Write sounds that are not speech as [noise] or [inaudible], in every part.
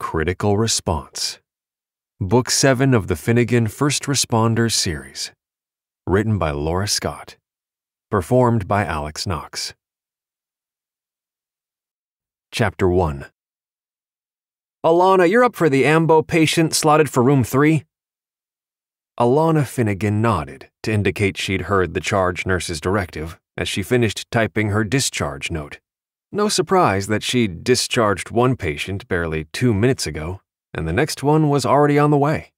Critical Response. Book 7 of the Finnegan First Responders series. Written by Laura Scott. Performed by Alex Knox. Chapter 1 Alanna, you're up for the AMBO patient slotted for room 3? Alanna Finnegan nodded to indicate she'd heard the charge nurse's directive as she finished typing her discharge note. No surprise that she'd discharged one patient barely two minutes ago, and the next one was already on the way.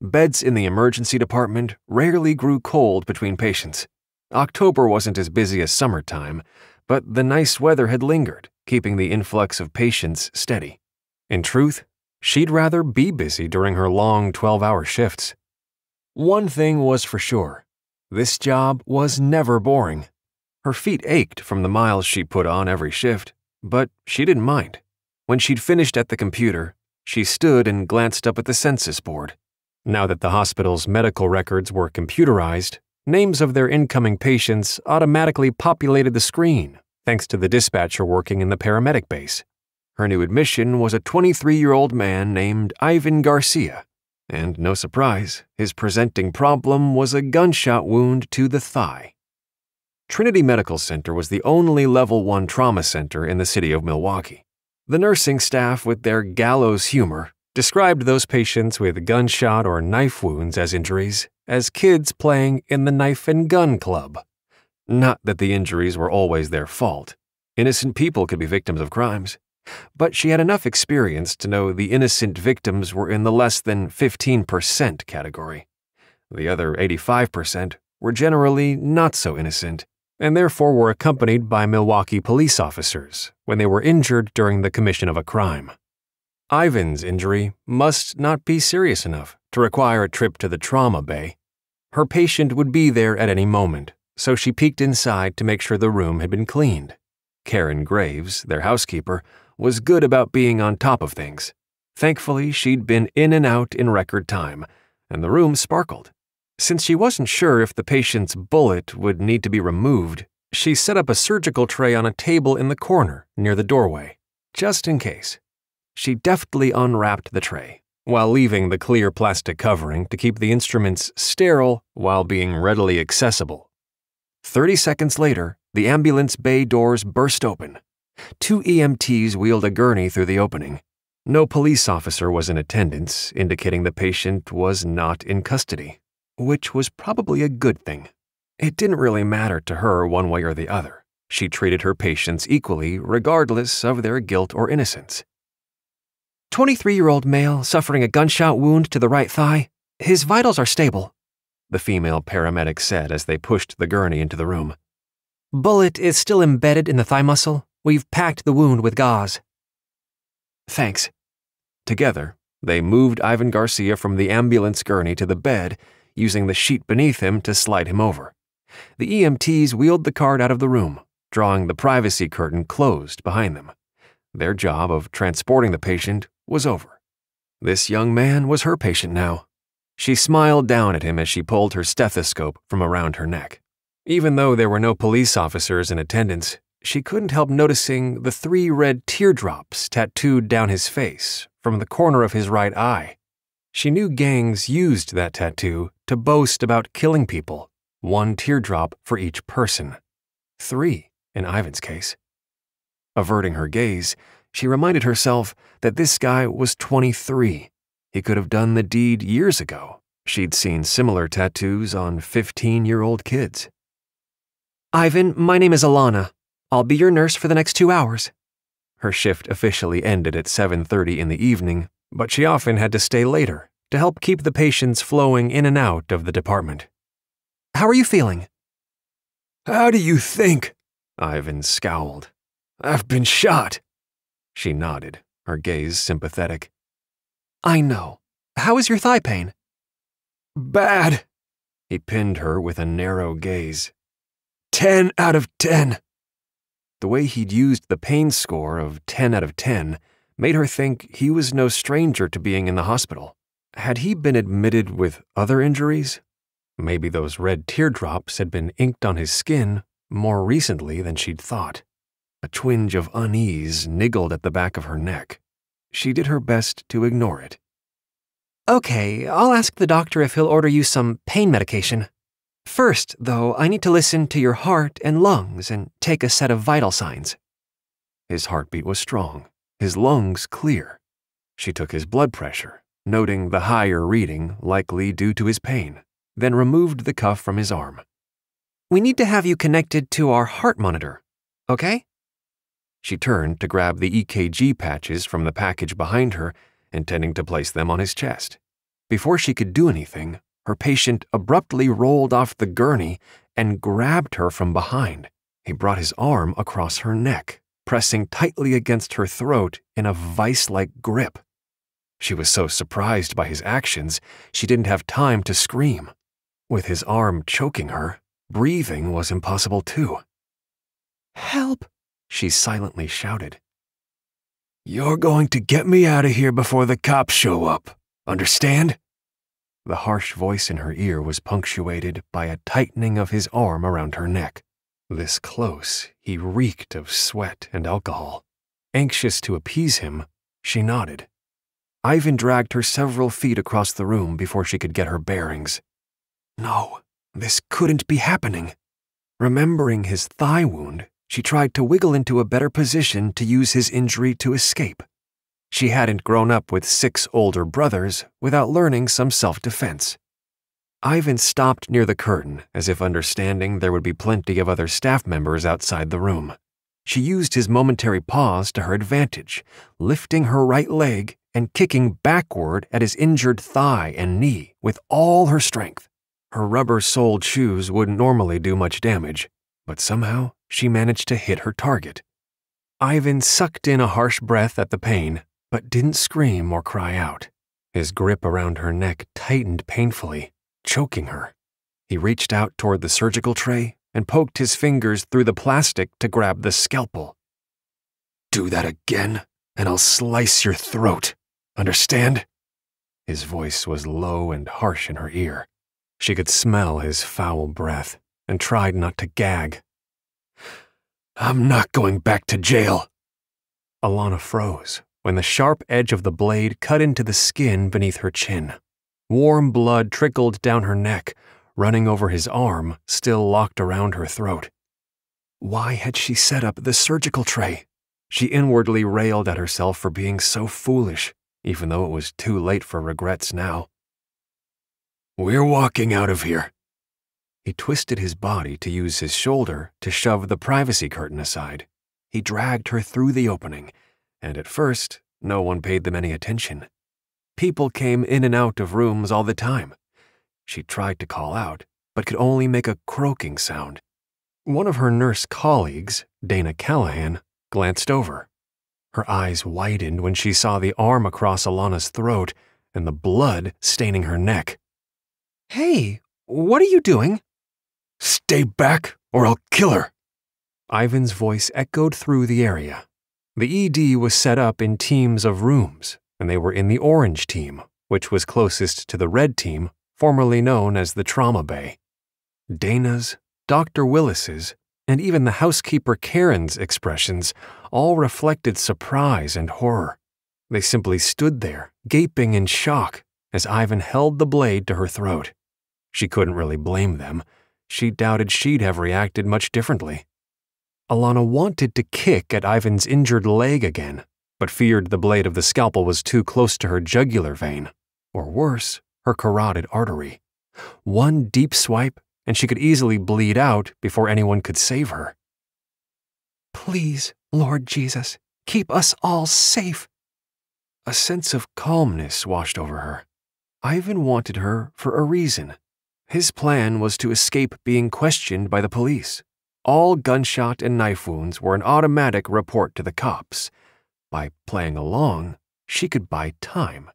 Beds in the emergency department rarely grew cold between patients. October wasn't as busy as summertime, but the nice weather had lingered, keeping the influx of patients steady. In truth, she'd rather be busy during her long 12 hour shifts. One thing was for sure this job was never boring. Her feet ached from the miles she put on every shift, but she didn't mind. When she'd finished at the computer, she stood and glanced up at the census board. Now that the hospital's medical records were computerized, names of their incoming patients automatically populated the screen, thanks to the dispatcher working in the paramedic base. Her new admission was a 23 year old man named Ivan Garcia, and no surprise, his presenting problem was a gunshot wound to the thigh. Trinity Medical Center was the only level 1 trauma center in the city of Milwaukee. The nursing staff, with their gallows humor, described those patients with gunshot or knife wounds as injuries as kids playing in the knife and gun club. Not that the injuries were always their fault. Innocent people could be victims of crimes. But she had enough experience to know the innocent victims were in the less than 15% category. The other 85% were generally not so innocent and therefore were accompanied by Milwaukee police officers when they were injured during the commission of a crime. Ivan's injury must not be serious enough to require a trip to the trauma bay. Her patient would be there at any moment, so she peeked inside to make sure the room had been cleaned. Karen Graves, their housekeeper, was good about being on top of things. Thankfully, she'd been in and out in record time, and the room sparkled. Since she wasn't sure if the patient's bullet would need to be removed, she set up a surgical tray on a table in the corner near the doorway, just in case. She deftly unwrapped the tray, while leaving the clear plastic covering to keep the instruments sterile while being readily accessible. Thirty seconds later, the ambulance bay doors burst open. Two EMTs wheeled a gurney through the opening. No police officer was in attendance, indicating the patient was not in custody which was probably a good thing. It didn't really matter to her one way or the other. She treated her patients equally, regardless of their guilt or innocence. 23 year old male suffering a gunshot wound to the right thigh. His vitals are stable, the female paramedic said as they pushed the gurney into the room. Bullet is still embedded in the thigh muscle. We've packed the wound with gauze. Thanks. Together, they moved Ivan Garcia from the ambulance gurney to the bed using the sheet beneath him to slide him over. The EMTs wheeled the cart out of the room, drawing the privacy curtain closed behind them. Their job of transporting the patient was over. This young man was her patient now. She smiled down at him as she pulled her stethoscope from around her neck. Even though there were no police officers in attendance, she couldn't help noticing the three red teardrops tattooed down his face from the corner of his right eye. She knew gangs used that tattoo to boast about killing people, one teardrop for each person. Three, in Ivan's case. Averting her gaze, she reminded herself that this guy was 23. He could have done the deed years ago. She'd seen similar tattoos on 15 year old kids. Ivan, my name is Alanna. I'll be your nurse for the next two hours. Her shift officially ended at 7.30 in the evening, but she often had to stay later to help keep the patients flowing in and out of the department. How are you feeling? How do you think? Ivan scowled. I've been shot. She nodded, her gaze sympathetic. I know. How is your thigh pain? Bad. He pinned her with a narrow gaze. Ten out of ten. The way he'd used the pain score of 10 out of 10 made her think he was no stranger to being in the hospital. Had he been admitted with other injuries? Maybe those red teardrops had been inked on his skin more recently than she'd thought. A twinge of unease niggled at the back of her neck. she did her best to ignore it. Okay, I'll ask the doctor if he'll order you some pain medication. First, though, I need to listen to your heart and lungs and take a set of vital signs. His heartbeat was strong, his lungs clear. She took his blood pressure, noting the higher reading likely due to his pain, then removed the cuff from his arm. We need to have you connected to our heart monitor, okay? She turned to grab the EKG patches from the package behind her, intending to place them on his chest. Before she could do anything, her patient abruptly rolled off the gurney and grabbed her from behind. He brought his arm across her neck, pressing tightly against her throat in a vice like grip. She was so surprised by his actions, she didn't have time to scream. With his arm choking her, breathing was impossible too. Help, she silently shouted. You're going to get me out of here before the cops show up. Understand? The harsh voice in her ear was punctuated by a tightening of his arm around her neck. This close, he reeked of sweat and alcohol. Anxious to appease him, she nodded. Ivan dragged her several feet across the room before she could get her bearings. No, this couldn't be happening. Remembering his thigh wound, she tried to wiggle into a better position to use his injury to escape. She hadn't grown up with six older brothers without learning some self defense. Ivan stopped near the curtain as if understanding there would be plenty of other staff members outside the room. She used his momentary pause to her advantage, lifting her right leg and kicking backward at his injured thigh and knee with all her strength. Her rubber soled shoes wouldn't normally do much damage, but somehow she managed to hit her target. Ivan sucked in a harsh breath at the pain but didn't scream or cry out. His grip around her neck tightened painfully, choking her. He reached out toward the surgical tray and poked his fingers through the plastic to grab the scalpel. Do that again, and I'll slice your throat. Understand? His voice was low and harsh in her ear. She could smell his foul breath and tried not to gag. I'm not going back to jail. Alanna froze, when the sharp edge of the blade cut into the skin beneath her chin. Warm blood trickled down her neck, running over his arm, still locked around her throat. Why had she set up the surgical tray? She inwardly railed at herself for being so foolish, even though it was too late for regrets now. We're walking out of here. He twisted his body to use his shoulder to shove the privacy curtain aside. He dragged her through the opening and at first, no one paid them any attention. People came in and out of rooms all the time. She tried to call out, but could only make a croaking sound. One of her nurse colleagues, Dana Callahan, glanced over. Her eyes widened when she saw the arm across Alanna's throat and the blood staining her neck. Hey, what are you doing? Stay back, or I'll kill her. Ivan's voice echoed through the area. The ED was set up in teams of rooms, and they were in the orange team, which was closest to the red team, formerly known as the trauma bay. Dana's, Dr. Willis's, and even the housekeeper Karen's expressions all reflected surprise and horror. They simply stood there, gaping in shock, as Ivan held the blade to her throat. She couldn't really blame them. She doubted she'd have reacted much differently. Alanna wanted to kick at Ivan's injured leg again, but feared the blade of the scalpel was too close to her jugular vein, or worse, her carotid artery. One deep swipe, and she could easily bleed out before anyone could save her. Please, Lord Jesus, keep us all safe. A sense of calmness washed over her. Ivan wanted her for a reason. His plan was to escape being questioned by the police all gunshot and knife wounds were an automatic report to the cops. By playing along, she could buy time.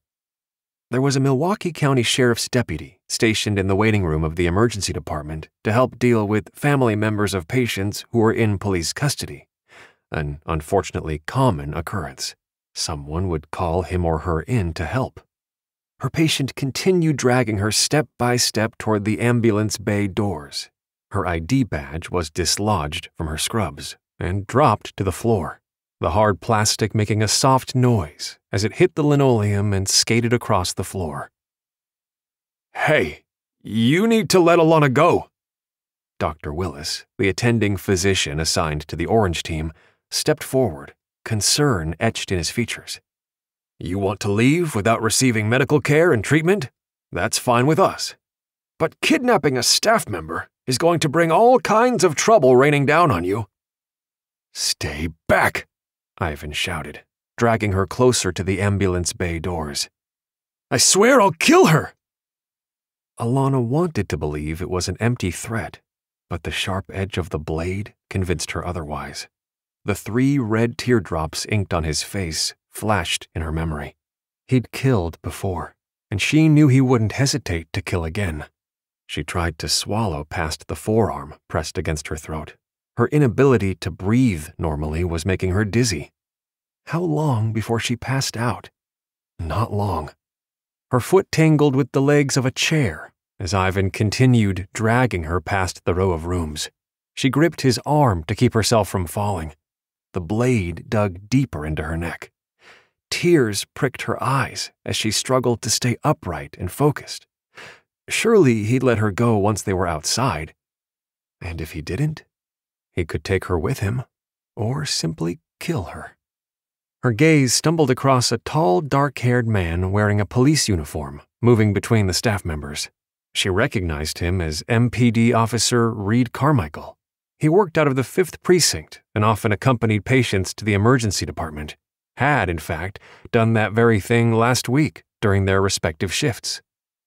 There was a Milwaukee County Sheriff's deputy stationed in the waiting room of the emergency department to help deal with family members of patients who were in police custody, an unfortunately common occurrence. Someone would call him or her in to help. Her patient continued dragging her step by step toward the ambulance bay doors, her ID badge was dislodged from her scrubs and dropped to the floor. the hard plastic making a soft noise as it hit the linoleum and skated across the floor. Hey, you need to let Alanna go. Dr. Willis, the attending physician assigned to the Orange team, stepped forward, concern etched in his features. You want to leave without receiving medical care and treatment? That's fine with us. But kidnapping a staff member is going to bring all kinds of trouble raining down on you. Stay back, Ivan shouted, dragging her closer to the ambulance bay doors. I swear I'll kill her! Alanna wanted to believe it was an empty threat, but the sharp edge of the blade convinced her otherwise. The three red teardrops inked on his face flashed in her memory. He'd killed before, and she knew he wouldn't hesitate to kill again. She tried to swallow past the forearm pressed against her throat. Her inability to breathe normally was making her dizzy. How long before she passed out? Not long. Her foot tangled with the legs of a chair as Ivan continued dragging her past the row of rooms. She gripped his arm to keep herself from falling. The blade dug deeper into her neck. Tears pricked her eyes as she struggled to stay upright and focused. Surely he'd let her go once they were outside. And if he didn't, he could take her with him, or simply kill her. Her gaze stumbled across a tall, dark haired man wearing a police uniform, moving between the staff members. She recognized him as MPD Officer Reed Carmichael. He worked out of the 5th Precinct and often accompanied patients to the emergency department. Had, in fact, done that very thing last week during their respective shifts.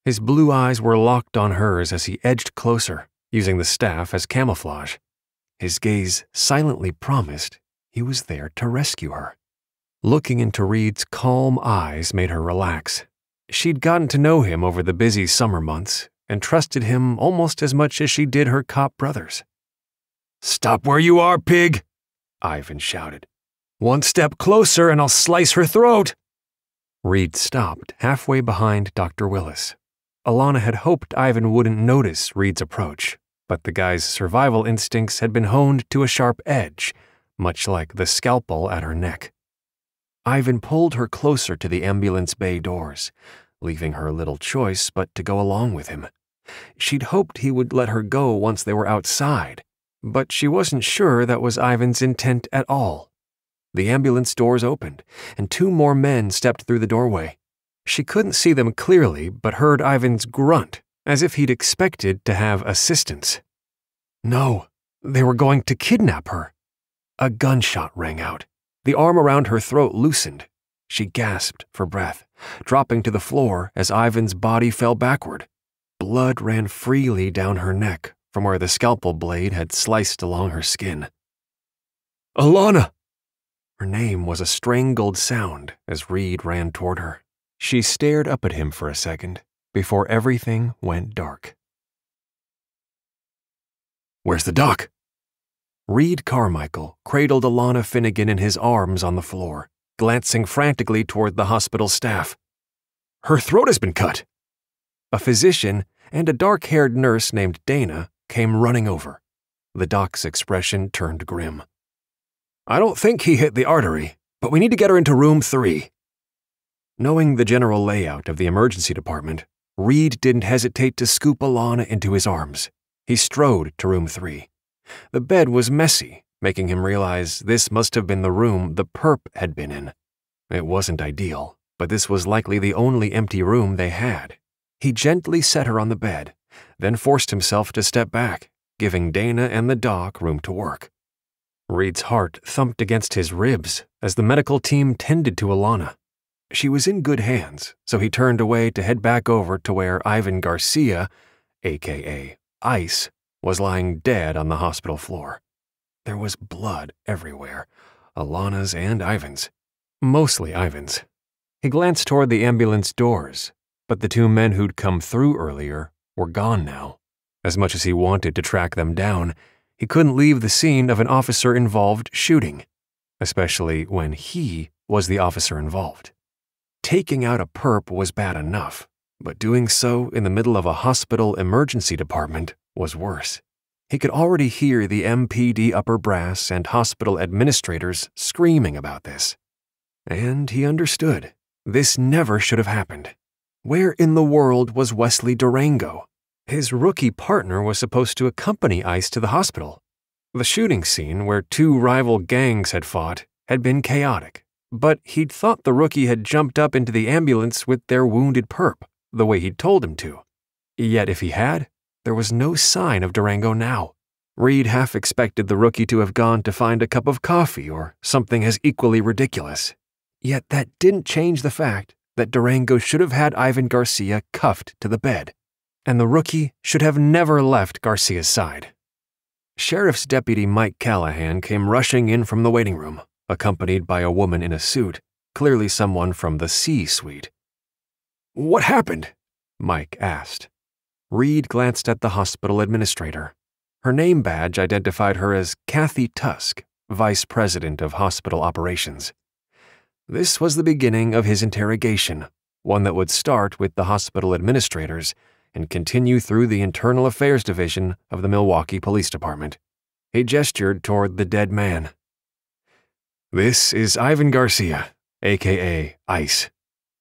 His blue eyes were locked on hers as he edged closer, using the staff as camouflage. His gaze silently promised he was there to rescue her. Looking into Reed's calm eyes made her relax. She'd gotten to know him over the busy summer months and trusted him almost as much as she did her cop brothers. Stop where you are, pig! Ivan shouted. One step closer and I'll slice her throat! Reed stopped halfway behind Dr. Willis. Alanna had hoped Ivan wouldn't notice Reed's approach, but the guy's survival instincts had been honed to a sharp edge, much like the scalpel at her neck. Ivan pulled her closer to the ambulance bay doors, leaving her little choice but to go along with him. She'd hoped he would let her go once they were outside, but she wasn't sure that was Ivan's intent at all. The ambulance doors opened, and two more men stepped through the doorway. She couldn't see them clearly, but heard Ivan's grunt, as if he'd expected to have assistance. No, they were going to kidnap her. A gunshot rang out. The arm around her throat loosened. She gasped for breath, dropping to the floor as Ivan's body fell backward. Blood ran freely down her neck from where the scalpel blade had sliced along her skin. Alanna! Her name was a strangled sound as Reed ran toward her. She stared up at him for a second before everything went dark. Where's the doc? Reed Carmichael cradled Alanna Finnegan in his arms on the floor, glancing frantically toward the hospital staff. Her throat has been cut. A physician and a dark haired nurse named Dana came running over. The doc's expression turned grim. I don't think he hit the artery, but we need to get her into room three. Knowing the general layout of the emergency department, Reed didn't hesitate to scoop Alanna into his arms. He strode to room three. The bed was messy, making him realize this must have been the room the perp had been in. It wasn't ideal, but this was likely the only empty room they had. He gently set her on the bed, then forced himself to step back, giving Dana and the doc room to work. Reed's heart thumped against his ribs as the medical team tended to Alanna. She was in good hands, so he turned away to head back over to where Ivan Garcia, aka Ice, was lying dead on the hospital floor. There was blood everywhere, Alanna's and Ivan's. Mostly Ivan's. He glanced toward the ambulance doors, but the two men who'd come through earlier were gone now. As much as he wanted to track them down, he couldn't leave the scene of an officer involved shooting, especially when he was the officer involved. Taking out a perp was bad enough, but doing so in the middle of a hospital emergency department was worse. He could already hear the MPD upper brass and hospital administrators screaming about this. And he understood. This never should have happened. Where in the world was Wesley Durango? His rookie partner was supposed to accompany Ice to the hospital. The shooting scene where two rival gangs had fought had been chaotic, but he'd thought the rookie had jumped up into the ambulance with their wounded perp, the way he'd told him to. Yet if he had, there was no sign of Durango now. Reed half expected the rookie to have gone to find a cup of coffee or something as equally ridiculous. Yet that didn't change the fact that Durango should have had Ivan Garcia cuffed to the bed, and the rookie should have never left Garcia's side. Sheriff's Deputy Mike Callahan came rushing in from the waiting room, accompanied by a woman in a suit, clearly someone from the C suite. What happened? Mike asked. Reed glanced at the hospital administrator. Her name badge identified her as Kathy Tusk, Vice President of Hospital Operations. This was the beginning of his interrogation, one that would start with the hospital administrators and continue through the Internal Affairs Division of the Milwaukee Police Department. He gestured toward the dead man. This is Ivan Garcia, aka Ice.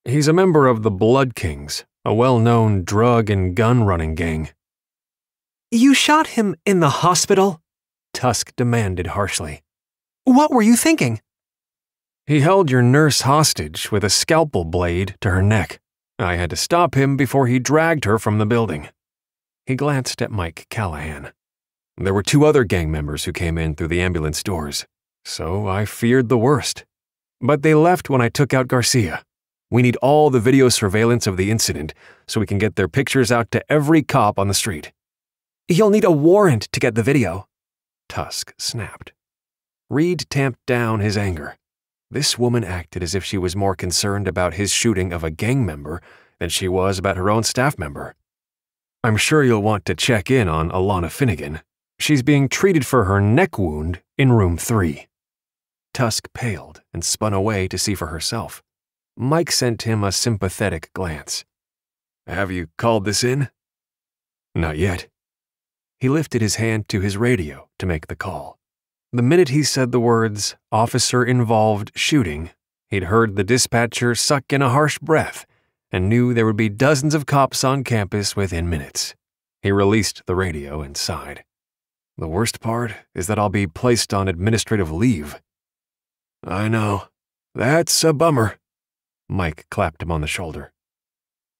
He's a member of the Blood Kings, a well known drug and gun running gang. You shot him in the hospital? Tusk demanded harshly. What were you thinking? He held your nurse hostage with a scalpel blade to her neck. I had to stop him before he dragged her from the building. He glanced at Mike Callahan. There were two other gang members who came in through the ambulance doors, so I feared the worst. But they left when I took out Garcia. We need all the video surveillance of the incident so we can get their pictures out to every cop on the street. You'll need a warrant to get the video. Tusk snapped. Reed tamped down his anger. This woman acted as if she was more concerned about his shooting of a gang member than she was about her own staff member. I'm sure you'll want to check in on Alanna Finnegan. She's being treated for her neck wound in room three. Tusk paled and spun away to see for herself. Mike sent him a sympathetic glance. Have you called this in? Not yet. He lifted his hand to his radio to make the call. The minute he said the words, officer involved shooting, he'd heard the dispatcher suck in a harsh breath and knew there would be dozens of cops on campus within minutes. He released the radio and sighed. The worst part is that I'll be placed on administrative leave. I know. That's a bummer. Mike clapped him on the shoulder.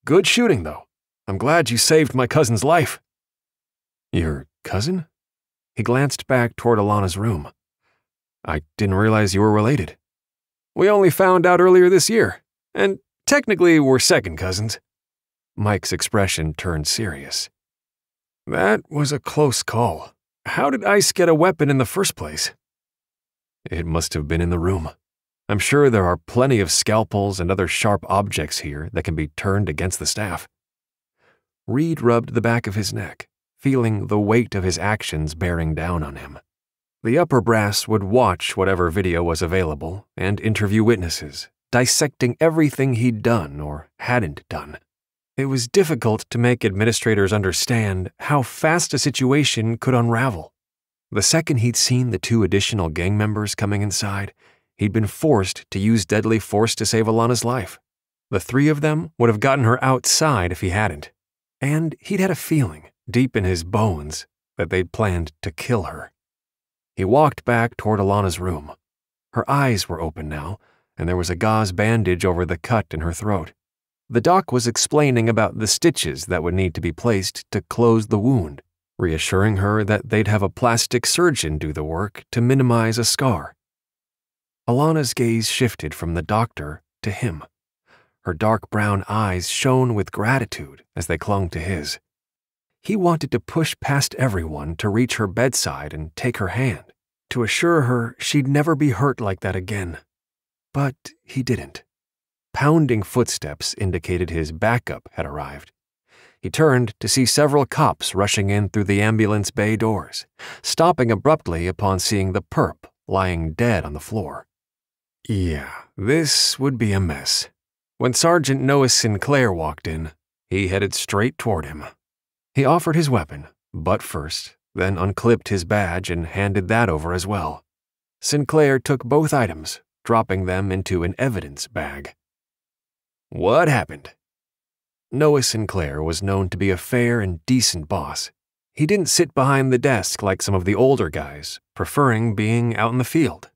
Good shooting, though. I'm glad you saved my cousin's life. Your cousin? He glanced back toward Alanna's room. I didn't realize you were related. We only found out earlier this year, and technically we're second cousins. Mike's expression turned serious. That was a close call. How did Ice get a weapon in the first place? It must have been in the room. I'm sure there are plenty of scalpels and other sharp objects here that can be turned against the staff. Reed rubbed the back of his neck feeling the weight of his actions bearing down on him. The upper brass would watch whatever video was available and interview witnesses, dissecting everything he'd done or hadn't done. It was difficult to make administrators understand how fast a situation could unravel. The second he'd seen the two additional gang members coming inside, he'd been forced to use deadly force to save Alanna's life. The three of them would have gotten her outside if he hadn't. And he'd had a feeling deep in his bones, that they'd planned to kill her. He walked back toward Alanna's room. Her eyes were open now, and there was a gauze bandage over the cut in her throat. The doc was explaining about the stitches that would need to be placed to close the wound, reassuring her that they'd have a plastic surgeon do the work to minimize a scar. Alanna's gaze shifted from the doctor to him. Her dark brown eyes shone with gratitude as they clung to his. He wanted to push past everyone to reach her bedside and take her hand, to assure her she'd never be hurt like that again. But he didn't. Pounding footsteps indicated his backup had arrived. He turned to see several cops rushing in through the ambulance bay doors, stopping abruptly upon seeing the perp lying dead on the floor. Yeah, this would be a mess. When Sergeant Noah Sinclair walked in, he headed straight toward him. He offered his weapon, but first, then unclipped his badge and handed that over as well. Sinclair took both items, dropping them into an evidence bag. What happened? Noah Sinclair was known to be a fair and decent boss. He didn't sit behind the desk like some of the older guys, preferring being out in the field.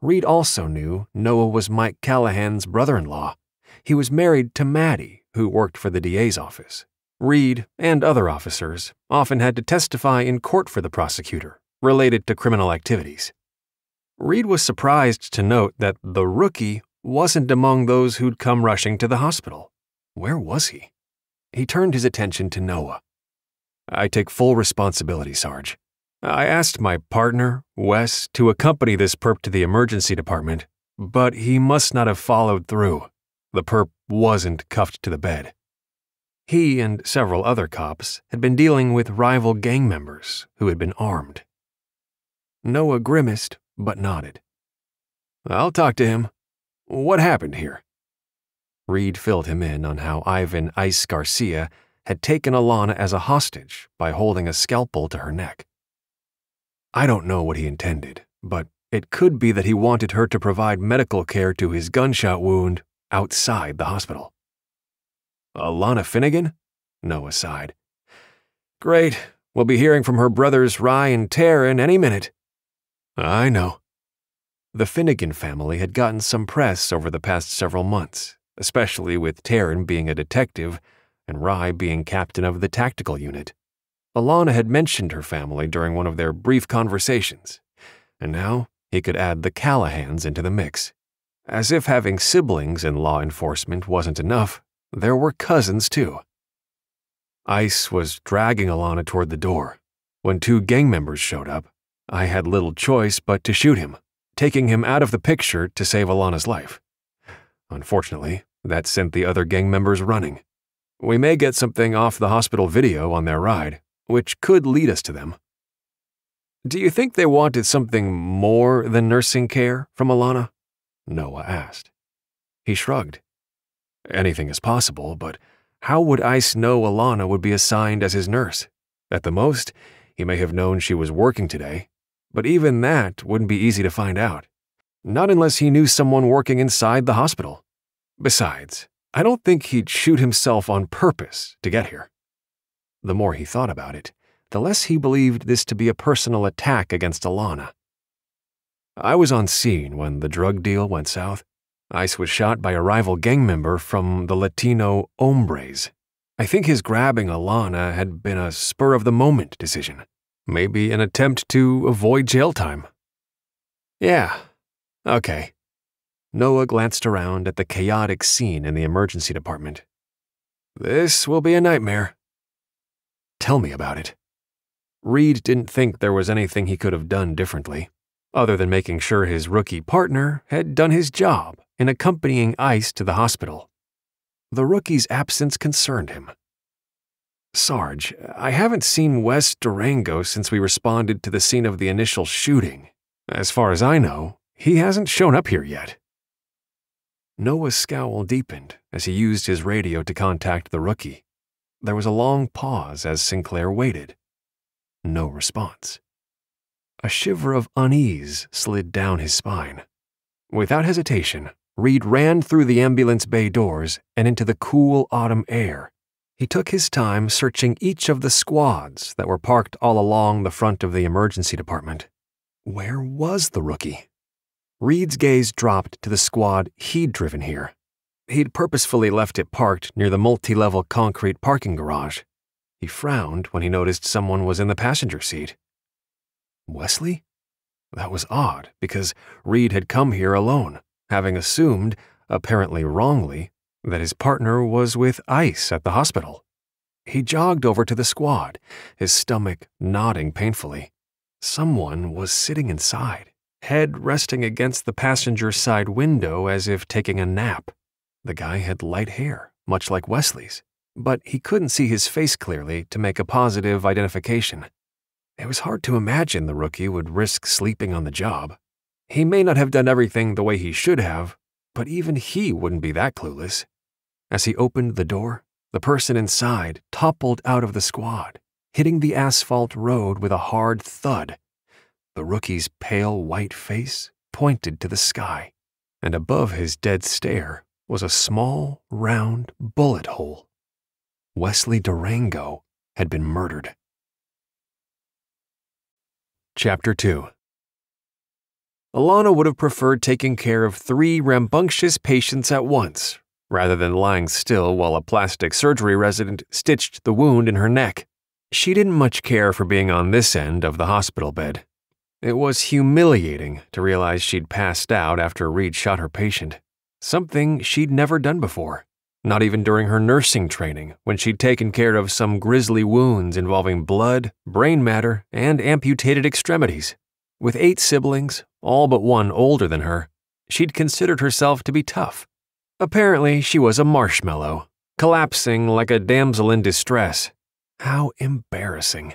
Reed also knew Noah was Mike Callahan's brother in law. He was married to Maddie, who worked for the DA's office. Reed and other officers often had to testify in court for the prosecutor related to criminal activities. Reed was surprised to note that the rookie wasn't among those who'd come rushing to the hospital. Where was he? He turned his attention to Noah. I take full responsibility, Sarge. I asked my partner, Wes, to accompany this perp to the emergency department, but he must not have followed through. The perp wasn't cuffed to the bed. He and several other cops had been dealing with rival gang members who had been armed. Noah grimaced but nodded. I'll talk to him. What happened here? Reed filled him in on how Ivan Ice Garcia had taken Alanna as a hostage by holding a scalpel to her neck. I don't know what he intended, but it could be that he wanted her to provide medical care to his gunshot wound outside the hospital. Alanna Finnegan? Noah sighed. Great. We'll be hearing from her brothers Rye and Taryn any minute. I know. The Finnegan family had gotten some press over the past several months, especially with Taryn being a detective and Rye being captain of the tactical unit. Alanna had mentioned her family during one of their brief conversations, and now he could add the Callahans into the mix. As if having siblings in law enforcement wasn't enough, there were cousins too. Ice was dragging Alanna toward the door. When two gang members showed up, I had little choice but to shoot him, taking him out of the picture to save Alanna's life. Unfortunately, that sent the other gang members running. We may get something off the hospital video on their ride, which could lead us to them. Do you think they wanted something more than nursing care from Alanna? Noah asked. He shrugged. Anything is possible, but how would Ice know Alanna would be assigned as his nurse? At the most, he may have known she was working today, but even that wouldn't be easy to find out. Not unless he knew someone working inside the hospital. Besides, I don't think he'd shoot himself on purpose to get here. The more he thought about it, the less he believed this to be a personal attack against Alanna. I was on scene when the drug deal went south. Ice was shot by a rival gang member from the Latino Hombres. I think his grabbing Alanna had been a spur of the moment decision, maybe an attempt to avoid jail time. Yeah, okay. Noah glanced around at the chaotic scene in the emergency department. This will be a nightmare. Tell me about it. Reed didn't think there was anything he could have done differently, other than making sure his rookie partner had done his job in accompanying Ice to the hospital. The rookie's absence concerned him. Sarge, I haven't seen Wes Durango since we responded to the scene of the initial shooting. As far as I know, he hasn't shown up here yet. Noah's scowl deepened as he used his radio to contact the rookie. There was a long pause as Sinclair waited. No response. A shiver of unease slid down his spine. Without hesitation, Reed ran through the ambulance bay doors and into the cool autumn air. He took his time searching each of the squads that were parked all along the front of the emergency department. Where was the rookie? Reed's gaze dropped to the squad he'd driven here He'd purposefully left it parked near the multi level concrete parking garage. He frowned when he noticed someone was in the passenger seat. Wesley? That was odd, because Reed had come here alone, having assumed, apparently wrongly, that his partner was with Ice at the hospital. He jogged over to the squad, his stomach nodding painfully. Someone was sitting inside, head resting against the passenger side window as if taking a nap. The guy had light hair, much like Wesley's, but he couldn't see his face clearly to make a positive identification. It was hard to imagine the rookie would risk sleeping on the job. He may not have done everything the way he should have, but even he wouldn't be that clueless. As he opened the door, the person inside toppled out of the squad, hitting the asphalt road with a hard thud. The rookie's pale white face pointed to the sky, and above his dead stare was a small, round bullet hole. Wesley Durango had been murdered. Chapter 2 Alanna would have preferred taking care of three rambunctious patients at once, rather than lying still while a plastic surgery resident stitched the wound in her neck. She didn't much care for being on this end of the hospital bed. It was humiliating to realize she'd passed out after Reed shot her patient, something she'd never done before, not even during her nursing training when she'd taken care of some grisly wounds involving blood, brain matter, and amputated extremities. With eight siblings, all but one older than her, she'd considered herself to be tough. Apparently, she was a marshmallow, collapsing like a damsel in distress. How embarrassing.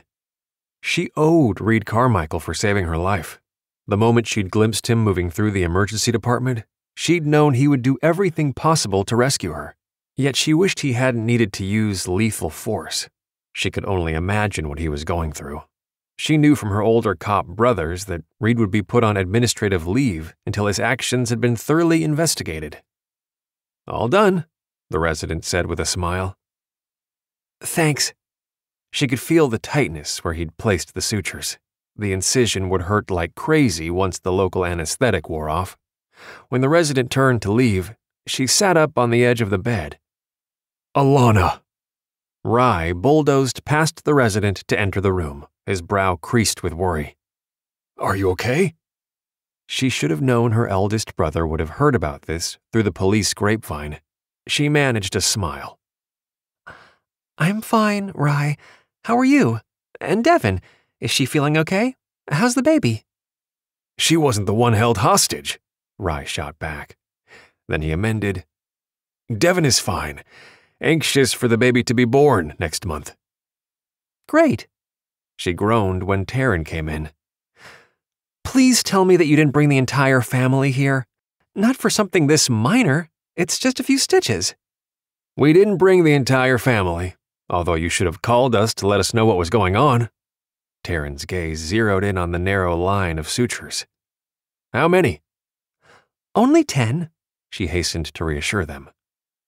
She owed Reed Carmichael for saving her life. The moment she'd glimpsed him moving through the emergency department, she'd known he would do everything possible to rescue her. Yet she wished he hadn't needed to use lethal force. She could only imagine what he was going through. She knew from her older cop brothers that Reed would be put on administrative leave until his actions had been thoroughly investigated. All done, the resident said with a smile. Thanks. She could feel the tightness where he'd placed the sutures. The incision would hurt like crazy once the local anesthetic wore off. When the resident turned to leave, she sat up on the edge of the bed. Alanna! Rye bulldozed past the resident to enter the room his brow creased with worry. Are you okay? She should have known her eldest brother would have heard about this through the police grapevine. She managed a smile. I'm fine, Rye. How are you? And Devin, is she feeling okay? How's the baby? She wasn't the one held hostage, Rye shot back. Then he amended. Devin is fine. Anxious for the baby to be born next month. Great. She groaned when Taryn came in. Please tell me that you didn't bring the entire family here. Not for something this minor. It's just a few stitches. We didn't bring the entire family, although you should have called us to let us know what was going on. Taryn's gaze zeroed in on the narrow line of sutures. How many? Only ten, she hastened to reassure them.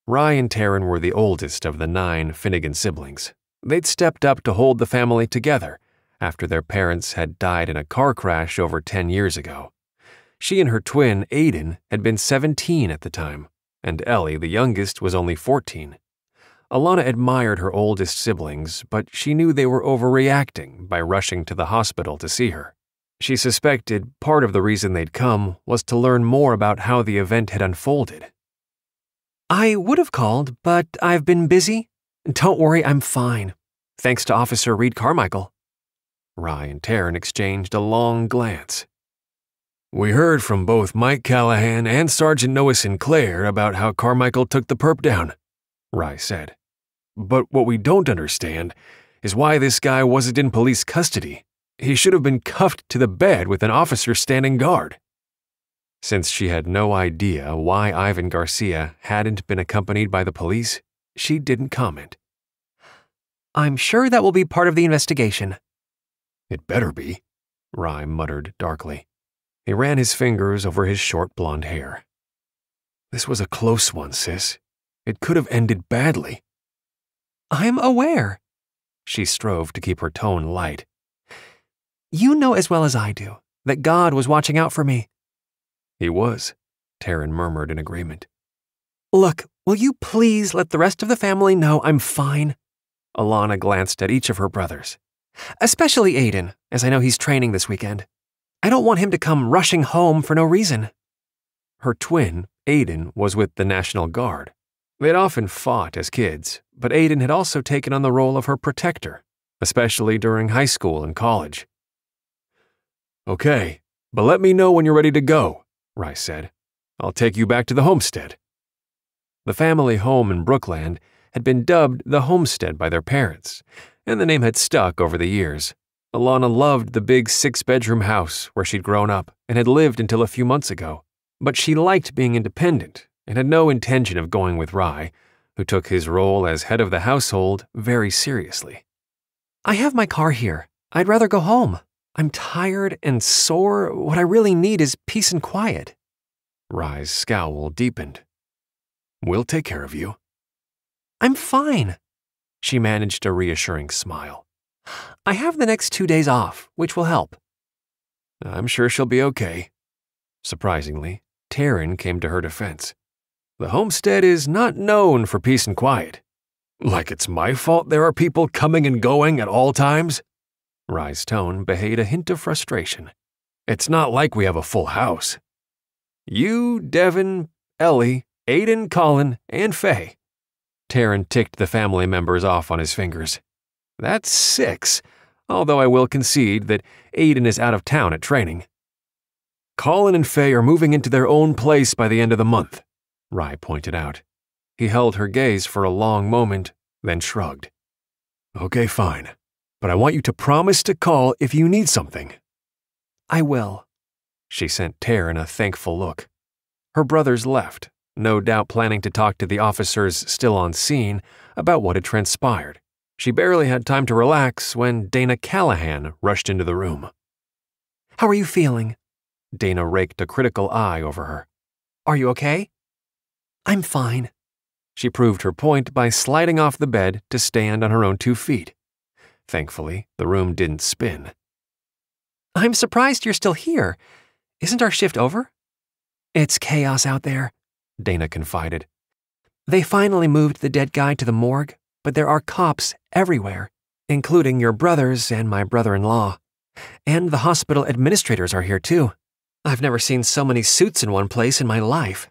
Rye and Taryn were the oldest of the nine Finnegan siblings. They'd stepped up to hold the family together after their parents had died in a car crash over 10 years ago. She and her twin, Aiden, had been 17 at the time, and Ellie, the youngest, was only 14. Alanna admired her oldest siblings, but she knew they were overreacting by rushing to the hospital to see her. She suspected part of the reason they'd come was to learn more about how the event had unfolded. I would have called, but I've been busy, don't worry, I'm fine. Thanks to Officer Reed Carmichael. Rye and Taryn exchanged a long glance. We heard from both Mike Callahan and Sergeant Noah Sinclair about how Carmichael took the perp down, Rye said. But what we don't understand is why this guy wasn't in police custody. He should have been cuffed to the bed with an officer standing guard. Since she had no idea why Ivan Garcia hadn't been accompanied by the police, she didn't comment. I'm sure that will be part of the investigation. It better be, Rye muttered darkly. He ran his fingers over his short blonde hair. This was a close one, sis. It could have ended badly. I'm aware. She strove to keep her tone light. You know as well as I do that God was watching out for me. He was, Taryn murmured in agreement. Look, will you please let the rest of the family know I'm fine? Alanna glanced at each of her brothers. Especially Aiden, as I know he's training this weekend. I don't want him to come rushing home for no reason. Her twin, Aiden, was with the National Guard. They'd often fought as kids, but Aiden had also taken on the role of her protector, especially during high school and college. Okay, but let me know when you're ready to go, Rye said. I'll take you back to the homestead. The family home in Brookland had been dubbed the homestead by their parents, and the name had stuck over the years. Alanna loved the big six bedroom house where she'd grown up and had lived until a few months ago, but she liked being independent and had no intention of going with Rye, who took his role as head of the household very seriously. I have my car here. I'd rather go home. I'm tired and sore. What I really need is peace and quiet. Rye's scowl deepened. We'll take care of you. I'm fine. She managed a reassuring smile. I have the next two days off, which will help. I'm sure she'll be okay. Surprisingly, Taryn came to her defense. The homestead is not known for peace and quiet. Like it's my fault there are people coming and going at all times? Rye's tone betrayed a hint of frustration. It's not like we have a full house. You, Devin, Ellie, Aiden, Colin, and Faye. Taryn ticked the family members off on his fingers. That's six, although I will concede that Aiden is out of town at training. Colin and Faye are moving into their own place by the end of the month, Rye pointed out. He held her gaze for a long moment, then shrugged. Okay, fine. But I want you to promise to call if you need something. I will. She sent Taryn a thankful look. Her brothers left, no doubt planning to talk to the officers still on scene about what had transpired. She barely had time to relax when Dana Callahan rushed into the room. How are you feeling? Dana raked a critical eye over her. Are you okay? I'm fine. She proved her point by sliding off the bed to stand on her own two feet. Thankfully, the room didn't spin. I'm surprised you're still here. Isn't our shift over? It's chaos out there, Dana confided. They finally moved the dead guy to the morgue, but there are cops everywhere, including your brothers and my brother in law. And the hospital administrators are here too. I've never seen so many suits in one place in my life.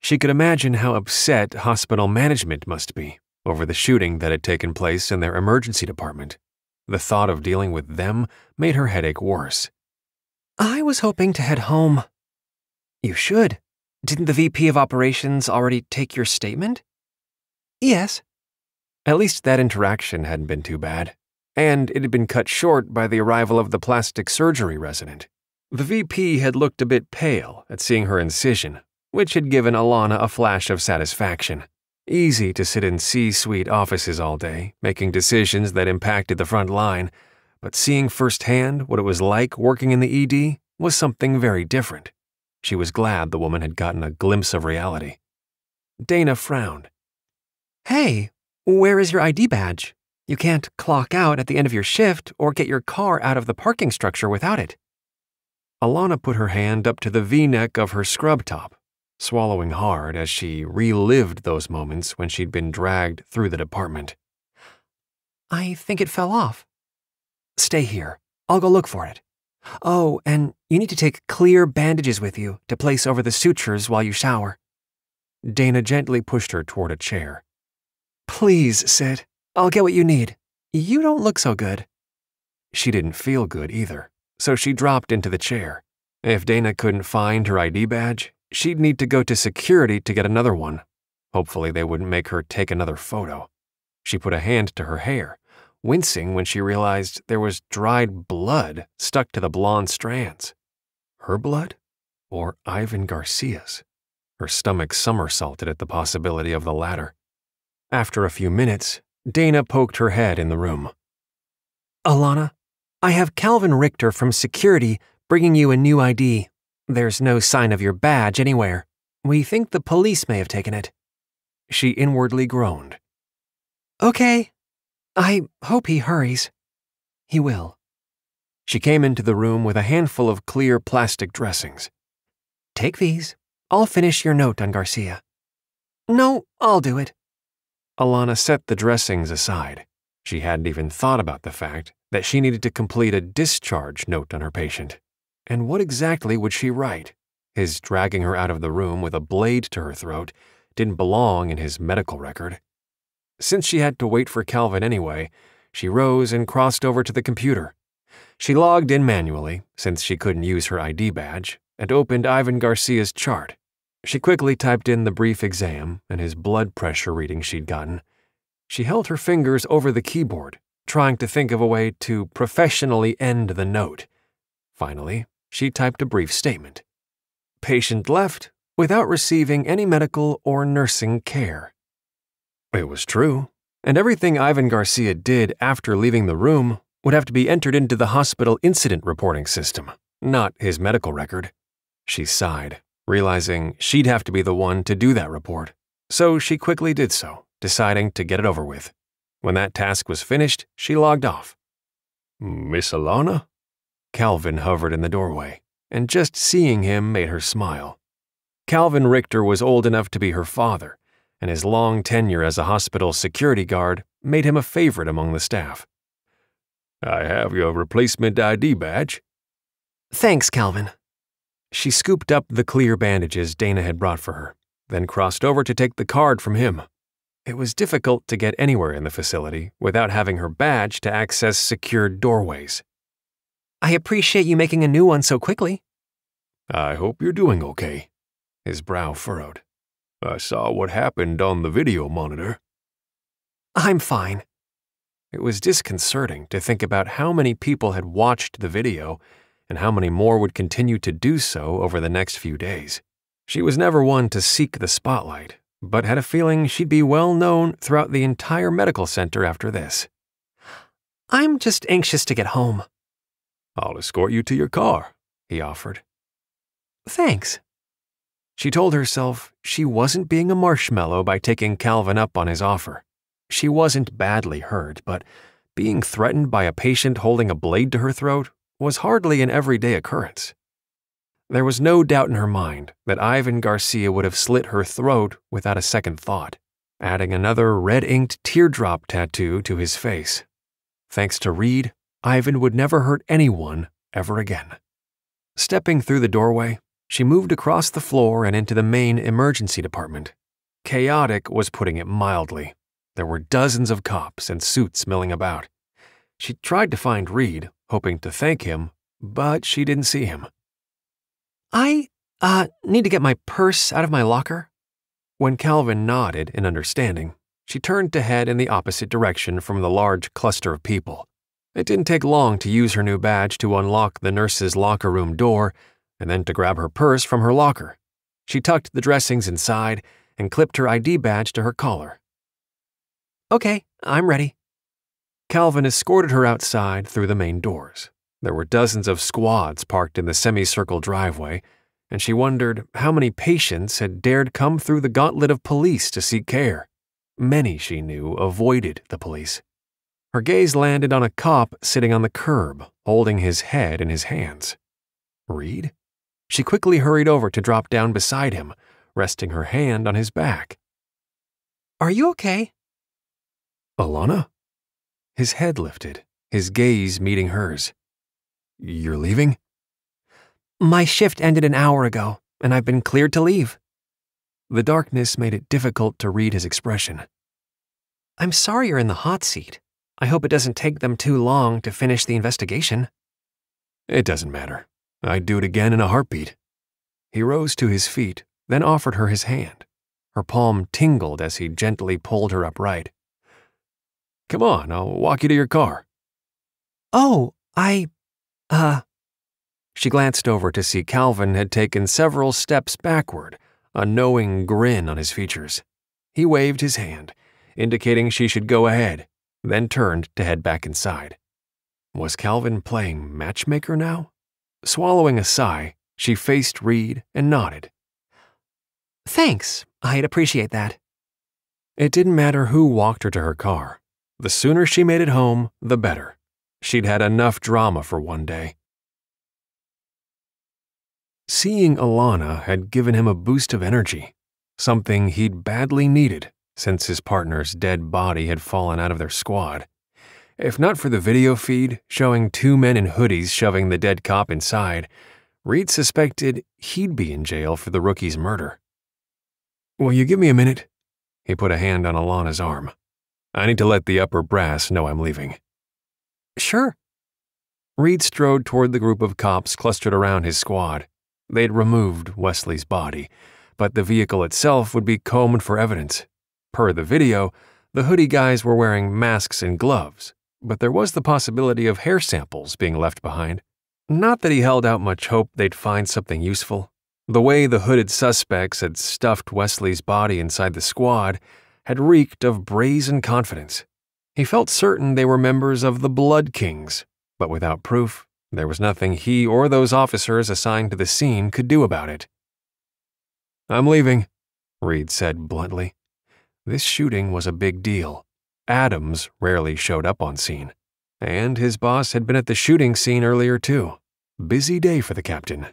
She could imagine how upset hospital management must be over the shooting that had taken place in their emergency department. The thought of dealing with them made her headache worse. I was hoping to head home. You should. Didn't the VP of Operations already take your statement? Yes. At least that interaction hadn't been too bad, and it had been cut short by the arrival of the plastic surgery resident. The VP had looked a bit pale at seeing her incision, which had given Alanna a flash of satisfaction. Easy to sit in C suite offices all day, making decisions that impacted the front line, but seeing firsthand what it was like working in the ED was something very different. She was glad the woman had gotten a glimpse of reality. Dana frowned. Hey, where is your ID badge? You can't clock out at the end of your shift or get your car out of the parking structure without it. Alanna put her hand up to the v neck of her scrub top, swallowing hard as she relived those moments when she'd been dragged through the department. I think it fell off. Stay here. I'll go look for it. Oh, and you need to take clear bandages with you to place over the sutures while you shower. Dana gently pushed her toward a chair. Please, Sid. I'll get what you need. You don't look so good. She didn't feel good either, so she dropped into the chair. If Dana couldn't find her ID badge, she'd need to go to security to get another one. Hopefully, they wouldn't make her take another photo. She put a hand to her hair wincing when she realized there was dried blood stuck to the blonde strands. Her blood? Or Ivan Garcia's? Her stomach somersaulted at the possibility of the latter. After a few minutes, Dana poked her head in the room. Alanna, I have Calvin Richter from security bringing you a new ID. There's no sign of your badge anywhere. We think the police may have taken it. She inwardly groaned. Okay, I hope he hurries. He will. She came into the room with a handful of clear plastic dressings. Take these. I'll finish your note on Garcia. No, I'll do it. Alanna set the dressings aside. She hadn't even thought about the fact that she needed to complete a discharge note on her patient. And what exactly would she write? His dragging her out of the room with a blade to her throat didn't belong in his medical record. Since she had to wait for Calvin anyway, she rose and crossed over to the computer. She logged in manually, since she couldn't use her ID badge, and opened Ivan Garcia's chart. She quickly typed in the brief exam and his blood pressure reading she'd gotten. She held her fingers over the keyboard, trying to think of a way to professionally end the note. Finally, she typed a brief statement. Patient left without receiving any medical or nursing care. It was true. and everything Ivan Garcia did after leaving the room would have to be entered into the hospital incident reporting system, not his medical record. She sighed, realizing she'd have to be the one to do that report, so she quickly did so, deciding to get it over with. When that task was finished, she logged off. Miss Alanna? Calvin hovered in the doorway, and just seeing him made her smile. Calvin Richter was old enough to be her father, and his long tenure as a hospital security guard made him a favorite among the staff. I have your replacement ID badge. Thanks, Calvin. She scooped up the clear bandages Dana had brought for her, then crossed over to take the card from him. It was difficult to get anywhere in the facility without having her badge to access secured doorways. I appreciate you making a new one so quickly. I hope you're doing okay. His brow furrowed. I saw what happened on the video monitor. I'm fine. It was disconcerting to think about how many people had watched the video and how many more would continue to do so over the next few days. She was never one to seek the spotlight, but had a feeling she'd be well known throughout the entire medical center after this. I'm just anxious to get home. I'll escort you to your car, he offered. Thanks. She told herself she wasn't being a marshmallow by taking Calvin up on his offer. She wasn't badly hurt, but being threatened by a patient holding a blade to her throat was hardly an everyday occurrence. There was no doubt in her mind that Ivan Garcia would have slit her throat without a second thought, adding another red inked teardrop tattoo to his face. Thanks to Reed, Ivan would never hurt anyone ever again. Stepping through the doorway, she moved across the floor and into the main emergency department. Chaotic was putting it mildly. There were dozens of cops and suits milling about. She tried to find Reed, hoping to thank him, but she didn't see him. I, uh, need to get my purse out of my locker. When Calvin nodded in understanding, she turned to head in the opposite direction from the large cluster of people. It didn't take long to use her new badge to unlock the nurse's locker room door and then to grab her purse from her locker. She tucked the dressings inside and clipped her ID badge to her collar. Okay, I'm ready. Calvin escorted her outside through the main doors. There were dozens of squads parked in the semicircle driveway, and she wondered how many patients had dared come through the gauntlet of police to seek care. Many, she knew, avoided the police. Her gaze landed on a cop sitting on the curb, holding his head in his hands. Reed? She quickly hurried over to drop down beside him, resting her hand on his back. Are you okay? Alanna? His head lifted, his gaze meeting hers. You're leaving? My shift ended an hour ago, and I've been cleared to leave. The darkness made it difficult to read his expression. I'm sorry you're in the hot seat. I hope it doesn't take them too long to finish the investigation. It doesn't matter. I'd do it again in a heartbeat. He rose to his feet, then offered her his hand. Her palm tingled as he gently pulled her upright. Come on, I'll walk you to your car. Oh, I uh. She glanced over to see Calvin had taken several steps backward, a knowing grin on his features. He waved his hand, indicating she should go ahead, then turned to head back inside. Was Calvin playing matchmaker now? Swallowing a sigh, she faced Reed and nodded. Thanks, I'd appreciate that. It didn't matter who walked her to her car. The sooner she made it home, the better. She'd had enough drama for one day. Seeing Alanna had given him a boost of energy, something he'd badly needed since his partner's dead body had fallen out of their squad. If not for the video feed showing two men in hoodies shoving the dead cop inside, Reed suspected he'd be in jail for the rookie's murder. Will you give me a minute? He put a hand on Alanna's arm. I need to let the upper brass know I'm leaving. Sure. Reed strode toward the group of cops clustered around his squad. They'd removed Wesley's body, but the vehicle itself would be combed for evidence. Per the video, the hoodie guys were wearing masks and gloves, but there was the possibility of hair samples being left behind. Not that he held out much hope they'd find something useful. The way the hooded suspects had stuffed Wesley's body inside the squad had reeked of brazen confidence. He felt certain they were members of the Blood Kings, but without proof, there was nothing he or those officers assigned to the scene could do about it. I'm leaving, Reed said bluntly. This shooting was a big deal. Adams rarely showed up on scene, and his boss had been at the shooting scene earlier too. Busy day for the captain.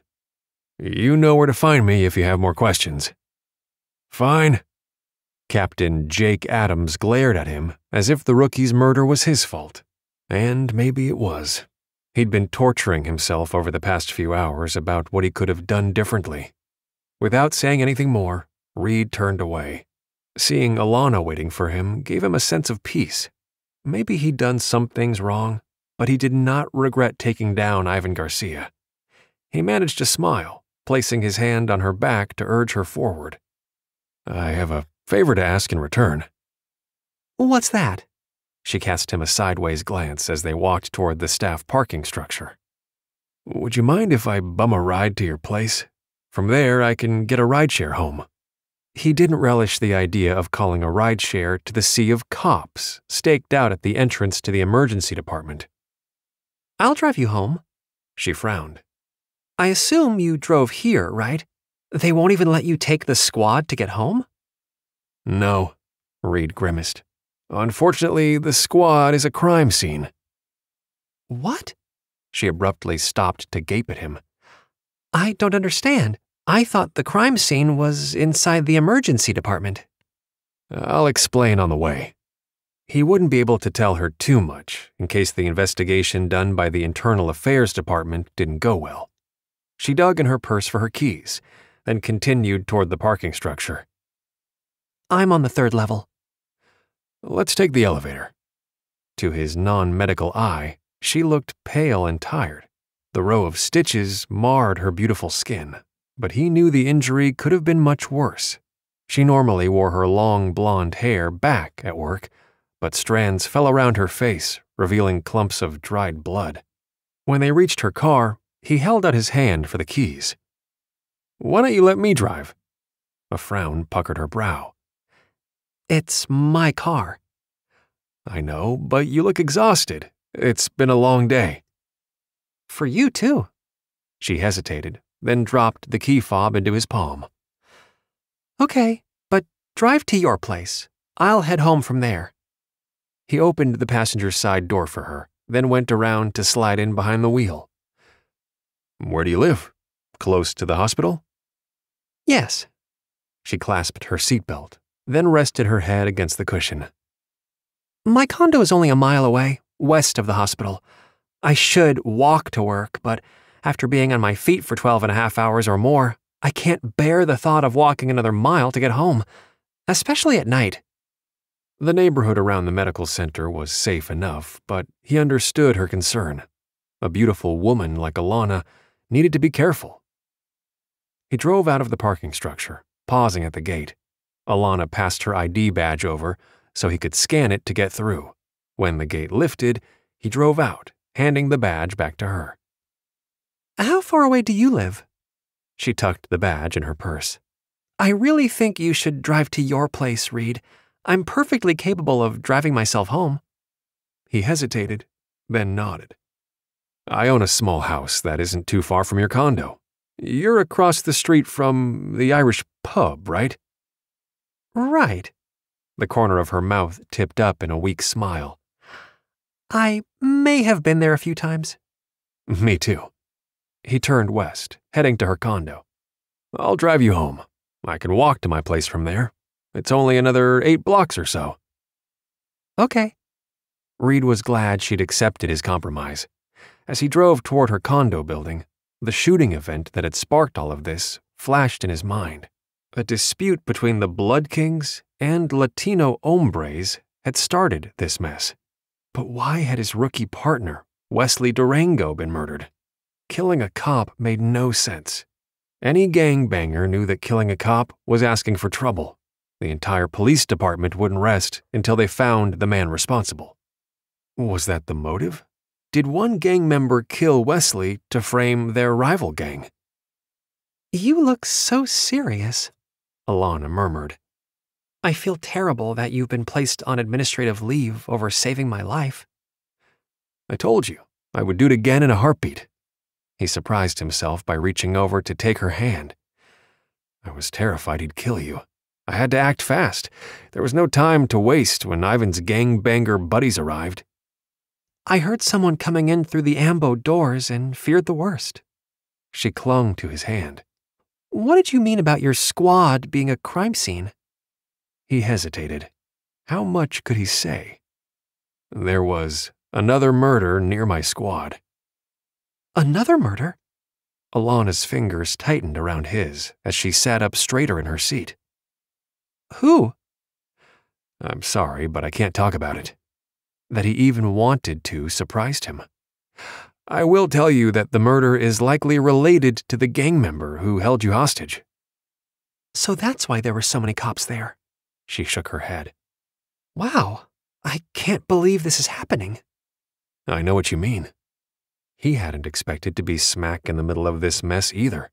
You know where to find me if you have more questions. Fine. Captain Jake Adams glared at him as if the rookie's murder was his fault. And maybe it was. He'd been torturing himself over the past few hours about what he could have done differently. Without saying anything more, Reed turned away. Seeing Alanna waiting for him gave him a sense of peace. Maybe he'd done some things wrong, but he did not regret taking down Ivan Garcia. He managed to smile, placing his hand on her back to urge her forward. I have a favor to ask in return. What's that? She cast him a sideways glance as they walked toward the staff parking structure. Would you mind if I bum a ride to your place? From there, I can get a rideshare home. He didn't relish the idea of calling a rideshare to the sea of cops staked out at the entrance to the emergency department. I'll drive you home. She frowned. I assume you drove here, right? They won't even let you take the squad to get home? No, Reed grimaced. Unfortunately, the squad is a crime scene. What? She abruptly stopped to gape at him. I don't understand. I thought the crime scene was inside the emergency department. I'll explain on the way. He wouldn't be able to tell her too much in case the investigation done by the Internal Affairs Department didn't go well. She dug in her purse for her keys, then continued toward the parking structure. I'm on the third level. Let's take the elevator. To his non medical eye, she looked pale and tired. The row of stitches marred her beautiful skin, but he knew the injury could have been much worse. She normally wore her long blonde hair back at work, but strands fell around her face, revealing clumps of dried blood. When they reached her car, he held out his hand for the keys. Why don't you let me drive? A frown puckered her brow. It's my car. I know, but you look exhausted. It's been a long day. For you, too. She hesitated, then dropped the key fob into his palm. Okay, but drive to your place. I'll head home from there. He opened the passenger side door for her, then went around to slide in behind the wheel. Where do you live? Close to the hospital? Yes. She clasped her seatbelt, then rested her head against the cushion. My condo is only a mile away, west of the hospital. I should walk to work, but after being on my feet for 12 and a half hours or more, I can't bear the thought of walking another mile to get home, especially at night. The neighborhood around the medical center was safe enough, but he understood her concern. A beautiful woman like Alanna needed to be careful. He drove out of the parking structure, pausing at the gate. Alanna passed her ID badge over so he could scan it to get through. When the gate lifted, he drove out, handing the badge back to her. How far away do you live? She tucked the badge in her purse. I really think you should drive to your place, Reed. I'm perfectly capable of driving myself home. He hesitated, then nodded. I own a small house that isn't too far from your condo. You're across the street from the Irish pub, right? Right. The corner of her mouth tipped up in a weak smile. I may have been there a few times. [laughs] Me too. He turned west, heading to her condo. I'll drive you home. I can walk to my place from there. It's only another eight blocks or so. Okay. Reed was glad she'd accepted his compromise. As he drove toward her condo building, the shooting event that had sparked all of this flashed in his mind. A dispute between the Blood Kings and Latino hombres had started this mess. But why had his rookie partner, Wesley Durango, been murdered? Killing a cop made no sense. Any gangbanger knew that killing a cop was asking for trouble. The entire police department wouldn't rest until they found the man responsible. Was that the motive? Did one gang member kill Wesley to frame their rival gang? You look so serious, Alanna murmured. I feel terrible that you've been placed on administrative leave over saving my life. I told you, I would do it again in a heartbeat. He surprised himself by reaching over to take her hand. I was terrified he'd kill you. I had to act fast. There was no time to waste when Ivan's gangbanger buddies arrived. I heard someone coming in through the ambo doors and feared the worst. She clung to his hand. What did you mean about your squad being a crime scene? He hesitated. How much could he say? There was another murder near my squad. Another murder? Alanna's fingers tightened around his as she sat up straighter in her seat. Who? I'm sorry, but I can't talk about it. That he even wanted to surprised him. I will tell you that the murder is likely related to the gang member who held you hostage. So that's why there were so many cops there. She shook her head. Wow, I can't believe this is happening. I know what you mean. He hadn't expected to be smack in the middle of this mess either.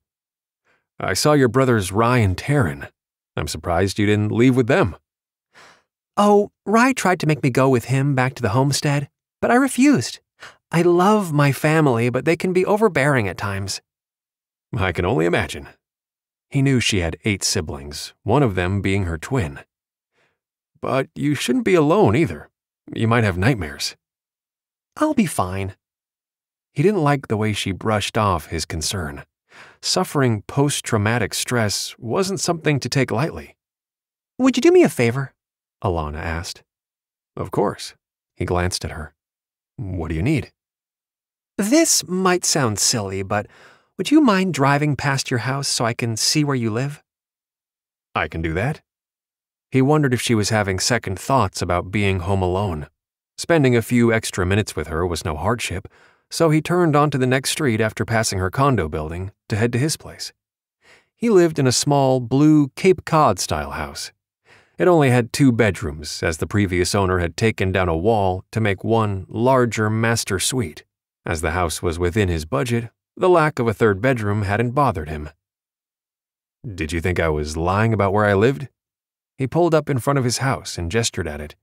I saw your brothers Rye and Taryn. I'm surprised you didn't leave with them. Oh, Rye tried to make me go with him back to the homestead, but I refused. I love my family, but they can be overbearing at times. I can only imagine. He knew she had eight siblings, one of them being her twin. But you shouldn't be alone either. You might have nightmares. I'll be fine. He didn't like the way she brushed off his concern. Suffering post traumatic stress wasn't something to take lightly. Would you do me a favor? Alanna asked. Of course. He glanced at her. What do you need? This might sound silly, but would you mind driving past your house so I can see where you live? I can do that. He wondered if she was having second thoughts about being home alone. Spending a few extra minutes with her was no hardship, so he turned onto the next street after passing her condo building to head to his place. He lived in a small, blue Cape Cod style house. It only had two bedrooms, as the previous owner had taken down a wall to make one larger master suite. As the house was within his budget, the lack of a third bedroom hadn't bothered him. Did you think I was lying about where I lived? He pulled up in front of his house and gestured at it.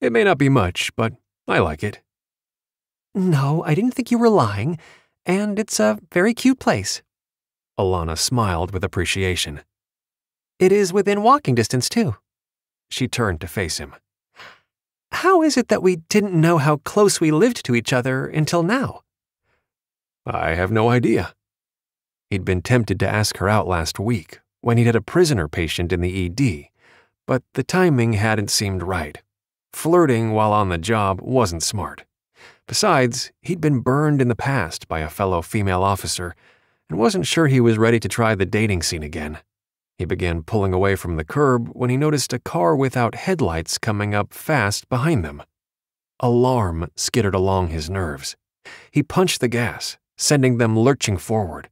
It may not be much, but I like it. No, I didn't think you were lying, and it's a very cute place. Alanna smiled with appreciation. It is within walking distance, too. She turned to face him. How is it that we didn't know how close we lived to each other until now? I have no idea. He'd been tempted to ask her out last week when he'd had a prisoner patient in the ED, but the timing hadn't seemed right. Flirting while on the job wasn't smart. Besides, he'd been burned in the past by a fellow female officer and wasn't sure he was ready to try the dating scene again. He began pulling away from the curb when he noticed a car without headlights coming up fast behind them. Alarm skittered along his nerves. He punched the gas, sending them lurching forward.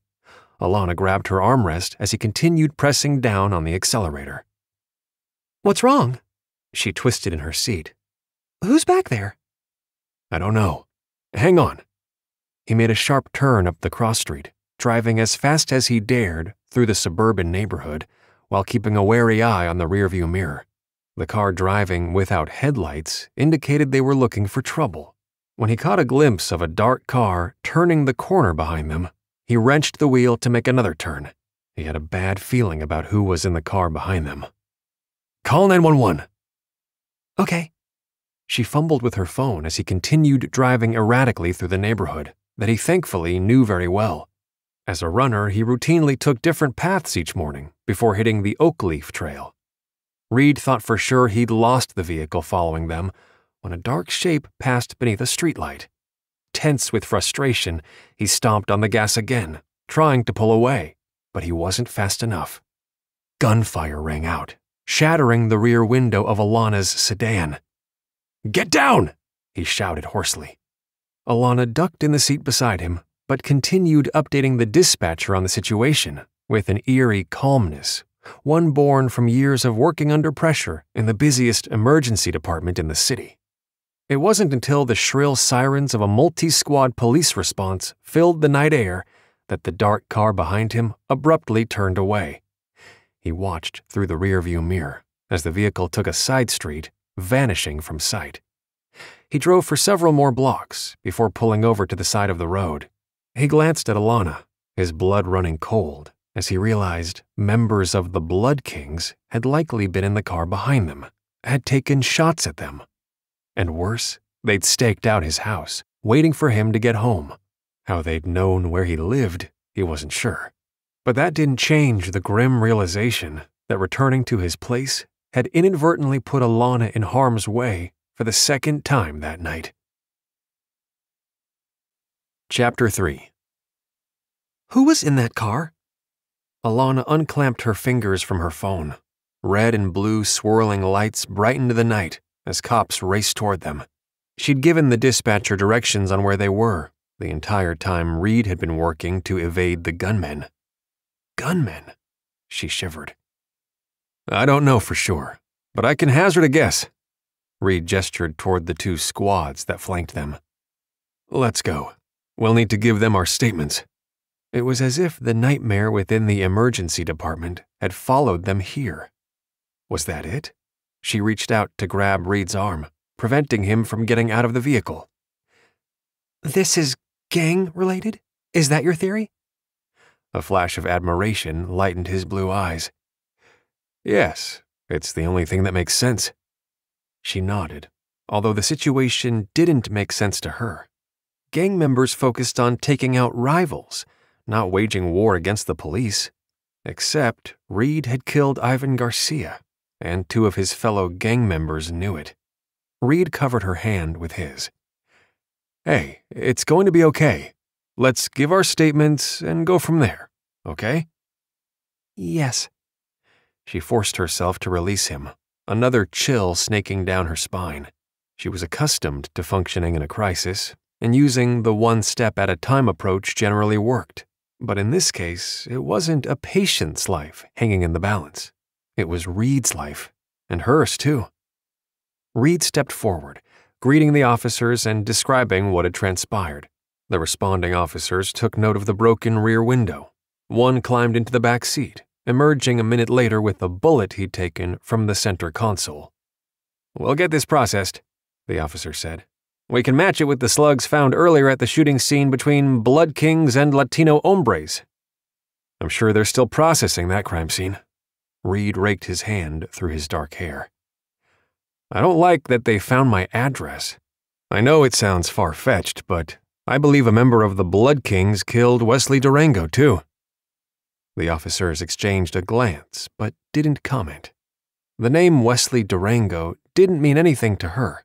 Alanna grabbed her armrest as he continued pressing down on the accelerator. What's wrong? She twisted in her seat. Who's back there? I don't know. Hang on. He made a sharp turn up the cross street, driving as fast as he dared through the suburban neighborhood while keeping a wary eye on the rearview mirror. The car driving without headlights indicated they were looking for trouble. When he caught a glimpse of a dark car turning the corner behind them, he wrenched the wheel to make another turn. He had a bad feeling about who was in the car behind them. Call 911. Okay. She fumbled with her phone as he continued driving erratically through the neighborhood that he thankfully knew very well. As a runner, he routinely took different paths each morning before hitting the Oakleaf Trail. Reed thought for sure he'd lost the vehicle following them when a dark shape passed beneath a streetlight. Tense with frustration, he stomped on the gas again, trying to pull away, but he wasn't fast enough. Gunfire rang out, shattering the rear window of Alanna's sedan. Get down! he shouted hoarsely. Alanna ducked in the seat beside him, but continued updating the dispatcher on the situation with an eerie calmness, one born from years of working under pressure in the busiest emergency department in the city. It wasn't until the shrill sirens of a multi squad police response filled the night air that the dark car behind him abruptly turned away. He watched through the rearview mirror as the vehicle took a side street, vanishing from sight. He drove for several more blocks before pulling over to the side of the road. He glanced at Alanna, his blood running cold, as he realized members of the Blood Kings had likely been in the car behind them, had taken shots at them. And worse, they'd staked out his house, waiting for him to get home. How they'd known where he lived, he wasn't sure. But that didn't change the grim realization that returning to his place had inadvertently put Alanna in harm's way for the second time that night. Chapter 3 Who was in that car? Alanna unclamped her fingers from her phone. Red and blue swirling lights brightened the night as cops raced toward them. She'd given the dispatcher directions on where they were the entire time Reed had been working to evade the gunmen. Gunmen? She shivered. I don't know for sure, but I can hazard a guess. Reed gestured toward the two squads that flanked them. Let's go. We'll need to give them our statements. It was as if the nightmare within the emergency department had followed them here. Was that it? She reached out to grab Reed's arm, preventing him from getting out of the vehicle. This is gang related? Is that your theory? A flash of admiration lightened his blue eyes. Yes, it's the only thing that makes sense. She nodded, although the situation didn't make sense to her. Gang members focused on taking out rivals, not waging war against the police. Except Reed had killed Ivan Garcia, and two of his fellow gang members knew it. Reed covered her hand with his. Hey, it's going to be okay. Let's give our statements and go from there, okay? Yes. She forced herself to release him, another chill snaking down her spine. She was accustomed to functioning in a crisis, and using the one step at a time approach generally worked. But in this case, it wasn't a patient's life hanging in the balance. It was Reed's life, and hers too. Reed stepped forward, greeting the officers and describing what had transpired. The responding officers took note of the broken rear window. One climbed into the back seat, emerging a minute later with a bullet he'd taken from the center console. We'll get this processed, the officer said. We can match it with the slugs found earlier at the shooting scene between Blood Kings and Latino hombres. I'm sure they're still processing that crime scene. Reed raked his hand through his dark hair. I don't like that they found my address. I know it sounds far fetched, but I believe a member of the Blood Kings killed Wesley Durango, too. The officers exchanged a glance, but didn't comment. The name Wesley Durango didn't mean anything to her.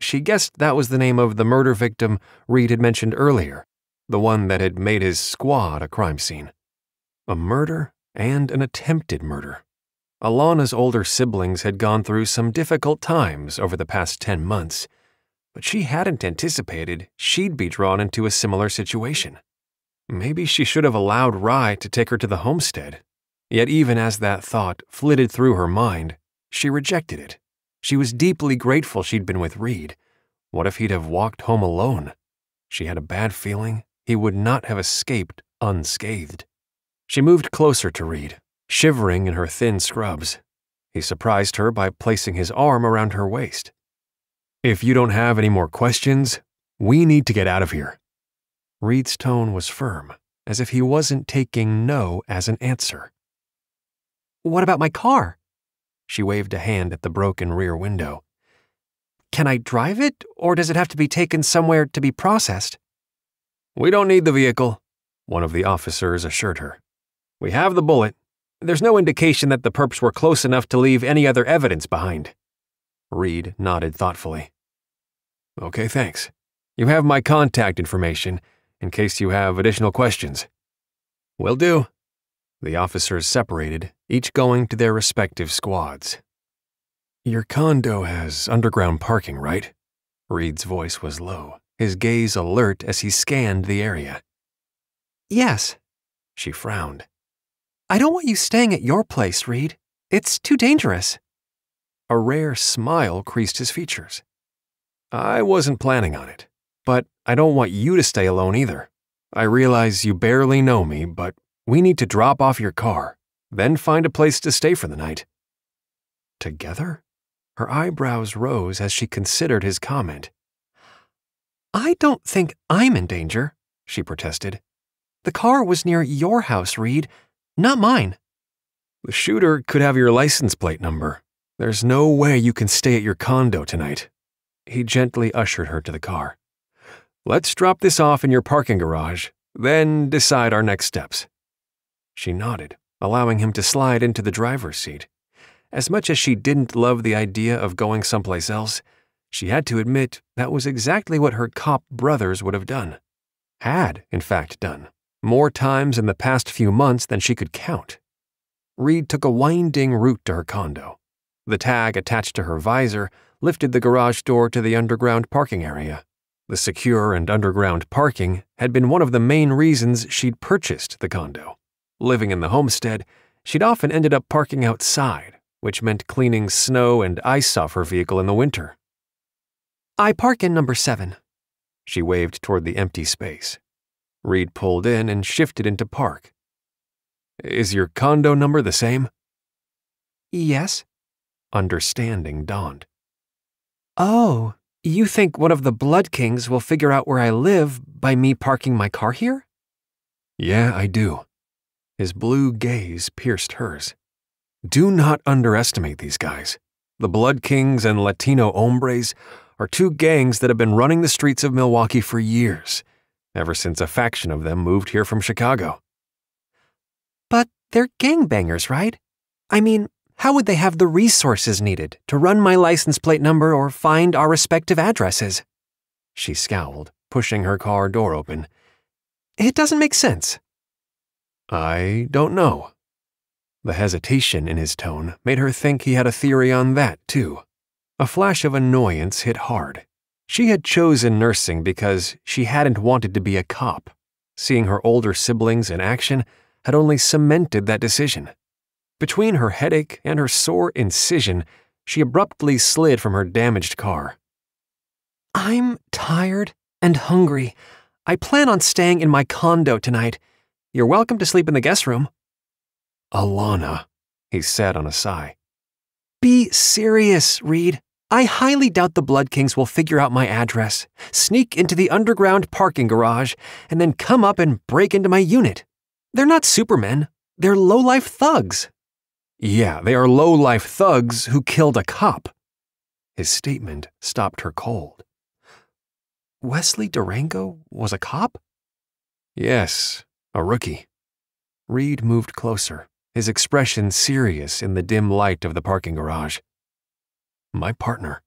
She guessed that was the name of the murder victim Reed had mentioned earlier, the one that had made his squad a crime scene. A murder and an attempted murder. Alanna's older siblings had gone through some difficult times over the past 10 months, but she hadn't anticipated she'd be drawn into a similar situation. Maybe she should have allowed Rye to take her to the homestead. Yet, even as that thought flitted through her mind, she rejected it. She was deeply grateful she'd been with Reed. What if he'd have walked home alone? She had a bad feeling he would not have escaped unscathed. She moved closer to Reed, shivering in her thin scrubs. He surprised her by placing his arm around her waist. If you don't have any more questions, we need to get out of here. Reed's tone was firm, as if he wasn't taking no as an answer. What about my car? She waved a hand at the broken rear window. Can I drive it, or does it have to be taken somewhere to be processed? We don't need the vehicle, one of the officers assured her. We have the bullet. There's no indication that the perps were close enough to leave any other evidence behind. Reed nodded thoughtfully. Okay, thanks. You have my contact information in case you have additional questions. Will do. The officers separated, each going to their respective squads. Your condo has underground parking, right? Reed's voice was low, his gaze alert as he scanned the area. Yes. She frowned. I don't want you staying at your place, Reed. It's too dangerous. A rare smile creased his features. I wasn't planning on it, but I don't want you to stay alone either. I realize you barely know me, but we need to drop off your car, then find a place to stay for the night. Together? Her eyebrows rose as she considered his comment. I don't think I'm in danger, she protested. The car was near your house, Reed, not mine. The shooter could have your license plate number. There's no way you can stay at your condo tonight. He gently ushered her to the car. Let's drop this off in your parking garage, then decide our next steps. She nodded, allowing him to slide into the driver's seat. As much as she didn't love the idea of going someplace else, she had to admit that was exactly what her cop brothers would have done. Had, in fact, done. More times in the past few months than she could count. Reed took a winding route to her condo. The tag attached to her visor lifted the garage door to the underground parking area. The secure and underground parking had been one of the main reasons she'd purchased the condo. Living in the homestead, she'd often ended up parking outside, which meant cleaning snow and ice off her vehicle in the winter. I park in number seven. She waved toward the empty space. Reed pulled in and shifted into park. Is your condo number the same? Yes. Understanding dawned. Oh, you think one of the Blood Kings will figure out where I live by me parking my car here? Yeah, I do. His blue gaze pierced hers. Do not underestimate these guys. The Blood Kings and Latino Hombres are two gangs that have been running the streets of Milwaukee for years, ever since a faction of them moved here from Chicago. But they're gangbangers, right? I mean, how would they have the resources needed to run my license plate number or find our respective addresses? She scowled, pushing her car door open. It doesn't make sense. I don't know. The hesitation in his tone made her think he had a theory on that, too. A flash of annoyance hit hard. She had chosen nursing because she hadn't wanted to be a cop. Seeing her older siblings in action had only cemented that decision. Between her headache and her sore incision, she abruptly slid from her damaged car. I'm tired and hungry. I plan on staying in my condo tonight. You're welcome to sleep in the guest room. Alanna, he said on a sigh. Be serious, Reed. I highly doubt the Blood Kings will figure out my address, sneak into the underground parking garage, and then come up and break into my unit. They're not supermen, they're low-life thugs. Yeah, they are low-life thugs who killed a cop. His statement stopped her cold. Wesley Durango was a cop? Yes, a rookie. Reed moved closer, his expression serious in the dim light of the parking garage. My partner.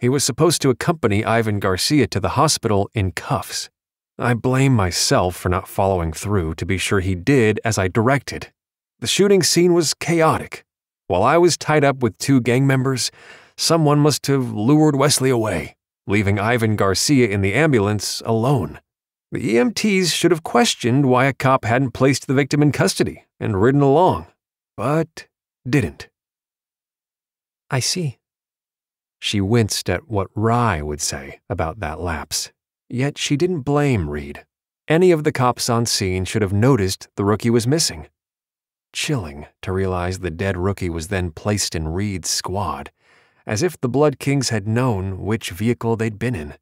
He was supposed to accompany Ivan Garcia to the hospital in cuffs. I blame myself for not following through to be sure he did as I directed. The shooting scene was chaotic. While I was tied up with two gang members, someone must have lured Wesley away, leaving Ivan Garcia in the ambulance alone. The EMTs should have questioned why a cop hadn't placed the victim in custody and ridden along, but didn't. I see. She winced at what Rye would say about that lapse. Yet she didn't blame Reed. Any of the cops on scene should have noticed the rookie was missing. Chilling to realize the dead rookie was then placed in Reed's squad, as if the Blood Kings had known which vehicle they'd been in.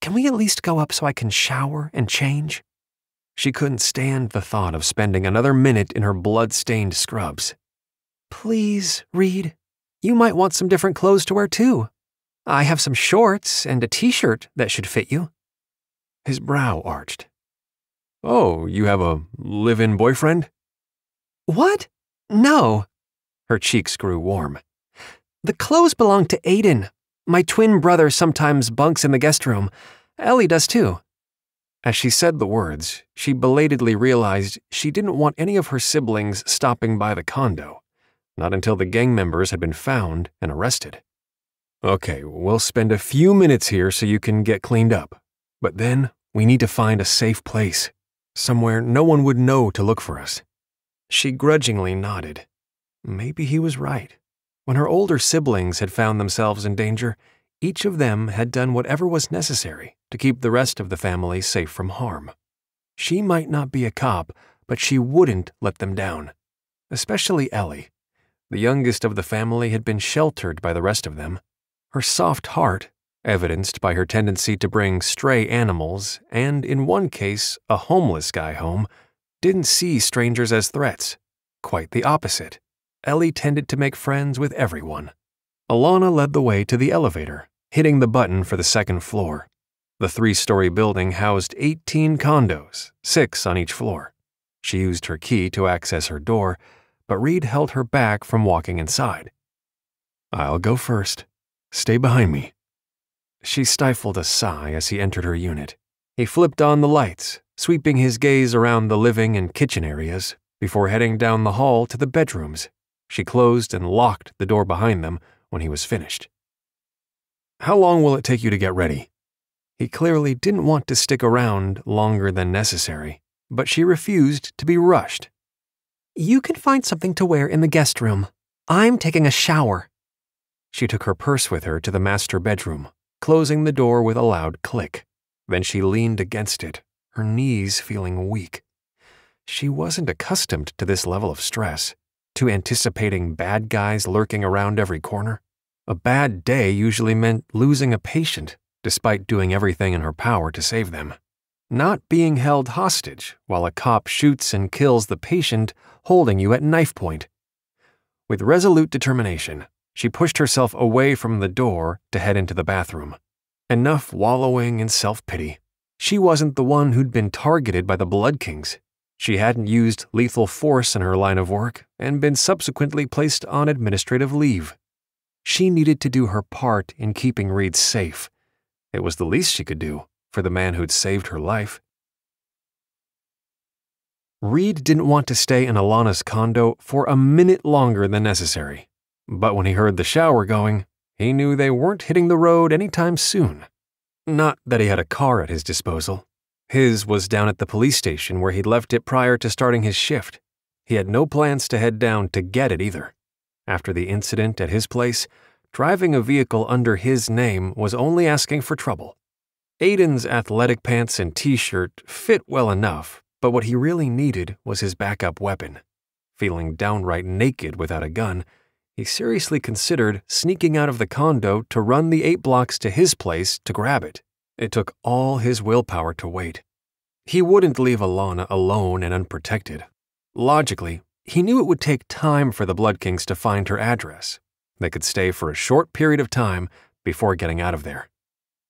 Can we at least go up so I can shower and change? She couldn't stand the thought of spending another minute in her blood-stained scrubs. Please, Reed. You might want some different clothes to wear too. I have some shorts and a t-shirt that should fit you. His brow arched. Oh, you have a live-in boyfriend? What? No. Her cheeks grew warm. The clothes belong to Aiden. My twin brother sometimes bunks in the guest room. Ellie does too. As she said the words, she belatedly realized she didn't want any of her siblings stopping by the condo, not until the gang members had been found and arrested. Okay, we'll spend a few minutes here so you can get cleaned up, but then we need to find a safe place, somewhere no one would know to look for us. She grudgingly nodded. Maybe he was right. When her older siblings had found themselves in danger, each of them had done whatever was necessary to keep the rest of the family safe from harm. She might not be a cop, but she wouldn't let them down. Especially Ellie. The youngest of the family had been sheltered by the rest of them. Her soft heart, evidenced by her tendency to bring stray animals and, in one case, a homeless guy home, didn't see strangers as threats. Quite the opposite. Ellie tended to make friends with everyone. Alanna led the way to the elevator, hitting the button for the second floor. The three story building housed 18 condos, six on each floor. She used her key to access her door, but Reed held her back from walking inside. I'll go first. Stay behind me. She stifled a sigh as he entered her unit. He flipped on the lights, sweeping his gaze around the living and kitchen areas before heading down the hall to the bedrooms. She closed and locked the door behind them when he was finished. How long will it take you to get ready? He clearly didn't want to stick around longer than necessary, but she refused to be rushed. You can find something to wear in the guest room. I'm taking a shower. She took her purse with her to the master bedroom, closing the door with a loud click. Then she leaned against it, her knees feeling weak. She wasn't accustomed to this level of stress, to anticipating bad guys lurking around every corner. A bad day usually meant losing a patient despite doing everything in her power to save them. Not being held hostage while a cop shoots and kills the patient holding you at knife point. With resolute determination, she pushed herself away from the door to head into the bathroom. Enough wallowing in self pity. She wasn't the one who'd been targeted by the Blood Kings. She hadn't used lethal force in her line of work and been subsequently placed on administrative leave. She needed to do her part in keeping Reed safe it was the least she could do for the man who'd saved her life. Reed didn't want to stay in Alanna's condo for a minute longer than necessary, but when he heard the shower going, he knew they weren't hitting the road anytime soon. Not that he had a car at his disposal. His was down at the police station where he'd left it prior to starting his shift. He had no plans to head down to get it either. After the incident at his place, driving a vehicle under his name was only asking for trouble. Aiden's athletic pants and t shirt fit well enough, but what he really needed was his backup weapon. Feeling downright naked without a gun, he seriously considered sneaking out of the condo to run the eight blocks to his place to grab it. It took all his willpower to wait. He wouldn't leave Alanna alone and unprotected. Logically, he knew it would take time for the Blood Kings to find her address, they could stay for a short period of time before getting out of there.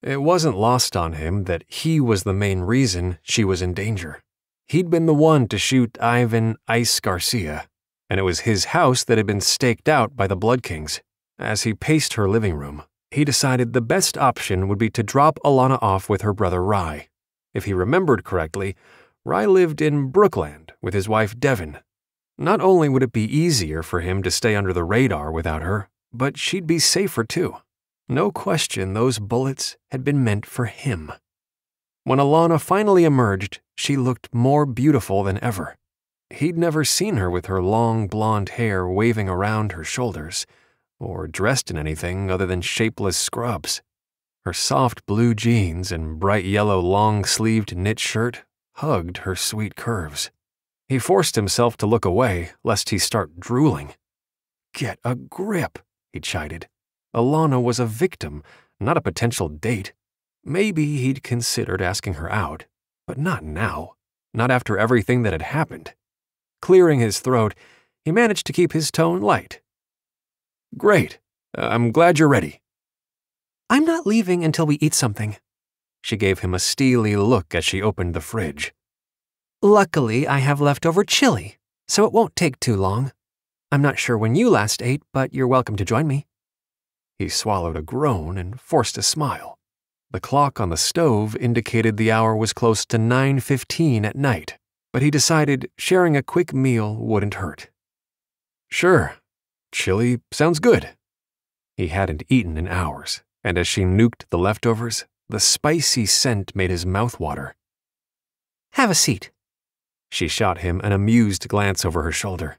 It wasn't lost on him that he was the main reason she was in danger. He'd been the one to shoot Ivan Ice Garcia, and it was his house that had been staked out by the Blood Kings. As he paced her living room, he decided the best option would be to drop Alanna off with her brother Rye. If he remembered correctly, Rye lived in Brookland with his wife Devon. Not only would it be easier for him to stay under the radar without her, but she'd be safer too. No question those bullets had been meant for him. When Alanna finally emerged, she looked more beautiful than ever. He'd never seen her with her long blonde hair waving around her shoulders, or dressed in anything other than shapeless scrubs. Her soft blue jeans and bright yellow long sleeved knit shirt hugged her sweet curves. He forced himself to look away lest he start drooling. Get a grip he chided. Alanna was a victim, not a potential date. Maybe he'd considered asking her out, but not now, not after everything that had happened. Clearing his throat, he managed to keep his tone light. Great. Uh, I'm glad you're ready. I'm not leaving until we eat something. She gave him a steely look as she opened the fridge. Luckily, I have leftover chili, so it won't take too long. I'm not sure when you last ate, but you're welcome to join me. He swallowed a groan and forced a smile. The clock on the stove indicated the hour was close to 9:15 at night, but he decided sharing a quick meal wouldn't hurt. Sure, chili sounds good. He hadn't eaten in hours, and as she nuked the leftovers, the spicy scent made his mouth water. Have a seat. She shot him an amused glance over her shoulder.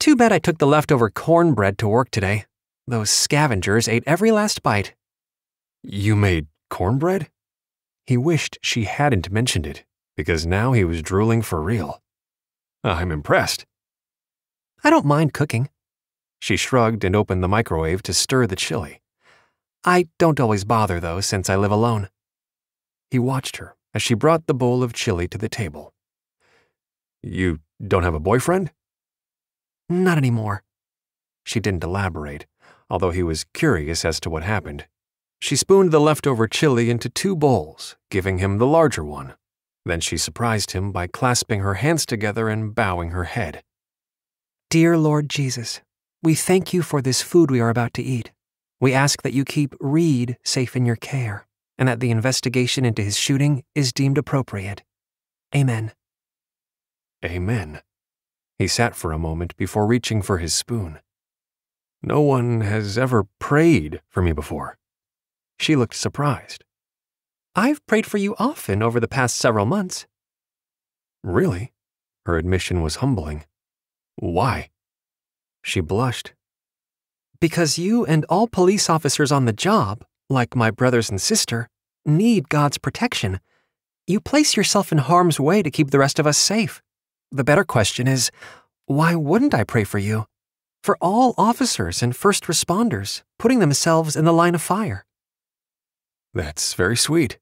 Too bad I took the leftover cornbread to work today. Those scavengers ate every last bite. You made cornbread? He wished she hadn't mentioned it, because now he was drooling for real. I'm impressed. I don't mind cooking. She shrugged and opened the microwave to stir the chili. I don't always bother, though, since I live alone. He watched her as she brought the bowl of chili to the table. You don't have a boyfriend? Not anymore. She didn't elaborate, although he was curious as to what happened. She spooned the leftover chili into two bowls, giving him the larger one. Then she surprised him by clasping her hands together and bowing her head. Dear Lord Jesus, we thank you for this food we are about to eat. We ask that you keep Reed safe in your care and that the investigation into his shooting is deemed appropriate. Amen. Amen. He sat for a moment before reaching for his spoon. No one has ever prayed for me before. She looked surprised. I've prayed for you often over the past several months. Really? Her admission was humbling. Why? She blushed. Because you and all police officers on the job, like my brothers and sister, need God's protection. You place yourself in harm's way to keep the rest of us safe. The better question is, why wouldn't I pray for you? For all officers and first responders putting themselves in the line of fire. That's very sweet.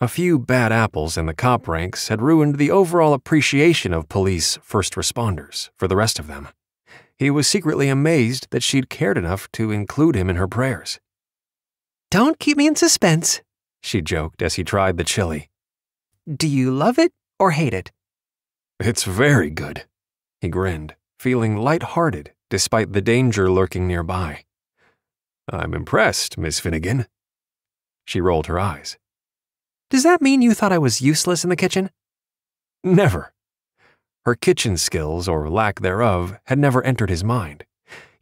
A few bad apples in the cop ranks had ruined the overall appreciation of police first responders for the rest of them. He was secretly amazed that she'd cared enough to include him in her prayers. Don't keep me in suspense, she joked as he tried the chili. Do you love it or hate it? It's very good. He grinned, feeling light-hearted despite the danger lurking nearby. I'm impressed, Miss Finnegan. She rolled her eyes. Does that mean you thought I was useless in the kitchen? Never. Her kitchen skills, or lack thereof, had never entered his mind.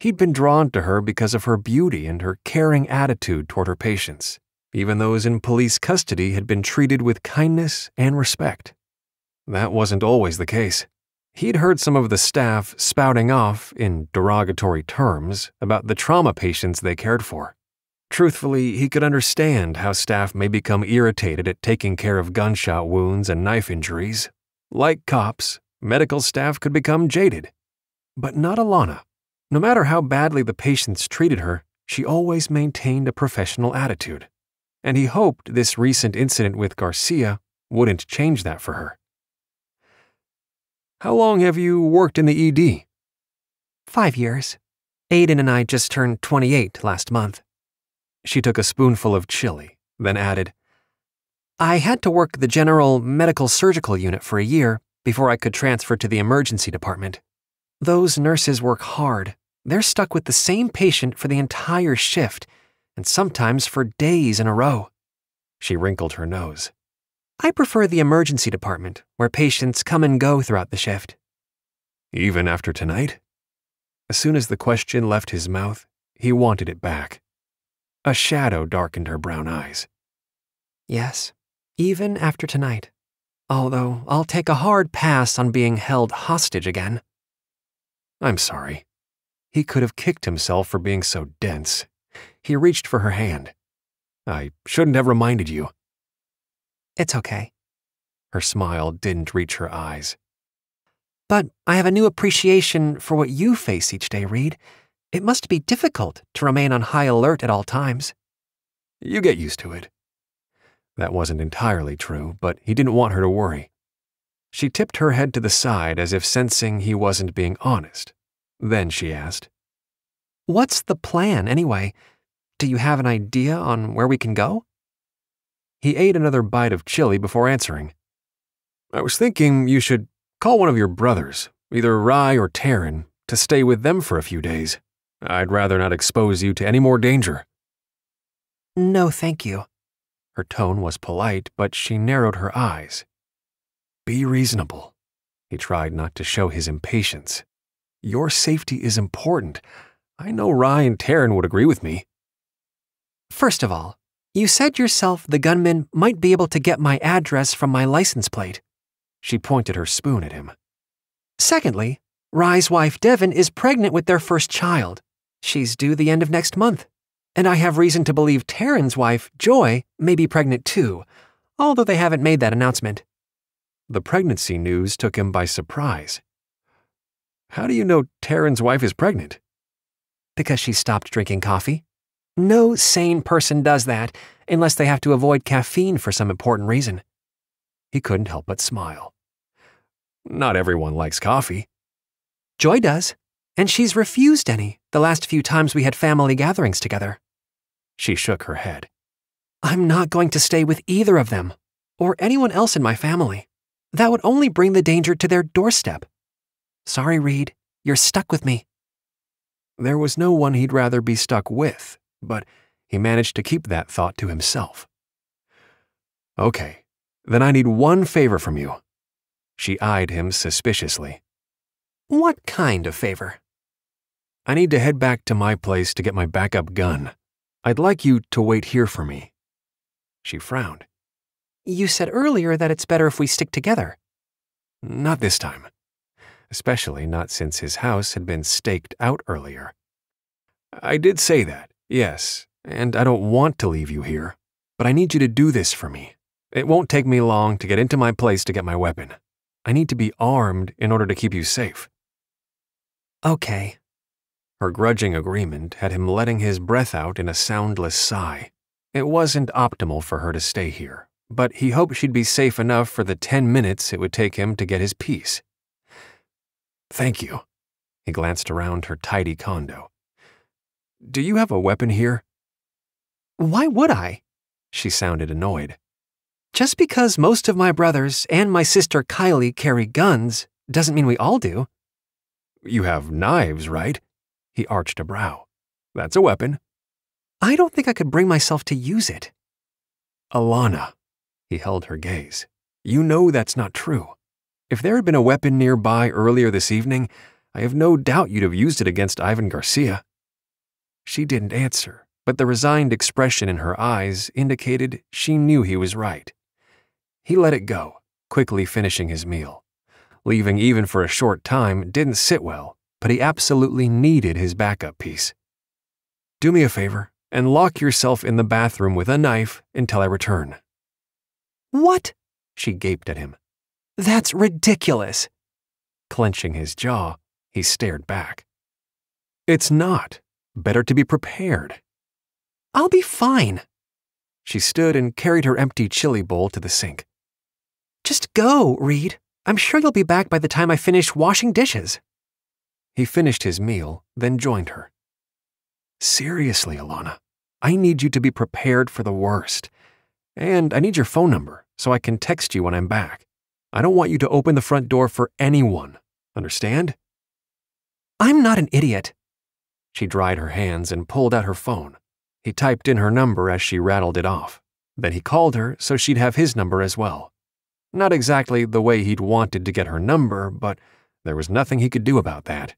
He'd been drawn to her because of her beauty and her caring attitude toward her patients. Even those in police custody had been treated with kindness and respect. That wasn't always the case. He'd heard some of the staff spouting off, in derogatory terms, about the trauma patients they cared for. Truthfully, he could understand how staff may become irritated at taking care of gunshot wounds and knife injuries. Like cops, medical staff could become jaded. But not Alanna. No matter how badly the patients treated her, she always maintained a professional attitude. And he hoped this recent incident with Garcia wouldn't change that for her. How long have you worked in the ED? Five years. Aiden and I just turned 28 last month. She took a spoonful of chili, then added, I had to work the general medical surgical unit for a year before I could transfer to the emergency department. Those nurses work hard. They're stuck with the same patient for the entire shift, and sometimes for days in a row. She wrinkled her nose. I prefer the emergency department, where patients come and go throughout the shift. Even after tonight? As soon as the question left his mouth, he wanted it back. A shadow darkened her brown eyes. Yes, even after tonight. Although I'll take a hard pass on being held hostage again. I'm sorry. He could have kicked himself for being so dense. He reached for her hand. I shouldn't have reminded you. It's okay. Her smile didn't reach her eyes. But I have a new appreciation for what you face each day, Reed. It must be difficult to remain on high alert at all times. You get used to it. That wasn't entirely true, but he didn't want her to worry. She tipped her head to the side as if sensing he wasn't being honest. Then she asked, What's the plan, anyway? Do you have an idea on where we can go? He ate another bite of chili before answering. I was thinking you should call one of your brothers, either Rye or Taryn, to stay with them for a few days. I'd rather not expose you to any more danger. No, thank you. Her tone was polite, but she narrowed her eyes. Be reasonable. He tried not to show his impatience. Your safety is important. I know Rye and Taryn would agree with me. First of all, you said yourself the gunman might be able to get my address from my license plate. She pointed her spoon at him. Secondly, Rye's wife Devon is pregnant with their first child. She's due the end of next month. And I have reason to believe Taryn's wife, Joy, may be pregnant too, although they haven't made that announcement. The pregnancy news took him by surprise. How do you know Taryn's wife is pregnant? Because she stopped drinking coffee? No sane person does that unless they have to avoid caffeine for some important reason. He couldn't help but smile. Not everyone likes coffee. Joy does, and she's refused any the last few times we had family gatherings together. She shook her head. I'm not going to stay with either of them, or anyone else in my family. That would only bring the danger to their doorstep. Sorry, Reed, you're stuck with me. There was no one he'd rather be stuck with, but he managed to keep that thought to himself. Okay, then I need one favor from you. She eyed him suspiciously. What kind of favor? I need to head back to my place to get my backup gun. I'd like you to wait here for me. She frowned. You said earlier that it's better if we stick together. Not this time. Especially not since his house had been staked out earlier. I did say that, yes, and I don't want to leave you here, but I need you to do this for me. It won't take me long to get into my place to get my weapon. I need to be armed in order to keep you safe. Okay. Her grudging agreement had him letting his breath out in a soundless sigh. It wasn't optimal for her to stay here, but he hoped she'd be safe enough for the 10 minutes it would take him to get his piece. Thank you. He glanced around her tidy condo. Do you have a weapon here? Why would I? She sounded annoyed. Just because most of my brothers and my sister Kylie carry guns doesn't mean we all do. You have knives, right? He arched a brow. That's a weapon. I don't think I could bring myself to use it. Alanna, he held her gaze. You know that's not true. If there had been a weapon nearby earlier this evening, I have no doubt you'd have used it against Ivan Garcia. She didn't answer, but the resigned expression in her eyes indicated she knew he was right. He let it go, quickly finishing his meal. Leaving even for a short time didn't sit well, but he absolutely needed his backup piece. Do me a favor and lock yourself in the bathroom with a knife until I return. What? She gaped at him. That's ridiculous. Clenching his jaw, he stared back. It's not. Better to be prepared. I'll be fine. She stood and carried her empty chili bowl to the sink. Just go, Reed. I'm sure you'll be back by the time I finish washing dishes. He finished his meal, then joined her. Seriously, Alanna, I need you to be prepared for the worst. And I need your phone number so I can text you when I'm back. I don't want you to open the front door for anyone. Understand? I'm not an idiot. She dried her hands and pulled out her phone. He typed in her number as she rattled it off. Then he called her so she'd have his number as well. Not exactly the way he'd wanted to get her number, but there was nothing he could do about that.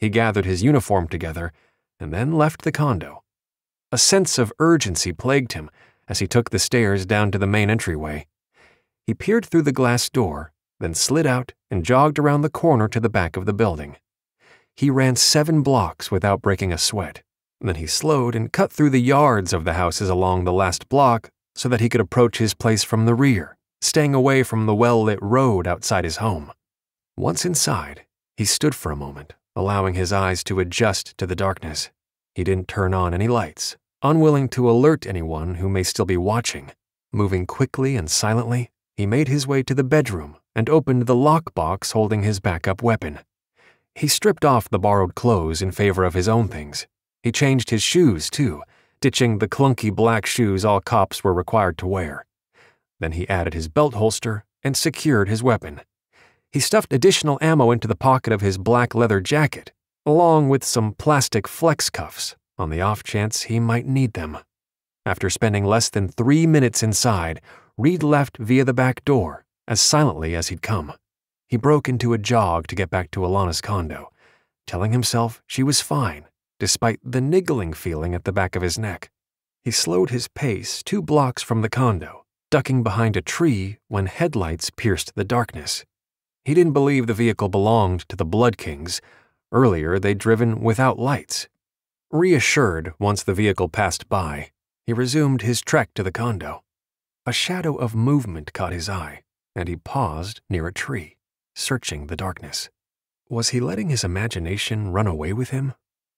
He gathered his uniform together and then left the condo. A sense of urgency plagued him as he took the stairs down to the main entryway. He peered through the glass door, then slid out and jogged around the corner to the back of the building. He ran seven blocks without breaking a sweat. Then he slowed and cut through the yards of the houses along the last block so that he could approach his place from the rear, staying away from the well lit road outside his home. Once inside, he stood for a moment, allowing his eyes to adjust to the darkness. He didn't turn on any lights, unwilling to alert anyone who may still be watching. Moving quickly and silently, he made his way to the bedroom and opened the lockbox holding his backup weapon. He stripped off the borrowed clothes in favor of his own things. He changed his shoes, too, ditching the clunky black shoes all cops were required to wear. Then he added his belt holster and secured his weapon. He stuffed additional ammo into the pocket of his black leather jacket, along with some plastic flex cuffs on the off chance he might need them. After spending less than three minutes inside, Reed left via the back door, as silently as he'd come. He broke into a jog to get back to Alanna's condo, telling himself she was fine, despite the niggling feeling at the back of his neck. He slowed his pace two blocks from the condo, ducking behind a tree when headlights pierced the darkness. He didn't believe the vehicle belonged to the Blood Kings. Earlier, they'd driven without lights. Reassured once the vehicle passed by, he resumed his trek to the condo. A shadow of movement caught his eye, and he paused near a tree, searching the darkness. Was he letting his imagination run away with him?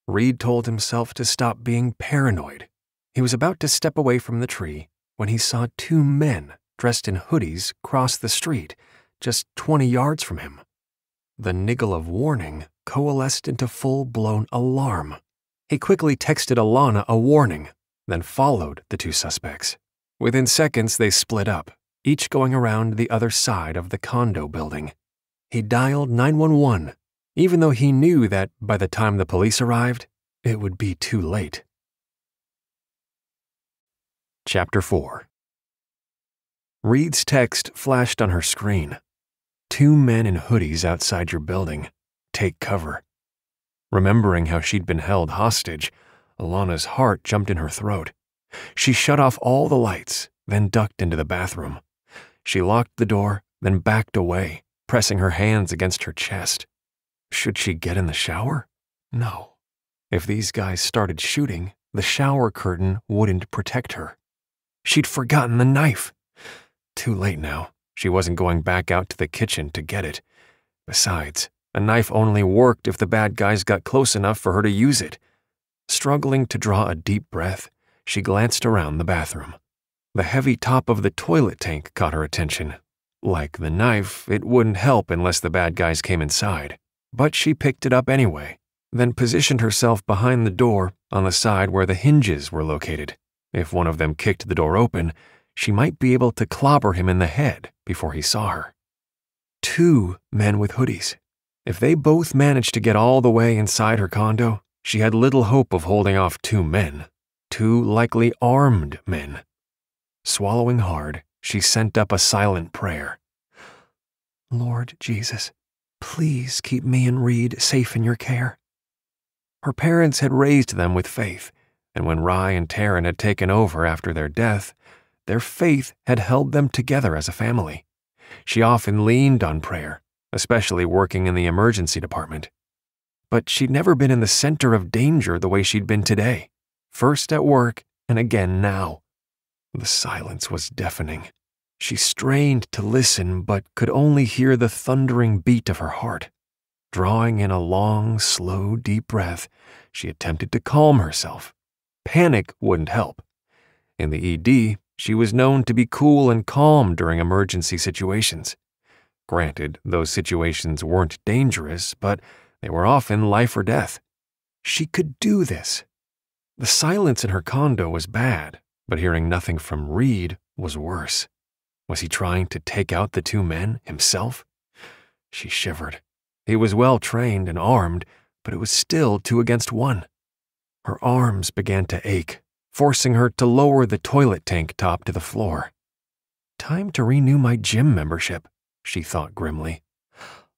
Reed told himself to stop being paranoid. He was about to step away from the tree when he saw two men dressed in hoodies cross the street just 20 yards from him. The niggle of warning coalesced into full blown alarm. He quickly texted Alanna a warning, then followed the two suspects. Within seconds, they split up, each going around the other side of the condo building. He dialed 911, even though he knew that by the time the police arrived, it would be too late. Chapter 4 Reed's text flashed on her screen. Two men in hoodies outside your building. Take cover. Remembering how she'd been held hostage, Alanna's heart jumped in her throat. She shut off all the lights, then ducked into the bathroom. She locked the door, then backed away, pressing her hands against her chest. Should she get in the shower? No. If these guys started shooting, the shower curtain wouldn't protect her. She'd forgotten the knife. Too late now. She wasn't going back out to the kitchen to get it. Besides, a knife only worked if the bad guys got close enough for her to use it. Struggling to draw a deep breath, she glanced around the bathroom. The heavy top of the toilet tank caught her attention. Like the knife, it wouldn't help unless the bad guys came inside. But she picked it up anyway, then positioned herself behind the door on the side where the hinges were located. If one of them kicked the door open, she might be able to clobber him in the head before he saw her. Two men with hoodies. If they both managed to get all the way inside her condo, she had little hope of holding off two men, two likely armed men. Swallowing hard, she sent up a silent prayer. Lord Jesus, please keep me and Reed safe in your care. Her parents had raised them with faith, and when Rye and Taryn had taken over after their death, their faith had held them together as a family. She often leaned on prayer, especially working in the emergency department. But she'd never been in the center of danger the way she'd been today, first at work and again now. The silence was deafening. She strained to listen, but could only hear the thundering beat of her heart. Drawing in a long, slow, deep breath, she attempted to calm herself. Panic wouldn't help. In the ED, she was known to be cool and calm during emergency situations. Granted, those situations weren't dangerous, but they were often life or death. She could do this. The silence in her condo was bad, but hearing nothing from Reed was worse. Was he trying to take out the two men himself? She shivered. He was well trained and armed, but it was still two against one. Her arms began to ache, forcing her to lower the toilet tank top to the floor. Time to renew my gym membership, she thought grimly.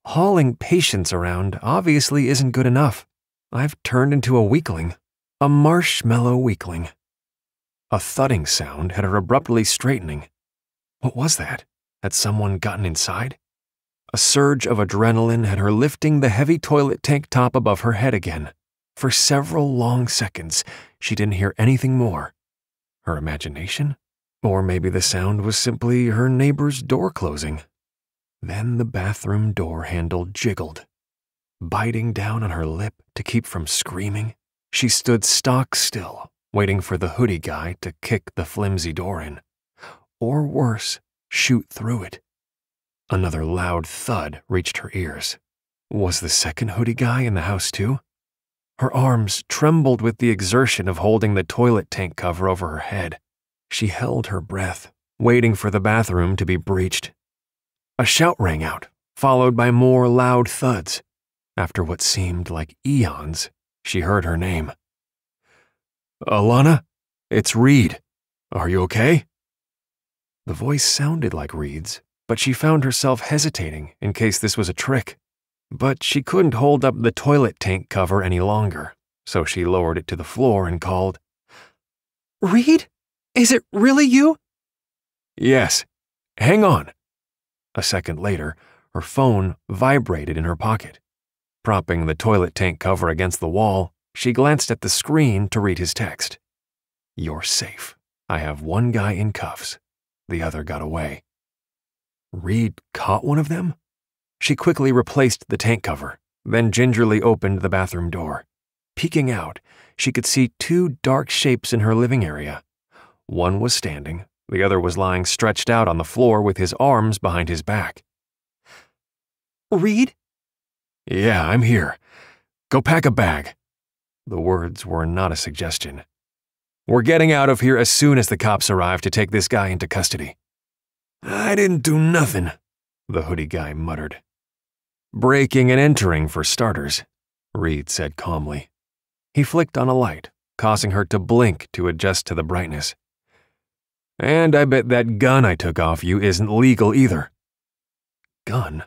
Hauling patients around obviously isn't good enough. I've turned into a weakling, a marshmallow weakling. A thudding sound had her abruptly straightening. What was that? Had someone gotten inside? A surge of adrenaline had her lifting the heavy toilet tank top above her head again. For several long seconds, she didn't hear anything more. Her imagination? Or maybe the sound was simply her neighbor's door closing. Then the bathroom door handle jiggled. Biting down on her lip to keep from screaming, she stood stock still, waiting for the hoodie guy to kick the flimsy door in. Or worse, shoot through it. Another loud thud reached her ears. Was the second hoodie guy in the house too? Her arms trembled with the exertion of holding the toilet tank cover over her head. She held her breath, waiting for the bathroom to be breached. A shout rang out, followed by more loud thuds. After what seemed like eons, she heard her name. Alanna, it's Reed. Are you okay? The voice sounded like Reed's, but she found herself hesitating in case this was a trick. But she couldn't hold up the toilet tank cover any longer, so she lowered it to the floor and called, Reed? Is it really you? Yes. Hang on. A second later, her phone vibrated in her pocket. Propping the toilet tank cover against the wall, she glanced at the screen to read his text. You're safe. I have one guy in cuffs. The other got away. Reed caught one of them? She quickly replaced the tank cover, then gingerly opened the bathroom door. Peeking out, she could see two dark shapes in her living area. One was standing, the other was lying stretched out on the floor with his arms behind his back. Reed? Yeah, I'm here. Go pack a bag. The words were not a suggestion. We're getting out of here as soon as the cops arrive to take this guy into custody. I didn't do nothing, the hoodie guy muttered. Breaking and entering for starters, Reed said calmly. He flicked on a light, causing her to blink to adjust to the brightness. And I bet that gun I took off you isn't legal either. Gun?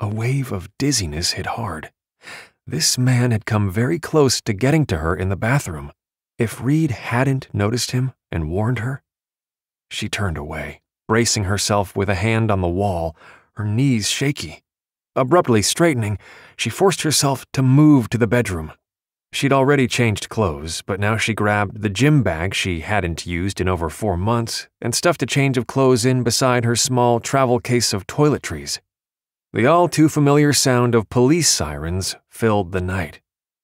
A wave of dizziness hit hard. This man had come very close to getting to her in the bathroom. If Reed hadn't noticed him and warned her, she turned away, bracing herself with a hand on the wall, her knees shaky. Abruptly straightening, she forced herself to move to the bedroom. She'd already changed clothes, but now she grabbed the gym bag she hadn't used in over four months and stuffed a change of clothes in beside her small travel case of toiletries. The all too familiar sound of police sirens filled the night.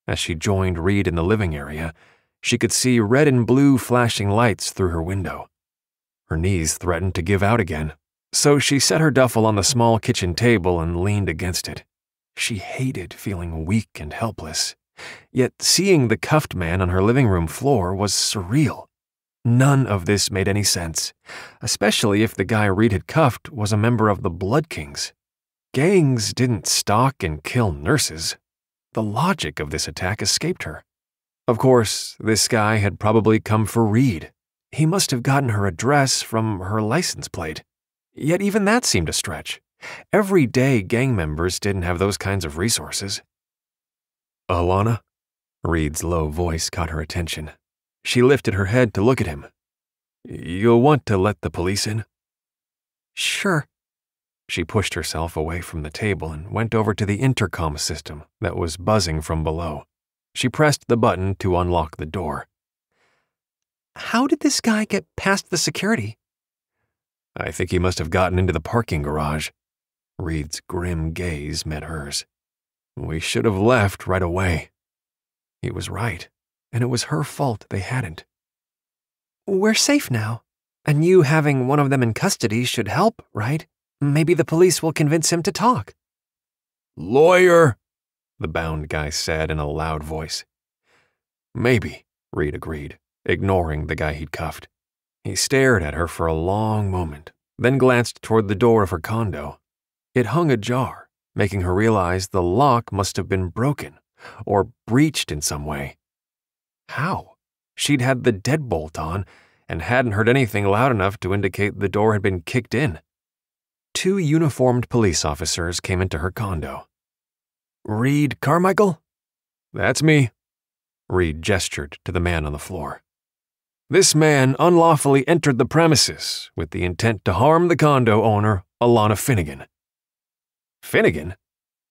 As she joined Reed in the living area, she could see red and blue flashing lights through her window. Her knees threatened to give out again, so she set her duffel on the small kitchen table and leaned against it. She hated feeling weak and helpless Yet seeing the cuffed man on her living room floor was surreal. None of this made any sense, especially if the guy Reed had cuffed was a member of the Blood Kings. Gangs didn't stalk and kill nurses. The logic of this attack escaped her. Of course, this guy had probably come for Reed. He must have gotten her address from her license plate. Yet even that seemed a stretch. Everyday gang members didn't have those kinds of resources. Alanna? Reed's low voice caught her attention. She lifted her head to look at him. You'll want to let the police in? Sure. She pushed herself away from the table and went over to the intercom system that was buzzing from below. She pressed the button to unlock the door. How did this guy get past the security? I think he must have gotten into the parking garage. Reed's grim gaze met hers. We should have left right away. He was right, and it was her fault they hadn't. We're safe now, and you having one of them in custody should help, right? Maybe the police will convince him to talk. Lawyer, the bound guy said in a loud voice. Maybe, Reed agreed, ignoring the guy he'd cuffed. He stared at her for a long moment, then glanced toward the door of her condo. It hung ajar, making her realize the lock must have been broken or breached in some way. How? She'd had the deadbolt on and hadn't heard anything loud enough to indicate the door had been kicked in. Two uniformed police officers came into her condo. Reed Carmichael? That's me. Reed gestured to the man on the floor. This man unlawfully entered the premises with the intent to harm the condo owner, Alanna Finnegan. Finnegan?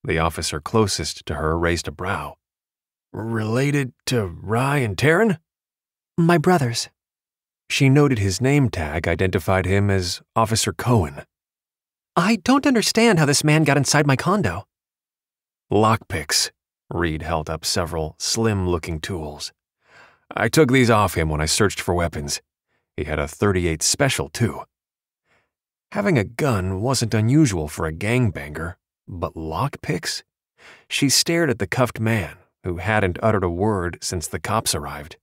The officer closest to her raised a brow. Related to Rye and Taryn? My brothers. She noted his name tag identified him as Officer Cohen. I don't understand how this man got inside my condo. Lockpicks. Reed held up several slim looking tools. I took these off him when I searched for weapons. He had a 38 special, too. Having a gun wasn't unusual for a gangbanger, but lockpicks? She stared at the cuffed man, who hadn't uttered a word since the cops arrived.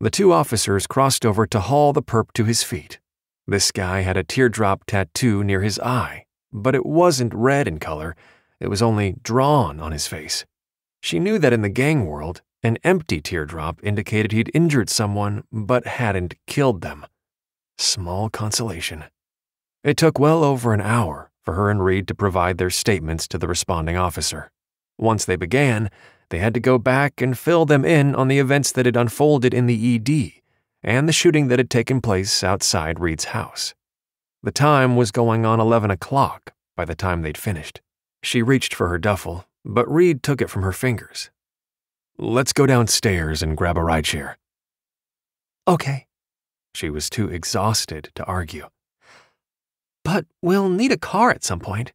The two officers crossed over to haul the perp to his feet. This guy had a teardrop tattoo near his eye, but it wasn't red in color, it was only drawn on his face. She knew that in the gang world, an empty teardrop indicated he'd injured someone but hadn't killed them. Small consolation. It took well over an hour for her and Reed to provide their statements to the responding officer. Once they began, they had to go back and fill them in on the events that had unfolded in the ED and the shooting that had taken place outside Reed's house. The time was going on 11 o'clock by the time they'd finished. She reached for her duffel, but Reed took it from her fingers. Let's go downstairs and grab a rideshare. Okay. She was too exhausted to argue. But we'll need a car at some point.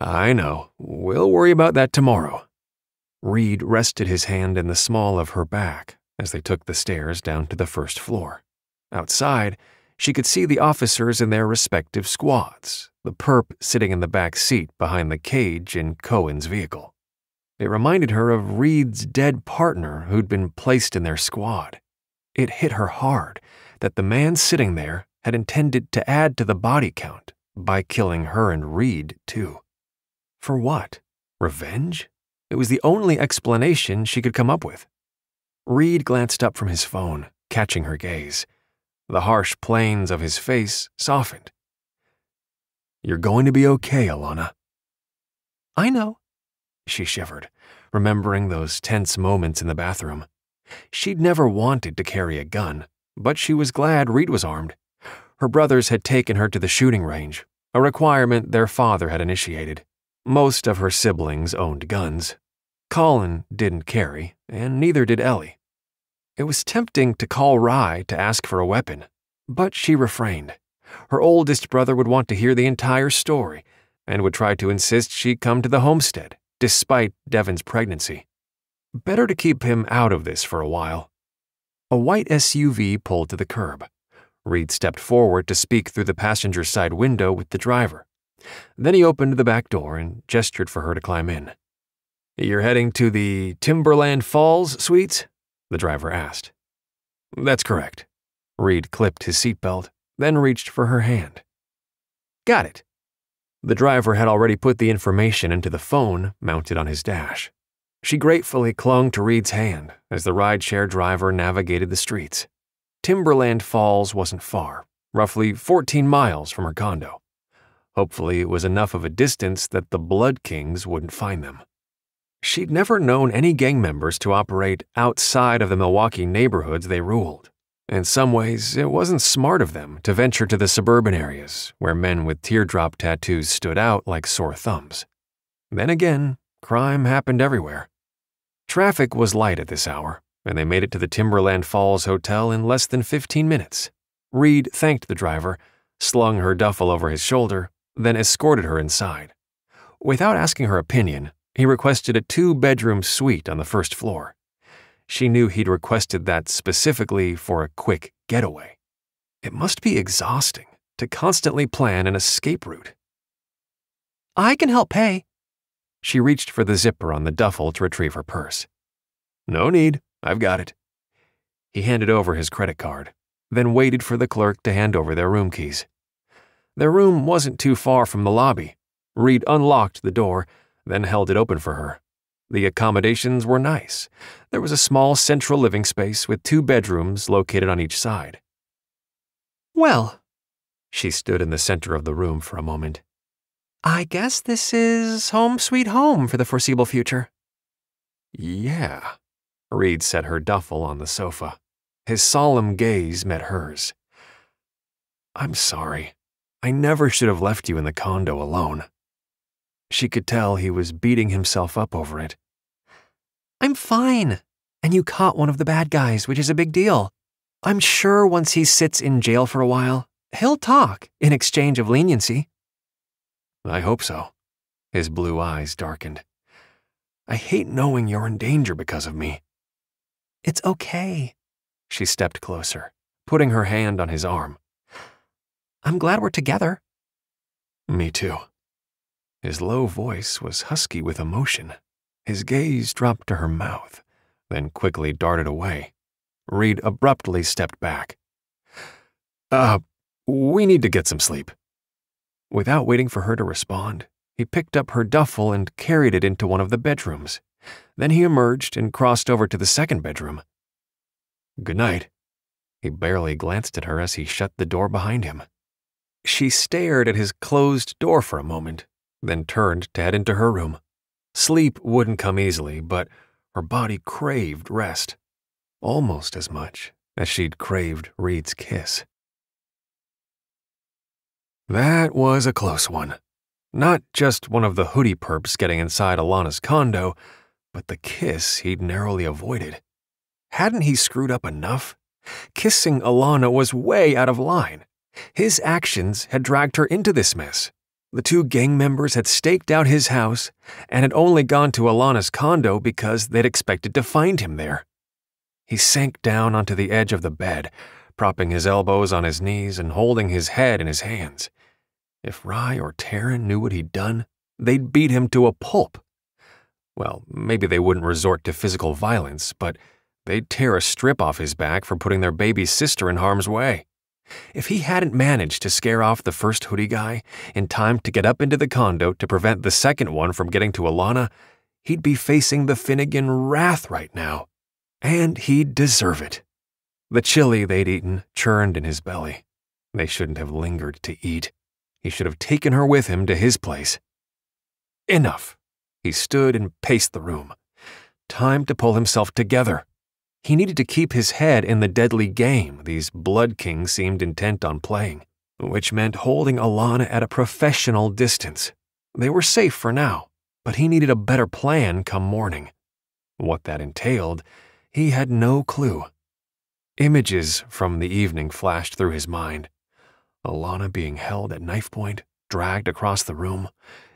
I know. We'll worry about that tomorrow. Reed rested his hand in the small of her back as they took the stairs down to the first floor. Outside, she could see the officers in their respective squads, the perp sitting in the back seat behind the cage in Cohen's vehicle. It reminded her of Reed's dead partner who'd been placed in their squad. It hit her hard that the man sitting there had intended to add to the body count by killing her and Reed, too. For what? Revenge? It was the only explanation she could come up with. Reed glanced up from his phone, catching her gaze. The harsh planes of his face softened. You're going to be okay, Alanna. I know. She shivered, remembering those tense moments in the bathroom. She'd never wanted to carry a gun, but she was glad Reed was armed. Her brothers had taken her to the shooting range, a requirement their father had initiated. Most of her siblings owned guns. Colin didn't carry, and neither did Ellie. It was tempting to call Rye to ask for a weapon, but she refrained. Her oldest brother would want to hear the entire story and would try to insist she come to the homestead, despite Devon's pregnancy. Better to keep him out of this for a while. A white SUV pulled to the curb. Reed stepped forward to speak through the passenger side window with the driver. Then he opened the back door and gestured for her to climb in. You're heading to the Timberland Falls Suites? The driver asked. That's correct. Reed clipped his seatbelt, then reached for her hand. Got it. The driver had already put the information into the phone mounted on his dash. She gratefully clung to Reed's hand as the rideshare driver navigated the streets. Timberland Falls wasn't far, roughly 14 miles from her condo. Hopefully, it was enough of a distance that the Blood Kings wouldn't find them. She'd never known any gang members to operate outside of the Milwaukee neighborhoods they ruled. In some ways, it wasn't smart of them to venture to the suburban areas where men with teardrop tattoos stood out like sore thumbs. Then again, crime happened everywhere. Traffic was light at this hour, and they made it to the Timberland Falls Hotel in less than 15 minutes. Reed thanked the driver, slung her duffel over his shoulder, then escorted her inside. Without asking her opinion, he requested a two bedroom suite on the first floor. She knew he'd requested that specifically for a quick getaway. It must be exhausting to constantly plan an escape route. I can help pay. She reached for the zipper on the duffel to retrieve her purse. No need, I've got it. He handed over his credit card, then waited for the clerk to hand over their room keys. Their room wasn't too far from the lobby. Reed unlocked the door then held it open for her. The accommodations were nice. There was a small central living space with two bedrooms located on each side. Well, she stood in the center of the room for a moment. I guess this is home sweet home for the foreseeable future. Yeah. Reed set her duffel on the sofa. His solemn gaze met hers. I'm sorry. I never should have left you in the condo alone. She could tell he was beating himself up over it. I'm fine. And you caught one of the bad guys, which is a big deal. I'm sure once he sits in jail for a while, he'll talk in exchange of leniency. I hope so. His blue eyes darkened. I hate knowing you're in danger because of me. It's okay. She stepped closer, putting her hand on his arm. I'm glad we're together. Me too. His low voice was husky with emotion. His gaze dropped to her mouth, then quickly darted away. Reed abruptly stepped back. Uh, we need to get some sleep. Without waiting for her to respond, he picked up her duffel and carried it into one of the bedrooms. Then he emerged and crossed over to the second bedroom. Good night. He barely glanced at her as he shut the door behind him. She stared at his closed door for a moment, then turned to head into her room. Sleep wouldn't come easily, but her body craved rest, almost as much as she'd craved Reed's kiss. That was a close one. Not just one of the hoodie perps getting inside Alanna's condo, but the kiss he'd narrowly avoided. Hadn't he screwed up enough? Kissing Alanna was way out of line. His actions had dragged her into this mess, The two gang members had staked out his house and had only gone to Alanna's condo because they'd expected to find him there. He sank down onto the edge of the bed, propping his elbows on his knees and holding his head in his hands. If Rye or Taryn knew what he'd done, they'd beat him to a pulp. Well, maybe they wouldn't resort to physical violence, but they'd tear a strip off his back for putting their baby sister in harm's way. If he hadn't managed to scare off the first hoodie guy in time to get up into the condo to prevent the second one from getting to Alanna, he'd be facing the Finnegan wrath right now. And he'd deserve it. The chili they'd eaten churned in his belly. They shouldn't have lingered to eat. He should have taken her with him to his place. Enough. He stood and paced the room. Time to pull himself together. He needed to keep his head in the deadly game these Blood Kings seemed intent on playing, which meant holding Alanna at a professional distance. They were safe for now, but he needed a better plan come morning. What that entailed, he had no clue. Images from the evening flashed through his mind. Alanna being held at knife point, dragged across the room,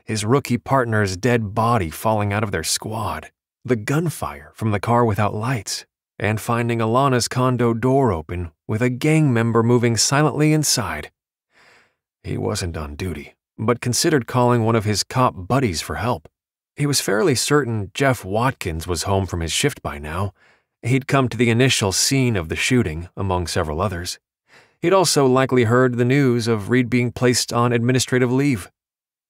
his rookie partner's dead body falling out of their squad, the gunfire from the car without lights, and finding Alanna's condo door open with a gang member moving silently inside. He wasn't on duty, but considered calling one of his cop buddies for help. He was fairly certain Jeff Watkins was home from his shift by now. He'd come to the initial scene of the shooting, among several others. He'd also likely heard the news of Reed being placed on administrative leave.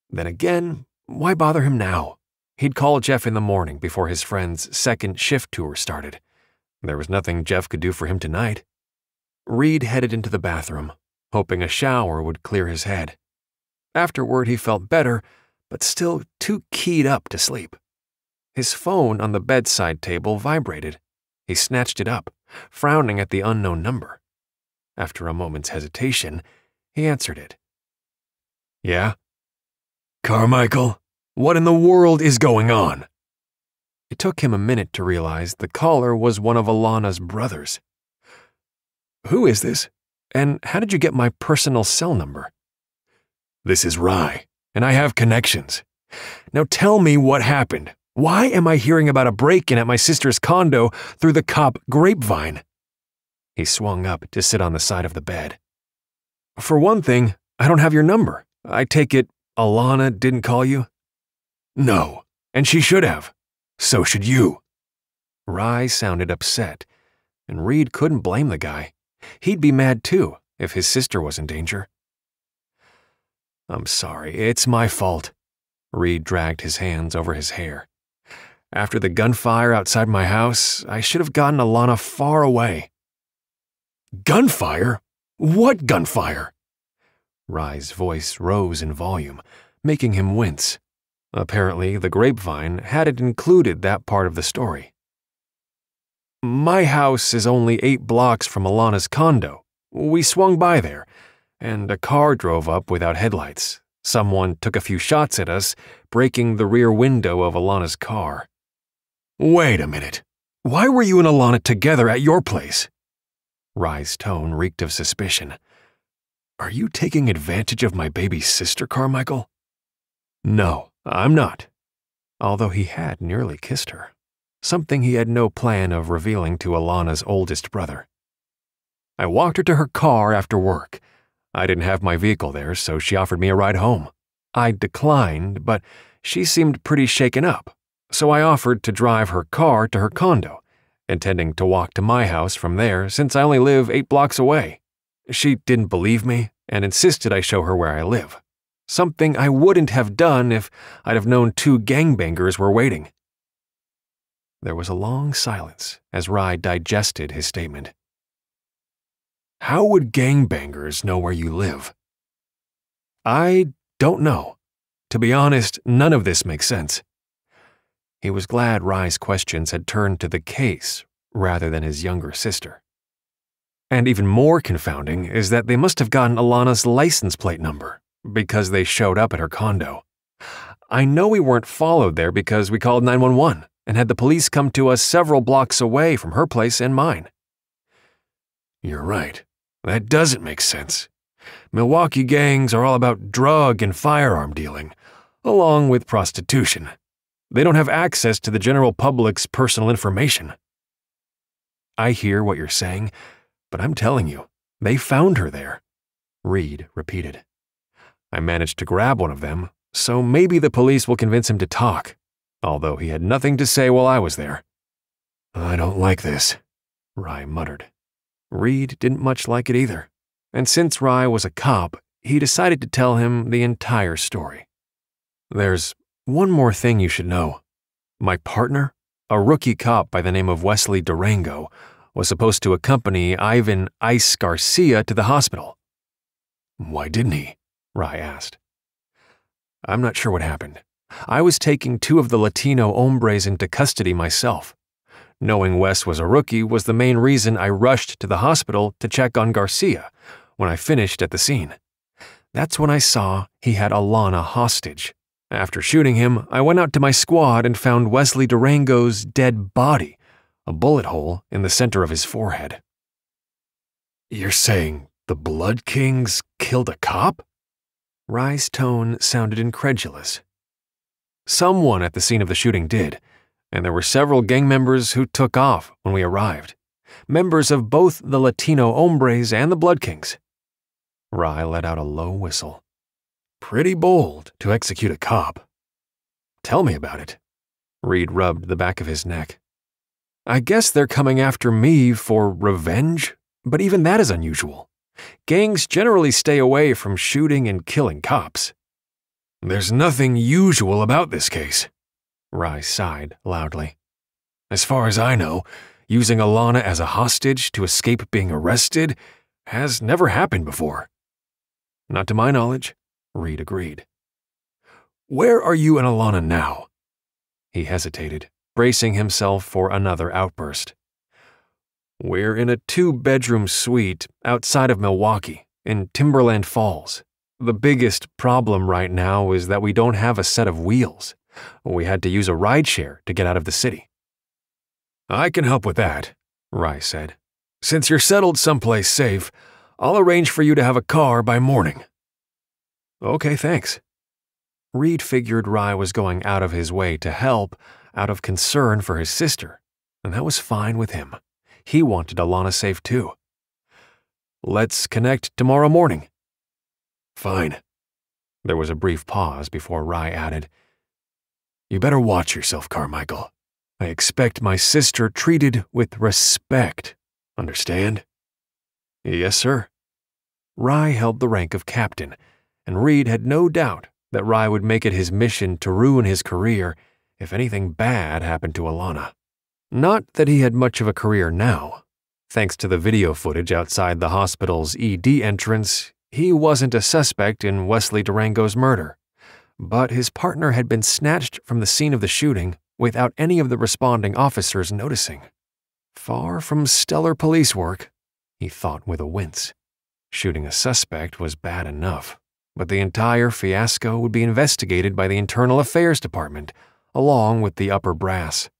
Then again, why bother him now? He'd call Jeff in the morning before his friend's second shift tour started. There was nothing Jeff could do for him tonight. Reed headed into the bathroom, hoping a shower would clear his head. Afterward, he felt better, but still too keyed up to sleep. His phone on the bedside table vibrated. He snatched it up, frowning at the unknown number. After a moment's hesitation, he answered it. Yeah? Carmichael, what in the world is going on? It took him a minute to realize the caller was one of Alanna's brothers. Who is this? And how did you get my personal cell number? This is Rye, and I have connections. Now tell me what happened. Why am I hearing about a break in at my sister's condo through the cop grapevine? He swung up to sit on the side of the bed. For one thing, I don't have your number. I take it Alanna didn't call you? No, and she should have. So should you. Rye sounded upset, and Reed couldn't blame the guy. He'd be mad too if his sister was in danger. I'm sorry, it's my fault. Reed dragged his hands over his hair. After the gunfire outside my house, I should have gotten Alanna far away. Gunfire? What gunfire? Rye's voice rose in volume, making him wince. Apparently, the grapevine hadn't included that part of the story. My house is only eight blocks from Alanna's condo. We swung by there, and a car drove up without headlights. Someone took a few shots at us, breaking the rear window of Alanna's car. Wait a minute. Why were you and Alanna together at your place? Rye's tone reeked of suspicion. Are you taking advantage of my baby sister, Carmichael? No, I'm not. Although he had nearly kissed her. Something he had no plan of revealing to Alanna's oldest brother. I walked her to her car after work. I didn't have my vehicle there, so she offered me a ride home. I declined, but she seemed pretty shaken up so I offered to drive her car to her condo, intending to walk to my house from there since I only live eight blocks away. She didn't believe me and insisted I show her where I live, something I wouldn't have done if I'd have known two gangbangers were waiting. There was a long silence as Rye digested his statement. How would gangbangers know where you live? I don't know. To be honest, none of this makes sense. He was glad Rye's questions had turned to the case rather than his younger sister. And even more confounding is that they must have gotten Alanna's license plate number because they showed up at her condo. I know we weren't followed there because we called 911 and had the police come to us several blocks away from her place and mine. You're right. That doesn't make sense. Milwaukee gangs are all about drug and firearm dealing, along with prostitution. They don't have access to the general public's personal information. I hear what you're saying, but I'm telling you, they found her there. Reed repeated. I managed to grab one of them, so maybe the police will convince him to talk, although he had nothing to say while I was there. I don't like this, Rye muttered. Reed didn't much like it either, and since Rye was a cop, he decided to tell him the entire story. There's one more thing you should know. My partner, a rookie cop by the name of Wesley Durango, was supposed to accompany Ivan Ice Garcia to the hospital. Why didn't he? Rye asked. I'm not sure what happened. I was taking two of the Latino hombres into custody myself. Knowing Wes was a rookie was the main reason I rushed to the hospital to check on Garcia when I finished at the scene. That's when I saw he had Alanna hostage. After shooting him, I went out to my squad and found Wesley Durango's dead body, a bullet hole in the center of his forehead. You're saying the Blood Kings killed a cop? Rye's tone sounded incredulous. Someone at the scene of the shooting did, and there were several gang members who took off when we arrived. Members of both the Latino hombres and the Blood Kings. Rye let out a low whistle. Pretty bold to execute a cop. Tell me about it. Reed rubbed the back of his neck. I guess they're coming after me for revenge, but even that is unusual. Gangs generally stay away from shooting and killing cops. There's nothing usual about this case. Rye sighed loudly. As far as I know, using Alanna as a hostage to escape being arrested has never happened before. Not to my knowledge, Reed agreed. Where are you and Alanna now? He hesitated, bracing himself for another outburst. We're in a two bedroom suite outside of Milwaukee, in Timberland Falls. The biggest problem right now is that we don't have a set of wheels. We had to use a rideshare to get out of the city. I can help with that, Rye said. Since you're settled someplace safe, I'll arrange for you to have a car by morning. Okay, thanks. Reed figured Rye was going out of his way to help out of concern for his sister, and that was fine with him. He wanted Alanna safe too. Let's connect tomorrow morning. Fine. There was a brief pause before Rye added, You better watch yourself, Carmichael. I expect my sister treated with respect. Understand? Yes, sir. Rye held the rank of captain, and Reed had no doubt that Rye would make it his mission to ruin his career if anything bad happened to Alanna. Not that he had much of a career now. Thanks to the video footage outside the hospital's ED entrance, he wasn't a suspect in Wesley Durango's murder. But his partner had been snatched from the scene of the shooting without any of the responding officers noticing. Far from stellar police work, he thought with a wince. Shooting a suspect was bad enough, but the entire fiasco would be investigated by the Internal Affairs Department, along with the upper brass.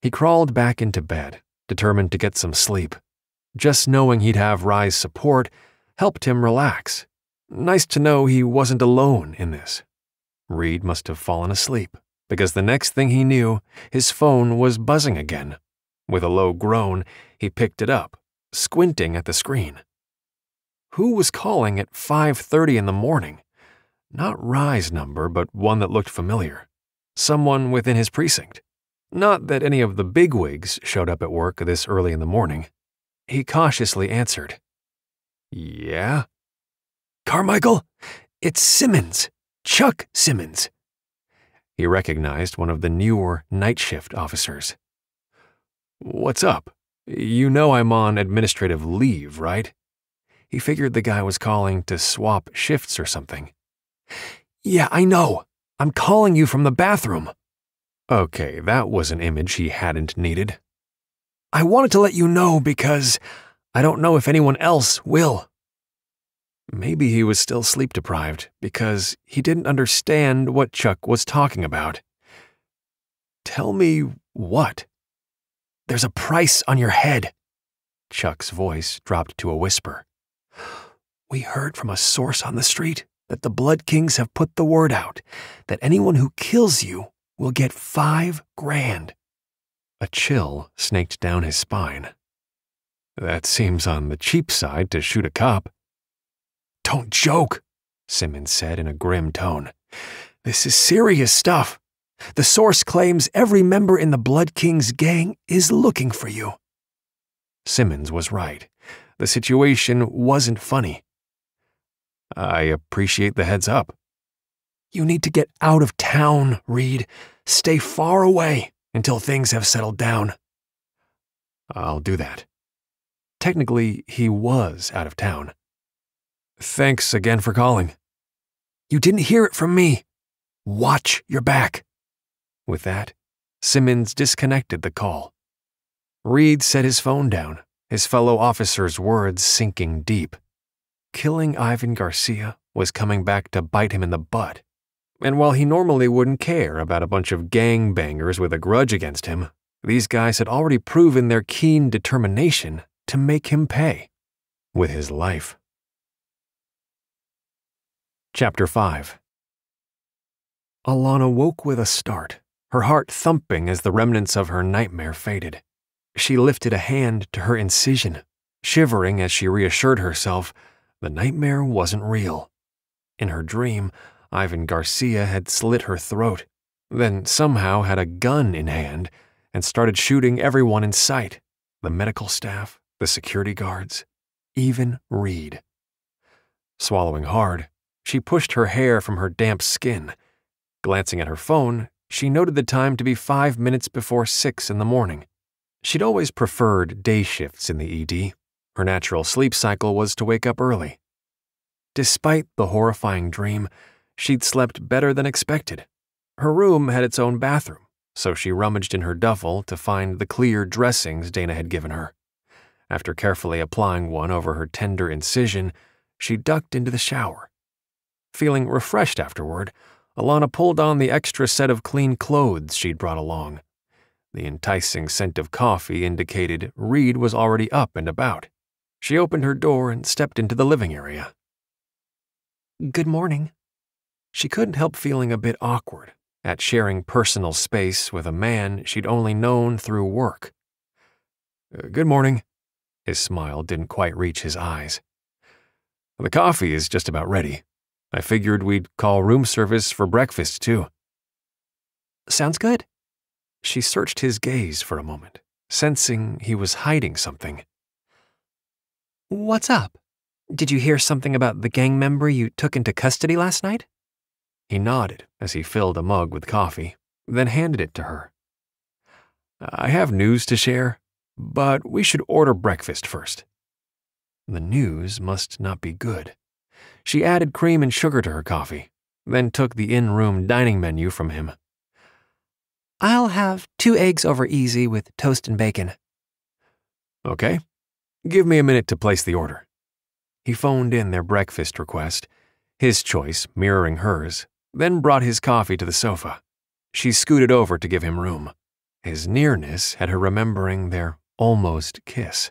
He crawled back into bed, determined to get some sleep. Just knowing he'd have Rye's support helped him relax. Nice to know he wasn't alone in this. Reed must have fallen asleep, because the next thing he knew, his phone was buzzing again. With a low groan, he picked it up, squinting at the screen. Who was calling at 5:30 in the morning? Not Rye's number, but one that looked familiar. Someone within his precinct. Not that any of the bigwigs showed up at work this early in the morning. He cautiously answered. Yeah? Carmichael, it's Simmons. Chuck Simmons. He recognized one of the newer night shift officers. What's up? You know I'm on administrative leave, right? He figured the guy was calling to swap shifts or something. Yeah, I know. I'm calling you from the bathroom. Okay, that was an image he hadn't needed. I wanted to let you know because I don't know if anyone else will. Maybe he was still sleep deprived because he didn't understand what Chuck was talking about. Tell me what? There's a price on your head. Chuck's voice dropped to a whisper. [gasps] We heard from a source on the street that the Blood Kings have put the word out that anyone who kills you will get five grand. A chill snaked down his spine. That seems on the cheap side to shoot a cop. Don't joke, Simmons said in a grim tone. This is serious stuff. The source claims every member in the Blood King's gang is looking for you. Simmons was right. The situation wasn't funny. I appreciate the heads up. You need to get out of town, Reed. Stay far away until things have settled down. I'll do that. Technically, he was out of town. Thanks again for calling. You didn't hear it from me. Watch your back. With that, Simmons disconnected the call. Reed set his phone down, his fellow officer's words sinking deep. Killing Ivan Garcia was coming back to bite him in the butt. And while he normally wouldn't care about a bunch of gang bangers with a grudge against him, these guys had already proven their keen determination to make him pay with his life. Chapter 5 Alanna woke with a start, her heart thumping as the remnants of her nightmare faded. She lifted a hand to her incision, shivering as she reassured herself the nightmare wasn't real. In her dream, Ivan Garcia had slit her throat, then somehow had a gun in hand and started shooting everyone in sight the medical staff, the security guards, even Reed. Swallowing hard, she pushed her hair from her damp skin. Glancing at her phone, she noted the time to be five minutes before six in the morning. She'd always preferred day shifts in the ED, her natural sleep cycle was to wake up early. Despite the horrifying dream, she'd slept better than expected. Her room had its own bathroom, so she rummaged in her duffel to find the clear dressings Dana had given her. After carefully applying one over her tender incision, she ducked into the shower. Feeling refreshed afterward, Alanna pulled on the extra set of clean clothes she'd brought along. The enticing scent of coffee indicated Reed was already up and about. She opened her door and stepped into the living area. Good morning. She couldn't help feeling a bit awkward at sharing personal space with a man she'd only known through work. Uh, good morning. His smile didn't quite reach his eyes. The coffee is just about ready. I figured we'd call room service for breakfast, too. Sounds good. She searched his gaze for a moment, sensing he was hiding something. What's up? Did you hear something about the gang member you took into custody last night? He nodded as he filled a mug with coffee, then handed it to her. I have news to share, but we should order breakfast first. The news must not be good. She added cream and sugar to her coffee, then took the in room dining menu from him. I'll have two eggs over easy with toast and bacon. Okay, Give me a minute to place the order. He phoned in their breakfast request, his choice mirroring hers, then brought his coffee to the sofa. She scooted over to give him room. His nearness had her remembering their almost kiss.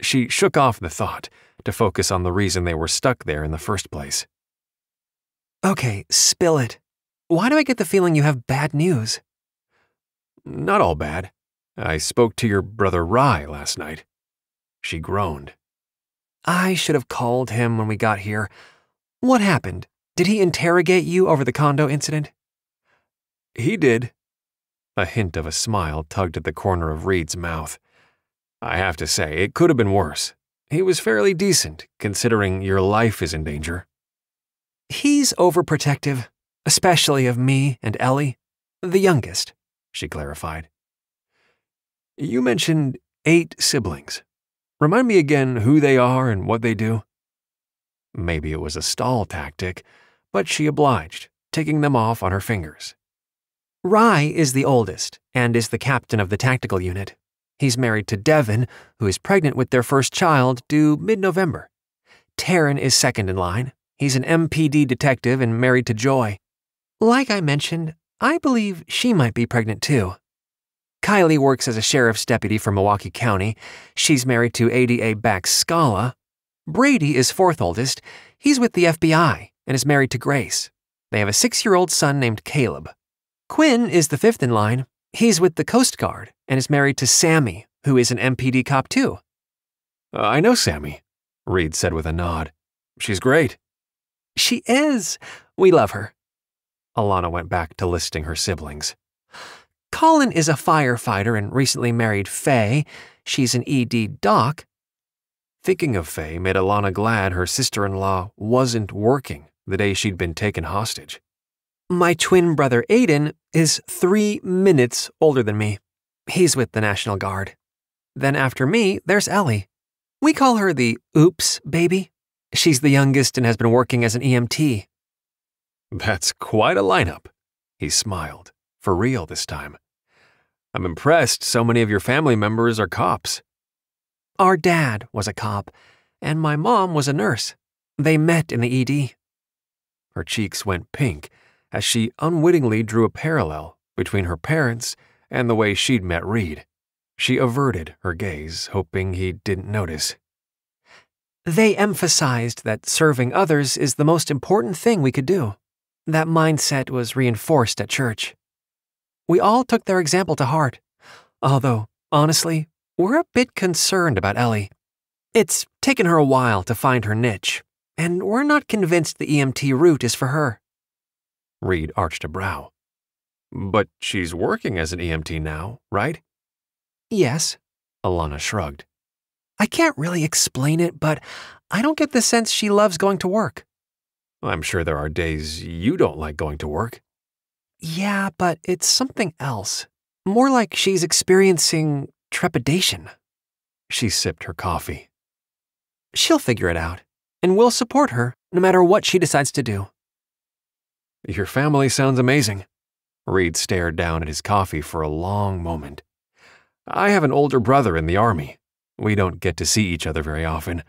She shook off the thought to focus on the reason they were stuck there in the first place. Okay, spill it. Why do I get the feeling you have bad news? Not all bad. I spoke to your brother Rye last night. She groaned. I should have called him when we got here. What happened? Did he interrogate you over the condo incident? He did. A hint of a smile tugged at the corner of Reed's mouth. I have to say, it could have been worse. He was fairly decent, considering your life is in danger. He's overprotective, especially of me and Ellie, the youngest, she clarified. You mentioned eight siblings. Remind me again who they are and what they do. Maybe it was a stall tactic, but she obliged, taking them off on her fingers. Rye is the oldest and is the captain of the tactical unit. He's married to Devon, who is pregnant with their first child due mid November. Taryn is second in line. He's an MPD detective and married to Joy. Like I mentioned, I believe she might be pregnant too. Kylie works as a sheriff's deputy for Milwaukee County. She's married to ADA Bax Scala. Brady is fourth oldest. He's with the FBI and is married to Grace. They have a six year old son named Caleb. Quinn is the fifth in line. He's with the Coast Guard and is married to Sammy, who is an MPD cop too. Uh, I know Sammy, Reed said with a nod. She's great. She is. We love her. Alanna went back to listing her siblings. Colin is a firefighter and recently married Faye. She's an ED doc. Thinking of Faye made Alanna glad her sister in law wasn't working the day she'd been taken hostage. My twin brother Aiden is three minutes older than me. He's with the National Guard. Then after me, there's Ellie. We call her the Oops baby. She's the youngest and has been working as an EMT. That's quite a lineup. He smiled, for real this time. I'm impressed so many of your family members are cops. Our dad was a cop, and my mom was a nurse. They met in the ED. Her cheeks went pink as she unwittingly drew a parallel between her parents and the way she'd met Reed. She averted her gaze, hoping he didn't notice. They emphasized that serving others is the most important thing we could do. That mindset was reinforced at church. We all took their example to heart, although, honestly, we're a bit concerned about Ellie. It's taken her a while to find her niche, and we're not convinced the EMT route is for her. Reed arched a brow. But she's working as an EMT now, right? Yes, Alanna shrugged. I can't really explain it, but I don't get the sense she loves going to work. I'm sure there are days you don't like going to work. Yeah, but it's something else. More like she's experiencing trepidation. She sipped her coffee. She'll figure it out and we'll support her no matter what she decides to do. Your family sounds amazing. Reed stared down at his coffee for a long moment. I have an older brother in the Army. We don't get to see each other very often.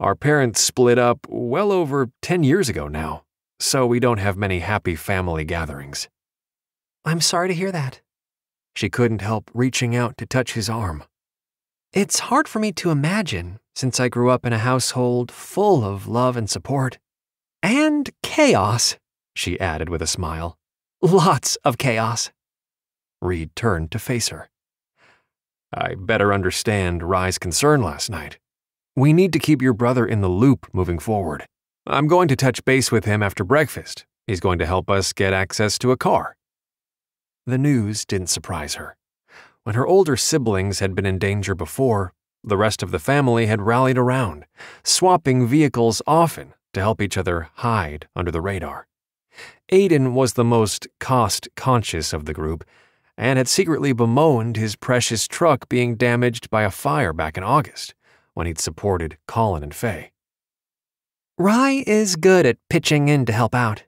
Our parents split up well over 10 years ago now, so we don't have many happy family gatherings. I'm sorry to hear that. She couldn't help reaching out to touch his arm. It's hard for me to imagine since I grew up in a household full of love and support. And chaos, she added with a smile. Lots of chaos. Reed turned to face her. I better understand Rye's concern last night. We need to keep your brother in the loop moving forward. I'm going to touch base with him after breakfast. He's going to help us get access to a car. The news didn't surprise her. When her older siblings had been in danger before, the rest of the family had rallied around, swapping vehicles often to help each other hide under the radar. Aiden was the most cost conscious of the group and had secretly bemoaned his precious truck being damaged by a fire back in August when he'd supported Colin and Faye. Rye is good at pitching in to help out.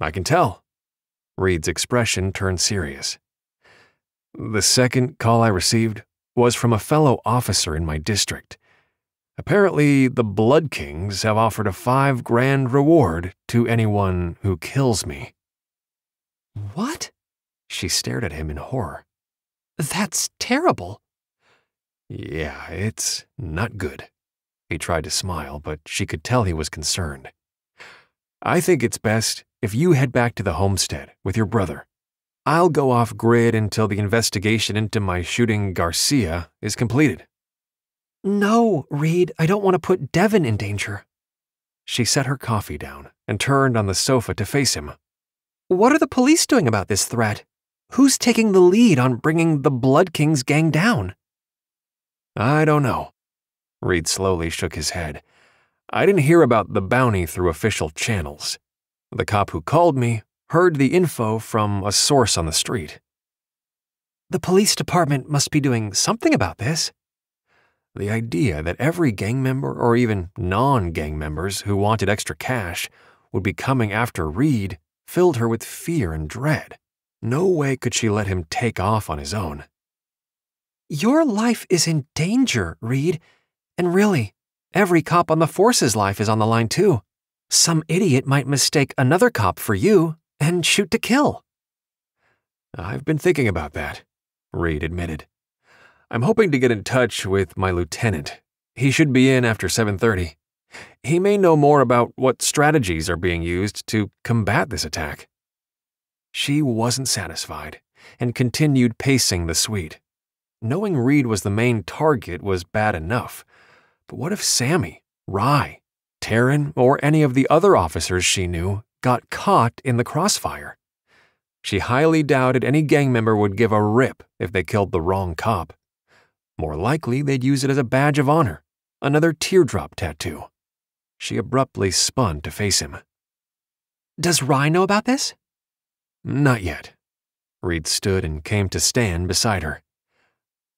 I can tell. Reed's expression turned serious. The second call I received was from a fellow officer in my district. Apparently, the Blood Kings have offered a five grand reward to anyone who kills me. What? She stared at him in horror. That's terrible. Yeah, it's not good. He tried to smile, but she could tell he was concerned. I think it's best if you head back to the homestead with your brother. I'll go off grid until the investigation into my shooting Garcia is completed. No, Reed, I don't want to put Devon in danger. She set her coffee down and turned on the sofa to face him. What are the police doing about this threat? Who's taking the lead on bringing the Blood Kings gang down? I don't know. Reed slowly shook his head. I didn't hear about the bounty through official channels. The cop who called me heard the info from a source on the street. The police department must be doing something about this. The idea that every gang member or even non gang members who wanted extra cash would be coming after Reed filled her with fear and dread. No way could she let him take off on his own. Your life is in danger, Reed. And really, every cop on the force's life is on the line, too. Some idiot might mistake another cop for you and shoot to kill. I've been thinking about that, Reed admitted. I'm hoping to get in touch with my lieutenant. He should be in after 7:30. He may know more about what strategies are being used to combat this attack. She wasn't satisfied and continued pacing the suite. Knowing Reed was the main target was bad enough, but what if Sammy, Rye, Taryn, or any of the other officers she knew got caught in the crossfire? She highly doubted any gang member would give a rip if they killed the wrong cop. More likely, they'd use it as a badge of honor, another teardrop tattoo. She abruptly spun to face him. Does Rye know about this? Not yet. Reed stood and came to stand beside her.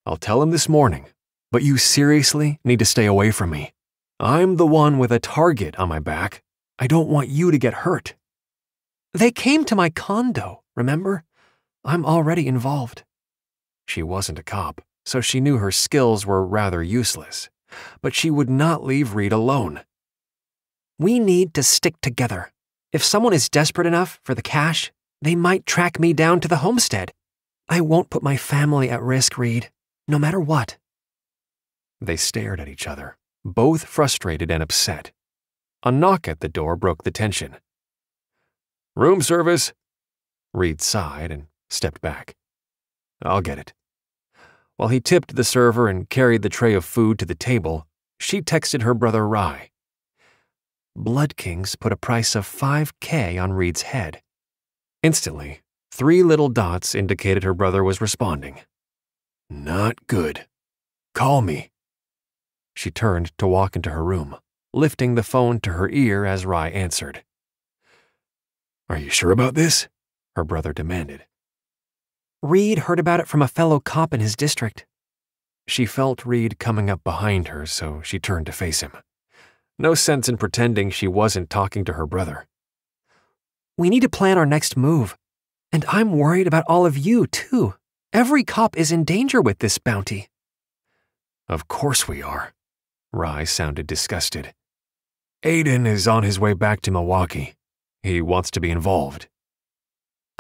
I'll tell him this morning, but you seriously need to stay away from me. I'm the one with a target on my back. I don't want you to get hurt. They came to my condo, remember? I'm already involved. She wasn't a cop, so she knew her skills were rather useless. But she would not leave Reed alone. We need to stick together. If someone is desperate enough for the cash, they might track me down to the homestead. I won't put my family at risk, Reed, no matter what. They stared at each other, both frustrated and upset. A knock at the door broke the tension. Room service? Reed sighed and stepped back. I'll get it. While he tipped the server and carried the tray of food to the table, she texted her brother Rye. Blood Kings put a price of 5K on Reed's head. Instantly, three little dots indicated her brother was responding. Not good. Call me. She turned to walk into her room, lifting the phone to her ear as Rye answered. Are you sure about this? Her brother demanded. Reed heard about it from a fellow cop in his district. She felt Reed coming up behind her, so she turned to face him. No sense in pretending she wasn't talking to her brother. We need to plan our next move. And I'm worried about all of you, too. Every cop is in danger with this bounty. Of course we are. Rye sounded disgusted. Aiden is on his way back to Milwaukee. He wants to be involved.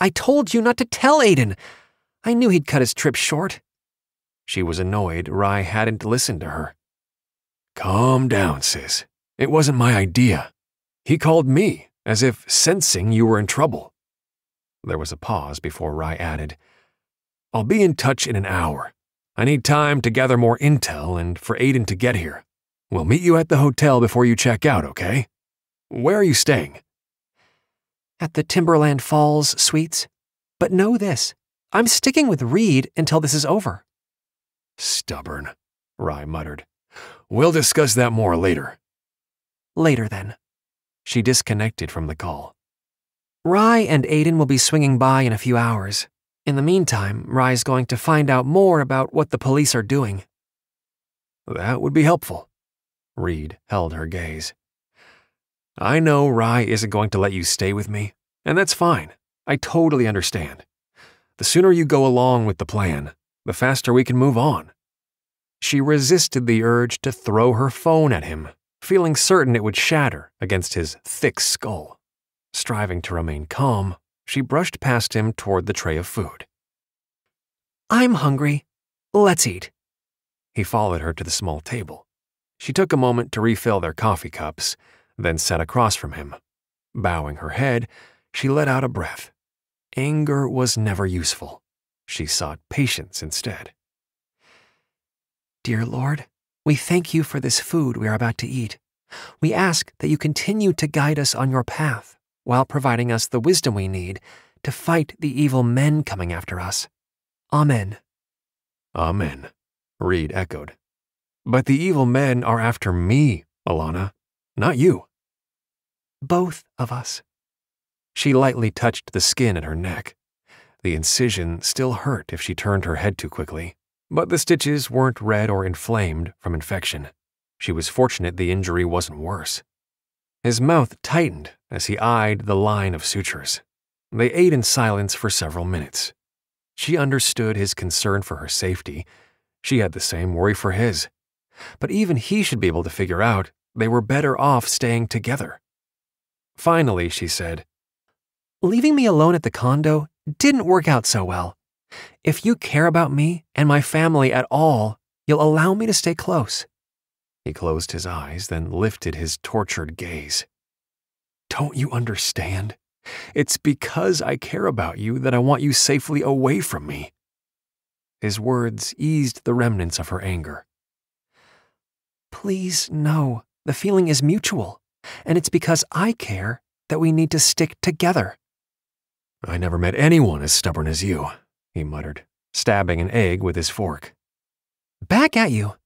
I told you not to tell Aiden. I knew he'd cut his trip short. She was annoyed Rye hadn't listened to her. Calm down, sis. It wasn't my idea. He called me, as if sensing you were in trouble. There was a pause before Rye added, I'll be in touch in an hour. I need time to gather more intel and for Aiden to get here. We'll meet you at the hotel before you check out, okay? Where are you staying? At the Timberland Falls Suites. But know this I'm sticking with Reed until this is over. Stubborn, Rye muttered. We'll discuss that more later. Later, then. She disconnected from the call. Rye and Aiden will be swinging by in a few hours. In the meantime, Rye's going to find out more about what the police are doing. That would be helpful. Reed held her gaze. I know Rye isn't going to let you stay with me, and that's fine. I totally understand. The sooner you go along with the plan, the faster we can move on. She resisted the urge to throw her phone at him, feeling certain it would shatter against his thick skull. Striving to remain calm, she brushed past him toward the tray of food. I'm hungry. Let's eat. He followed her to the small table. She took a moment to refill their coffee cups, then sat across from him. Bowing her head, she let out a breath. Anger was never useful. She sought patience instead. Dear Lord, we thank you for this food we are about to eat. We ask that you continue to guide us on your path while providing us the wisdom we need to fight the evil men coming after us. Amen. Amen, Reed echoed. But the evil men are after me, Alanna, not you. Both of us. She lightly touched the skin at her neck. The incision still hurt if she turned her head too quickly but the stitches weren't red or inflamed from infection. She was fortunate the injury wasn't worse. His mouth tightened as he eyed the line of sutures. They ate in silence for several minutes. She understood his concern for her safety. She had the same worry for his. But even he should be able to figure out they were better off staying together. Finally, she said, Leaving me alone at the condo didn't work out so well. If you care about me and my family at all, you'll allow me to stay close. He closed his eyes, then lifted his tortured gaze. Don't you understand? It's because I care about you that I want you safely away from me. His words eased the remnants of her anger. Please, no. The feeling is mutual, and it's because I care that we need to stick together. I never met anyone as stubborn as you, he muttered, stabbing an egg with his fork. Back at you.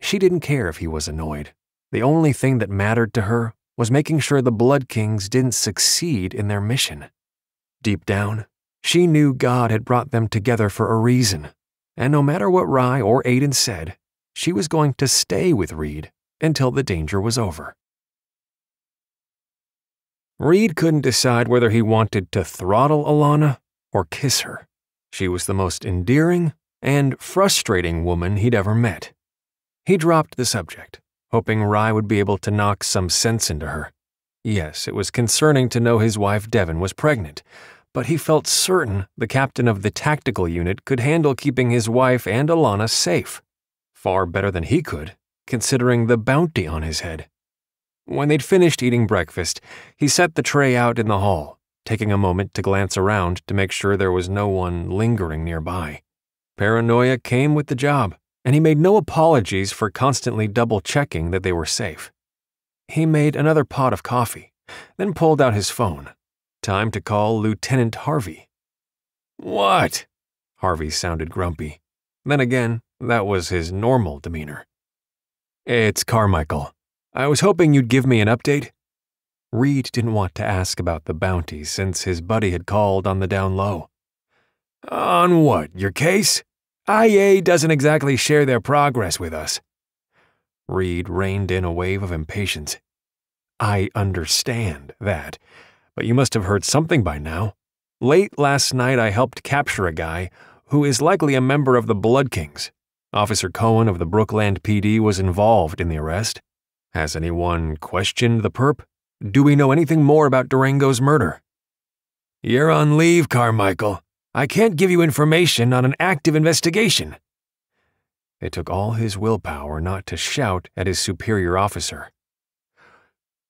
She didn't care if he was annoyed. The only thing that mattered to her was making sure the Blood Kings didn't succeed in their mission. Deep down, she knew God had brought them together for a reason, and no matter what Rye or Aiden said, she was going to stay with Reed until the danger was over. Reed couldn't decide whether he wanted to throttle Alanna or kiss her. She was the most endearing and frustrating woman he'd ever met. He dropped the subject, hoping Rye would be able to knock some sense into her. Yes, it was concerning to know his wife Devon was pregnant, but he felt certain the captain of the tactical unit could handle keeping his wife and Alanna safe. Far better than he could, considering the bounty on his head. When they'd finished eating breakfast, he set the tray out in the hall, taking a moment to glance around to make sure there was no one lingering nearby. Paranoia came with the job, and he made no apologies for constantly double checking that they were safe. He made another pot of coffee, then pulled out his phone. Time to call Lieutenant Harvey. What? Harvey sounded grumpy. Then again, that was his normal demeanor. It's Carmichael. I was hoping you'd give me an update. Reed didn't want to ask about the bounty since his buddy had called on the down low. On what, your case? IA doesn't exactly share their progress with us. Reed reined in a wave of impatience. I understand that, but you must have heard something by now. Late last night, I helped capture a guy who is likely a member of the Blood Kings. Officer Cohen of the Brookland PD was involved in the arrest. Has anyone questioned the perp? Do we know anything more about Durango's murder? You're on leave, Carmichael. I can't give you information on an active investigation. It took all his willpower not to shout at his superior officer.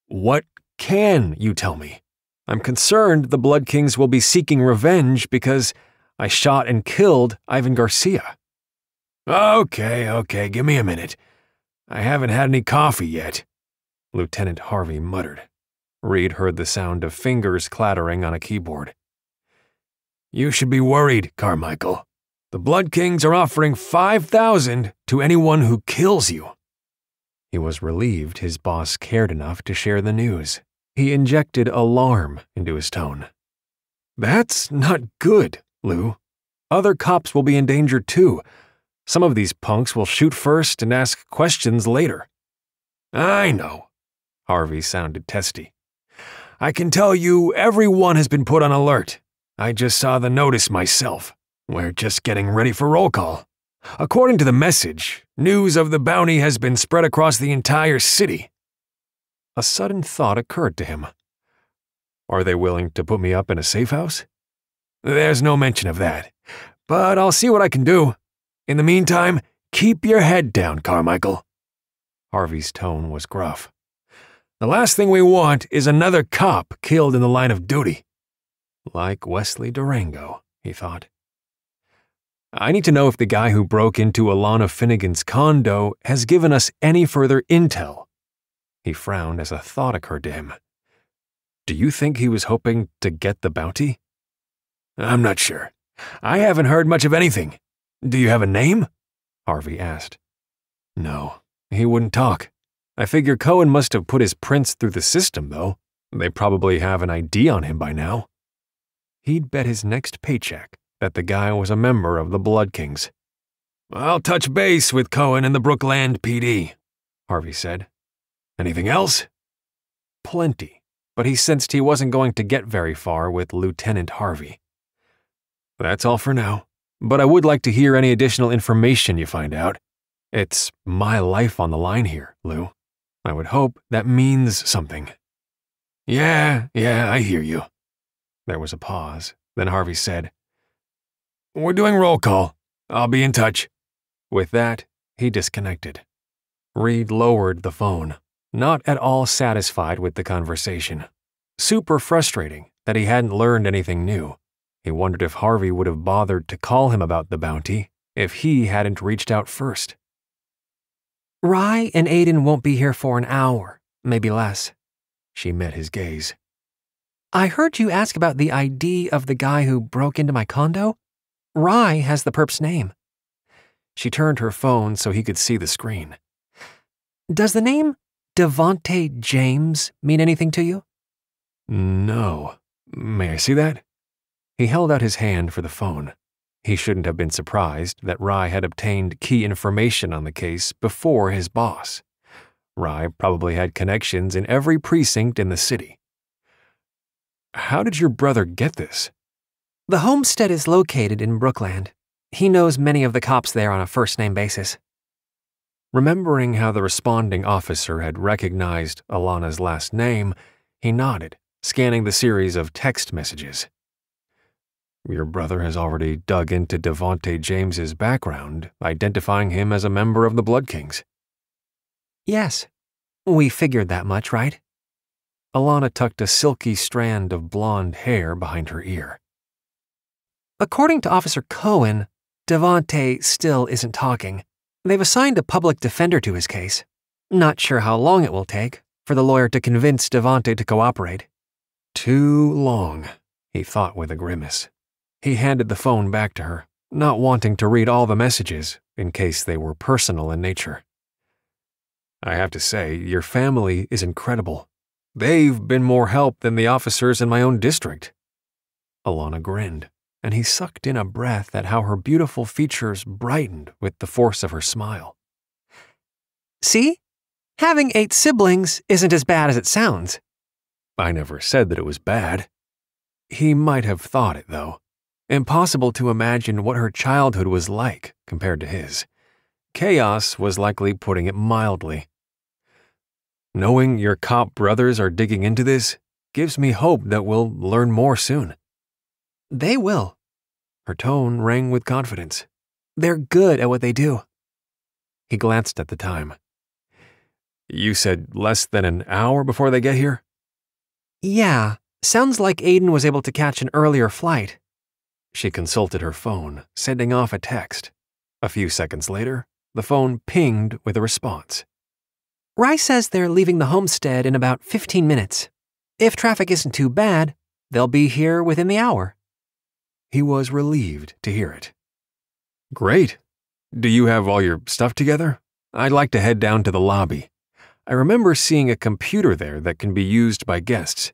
What can you tell me? I'm concerned the Blood Kings will be seeking revenge because I shot and killed Ivan Garcia. Okay, okay, give me a minute. I haven't had any coffee yet, Lieutenant Harvey muttered. Reed heard the sound of fingers clattering on a keyboard. You should be worried, Carmichael. The Blood Kings are offering 5,000 to anyone who kills you. He was relieved his boss cared enough to share the news. He injected alarm into his tone. That's not good, Lou. Other cops will be in danger too, some of these punks will shoot first and ask questions later. I know. Harvey sounded testy. I can tell you everyone has been put on alert. I just saw the notice myself. We're just getting ready for roll call. According to the message, news of the bounty has been spread across the entire city. A sudden thought occurred to him. Are they willing to put me up in a safe house? There's no mention of that, but I'll see what I can do. In the meantime, keep your head down, Carmichael. Harvey's tone was gruff. The last thing we want is another cop killed in the line of duty. Like Wesley Durango, he thought. I need to know if the guy who broke into Alanna Finnegan's condo has given us any further intel. He frowned as a thought occurred to him. Do you think he was hoping to get the bounty? I'm not sure. I haven't heard much of anything. Do you have a name? Harvey asked. No, he wouldn't talk. I figure Cohen must have put his prints through the system, though. They probably have an ID on him by now. He'd bet his next paycheck that the guy was a member of the Blood Kings. I'll touch base with Cohen and the Brookland PD, Harvey said. Anything else? Plenty, but he sensed he wasn't going to get very far with Lieutenant Harvey. That's all for now but I would like to hear any additional information you find out. It's my life on the line here, Lou. I would hope that means something. Yeah, yeah, I hear you. There was a pause. Then Harvey said, We're doing roll call. I'll be in touch. With that, he disconnected. Reed lowered the phone, not at all satisfied with the conversation. Super frustrating that he hadn't learned anything new. He wondered if Harvey would have bothered to call him about the bounty if he hadn't reached out first. Rye and Aiden won't be here for an hour, maybe less. She met his gaze. I heard you ask about the ID of the guy who broke into my condo. Rye has the perp's name. She turned her phone so he could see the screen. Does the name Devonte James mean anything to you? No. May I see that? He held out his hand for the phone. He shouldn't have been surprised that Rye had obtained key information on the case before his boss. Rye probably had connections in every precinct in the city. How did your brother get this? The homestead is located in Brookland. He knows many of the cops there on a first name basis. Remembering how the responding officer had recognized Alanna's last name, he nodded, scanning the series of text messages. Your brother has already dug into Devonte James's background, identifying him as a member of the Blood Kings. Yes, we figured that much, right? Alanna tucked a silky strand of blonde hair behind her ear. According to Officer Cohen, Devonte still isn't talking. They've assigned a public defender to his case. Not sure how long it will take for the lawyer to convince Devonte to cooperate. Too long, he thought with a grimace. He handed the phone back to her, not wanting to read all the messages in case they were personal in nature. I have to say, your family is incredible. They've been more help than the officers in my own district. Alanna grinned, and he sucked in a breath at how her beautiful features brightened with the force of her smile. See? Having eight siblings isn't as bad as it sounds. I never said that it was bad. He might have thought it, though. Impossible to imagine what her childhood was like compared to his. Chaos was likely putting it mildly. Knowing your cop brothers are digging into this gives me hope that we'll learn more soon. They will. Her tone rang with confidence. They're good at what they do. He glanced at the time. You said less than an hour before they get here? Yeah, sounds like Aiden was able to catch an earlier flight. She consulted her phone, sending off a text. A few seconds later, the phone pinged with a response. Rye says they're leaving the homestead in about 15 minutes. If traffic isn't too bad, they'll be here within the hour. He was relieved to hear it. Great. Do you have all your stuff together? I'd like to head down to the lobby. I remember seeing a computer there that can be used by guests.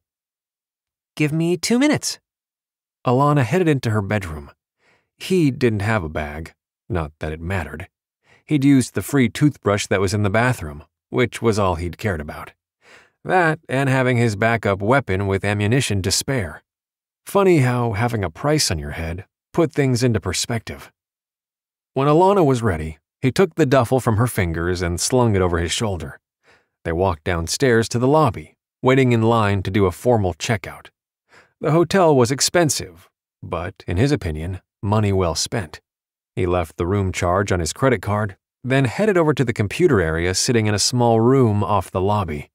Give me two minutes. Alanna headed into her bedroom. He didn't have a bag, not that it mattered. He'd used the free toothbrush that was in the bathroom, which was all he'd cared about. That and having his backup weapon with ammunition to spare. Funny how having a price on your head put things into perspective. When Alanna was ready, he took the duffel from her fingers and slung it over his shoulder. They walked downstairs to the lobby, waiting in line to do a formal checkout. The hotel was expensive, but, in his opinion, money well spent. He left the room charge on his credit card, then headed over to the computer area sitting in a small room off the lobby.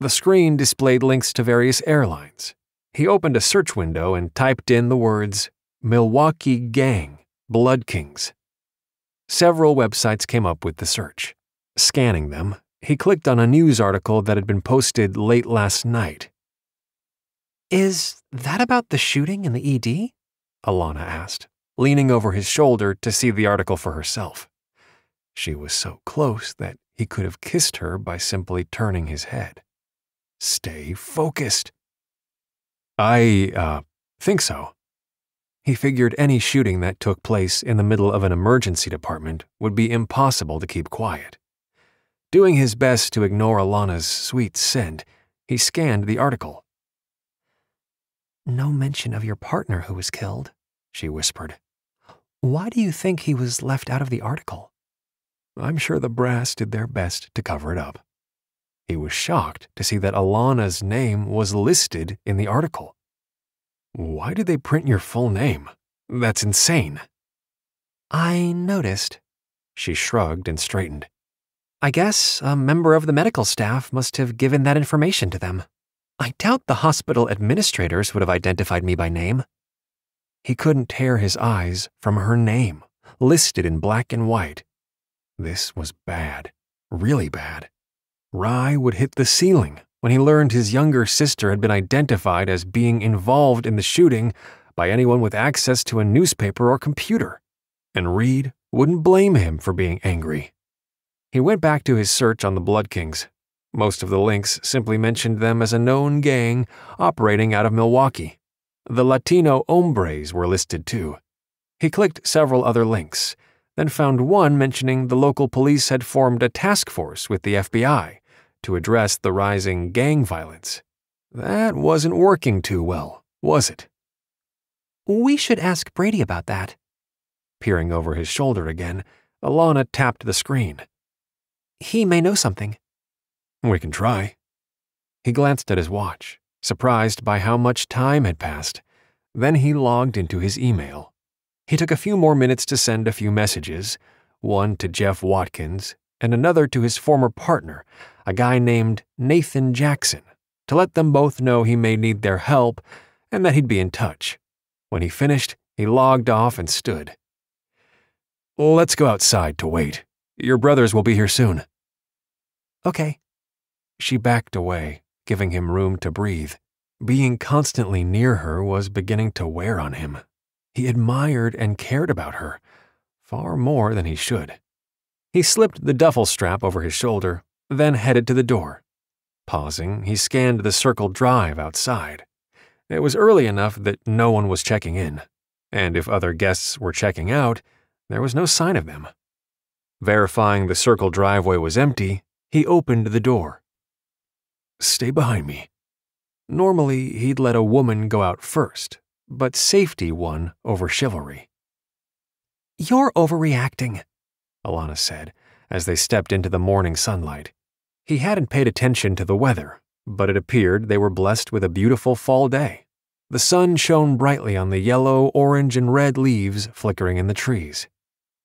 The screen displayed links to various airlines. He opened a search window and typed in the words Milwaukee Gang, Blood Kings. Several websites came up with the search. Scanning them, he clicked on a news article that had been posted late last night is that about the shooting in the ED? Alanna asked, leaning over his shoulder to see the article for herself. She was so close that he could have kissed her by simply turning his head. Stay focused. I, uh, think so. He figured any shooting that took place in the middle of an emergency department would be impossible to keep quiet. Doing his best to ignore Alanna's sweet scent, he scanned the article. No mention of your partner who was killed, she whispered. Why do you think he was left out of the article? I'm sure the brass did their best to cover it up. He was shocked to see that Alanna's name was listed in the article. Why did they print your full name? That's insane. I noticed. She shrugged and straightened. I guess a member of the medical staff must have given that information to them. I doubt the hospital administrators would have identified me by name. He couldn't tear his eyes from her name, listed in black and white. This was bad, really bad. Rye would hit the ceiling when he learned his younger sister had been identified as being involved in the shooting by anyone with access to a newspaper or computer. And Reed wouldn't blame him for being angry. He went back to his search on the Blood Kings. Most of the links simply mentioned them as a known gang operating out of Milwaukee. The Latino hombres were listed too. He clicked several other links, then found one mentioning the local police had formed a task force with the FBI to address the rising gang violence. That wasn't working too well, was it? We should ask Brady about that. Peering over his shoulder again, Alanna tapped the screen. He may know something. We can try. He glanced at his watch, surprised by how much time had passed. Then he logged into his email. He took a few more minutes to send a few messages, one to Jeff Watkins and another to his former partner, a guy named Nathan Jackson, to let them both know he may need their help and that he'd be in touch. When he finished, he logged off and stood. Let's go outside to wait. Your brothers will be here soon. Okay. She backed away, giving him room to breathe. Being constantly near her was beginning to wear on him. He admired and cared about her, far more than he should. He slipped the duffel strap over his shoulder, then headed to the door. Pausing, he scanned the circle drive outside. It was early enough that no one was checking in, and if other guests were checking out, there was no sign of them. Verifying the circle driveway was empty, he opened the door. Stay behind me. Normally, he'd let a woman go out first, but safety won over chivalry. You're overreacting, Alanna said as they stepped into the morning sunlight. He hadn't paid attention to the weather, but it appeared they were blessed with a beautiful fall day. The sun shone brightly on the yellow, orange, and red leaves flickering in the trees.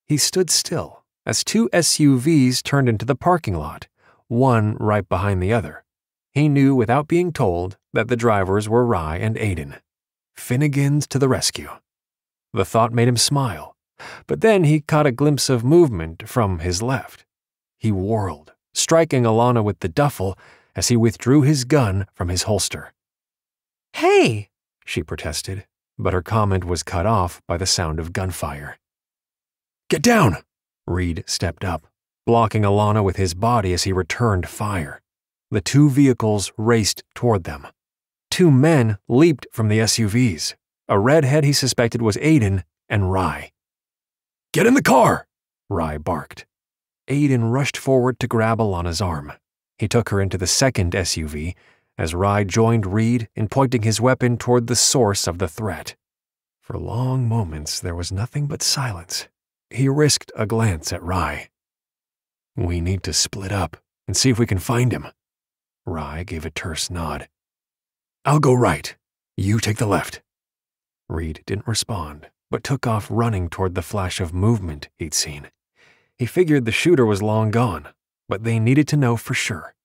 He stood still as two SUVs turned into the parking lot, one right behind the other. He knew without being told that the drivers were Rye and Aiden. Finnegan's to the rescue. The thought made him smile, but then he caught a glimpse of movement from his left. He whirled, striking Alanna with the duffel as he withdrew his gun from his holster. Hey! she protested, but her comment was cut off by the sound of gunfire. Get down! Reed stepped up, blocking Alanna with his body as he returned fire. The two vehicles raced toward them. Two men leaped from the SUVs. A redhead he suspected was Aiden and Rye. Get in the car! Rye barked. Aiden rushed forward to grab Alanna's arm. He took her into the second SUV as Rye joined Reed in pointing his weapon toward the source of the threat. For long moments, there was nothing but silence. He risked a glance at Rye. We need to split up and see if we can find him. Rye gave a terse nod. I'll go right. You take the left. Reed didn't respond, but took off running toward the flash of movement he'd seen. He figured the shooter was long gone, but they needed to know for sure.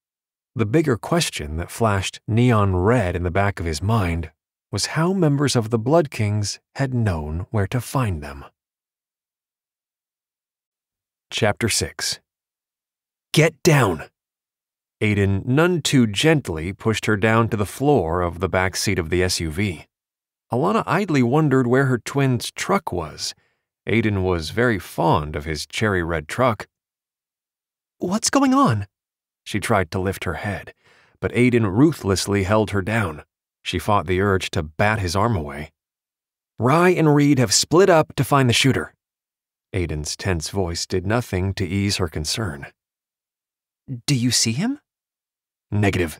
The bigger question that flashed neon red in the back of his mind was how members of the Blood Kings had known where to find them. Chapter 6 Get down! Aiden none too gently pushed her down to the floor of the back seat of the SUV. Alanna idly wondered where her twin's truck was. Aiden was very fond of his cherry red truck. What's going on? She tried to lift her head, but Aiden ruthlessly held her down. She fought the urge to bat his arm away. Rye and Reed have split up to find the shooter. Aiden's tense voice did nothing to ease her concern. Do you see him? Negative.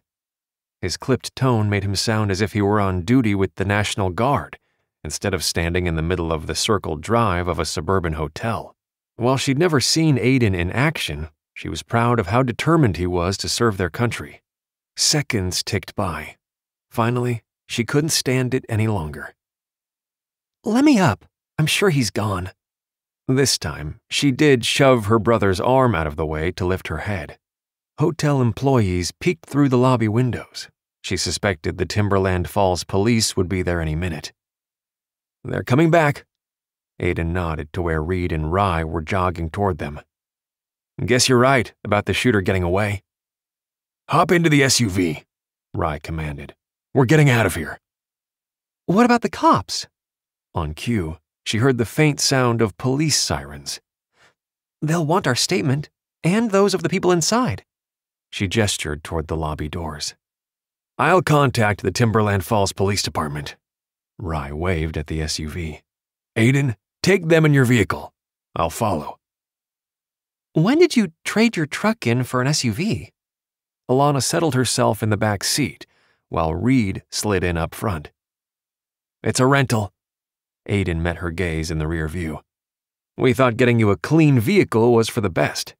His clipped tone made him sound as if he were on duty with the National Guard, instead of standing in the middle of the circled drive of a suburban hotel. While she'd never seen Aiden in action, she was proud of how determined he was to serve their country. Seconds ticked by. Finally, she couldn't stand it any longer. Let me up. I'm sure he's gone. This time, she did shove her brother's arm out of the way to lift her head. Hotel employees peeked through the lobby windows. She suspected the Timberland Falls police would be there any minute. They're coming back. Aiden nodded to where Reed and Rye were jogging toward them. Guess you're right about the shooter getting away. Hop into the SUV, Rye commanded. We're getting out of here. What about the cops? On cue, she heard the faint sound of police sirens. They'll want our statement, and those of the people inside. She gestured toward the lobby doors. I'll contact the Timberland Falls Police Department. Rye waved at the SUV. Aiden, take them in your vehicle. I'll follow. When did you trade your truck in for an SUV? Alanna settled herself in the back seat, while Reed slid in up front. It's a rental. Aiden met her gaze in the rear view. We thought getting you a clean vehicle was for the best.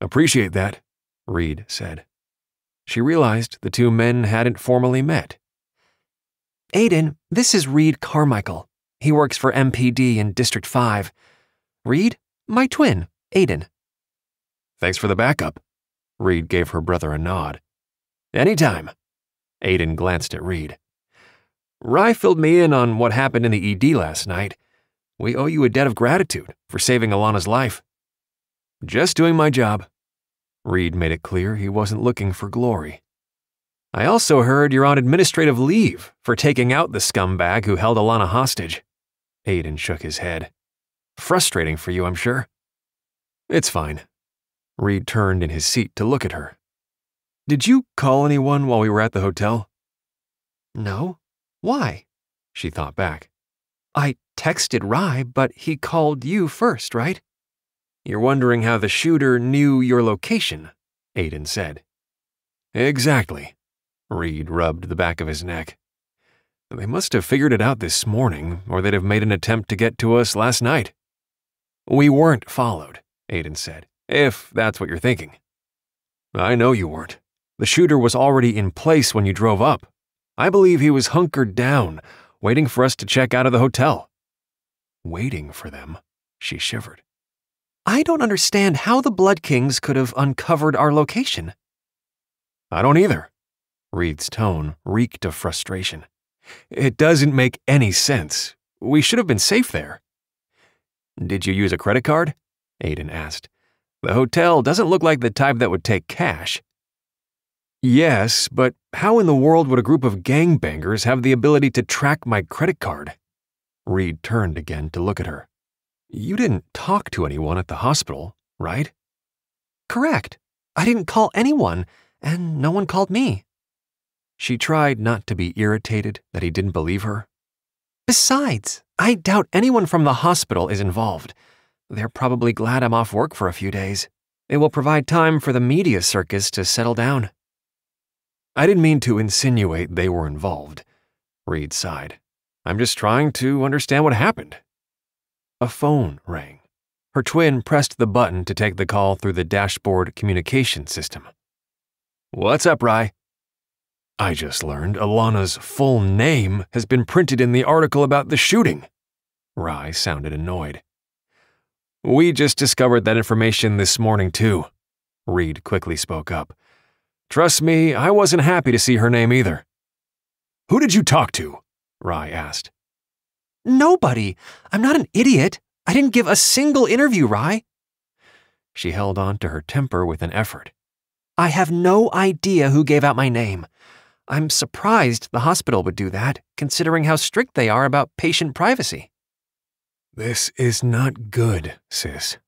Appreciate that, Reed said. She realized the two men hadn't formally met. Aiden, this is Reed Carmichael. He works for MPD in District 5. Reed, my twin, Aiden. Thanks for the backup. Reed gave her brother a nod. Anytime. Aiden glanced at Reed. Rye filled me in on what happened in the ED last night. We owe you a debt of gratitude for saving Alanna's life. Just doing my job. Reed made it clear he wasn't looking for glory. I also heard you're on administrative leave for taking out the scumbag who held Alanna hostage. Aiden shook his head. Frustrating for you, I'm sure. It's fine. Reed turned in his seat to look at her. Did you call anyone while we were at the hotel? No. Why? She thought back. I texted Rye, but he called you first, right? You're wondering how the shooter knew your location, Aiden said. Exactly. Reed rubbed the back of his neck. They must have figured it out this morning, or they'd have made an attempt to get to us last night. We weren't followed, Aiden said, if that's what you're thinking. I know you weren't. The shooter was already in place when you drove up. I believe he was hunkered down, waiting for us to check out of the hotel. Waiting for them, she shivered. I don't understand how the Blood Kings could have uncovered our location. I don't either. Reed's tone reeked of frustration. It doesn't make any sense. We should have been safe there. Did you use a credit card? Aiden asked. The hotel doesn't look like the type that would take cash. Yes, but how in the world would a group of gangbangers have the ability to track my credit card? Reed turned again to look at her. You didn't talk to anyone at the hospital, right? Correct. I didn't call anyone, and no one called me. She tried not to be irritated that he didn't believe her. Besides, I doubt anyone from the hospital is involved. They're probably glad I'm off work for a few days. It will provide time for the media circus to settle down. I didn't mean to insinuate they were involved. Reed sighed. I'm just trying to understand what happened. A phone rang. Her twin pressed the button to take the call through the dashboard communication system. What's up, Rye? I just learned Alanna's full name has been printed in the article about the shooting. Rye sounded annoyed. We just discovered that information this morning, too. Reed quickly spoke up. Trust me, I wasn't happy to see her name either. Who did you talk to? Rye asked. Nobody. I'm not an idiot. I didn't give a single interview, Rye. She held on to her temper with an effort. I have no idea who gave out my name. I'm surprised the hospital would do that, considering how strict they are about patient privacy. This is not good, sis.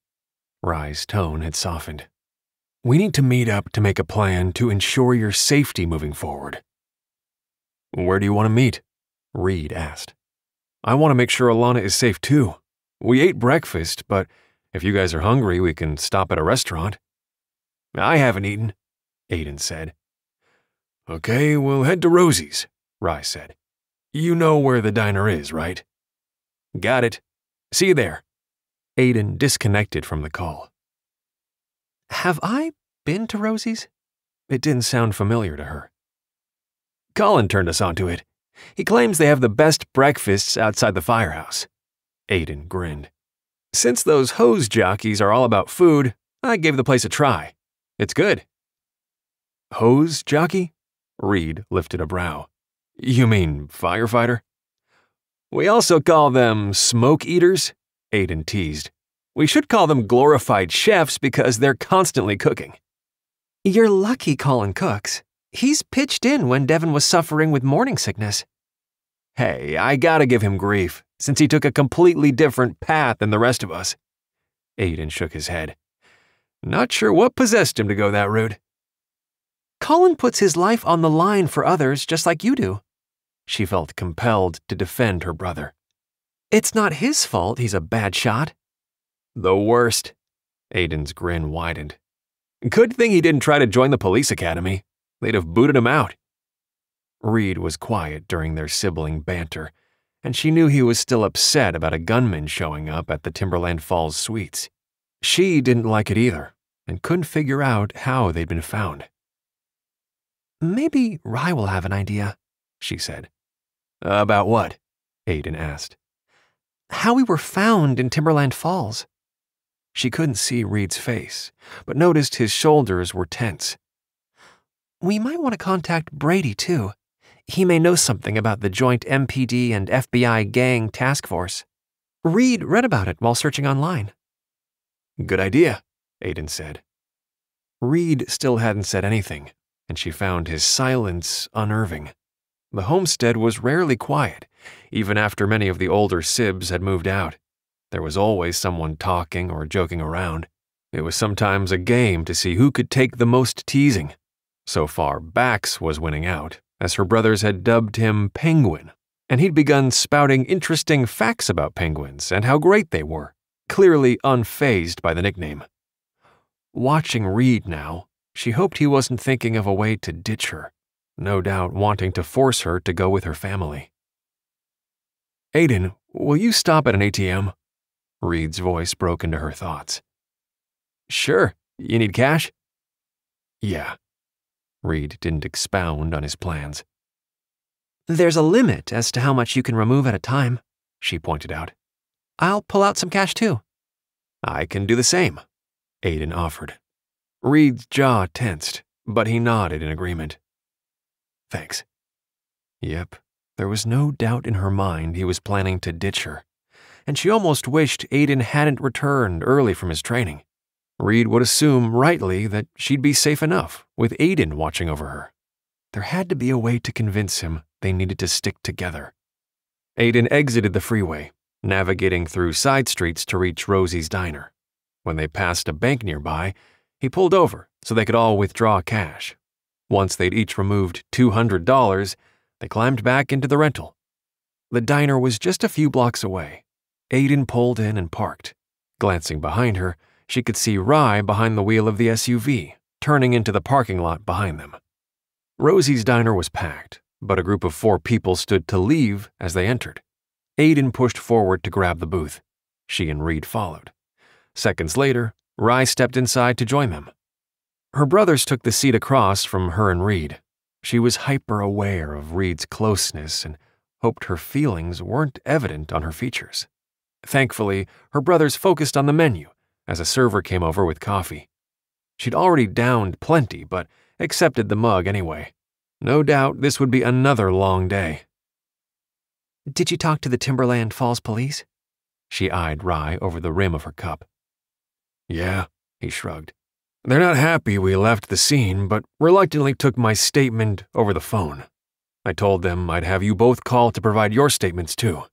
Rye's tone had softened. We need to meet up to make a plan to ensure your safety moving forward. Where do you want to meet? Reed asked. I want to make sure Alanna is safe too. We ate breakfast, but if you guys are hungry, we can stop at a restaurant. I haven't eaten, Aiden said. Okay, we'll head to Rosie's, Rye said. You know where the diner is, right? Got it. See you there. Aiden disconnected from the call. Have I been to Rosie's? It didn't sound familiar to her. Colin turned us onto it. He claims they have the best breakfasts outside the firehouse. Aiden grinned. Since those hose jockeys are all about food, I gave the place a try. It's good. Hose jockey? Reed lifted a brow. You mean firefighter? We also call them smoke eaters, Aiden teased. We should call them glorified chefs because they're constantly cooking. You're lucky Colin cooks. He's pitched in when Devon was suffering with morning sickness. Hey, I gotta give him grief, since he took a completely different path than the rest of us. Aiden shook his head. Not sure what possessed him to go that route. Colin puts his life on the line for others just like you do. She felt compelled to defend her brother. It's not his fault he's a bad shot. The worst. Aiden's grin widened. Good thing he didn't try to join the police academy. They'd have booted him out. Reed was quiet during their sibling banter, and she knew he was still upset about a gunman showing up at the Timberland Falls suites. She didn't like it either, and couldn't figure out how they'd been found. Maybe Rye will have an idea, she said. About what? Aiden asked. How we were found in Timberland Falls. She couldn't see Reed's face, but noticed his shoulders were tense. We might want to contact Brady, too. He may know something about the joint MPD and FBI gang task force. Reed read about it while searching online. Good idea, Aiden said. Reed still hadn't said anything, and she found his silence unnerving. The homestead was rarely quiet, even after many of the older Sibs had moved out. There was always someone talking or joking around. It was sometimes a game to see who could take the most teasing. So far, Bax was winning out, as her brothers had dubbed him Penguin, and he'd begun spouting interesting facts about penguins and how great they were, clearly unfazed by the nickname. Watching Reed now, she hoped he wasn't thinking of a way to ditch her, no doubt wanting to force her to go with her family. Aiden, will you stop at an ATM? Reed's voice broke into her thoughts. Sure. You need cash? Yeah. Reed didn't expound on his plans. There's a limit as to how much you can remove at a time, she pointed out. I'll pull out some cash too. I can do the same, Aiden offered. Reed's jaw tensed, but he nodded in agreement. Thanks. Yep, there was no doubt in her mind he was planning to ditch her and she almost wished Aiden hadn't returned early from his training. Reed would assume rightly that she'd be safe enough with Aiden watching over her. There had to be a way to convince him they needed to stick together. Aiden exited the freeway, navigating through side streets to reach Rosie's diner. When they passed a bank nearby, he pulled over so they could all withdraw cash. Once they'd each removed $200, they climbed back into the rental. The diner was just a few blocks away, Aiden pulled in and parked. Glancing behind her, she could see Rye behind the wheel of the SUV, turning into the parking lot behind them. Rosie's diner was packed, but a group of four people stood to leave as they entered. Aiden pushed forward to grab the booth. She and Reed followed. Seconds later, Rye stepped inside to join them. Her brothers took the seat across from her and Reed. She was hyper aware of Reed's closeness and hoped her feelings weren't evident on her features. Thankfully, her brothers focused on the menu as a server came over with coffee. She'd already downed plenty, but accepted the mug anyway. No doubt this would be another long day. Did you talk to the Timberland Falls police? She eyed Rye over the rim of her cup. Yeah, he shrugged. They're not happy we left the scene, but reluctantly took my statement over the phone. I told them I'd have you both call to provide your statements too.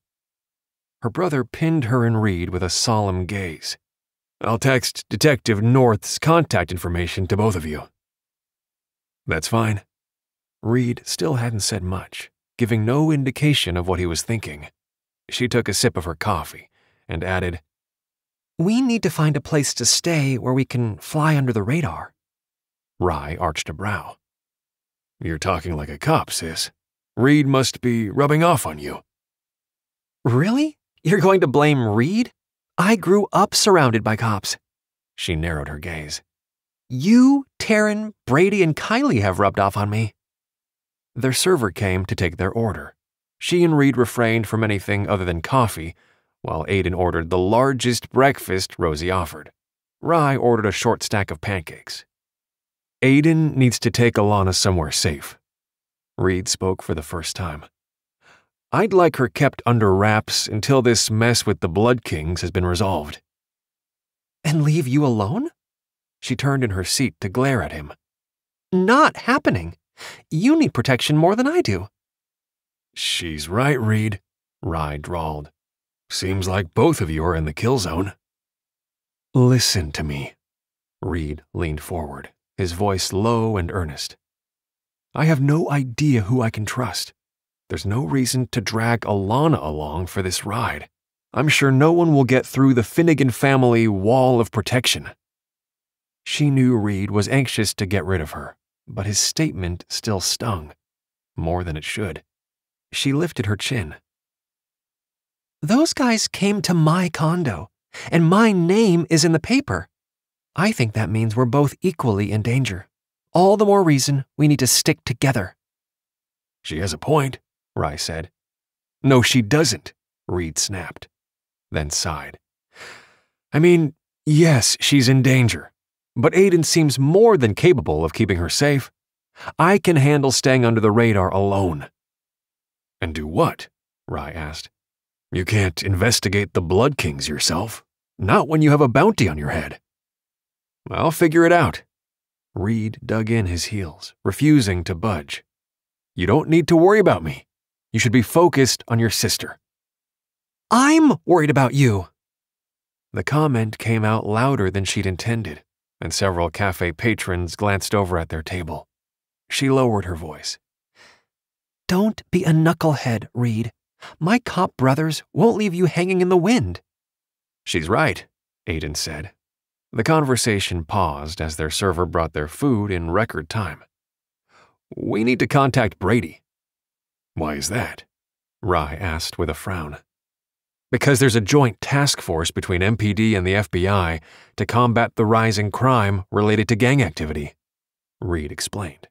Her brother pinned her and Reed with a solemn gaze. I'll text Detective North's contact information to both of you. That's fine. Reed still hadn't said much, giving no indication of what he was thinking. She took a sip of her coffee and added, We need to find a place to stay where we can fly under the radar. Rye arched a brow. You're talking like a cop, sis. Reed must be rubbing off on you. Really? You're going to blame Reed? I grew up surrounded by cops. She narrowed her gaze. You, Taryn, Brady, and Kylie have rubbed off on me. Their server came to take their order. She and Reed refrained from anything other than coffee, while Aiden ordered the largest breakfast Rosie offered. Rye ordered a short stack of pancakes. Aiden needs to take Alanna somewhere safe. Reed spoke for the first time. I'd like her kept under wraps until this mess with the Blood Kings has been resolved. And leave you alone? She turned in her seat to glare at him. Not happening. You need protection more than I do. She's right, Reed, Rye drawled. Seems like both of you are in the kill zone. Listen to me. Reed leaned forward, his voice low and earnest. I have no idea who I can trust. There's no reason to drag Alanna along for this ride. I'm sure no one will get through the Finnegan family wall of protection. She knew Reed was anxious to get rid of her, but his statement still stung, more than it should. She lifted her chin. Those guys came to my condo, and my name is in the paper. I think that means we're both equally in danger. All the more reason we need to stick together. She has a point, Rye said. No, she doesn't, Reed snapped, then sighed. I mean, yes, she's in danger, but Aiden seems more than capable of keeping her safe. I can handle staying under the radar alone. And do what? Rye asked. You can't investigate the Blood Kings yourself, not when you have a bounty on your head. I'll figure it out. Reed dug in his heels, refusing to budge. You don't need to worry about me. You should be focused on your sister. I'm worried about you. The comment came out louder than she'd intended, and several cafe patrons glanced over at their table. She lowered her voice. Don't be a knucklehead, Reed. My cop brothers won't leave you hanging in the wind. She's right, Aiden said. The conversation paused as their server brought their food in record time. We need to contact Brady. Why is that? Rye asked with a frown. Because there's a joint task force between MPD and the FBI to combat the rising crime related to gang activity, Reed explained.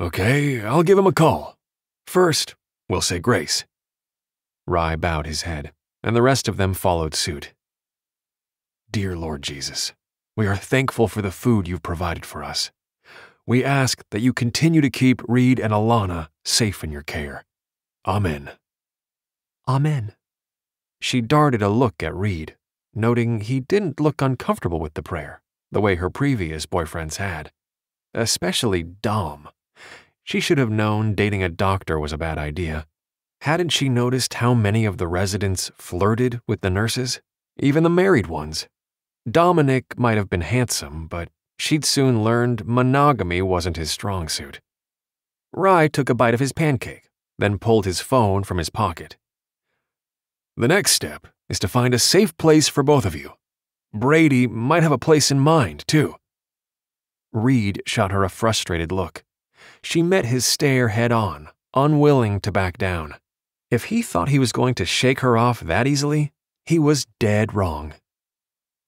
Okay, I'll give him a call. First, we'll say grace. Rye bowed his head, and the rest of them followed suit. Dear Lord Jesus, we are thankful for the food you've provided for us. We ask that you continue to keep Reed and Alanna safe in your care. Amen. Amen. She darted a look at Reed, noting he didn't look uncomfortable with the prayer, the way her previous boyfriends had. Especially Dom. She should have known dating a doctor was a bad idea. Hadn't she noticed how many of the residents flirted with the nurses? Even the married ones. Dominic might have been handsome, but she'd soon learned monogamy wasn't his strong suit. Rye took a bite of his pancake, then pulled his phone from his pocket. The next step is to find a safe place for both of you. Brady might have a place in mind, too. Reed shot her a frustrated look. She met his stare head on, unwilling to back down. If he thought he was going to shake her off that easily, he was dead wrong.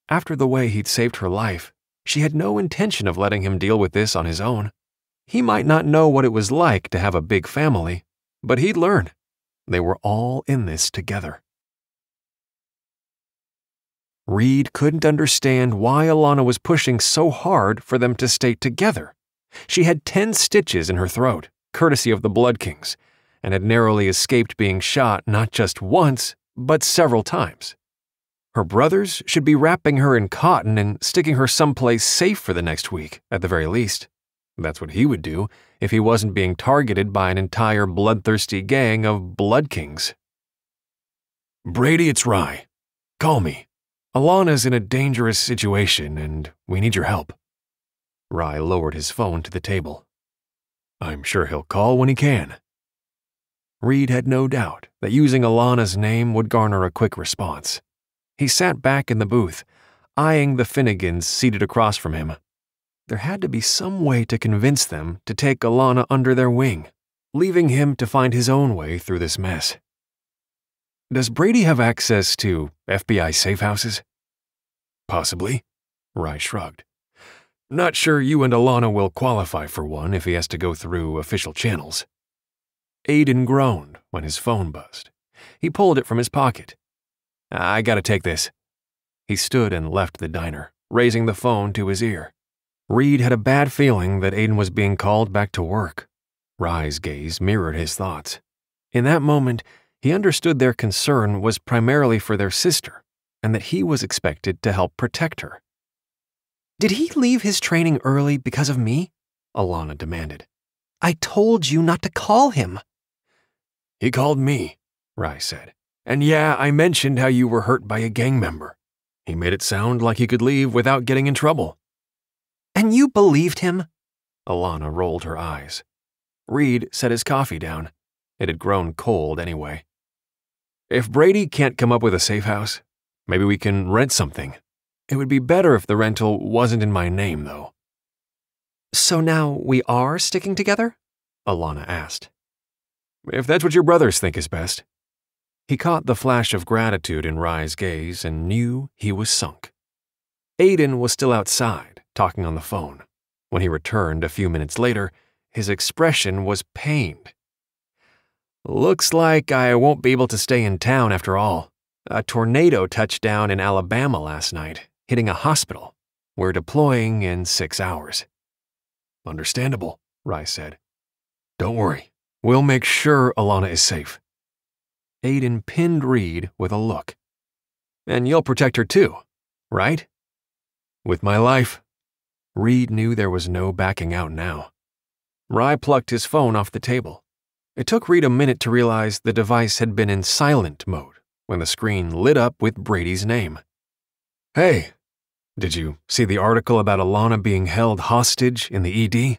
After the way he'd saved her life, she had no intention of letting him deal with this on his own. He might not know what it was like to have a big family, but he'd learn. They were all in this together. Reed couldn't understand why Alanna was pushing so hard for them to stay together. She had 10 stitches in her throat, courtesy of the Blood Kings, and had narrowly escaped being shot not just once, but several times. Her brothers should be wrapping her in cotton and sticking her someplace safe for the next week, at the very least. That's what he would do if he wasn't being targeted by an entire bloodthirsty gang of Blood Kings. Brady, it's Rye. Call me. Alanna's in a dangerous situation and we need your help. Rye lowered his phone to the table. I'm sure he'll call when he can. Reed had no doubt that using Alanna's name would garner a quick response. He sat back in the booth, eyeing the Finnegans seated across from him. There had to be some way to convince them to take Alanna under their wing, leaving him to find his own way through this mess. Does Brady have access to FBI safe houses? Possibly, Rye shrugged. Not sure you and Alanna will qualify for one if he has to go through official channels. Aiden groaned when his phone buzzed, He pulled it from his pocket. I gotta take this. He stood and left the diner, raising the phone to his ear. Reed had a bad feeling that Aiden was being called back to work. Rye's gaze mirrored his thoughts. In that moment, he understood their concern was primarily for their sister and that he was expected to help protect her. Did he leave his training early because of me? Alanna demanded. I told you not to call him. He called me, Rye said. And yeah, I mentioned how you were hurt by a gang member. He made it sound like he could leave without getting in trouble. And you believed him? Alanna rolled her eyes. Reed set his coffee down. It had grown cold anyway. If Brady can't come up with a safe house, maybe we can rent something. It would be better if the rental wasn't in my name, though. So now we are sticking together? Alanna asked. If that's what your brothers think is best. He caught the flash of gratitude in Rye's gaze and knew he was sunk. Aiden was still outside, talking on the phone. When he returned a few minutes later, his expression was pained. Looks like I won't be able to stay in town after all. A tornado touched down in Alabama last night, hitting a hospital. We're deploying in six hours. Understandable, Rye said. Don't worry, we'll make sure Alanna is safe. Aiden pinned Reed with a look. And you'll protect her too, right? With my life. Reed knew there was no backing out now. Rye plucked his phone off the table. It took Reed a minute to realize the device had been in silent mode when the screen lit up with Brady's name. Hey, did you see the article about Alanna being held hostage in the ED?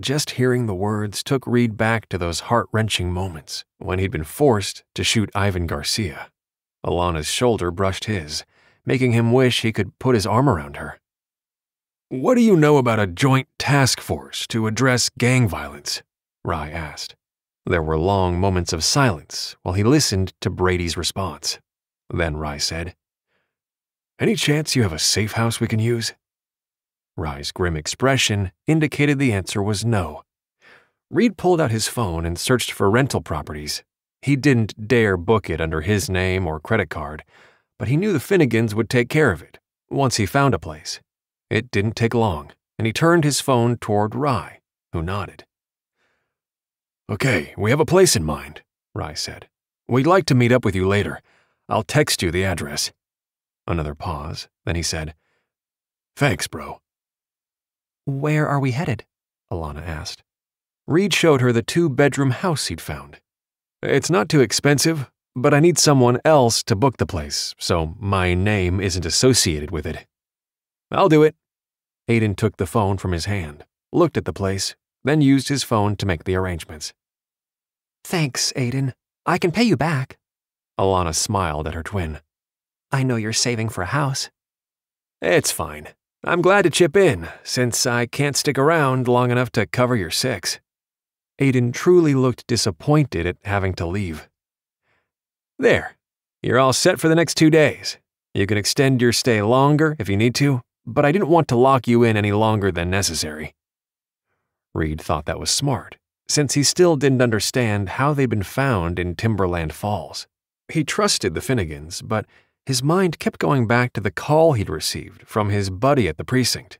Just hearing the words took Reed back to those heart wrenching moments when he'd been forced to shoot Ivan Garcia. Alanna's shoulder brushed his, making him wish he could put his arm around her. What do you know about a joint task force to address gang violence? Rye asked. There were long moments of silence while he listened to Brady's response. Then Rye said, Any chance you have a safe house we can use? Rye's grim expression indicated the answer was no. Reed pulled out his phone and searched for rental properties. He didn't dare book it under his name or credit card, but he knew the Finnegans would take care of it once he found a place. It didn't take long, and he turned his phone toward Rye, who nodded. Okay, we have a place in mind, Rye said. We'd like to meet up with you later. I'll text you the address. Another pause, then he said, Thanks, bro. Where are we headed? Alanna asked. Reed showed her the two bedroom house he'd found. It's not too expensive, but I need someone else to book the place, so my name isn't associated with it. I'll do it. Aiden took the phone from his hand, looked at the place, then used his phone to make the arrangements. Thanks, Aiden. I can pay you back. Alanna smiled at her twin. I know you're saving for a house. It's fine. I'm glad to chip in, since I can't stick around long enough to cover your six. Aiden truly looked disappointed at having to leave. There, you're all set for the next two days. You can extend your stay longer if you need to, but I didn't want to lock you in any longer than necessary. Reed thought that was smart, since he still didn't understand how they'd been found in Timberland Falls. He trusted the Finnegans, but his mind kept going back to the call he'd received from his buddy at the precinct.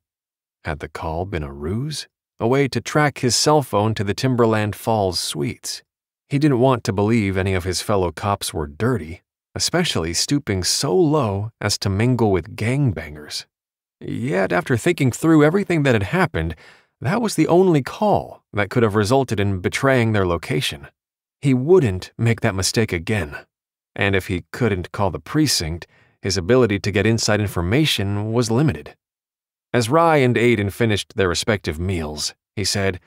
Had the call been a ruse? A way to track his cell phone to the Timberland Falls suites? He didn't want to believe any of his fellow cops were dirty, especially stooping so low as to mingle with gangbangers. Yet, after thinking through everything that had happened, that was the only call that could have resulted in betraying their location. He wouldn't make that mistake again and if he couldn't call the precinct, his ability to get inside information was limited. As Rye and Aiden finished their respective meals, he said,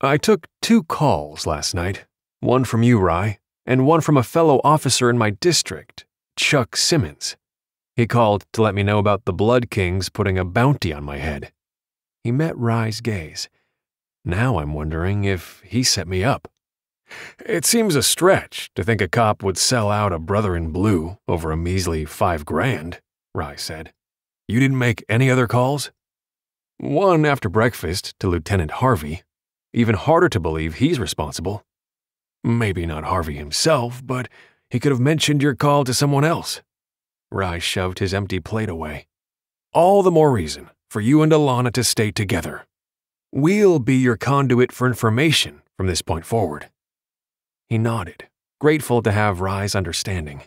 I took two calls last night, one from you, Rye, and one from a fellow officer in my district, Chuck Simmons. He called to let me know about the Blood Kings putting a bounty on my head. He met Rye's gaze. Now I'm wondering if he set me up. It seems a stretch to think a cop would sell out a brother in blue over a measly five grand, Rye said. You didn't make any other calls? One after breakfast to Lieutenant Harvey. Even harder to believe he's responsible. Maybe not Harvey himself, but he could have mentioned your call to someone else. Rye shoved his empty plate away. All the more reason for you and Alanna to stay together. We'll be your conduit for information from this point forward. He nodded, grateful to have Rye's understanding.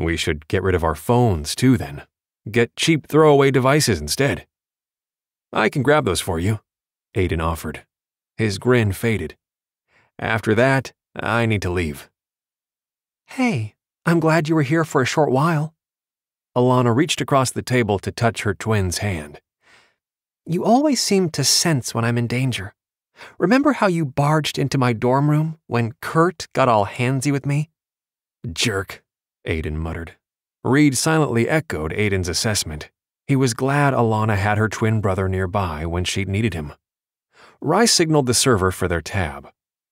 We should get rid of our phones too, then. Get cheap throwaway devices instead. I can grab those for you, Aiden offered. His grin faded. After that, I need to leave. Hey, I'm glad you were here for a short while. Alanna reached across the table to touch her twin's hand. You always seem to sense when I'm in danger. Remember how you barged into my dorm room when Kurt got all handsy with me? Jerk, Aiden muttered. Reed silently echoed Aiden's assessment. He was glad Alanna had her twin brother nearby when she'd needed him. Rye signaled the server for their tab.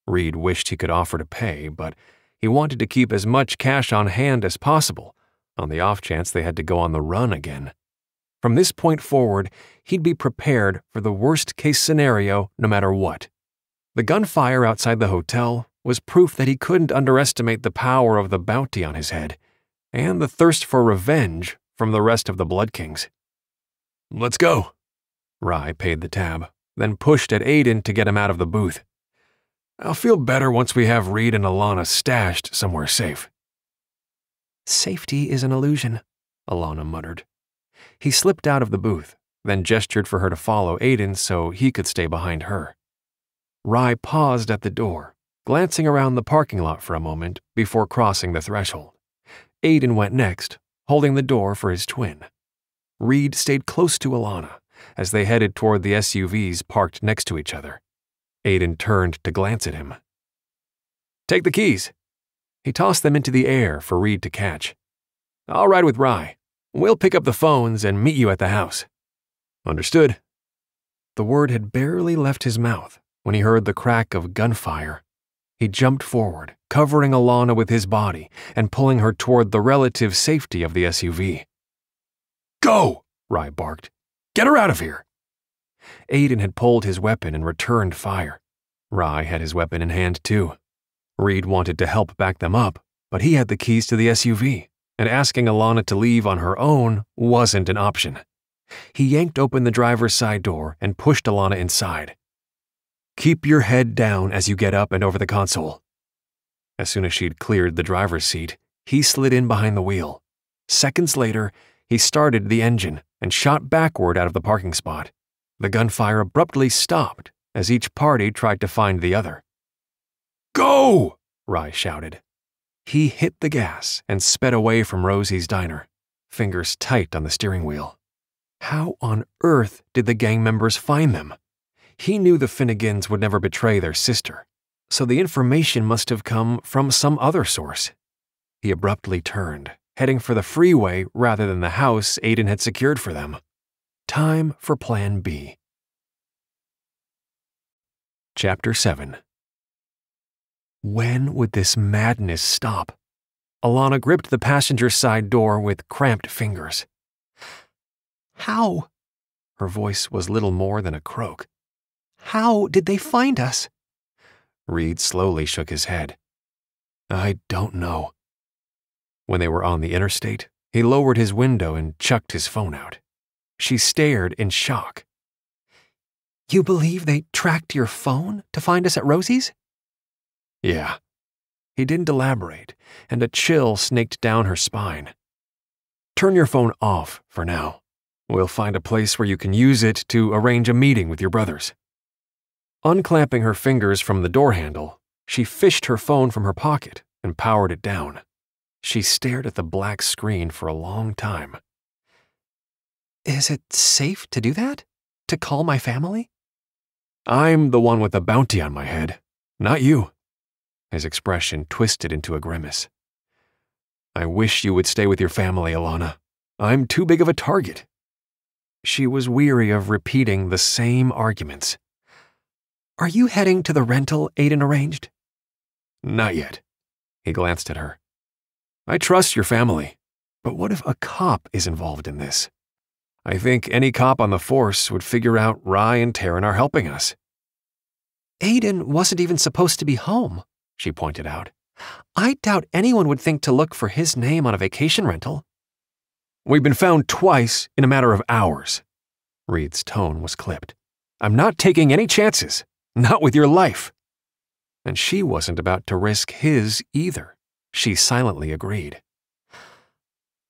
Reed wished he could offer to pay, but he wanted to keep as much cash on hand as possible, on the off chance they had to go on the run again. From this point forward, he'd be prepared for the worst case scenario no matter what. The gunfire outside the hotel was proof that he couldn't underestimate the power of the bounty on his head, and the thirst for revenge from the rest of the Blood Kings. Let's go. Rye paid the tab, then pushed at Aiden to get him out of the booth. I'll feel better once we have Reed and Alanna stashed somewhere safe. Safety is an illusion, Alanna muttered. He slipped out of the booth, then gestured for her to follow Aiden so he could stay behind her. Rye paused at the door, glancing around the parking lot for a moment before crossing the threshold. Aiden went next, holding the door for his twin. Reed stayed close to Alanna as they headed toward the SUVs parked next to each other. Aiden turned to glance at him. Take the keys. He tossed them into the air for Reed to catch. I'll ride with Rye. We'll pick up the phones and meet you at the house. Understood. The word had barely left his mouth when he heard the crack of gunfire. He jumped forward, covering Alanna with his body and pulling her toward the relative safety of the SUV. Go! Rye barked. Get her out of here! Aiden had pulled his weapon and returned fire. Rye had his weapon in hand too. Reed wanted to help back them up, but he had the keys to the SUV and asking Alanna to leave on her own wasn't an option. He yanked open the driver's side door and pushed Alanna inside. Keep your head down as you get up and over the console. As soon as she'd cleared the driver's seat, he slid in behind the wheel. Seconds later, he started the engine and shot backward out of the parking spot. The gunfire abruptly stopped as each party tried to find the other. Go! Rye shouted. He hit the gas and sped away from Rosie's diner, fingers tight on the steering wheel. How on earth did the gang members find them? He knew the Finnegans would never betray their sister, so the information must have come from some other source. He abruptly turned, heading for the freeway rather than the house Aiden had secured for them. Time for Plan B. Chapter 7 when would this madness stop? Alanna gripped the passenger side door with cramped fingers. How? Her voice was little more than a croak. How did they find us? Reed slowly shook his head. I don't know. When they were on the interstate, he lowered his window and chucked his phone out. She stared in shock. You believe they tracked your phone to find us at Rosie's? Yeah. He didn't elaborate, and a chill snaked down her spine. Turn your phone off for now. We'll find a place where you can use it to arrange a meeting with your brothers. Unclamping her fingers from the door handle, she fished her phone from her pocket and powered it down. She stared at the black screen for a long time. Is it safe to do that? To call my family? I'm the one with the bounty on my head, not you. His expression twisted into a grimace. I wish you would stay with your family, Alanna. I'm too big of a target. She was weary of repeating the same arguments. Are you heading to the rental Aiden arranged? Not yet. He glanced at her. I trust your family, but what if a cop is involved in this? I think any cop on the force would figure out Rye and Taryn are helping us. Aiden wasn't even supposed to be home she pointed out. I doubt anyone would think to look for his name on a vacation rental. We've been found twice in a matter of hours. Reed's tone was clipped. I'm not taking any chances, not with your life. And she wasn't about to risk his either. She silently agreed.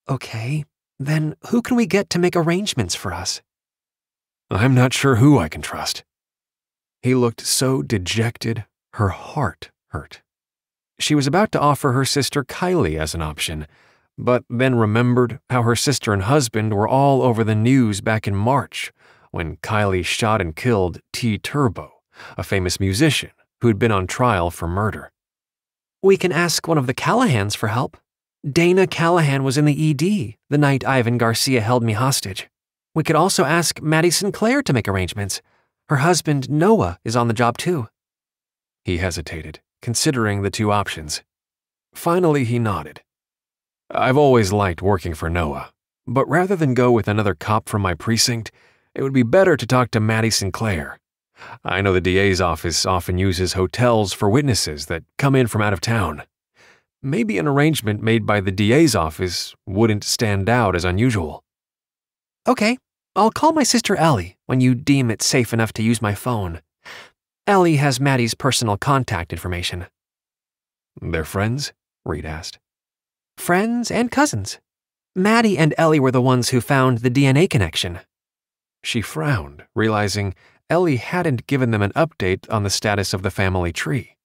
Okay, then who can we get to make arrangements for us? I'm not sure who I can trust. He looked so dejected, her heart hurt. She was about to offer her sister Kylie as an option, but then remembered how her sister and husband were all over the news back in March when Kylie shot and killed T Turbo, a famous musician who had been on trial for murder. We can ask one of the Callahans for help. Dana Callahan was in the ED the night Ivan Garcia held me hostage. We could also ask Maddie Sinclair to make arrangements. Her husband, Noah, is on the job too. He hesitated, considering the two options. Finally, he nodded. I've always liked working for Noah, but rather than go with another cop from my precinct, it would be better to talk to Maddie Sinclair. I know the DA's office often uses hotels for witnesses that come in from out of town. Maybe an arrangement made by the DA's office wouldn't stand out as unusual. Okay, I'll call my sister Ellie when you deem it safe enough to use my phone. Ellie has Maddie's personal contact information. They're friends? Reed asked. Friends and cousins. Maddie and Ellie were the ones who found the DNA connection. She frowned, realizing Ellie hadn't given them an update on the status of the family tree.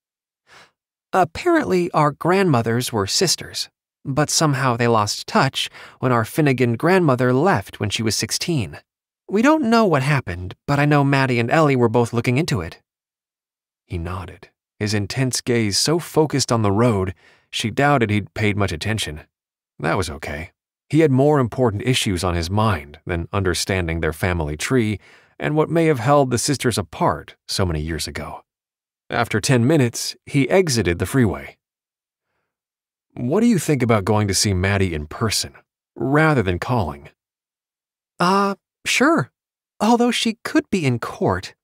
Apparently, our grandmothers were sisters, but somehow they lost touch when our Finnegan grandmother left when she was 16. We don't know what happened, but I know Maddie and Ellie were both looking into it. He nodded, his intense gaze so focused on the road, she doubted he'd paid much attention. That was okay. He had more important issues on his mind than understanding their family tree and what may have held the sisters apart so many years ago. After 10 minutes, he exited the freeway. What do you think about going to see Maddie in person, rather than calling? Uh, sure. Although she could be in court.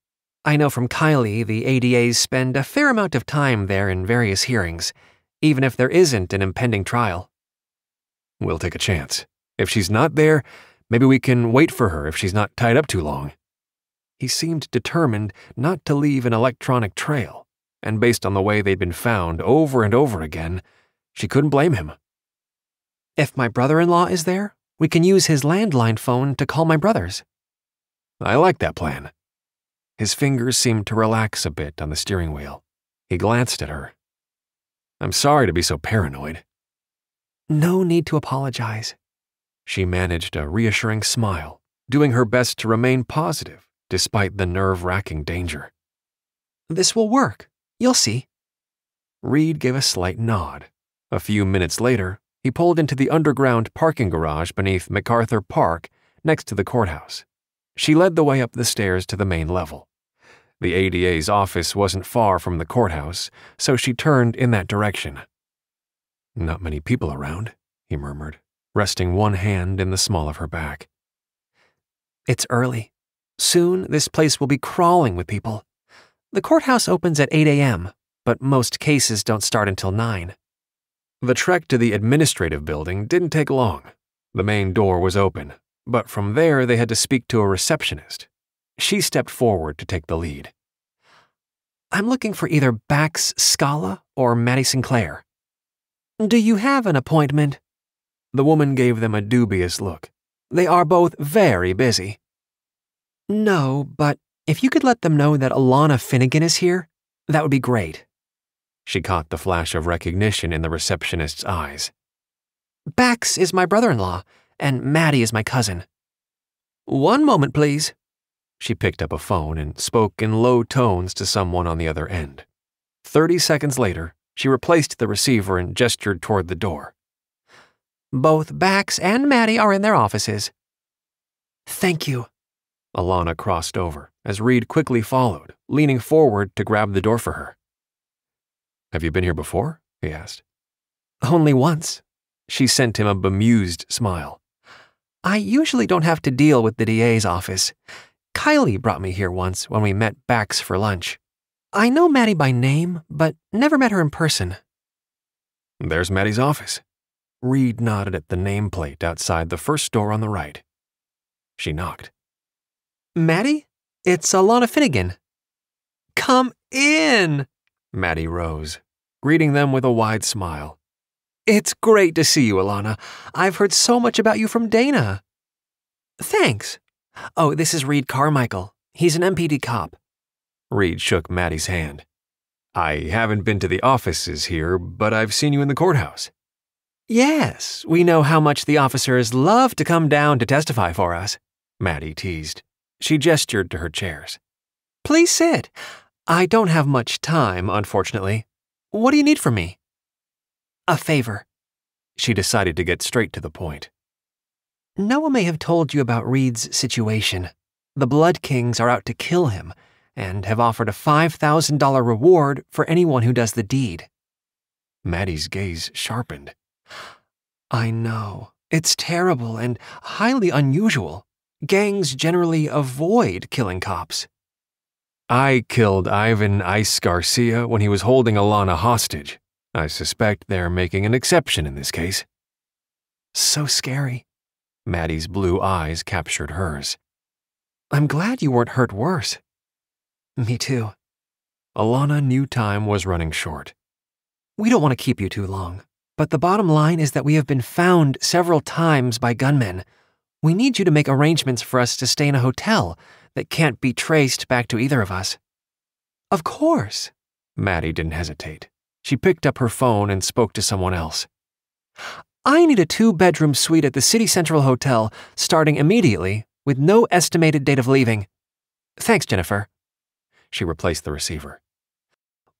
I know from Kylie the ADAs spend a fair amount of time there in various hearings, even if there isn't an impending trial. We'll take a chance. If she's not there, maybe we can wait for her if she's not tied up too long. He seemed determined not to leave an electronic trail, and based on the way they'd been found over and over again, she couldn't blame him. If my brother in law is there, we can use his landline phone to call my brothers. I like that plan. His fingers seemed to relax a bit on the steering wheel. He glanced at her. I'm sorry to be so paranoid. No need to apologize. She managed a reassuring smile, doing her best to remain positive despite the nerve wracking danger. This will work. You'll see. Reed gave a slight nod. A few minutes later, he pulled into the underground parking garage beneath MacArthur Park next to the courthouse. She led the way up the stairs to the main level. The ADA's office wasn't far from the courthouse, so she turned in that direction. Not many people around, he murmured, resting one hand in the small of her back. It's early. Soon, this place will be crawling with people. The courthouse opens at 8 a.m., but most cases don't start until 9. The trek to the administrative building didn't take long. The main door was open, but from there they had to speak to a receptionist. She stepped forward to take the lead. I'm looking for either Bax Scala or Maddie Sinclair. Do you have an appointment? The woman gave them a dubious look. They are both very busy. No, but if you could let them know that Alanna Finnegan is here, that would be great. She caught the flash of recognition in the receptionist's eyes. Bax is my brother in law, and Maddie is my cousin. One moment, please. She picked up a phone and spoke in low tones to someone on the other end. Thirty seconds later, she replaced the receiver and gestured toward the door. Both Bax and Maddie are in their offices. Thank you. Alanna crossed over as Reed quickly followed, leaning forward to grab the door for her. Have you been here before? he asked. Only once. She sent him a bemused smile. I usually don't have to deal with the DA's office. Kylie brought me here once when we met Bax for lunch. I know Maddie by name, but never met her in person. There's Maddie's office. Reed nodded at the nameplate outside the first door on the right. She knocked. Maddie? It's Alanna Finnegan. Come in! Maddie rose, greeting them with a wide smile. It's great to see you, Alanna. I've heard so much about you from Dana. Thanks. Oh, this is Reed Carmichael. He's an MPD cop. Reed shook Maddie's hand. I haven't been to the offices here, but I've seen you in the courthouse. Yes, we know how much the officers love to come down to testify for us, Maddie teased. She gestured to her chairs. Please sit. I don't have much time, unfortunately. What do you need from me? A favor. She decided to get straight to the point. Noah may have told you about Reed's situation. The Blood Kings are out to kill him and have offered a $5,000 reward for anyone who does the deed. Maddie's gaze sharpened. I know. It's terrible and highly unusual. Gangs generally avoid killing cops. I killed Ivan Ice Garcia when he was holding Alanna hostage. I suspect they're making an exception in this case. So scary. Maddie's blue eyes captured hers. I'm glad you weren't hurt worse. Me too. Alanna knew time was running short. We don't want to keep you too long, but the bottom line is that we have been found several times by gunmen. We need you to make arrangements for us to stay in a hotel that can't be traced back to either of us. Of course. Maddie didn't hesitate. She picked up her phone and spoke to someone else. I need a two bedroom suite at the City Central Hotel starting immediately with no estimated date of leaving. Thanks, Jennifer. She replaced the receiver.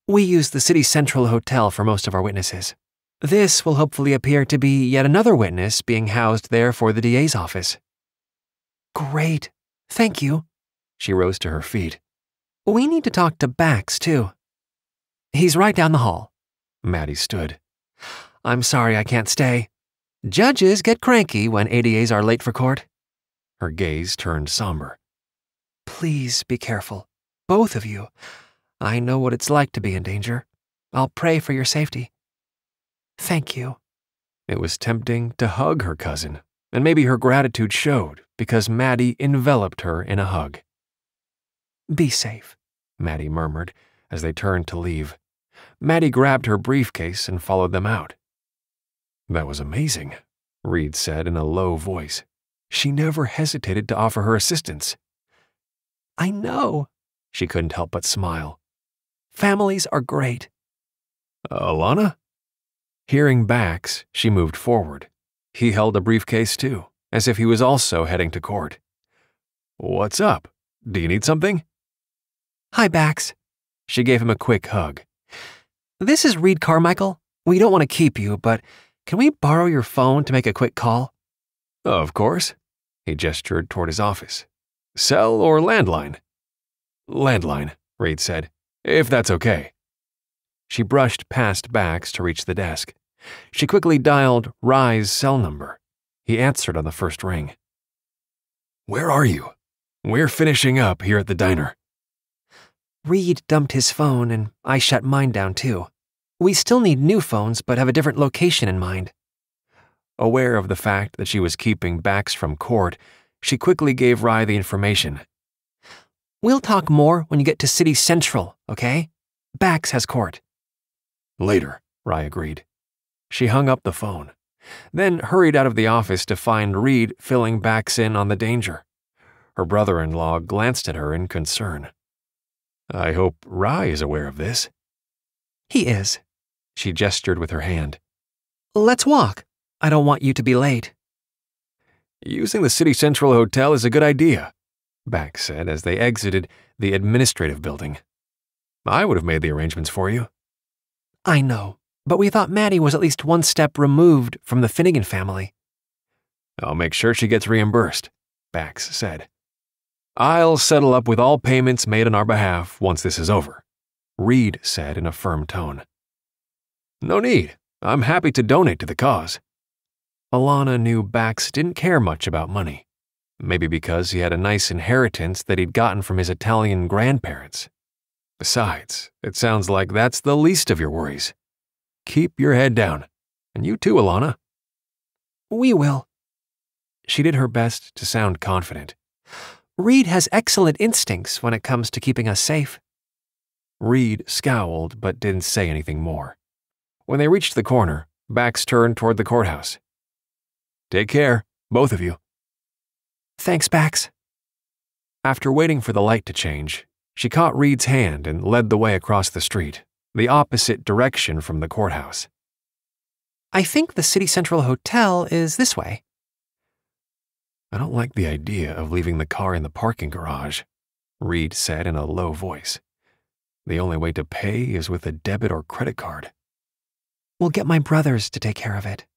We use the City Central Hotel for most of our witnesses. This will hopefully appear to be yet another witness being housed there for the DA's office. Great. Thank you. She rose to her feet. We need to talk to Bax, too. He's right down the hall. Maddie stood. I'm sorry I can't stay. Judges get cranky when ADAs are late for court. Her gaze turned somber. Please be careful both of you. I know what it's like to be in danger. I'll pray for your safety. Thank you. It was tempting to hug her cousin, and maybe her gratitude showed because Maddie enveloped her in a hug. Be safe, Maddie murmured as they turned to leave. Maddie grabbed her briefcase and followed them out. That was amazing, Reed said in a low voice. She never hesitated to offer her assistance. I know, she couldn't help but smile. Families are great. Uh, Alanna? Hearing Bax, she moved forward. He held a briefcase too, as if he was also heading to court. What's up? Do you need something? Hi, Bax. She gave him a quick hug. This is Reed Carmichael. We don't want to keep you, but can we borrow your phone to make a quick call? Of course. He gestured toward his office. Cell or landline? Landline, Reed said, if that's okay. She brushed past Bax to reach the desk. She quickly dialed Rye's cell number. He answered on the first ring. Where are you? We're finishing up here at the diner. Reed dumped his phone, and I shut mine down too. We still need new phones, but have a different location in mind. Aware of the fact that she was keeping Bax from court, she quickly gave Rye the information. We'll talk more when you get to City Central, okay? Bax has court. Later, Rye agreed. She hung up the phone, then hurried out of the office to find Reed filling Bax in on the danger. Her brother in law glanced at her in concern. I hope Rye is aware of this. He is. She gestured with her hand. Let's walk. I don't want you to be late. Using the City Central Hotel is a good idea, Bax said as they exited the administrative building. I would have made the arrangements for you. I know, but we thought Maddie was at least one step removed from the Finnegan family. I'll make sure she gets reimbursed, Bax said. I'll settle up with all payments made on our behalf once this is over, Reed said in a firm tone. No need. I'm happy to donate to the cause. Alanna knew Bax didn't care much about money maybe because he had a nice inheritance that he'd gotten from his Italian grandparents. Besides, it sounds like that's the least of your worries. Keep your head down. And you too, Alanna. We will. She did her best to sound confident. Reed has excellent instincts when it comes to keeping us safe. Reed scowled but didn't say anything more. When they reached the corner, Bax turned toward the courthouse. Take care, both of you. Thanks, Bax. After waiting for the light to change, she caught Reed's hand and led the way across the street, the opposite direction from the courthouse. I think the City Central Hotel is this way. I don't like the idea of leaving the car in the parking garage, Reed said in a low voice. The only way to pay is with a debit or credit card. We'll get my brothers to take care of it.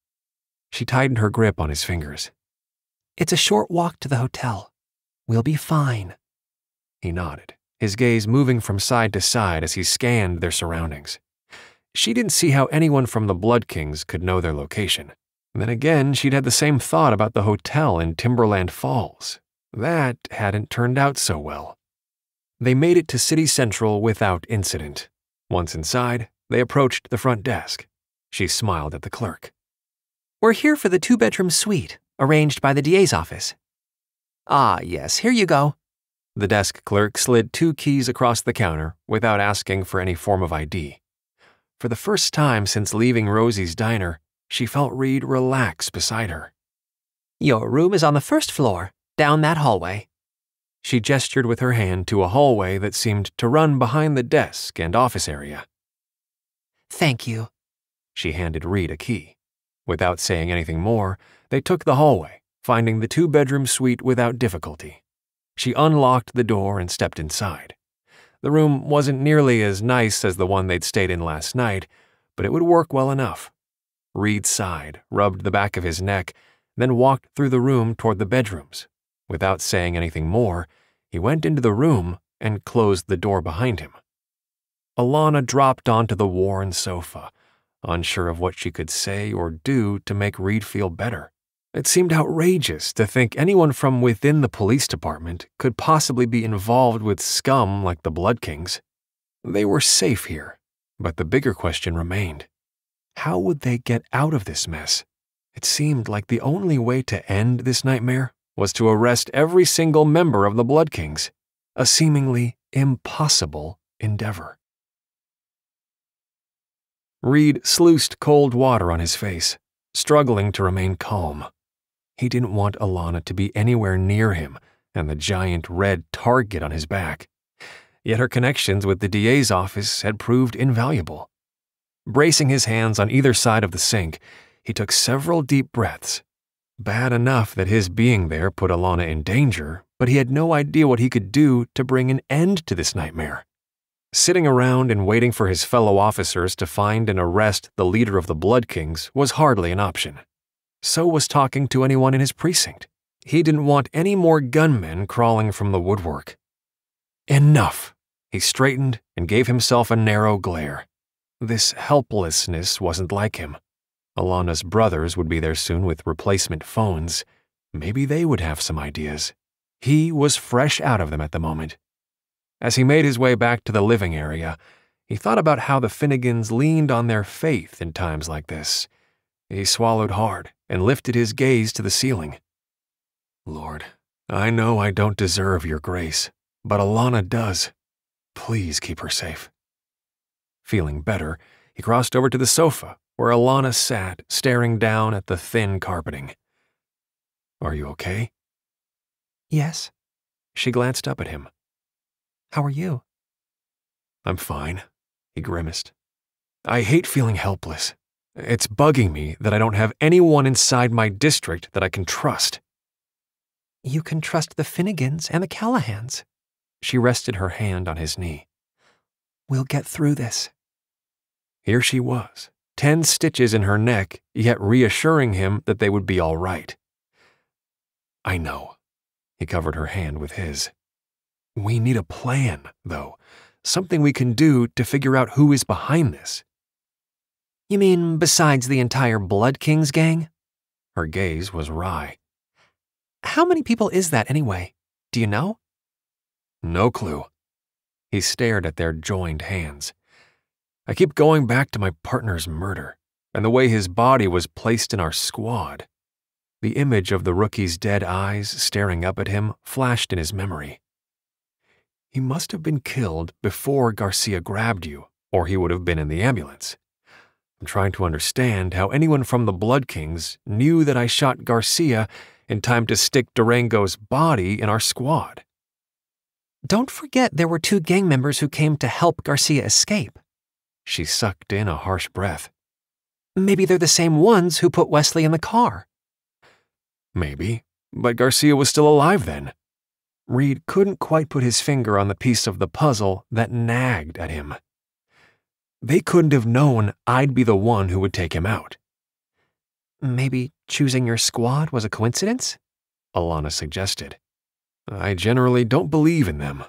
She tightened her grip on his fingers. It's a short walk to the hotel. We'll be fine. He nodded his gaze moving from side to side as he scanned their surroundings. She didn't see how anyone from the Blood Kings could know their location. Then again, she'd had the same thought about the hotel in Timberland Falls. That hadn't turned out so well. They made it to City Central without incident. Once inside, they approached the front desk. She smiled at the clerk. We're here for the two bedroom suite, arranged by the DA's office. Ah, yes, here you go. The desk clerk slid two keys across the counter without asking for any form of ID. For the first time since leaving Rosie's diner, she felt Reed relax beside her. Your room is on the first floor, down that hallway. She gestured with her hand to a hallway that seemed to run behind the desk and office area. Thank you. She handed Reed a key. Without saying anything more, they took the hallway, finding the two bedroom suite without difficulty. She unlocked the door and stepped inside. The room wasn't nearly as nice as the one they'd stayed in last night, but it would work well enough. Reed sighed, rubbed the back of his neck, then walked through the room toward the bedrooms. Without saying anything more, he went into the room and closed the door behind him. Alanna dropped onto the worn sofa, unsure of what she could say or do to make Reed feel better. It seemed outrageous to think anyone from within the police department could possibly be involved with scum like the Blood Kings. They were safe here, but the bigger question remained. How would they get out of this mess? It seemed like the only way to end this nightmare was to arrest every single member of the Blood Kings, a seemingly impossible endeavor. Reed sluiced cold water on his face, struggling to remain calm. He didn't want Alanna to be anywhere near him and the giant red target on his back. Yet her connections with the DA's office had proved invaluable. Bracing his hands on either side of the sink, he took several deep breaths. Bad enough that his being there put Alanna in danger, but he had no idea what he could do to bring an end to this nightmare. Sitting around and waiting for his fellow officers to find and arrest the leader of the Blood Kings was hardly an option so was talking to anyone in his precinct. He didn't want any more gunmen crawling from the woodwork. Enough! He straightened and gave himself a narrow glare. This helplessness wasn't like him. Alanna's brothers would be there soon with replacement phones. Maybe they would have some ideas. He was fresh out of them at the moment. As he made his way back to the living area, he thought about how the Finnegans leaned on their faith in times like this. He swallowed hard and lifted his gaze to the ceiling. Lord, I know I don't deserve your grace, but Alanna does. Please keep her safe. Feeling better, he crossed over to the sofa where Alanna sat, staring down at the thin carpeting. Are you okay? Yes. She glanced up at him. How are you? I'm fine, he grimaced. I hate feeling helpless. It's bugging me that I don't have anyone inside my district that I can trust. You can trust the Finnegans and the Callahans. She rested her hand on his knee. We'll get through this. Here she was, ten stitches in her neck, yet reassuring him that they would be all right. I know. He covered her hand with his. We need a plan, though, something we can do to figure out who is behind this. You mean besides the entire Blood Kings gang? Her gaze was wry. How many people is that anyway? Do you know? No clue. He stared at their joined hands. I keep going back to my partner's murder and the way his body was placed in our squad. The image of the rookie's dead eyes staring up at him flashed in his memory. He must have been killed before Garcia grabbed you, or he would have been in the ambulance. I'm trying to understand how anyone from the Blood Kings knew that I shot Garcia in time to stick Durango's body in our squad. Don't forget there were two gang members who came to help Garcia escape. She sucked in a harsh breath. Maybe they're the same ones who put Wesley in the car. Maybe, but Garcia was still alive then. Reed couldn't quite put his finger on the piece of the puzzle that nagged at him. They couldn't have known I'd be the one who would take him out. Maybe choosing your squad was a coincidence? Alanna suggested. I generally don't believe in them.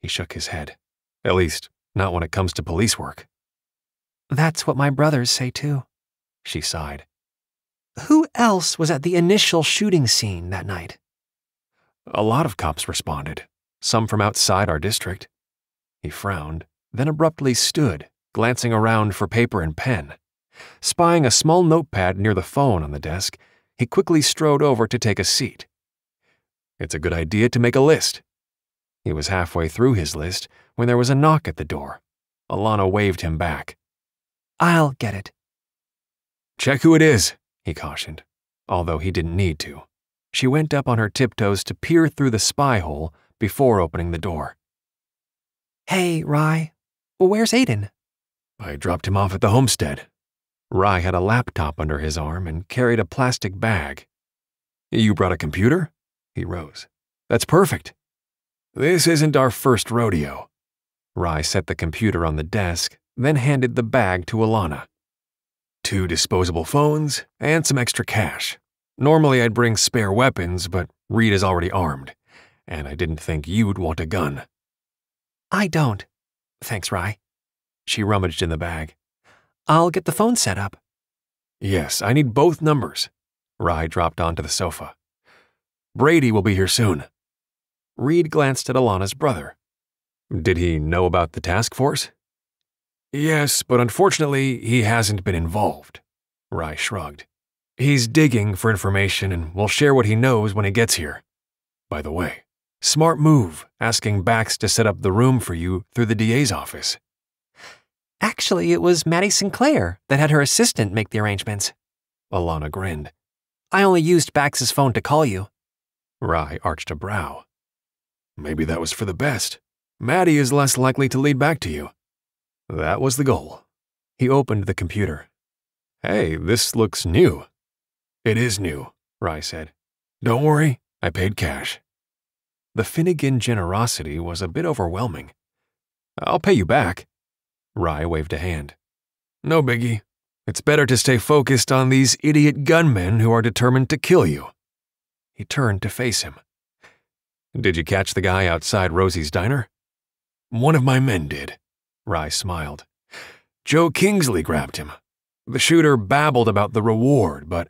He shook his head. At least, not when it comes to police work. That's what my brothers say too. She sighed. Who else was at the initial shooting scene that night? A lot of cops responded, some from outside our district. He frowned, then abruptly stood glancing around for paper and pen. Spying a small notepad near the phone on the desk, he quickly strode over to take a seat. It's a good idea to make a list. He was halfway through his list when there was a knock at the door. Alanna waved him back. I'll get it. Check who it is, he cautioned, although he didn't need to. She went up on her tiptoes to peer through the spy hole before opening the door. Hey, Rye, where's Aiden? I dropped him off at the homestead. Rye had a laptop under his arm and carried a plastic bag. You brought a computer? He rose. That's perfect. This isn't our first rodeo. Rye set the computer on the desk, then handed the bag to Alanna. Two disposable phones and some extra cash. Normally I'd bring spare weapons, but Reed is already armed, and I didn't think you'd want a gun. I don't. Thanks, Rye. She rummaged in the bag. I'll get the phone set up. Yes, I need both numbers. Rye dropped onto the sofa. Brady will be here soon. Reed glanced at Alanna's brother. Did he know about the task force? Yes, but unfortunately, he hasn't been involved. Rye shrugged. He's digging for information and will share what he knows when he gets here. By the way, smart move asking Bax to set up the room for you through the DA's office. Actually, it was Maddie Sinclair that had her assistant make the arrangements. Alanna grinned. I only used Bax's phone to call you. Rye arched a brow. Maybe that was for the best. Maddie is less likely to lead back to you. That was the goal. He opened the computer. Hey, this looks new. It is new, Rye said. Don't worry, I paid cash. The Finnegan generosity was a bit overwhelming. I'll pay you back. Rye waved a hand. No biggie. It's better to stay focused on these idiot gunmen who are determined to kill you. He turned to face him. Did you catch the guy outside Rosie's diner? One of my men did. Rye smiled. Joe Kingsley grabbed him. The shooter babbled about the reward, but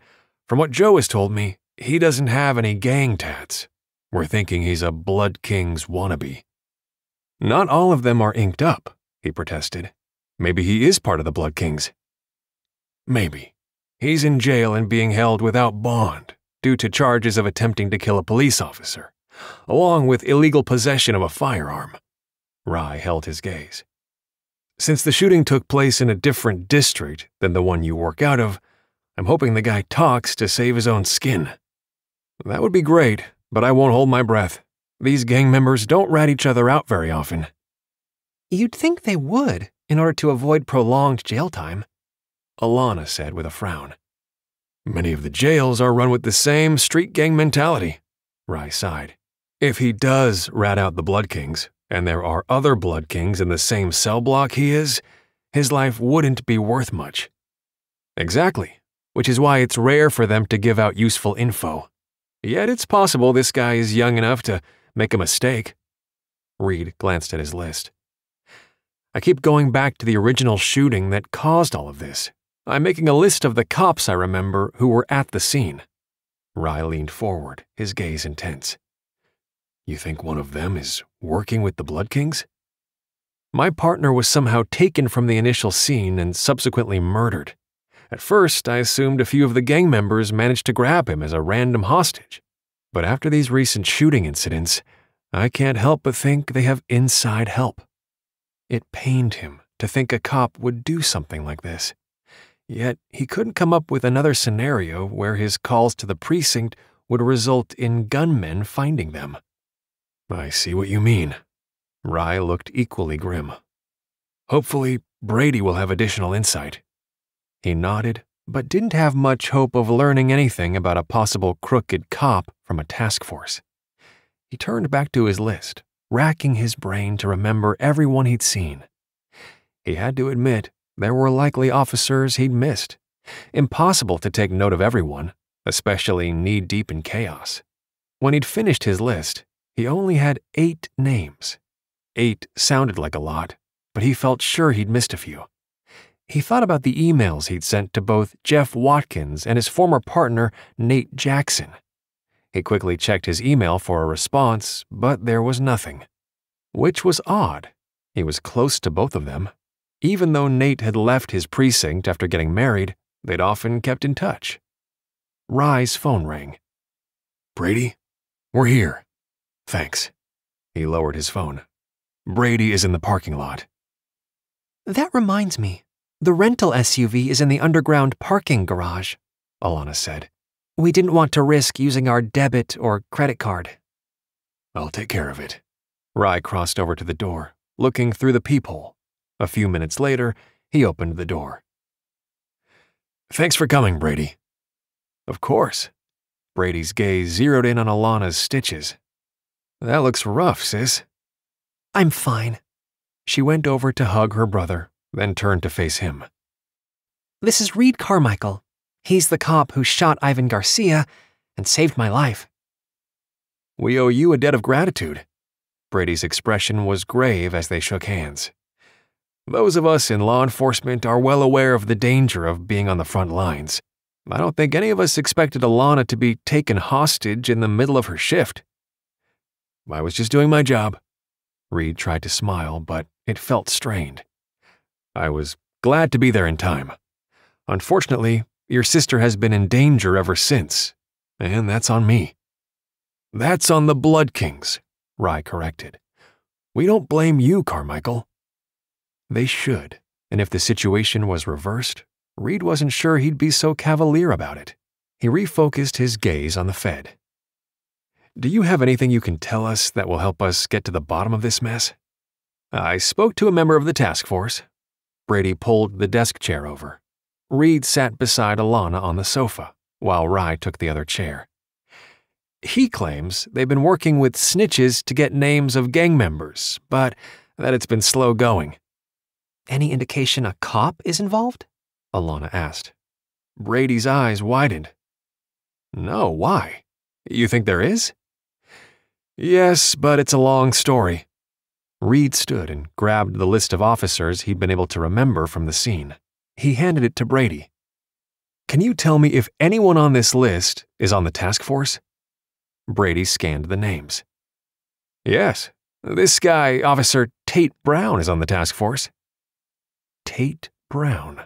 from what Joe has told me, he doesn't have any gang tats. We're thinking he's a Blood King's wannabe. Not all of them are inked up, he protested. Maybe he is part of the Blood Kings. Maybe. He's in jail and being held without bond due to charges of attempting to kill a police officer, along with illegal possession of a firearm. Rye held his gaze. Since the shooting took place in a different district than the one you work out of, I'm hoping the guy talks to save his own skin. That would be great, but I won't hold my breath. These gang members don't rat each other out very often. You'd think they would, in order to avoid prolonged jail time. Alana said with a frown. Many of the jails are run with the same street gang mentality. Rye sighed. If he does rat out the Blood Kings, and there are other Blood Kings in the same cell block he is, his life wouldn't be worth much. Exactly, which is why it's rare for them to give out useful info. Yet it's possible this guy is young enough to make a mistake. Reed glanced at his list. I keep going back to the original shooting that caused all of this. I'm making a list of the cops I remember who were at the scene. Rye leaned forward, his gaze intense. You think one of them is working with the Blood Kings? My partner was somehow taken from the initial scene and subsequently murdered. At first, I assumed a few of the gang members managed to grab him as a random hostage. But after these recent shooting incidents, I can't help but think they have inside help. It pained him to think a cop would do something like this. Yet he couldn't come up with another scenario where his calls to the precinct would result in gunmen finding them. I see what you mean. Rye looked equally grim. Hopefully, Brady will have additional insight. He nodded, but didn't have much hope of learning anything about a possible crooked cop from a task force. He turned back to his list, racking his brain to remember everyone he'd seen. He had to admit there were likely officers he'd missed. Impossible to take note of everyone, especially knee deep in chaos. When he'd finished his list, he only had eight names. Eight sounded like a lot, but he felt sure he'd missed a few. He thought about the emails he'd sent to both Jeff Watkins and his former partner, Nate Jackson. He quickly checked his email for a response, but there was nothing. Which was odd. He was close to both of them. Even though Nate had left his precinct after getting married, they'd often kept in touch. Rye's phone rang. Brady? We're here. Thanks. He lowered his phone. Brady is in the parking lot. That reminds me. The rental SUV is in the underground parking garage, Alanna said. We didn't want to risk using our debit or credit card. I'll take care of it. Rye crossed over to the door, looking through the peephole. A few minutes later, he opened the door. Thanks for coming, Brady. Of course. Brady's gaze zeroed in on Alanna's stitches. That looks rough, sis. I'm fine. She went over to hug her brother, then turned to face him. This is Reed Carmichael. He's the cop who shot Ivan Garcia and saved my life. We owe you a debt of gratitude. Brady's expression was grave as they shook hands. Those of us in law enforcement are well aware of the danger of being on the front lines. I don't think any of us expected Alanna to be taken hostage in the middle of her shift. I was just doing my job. Reed tried to smile, but it felt strained. I was glad to be there in time. Unfortunately, your sister has been in danger ever since, and that's on me. That's on the Blood Kings, Rye corrected. We don't blame you, Carmichael. They should, and if the situation was reversed, Reed wasn't sure he'd be so cavalier about it. He refocused his gaze on the Fed. Do you have anything you can tell us that will help us get to the bottom of this mess? I spoke to a member of the task force. Brady pulled the desk chair over. Reed sat beside Alanna on the sofa, while Rye took the other chair. He claims they've been working with snitches to get names of gang members, but that it's been slow going. Any indication a cop is involved? Alanna asked. Brady's eyes widened. No, why? You think there is? Yes, but it's a long story. Reed stood and grabbed the list of officers he'd been able to remember from the scene. He handed it to Brady. Can you tell me if anyone on this list is on the task force? Brady scanned the names. Yes, this guy, Officer Tate Brown, is on the task force. Tate Brown.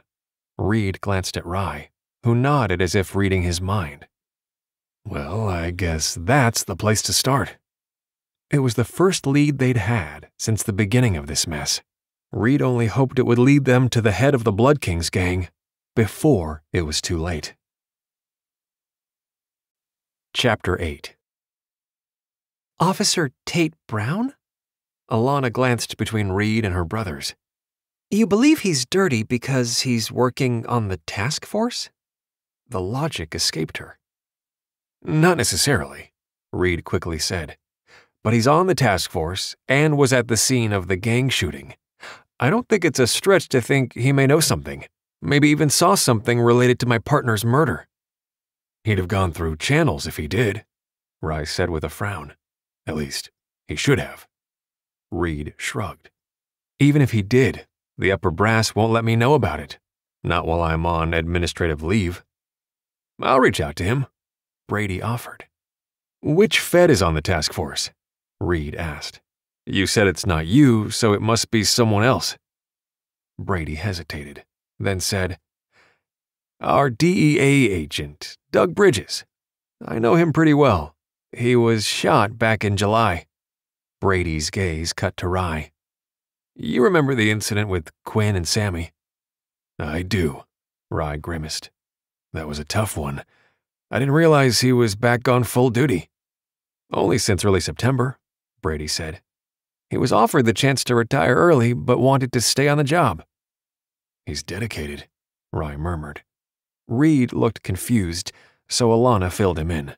Reed glanced at Rye, who nodded as if reading his mind. Well, I guess that's the place to start. It was the first lead they'd had since the beginning of this mess. Reed only hoped it would lead them to the head of the Blood Kings gang before it was too late. Chapter 8 Officer Tate Brown? Alanna glanced between Reed and her brothers. You believe he's dirty because he's working on the task force? The logic escaped her. Not necessarily, Reed quickly said. But he's on the task force and was at the scene of the gang shooting. I don't think it's a stretch to think he may know something, maybe even saw something related to my partner's murder. He'd have gone through channels if he did, Rye said with a frown. At least, he should have. Reed shrugged. Even if he did, the upper brass won't let me know about it. Not while I'm on administrative leave. I'll reach out to him, Brady offered. Which Fed is on the task force? Reed asked. You said it's not you, so it must be someone else. Brady hesitated, then said, Our DEA agent, Doug Bridges. I know him pretty well. He was shot back in July. Brady's gaze cut to Rye. You remember the incident with Quinn and Sammy? I do, Rye grimaced. That was a tough one. I didn't realize he was back on full duty. Only since early September, Brady said. He was offered the chance to retire early, but wanted to stay on the job. He's dedicated, Rye murmured. Reed looked confused, so Alanna filled him in.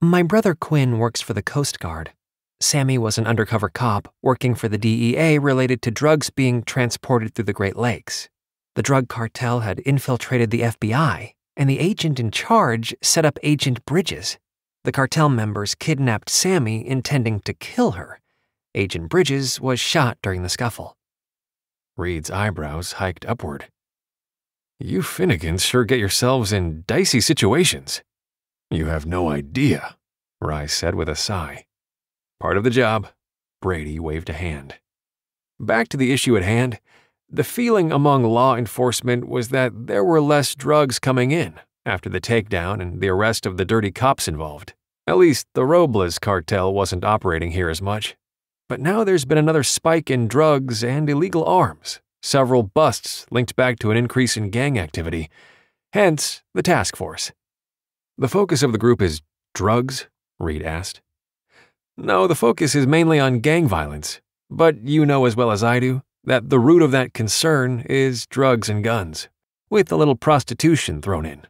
My brother Quinn works for the Coast Guard. Sammy was an undercover cop working for the DEA related to drugs being transported through the Great Lakes. The drug cartel had infiltrated the FBI, and the agent in charge set up Agent Bridges. The cartel members kidnapped Sammy, intending to kill her. Agent Bridges was shot during the scuffle. Reed's eyebrows hiked upward. You Finnegans sure get yourselves in dicey situations. You have no idea, Rye said with a sigh. Part of the job. Brady waved a hand. Back to the issue at hand. The feeling among law enforcement was that there were less drugs coming in after the takedown and the arrest of the dirty cops involved. At least the Robles cartel wasn't operating here as much. But now there's been another spike in drugs and illegal arms, several busts linked back to an increase in gang activity, hence the task force. The focus of the group is drugs? Reed asked. No, the focus is mainly on gang violence, but you know as well as I do that the root of that concern is drugs and guns, with a little prostitution thrown in.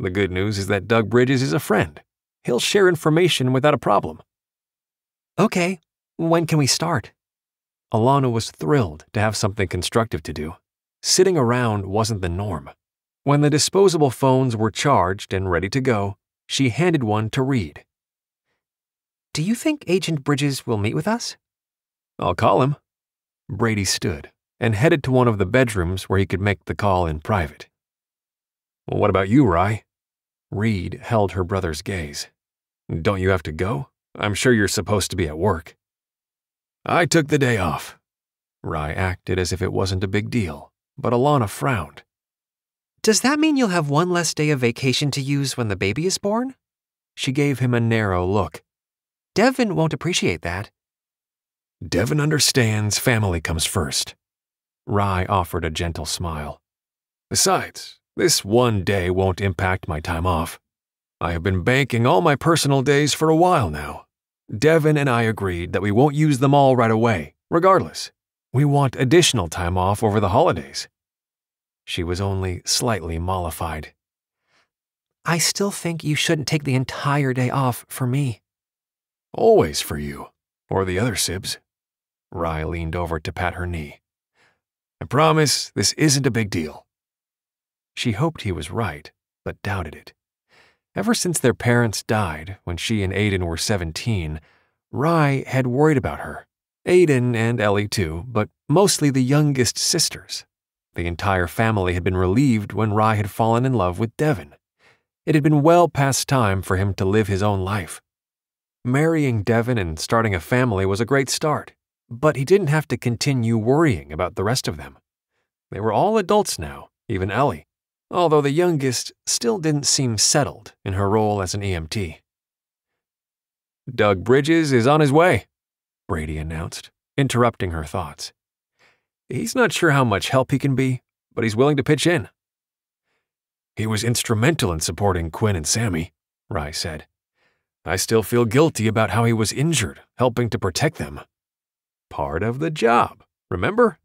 The good news is that Doug Bridges is a friend. He'll share information without a problem. Okay, when can we start? Alanna was thrilled to have something constructive to do. Sitting around wasn't the norm. When the disposable phones were charged and ready to go, she handed one to Reed. Do you think Agent Bridges will meet with us? I'll call him. Brady stood and headed to one of the bedrooms where he could make the call in private. What about you, Rye? Reed held her brother's gaze. Don't you have to go? I'm sure you're supposed to be at work. I took the day off. Rye acted as if it wasn't a big deal, but Alanna frowned. Does that mean you'll have one less day of vacation to use when the baby is born? She gave him a narrow look. Devin won't appreciate that. Devin understands family comes first. Rye offered a gentle smile. Besides, this one day won't impact my time off. I have been banking all my personal days for a while now. Devin and I agreed that we won't use them all right away, regardless. We want additional time off over the holidays. She was only slightly mollified. I still think you shouldn't take the entire day off for me. Always for you, or the other Sibs. Rye leaned over to pat her knee. I promise this isn't a big deal. She hoped he was right, but doubted it. Ever since their parents died when she and Aiden were 17, Rye had worried about her. Aiden and Ellie too, but mostly the youngest sisters. The entire family had been relieved when Rye had fallen in love with Devin. It had been well past time for him to live his own life. Marrying Devin and starting a family was a great start, but he didn't have to continue worrying about the rest of them. They were all adults now, even Ellie, although the youngest still didn't seem settled in her role as an EMT. Doug Bridges is on his way, Brady announced, interrupting her thoughts. He's not sure how much help he can be, but he's willing to pitch in. He was instrumental in supporting Quinn and Sammy, Rye said. I still feel guilty about how he was injured, helping to protect them. Part of the job, remember?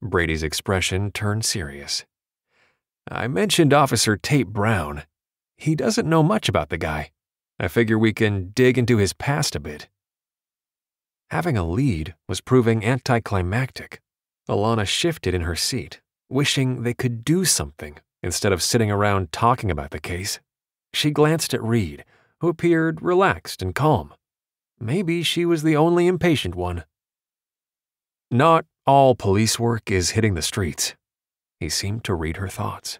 Brady's expression turned serious. I mentioned Officer Tate Brown. He doesn't know much about the guy. I figure we can dig into his past a bit. Having a lead was proving anticlimactic. Alanna shifted in her seat, wishing they could do something instead of sitting around talking about the case. She glanced at Reed, who appeared relaxed and calm. Maybe she was the only impatient one. Not all police work is hitting the streets. He seemed to read her thoughts.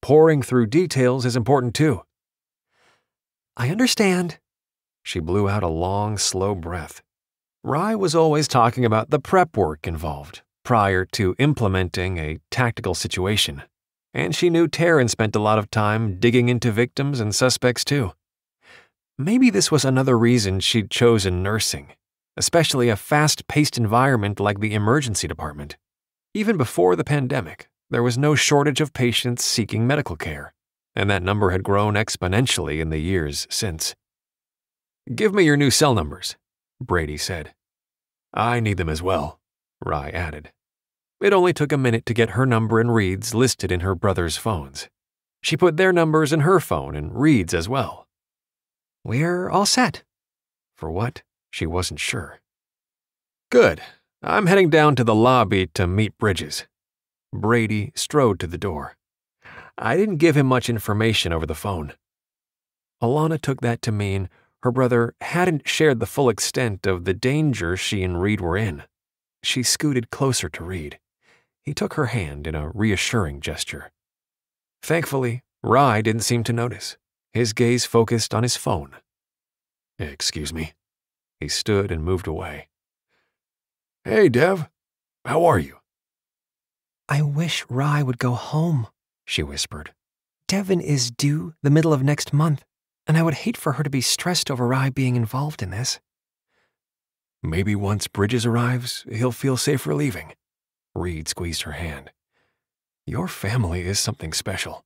Pouring through details is important too. I understand. She blew out a long, slow breath. Rye was always talking about the prep work involved prior to implementing a tactical situation, and she knew Taryn spent a lot of time digging into victims and suspects too. Maybe this was another reason she'd chosen nursing, especially a fast paced environment like the emergency department. Even before the pandemic, there was no shortage of patients seeking medical care, and that number had grown exponentially in the years since. Give me your new cell numbers, Brady said. I need them as well, Rye added. It only took a minute to get her number and Reed's listed in her brother's phones. She put their numbers in her phone and Reed's as well. We're all set. For what? She wasn't sure. Good. I'm heading down to the lobby to meet Bridges. Brady strode to the door. I didn't give him much information over the phone. Alanna took that to mean her brother hadn't shared the full extent of the danger she and Reed were in. She scooted closer to Reed. He took her hand in a reassuring gesture. Thankfully, Rye didn't seem to notice, his gaze focused on his phone. Excuse me. He stood and moved away. Hey, Dev. How are you? I wish Rye would go home, she whispered. Devin is due the middle of next month, and I would hate for her to be stressed over Rye being involved in this. Maybe once Bridges arrives, he'll feel safer leaving. Reed squeezed her hand. Your family is something special.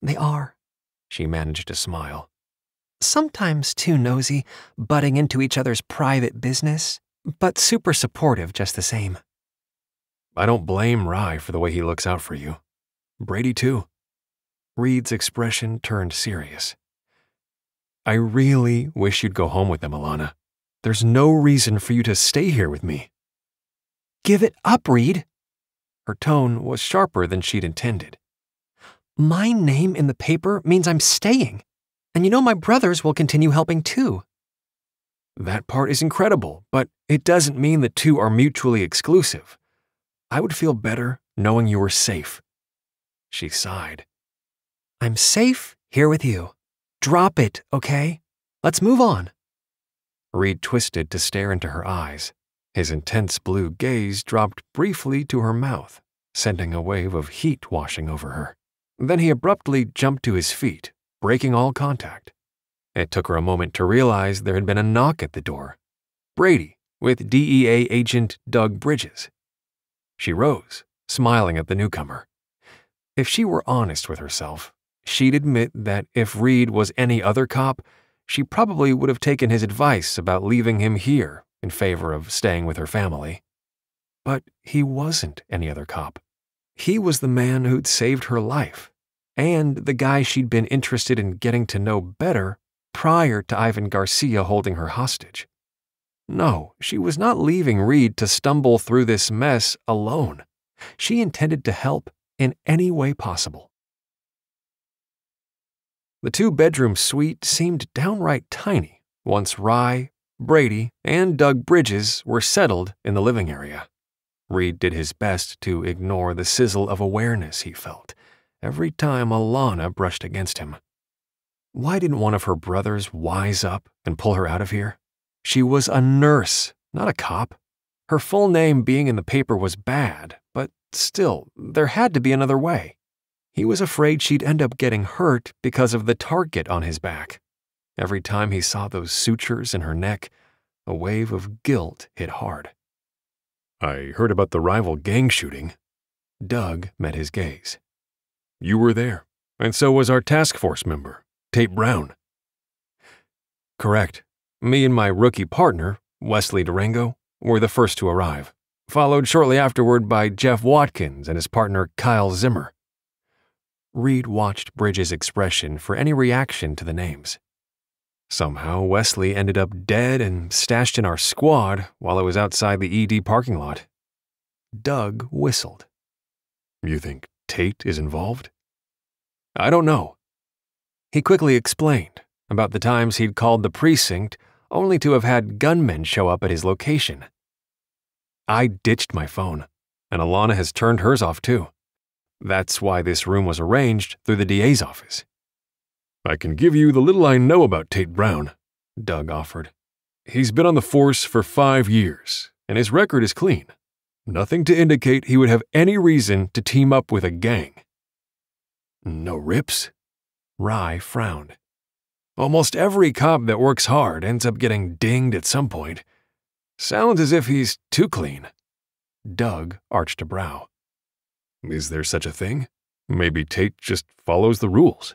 They are. She managed to smile. Sometimes too nosy, butting into each other's private business, but super supportive just the same. I don't blame Rye for the way he looks out for you. Brady, too. Reed's expression turned serious. I really wish you'd go home with them, Alanna. There's no reason for you to stay here with me. Give it up, Reed. Her tone was sharper than she'd intended. My name in the paper means I'm staying. And you know my brothers will continue helping too. That part is incredible, but it doesn't mean the two are mutually exclusive. I would feel better knowing you were safe. She sighed. I'm safe here with you. Drop it, okay? Let's move on. Reed twisted to stare into her eyes. His intense blue gaze dropped briefly to her mouth, sending a wave of heat washing over her. Then he abruptly jumped to his feet, breaking all contact. It took her a moment to realize there had been a knock at the door. Brady, with DEA agent Doug Bridges. She rose, smiling at the newcomer. If she were honest with herself, she'd admit that if Reed was any other cop, she probably would have taken his advice about leaving him here in favor of staying with her family. But he wasn't any other cop. He was the man who'd saved her life, and the guy she'd been interested in getting to know better prior to Ivan Garcia holding her hostage. No, she was not leaving Reed to stumble through this mess alone. She intended to help in any way possible. The two bedroom suite seemed downright tiny once Rye, Brady, and Doug Bridges were settled in the living area. Reed did his best to ignore the sizzle of awareness he felt every time Alanna brushed against him. Why didn't one of her brothers wise up and pull her out of here? She was a nurse, not a cop. Her full name being in the paper was bad, but still, there had to be another way. He was afraid she'd end up getting hurt because of the target on his back. Every time he saw those sutures in her neck, a wave of guilt hit hard. I heard about the rival gang shooting. Doug met his gaze. You were there, and so was our task force member, Tate Brown. Correct. Me and my rookie partner, Wesley Durango, were the first to arrive, followed shortly afterward by Jeff Watkins and his partner Kyle Zimmer. Reed watched Bridges' expression for any reaction to the names. Somehow, Wesley ended up dead and stashed in our squad while I was outside the ED parking lot. Doug whistled. You think Tate is involved? I don't know. He quickly explained about the times he'd called the precinct only to have had gunmen show up at his location. I ditched my phone, and Alanna has turned hers off too. That's why this room was arranged through the DA's office. I can give you the little I know about Tate Brown, Doug offered. He's been on the force for five years, and his record is clean. Nothing to indicate he would have any reason to team up with a gang. No rips? Rye frowned. Almost every cop that works hard ends up getting dinged at some point. Sounds as if he's too clean. Doug arched a brow. Is there such a thing? Maybe Tate just follows the rules.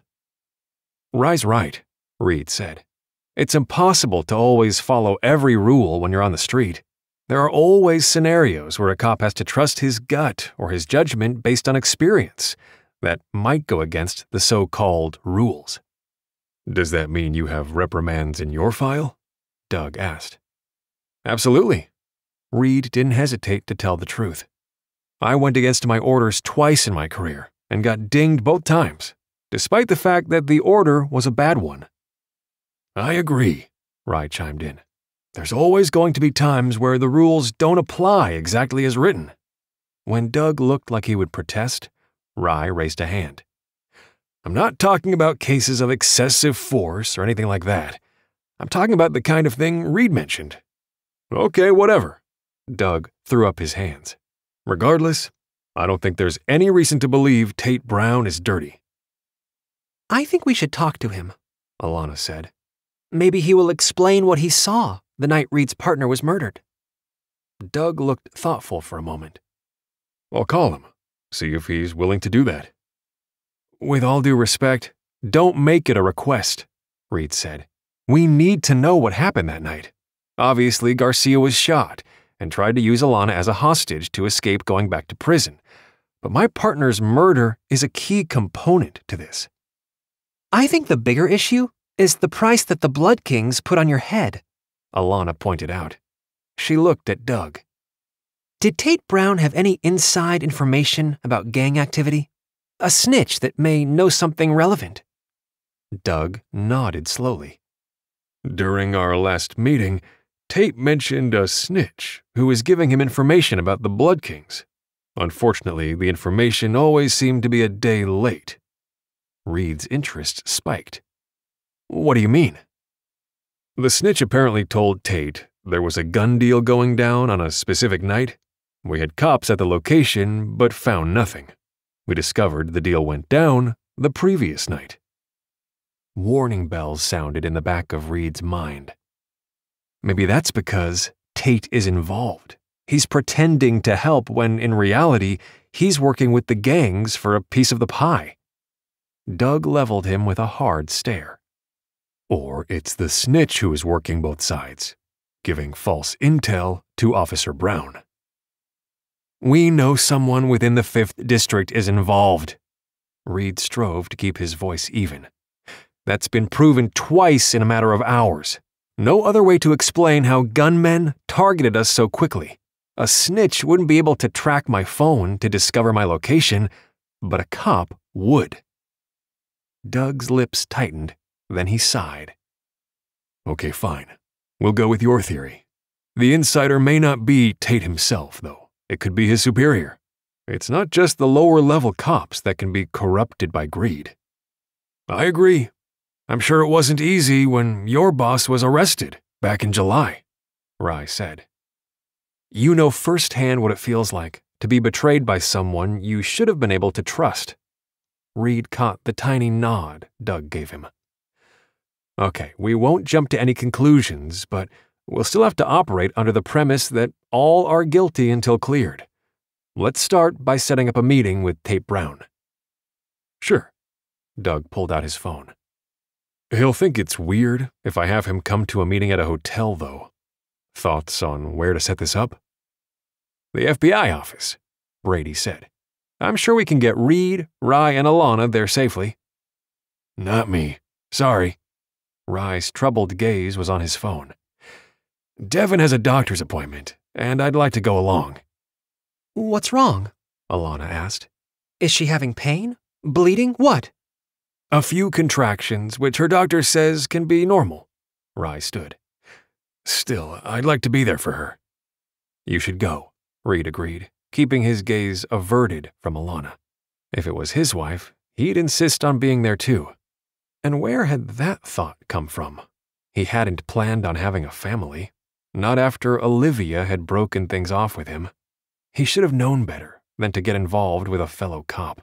Rye's right, Reed said. It's impossible to always follow every rule when you're on the street. There are always scenarios where a cop has to trust his gut or his judgment based on experience that might go against the so called rules. Does that mean you have reprimands in your file? Doug asked. Absolutely. Reed didn't hesitate to tell the truth. I went against my orders twice in my career and got dinged both times, despite the fact that the order was a bad one. I agree, Rye chimed in. There's always going to be times where the rules don't apply exactly as written. When Doug looked like he would protest, Rye raised a hand. I'm not talking about cases of excessive force or anything like that. I'm talking about the kind of thing Reed mentioned. Okay, whatever. Doug threw up his hands. Regardless, I don't think there's any reason to believe Tate Brown is dirty. I think we should talk to him, Alanna said. Maybe he will explain what he saw the night Reed's partner was murdered. Doug looked thoughtful for a moment. I'll call him, see if he's willing to do that. With all due respect, don't make it a request, Reed said. We need to know what happened that night. Obviously, Garcia was shot and tried to use Alanna as a hostage to escape going back to prison. But my partner's murder is a key component to this. I think the bigger issue is the price that the Blood Kings put on your head, Alanna pointed out. She looked at Doug. Did Tate Brown have any inside information about gang activity? A snitch that may know something relevant? Doug nodded slowly. During our last meeting, Tate mentioned a snitch who was giving him information about the Blood Kings. Unfortunately, the information always seemed to be a day late. Reed's interest spiked. What do you mean? The snitch apparently told Tate there was a gun deal going down on a specific night. We had cops at the location, but found nothing. We discovered the deal went down the previous night. Warning bells sounded in the back of Reed's mind. Maybe that's because Tate is involved. He's pretending to help when in reality, he's working with the gangs for a piece of the pie. Doug leveled him with a hard stare. Or it's the snitch who is working both sides, giving false intel to Officer Brown. We know someone within the 5th District is involved. Reed strove to keep his voice even. That's been proven twice in a matter of hours. No other way to explain how gunmen targeted us so quickly. A snitch wouldn't be able to track my phone to discover my location, but a cop would. Doug's lips tightened, then he sighed. Okay, fine. We'll go with your theory. The insider may not be Tate himself, though. It could be his superior. It's not just the lower level cops that can be corrupted by greed. I agree. I'm sure it wasn't easy when your boss was arrested back in July, Rye said. You know firsthand what it feels like to be betrayed by someone you should have been able to trust. Reed caught the tiny nod Doug gave him. Okay, we won't jump to any conclusions, but we'll still have to operate under the premise that all are guilty until cleared. Let's start by setting up a meeting with Tate Brown. Sure. Doug pulled out his phone. He'll think it's weird if I have him come to a meeting at a hotel, though. Thoughts on where to set this up? The FBI office, Brady said. I'm sure we can get Reed, Rye, and Alanna there safely. Not me. Sorry. Rye's troubled gaze was on his phone. Devin has a doctor's appointment, and I'd like to go along. What's wrong? Alanna asked. Is she having pain? Bleeding? What? A few contractions, which her doctor says can be normal. Rye stood. Still, I'd like to be there for her. You should go, Reed agreed, keeping his gaze averted from Alanna. If it was his wife, he'd insist on being there too. And where had that thought come from? He hadn't planned on having a family, not after Olivia had broken things off with him. He should have known better than to get involved with a fellow cop.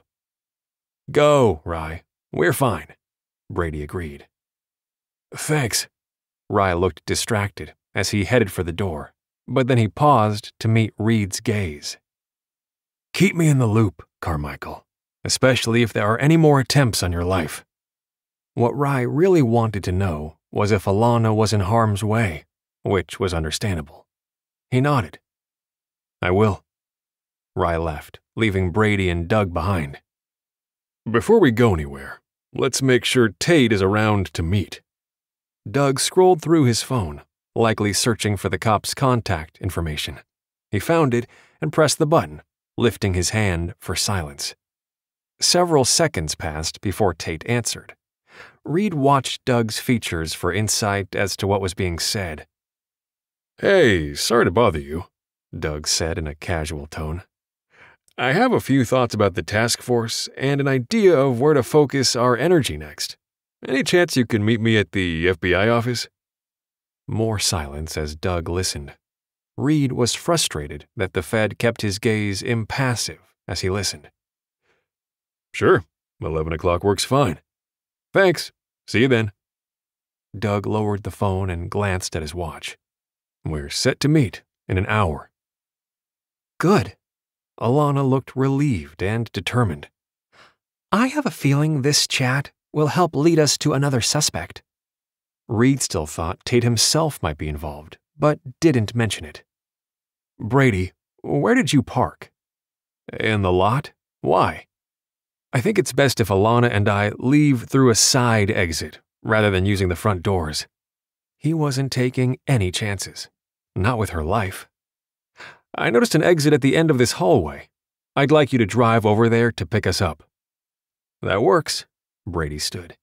Go, Rye. We're fine, Brady agreed. Thanks. Rye looked distracted as he headed for the door, but then he paused to meet Reed's gaze. Keep me in the loop, Carmichael, especially if there are any more attempts on your life. What Rye really wanted to know was if Alanna was in harm's way, which was understandable. He nodded. I will. Rye left, leaving Brady and Doug behind. Before we go anywhere, let's make sure Tate is around to meet. Doug scrolled through his phone, likely searching for the cop's contact information. He found it and pressed the button, lifting his hand for silence. Several seconds passed before Tate answered. Reed watched Doug's features for insight as to what was being said. Hey, sorry to bother you, Doug said in a casual tone. I have a few thoughts about the task force and an idea of where to focus our energy next. Any chance you can meet me at the FBI office? More silence as Doug listened. Reed was frustrated that the Fed kept his gaze impassive as he listened. Sure, 11 o'clock works fine. Thanks. See you then. Doug lowered the phone and glanced at his watch. We're set to meet in an hour. Good. Alanna looked relieved and determined. I have a feeling this chat will help lead us to another suspect. Reed still thought Tate himself might be involved, but didn't mention it. Brady, where did you park? In the lot? Why? I think it's best if Alanna and I leave through a side exit rather than using the front doors. He wasn't taking any chances, not with her life. I noticed an exit at the end of this hallway. I'd like you to drive over there to pick us up. That works, Brady stood.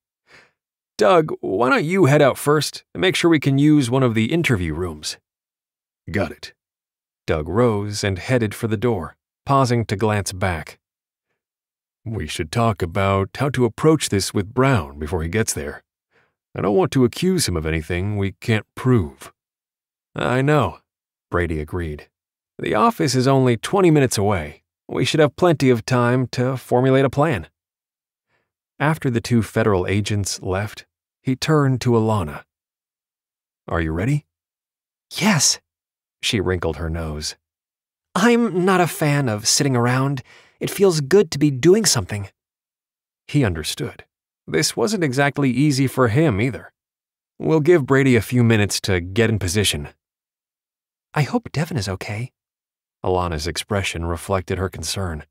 Doug, why don't you head out first and make sure we can use one of the interview rooms? Got it. Doug rose and headed for the door, pausing to glance back. We should talk about how to approach this with Brown before he gets there. I don't want to accuse him of anything we can't prove. I know, Brady agreed. The office is only 20 minutes away. We should have plenty of time to formulate a plan. After the two federal agents left, he turned to Alanna. Are you ready? Yes. She wrinkled her nose. I'm not a fan of sitting around. It feels good to be doing something. He understood. This wasn't exactly easy for him either. We'll give Brady a few minutes to get in position. I hope Devin is okay. Alanna's expression reflected her concern.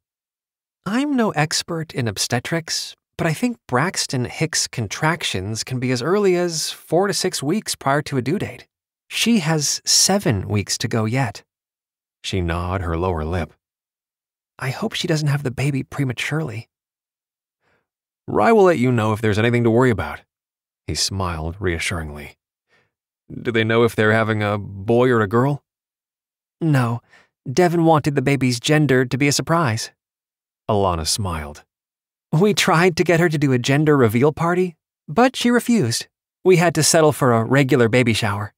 I'm no expert in obstetrics, but I think Braxton Hicks contractions can be as early as four to six weeks prior to a due date. She has seven weeks to go yet. She gnawed her lower lip. I hope she doesn't have the baby prematurely. Rye will let you know if there's anything to worry about. He smiled reassuringly. Do they know if they're having a boy or a girl? No, Devin wanted the baby's gender to be a surprise. Alanna smiled. We tried to get her to do a gender reveal party, but she refused. We had to settle for a regular baby shower.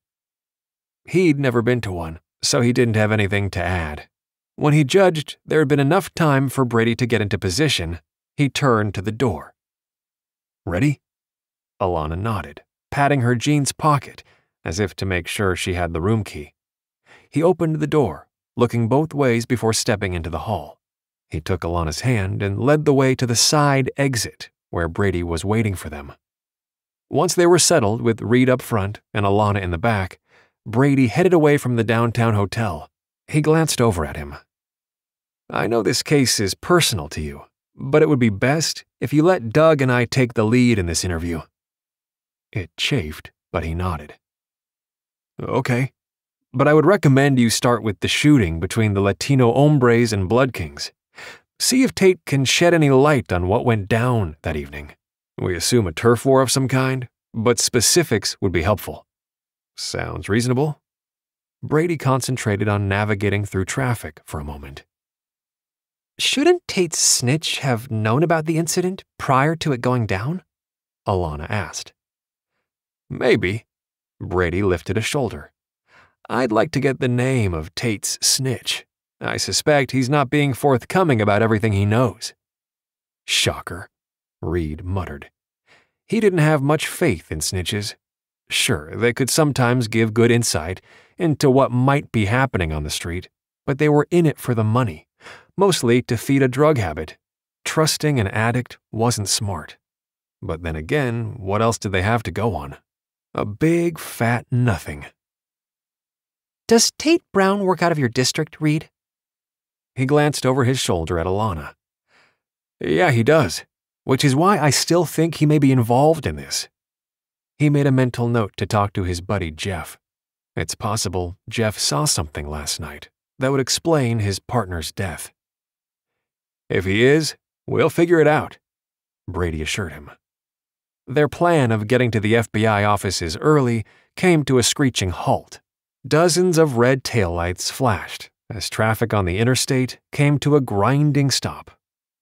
He'd never been to one, so he didn't have anything to add. When he judged there had been enough time for Brady to get into position, he turned to the door. Ready? Alanna nodded, patting her jeans pocket as if to make sure she had the room key. He opened the door looking both ways before stepping into the hall. He took Alanna's hand and led the way to the side exit where Brady was waiting for them. Once they were settled with Reed up front and Alanna in the back, Brady headed away from the downtown hotel. He glanced over at him. I know this case is personal to you, but it would be best if you let Doug and I take the lead in this interview. It chafed, but he nodded. Okay, but I would recommend you start with the shooting between the Latino hombres and Blood Kings. See if Tate can shed any light on what went down that evening. We assume a turf war of some kind, but specifics would be helpful. Sounds reasonable? Brady concentrated on navigating through traffic for a moment. Shouldn't Tate's snitch have known about the incident prior to it going down? Alanna asked. Maybe, Brady lifted a shoulder. I'd like to get the name of Tate's snitch. I suspect he's not being forthcoming about everything he knows. Shocker, Reed muttered. He didn't have much faith in snitches. Sure, they could sometimes give good insight into what might be happening on the street, but they were in it for the money, mostly to feed a drug habit. Trusting an addict wasn't smart. But then again, what else did they have to go on? A big, fat nothing. Does Tate Brown work out of your district, Reed? He glanced over his shoulder at Alanna. Yeah, he does, which is why I still think he may be involved in this. He made a mental note to talk to his buddy Jeff. It's possible Jeff saw something last night that would explain his partner's death. If he is, we'll figure it out, Brady assured him. Their plan of getting to the FBI offices early came to a screeching halt. Dozens of red taillights flashed as traffic on the interstate came to a grinding stop.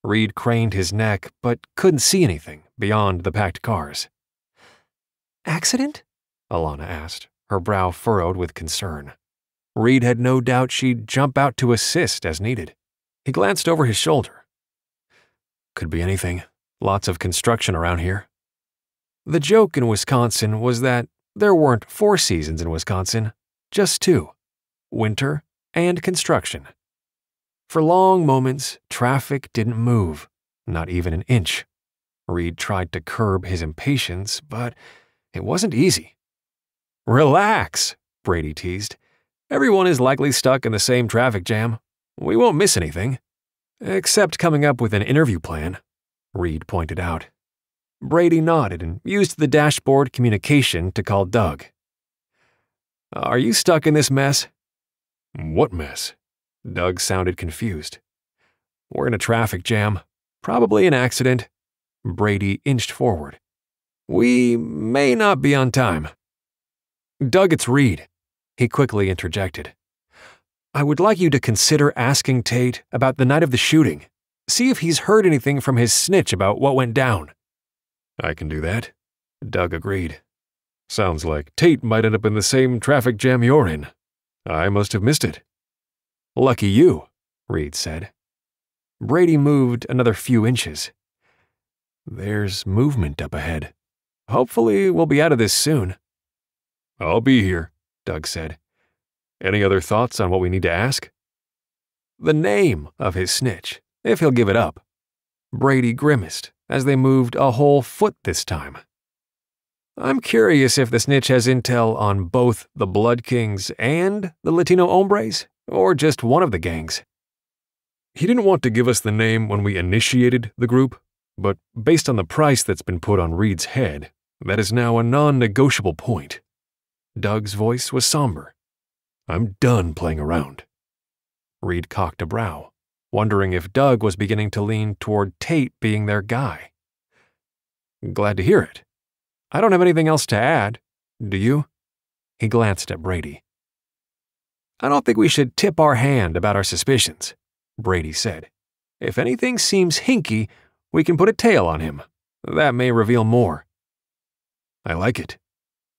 Reed craned his neck but couldn't see anything beyond the packed cars. Accident? Alanna asked, her brow furrowed with concern. Reed had no doubt she'd jump out to assist as needed. He glanced over his shoulder. Could be anything. Lots of construction around here. The joke in Wisconsin was that there weren't four seasons in Wisconsin, just two winter and construction. For long moments, traffic didn't move, not even an inch. Reed tried to curb his impatience, but it wasn't easy. Relax, Brady teased. Everyone is likely stuck in the same traffic jam. We won't miss anything. Except coming up with an interview plan, Reed pointed out. Brady nodded and used the dashboard communication to call Doug. Uh, are you stuck in this mess? What mess? Doug sounded confused. We're in a traffic jam. Probably an accident. Brady inched forward. We may not be on time. Doug, it's Reed. He quickly interjected. I would like you to consider asking Tate about the night of the shooting. See if he's heard anything from his snitch about what went down. I can do that, Doug agreed. Sounds like Tate might end up in the same traffic jam you're in. I must have missed it. Lucky you, Reed said. Brady moved another few inches. There's movement up ahead. Hopefully, we'll be out of this soon. I'll be here, Doug said. Any other thoughts on what we need to ask? The name of his snitch, if he'll give it up. Brady grimaced as they moved a whole foot this time. I'm curious if the snitch has intel on both the Blood Kings and the Latino Hombres, or just one of the gangs. He didn't want to give us the name when we initiated the group, but based on the price that's been put on Reed's head, that is now a non negotiable point. Doug's voice was somber. I'm done playing around. Reed cocked a brow, wondering if Doug was beginning to lean toward Tate being their guy. Glad to hear it. I don't have anything else to add. Do you? He glanced at Brady. I don't think we should tip our hand about our suspicions, Brady said. If anything seems hinky, we can put a tail on him. That may reveal more. I like it.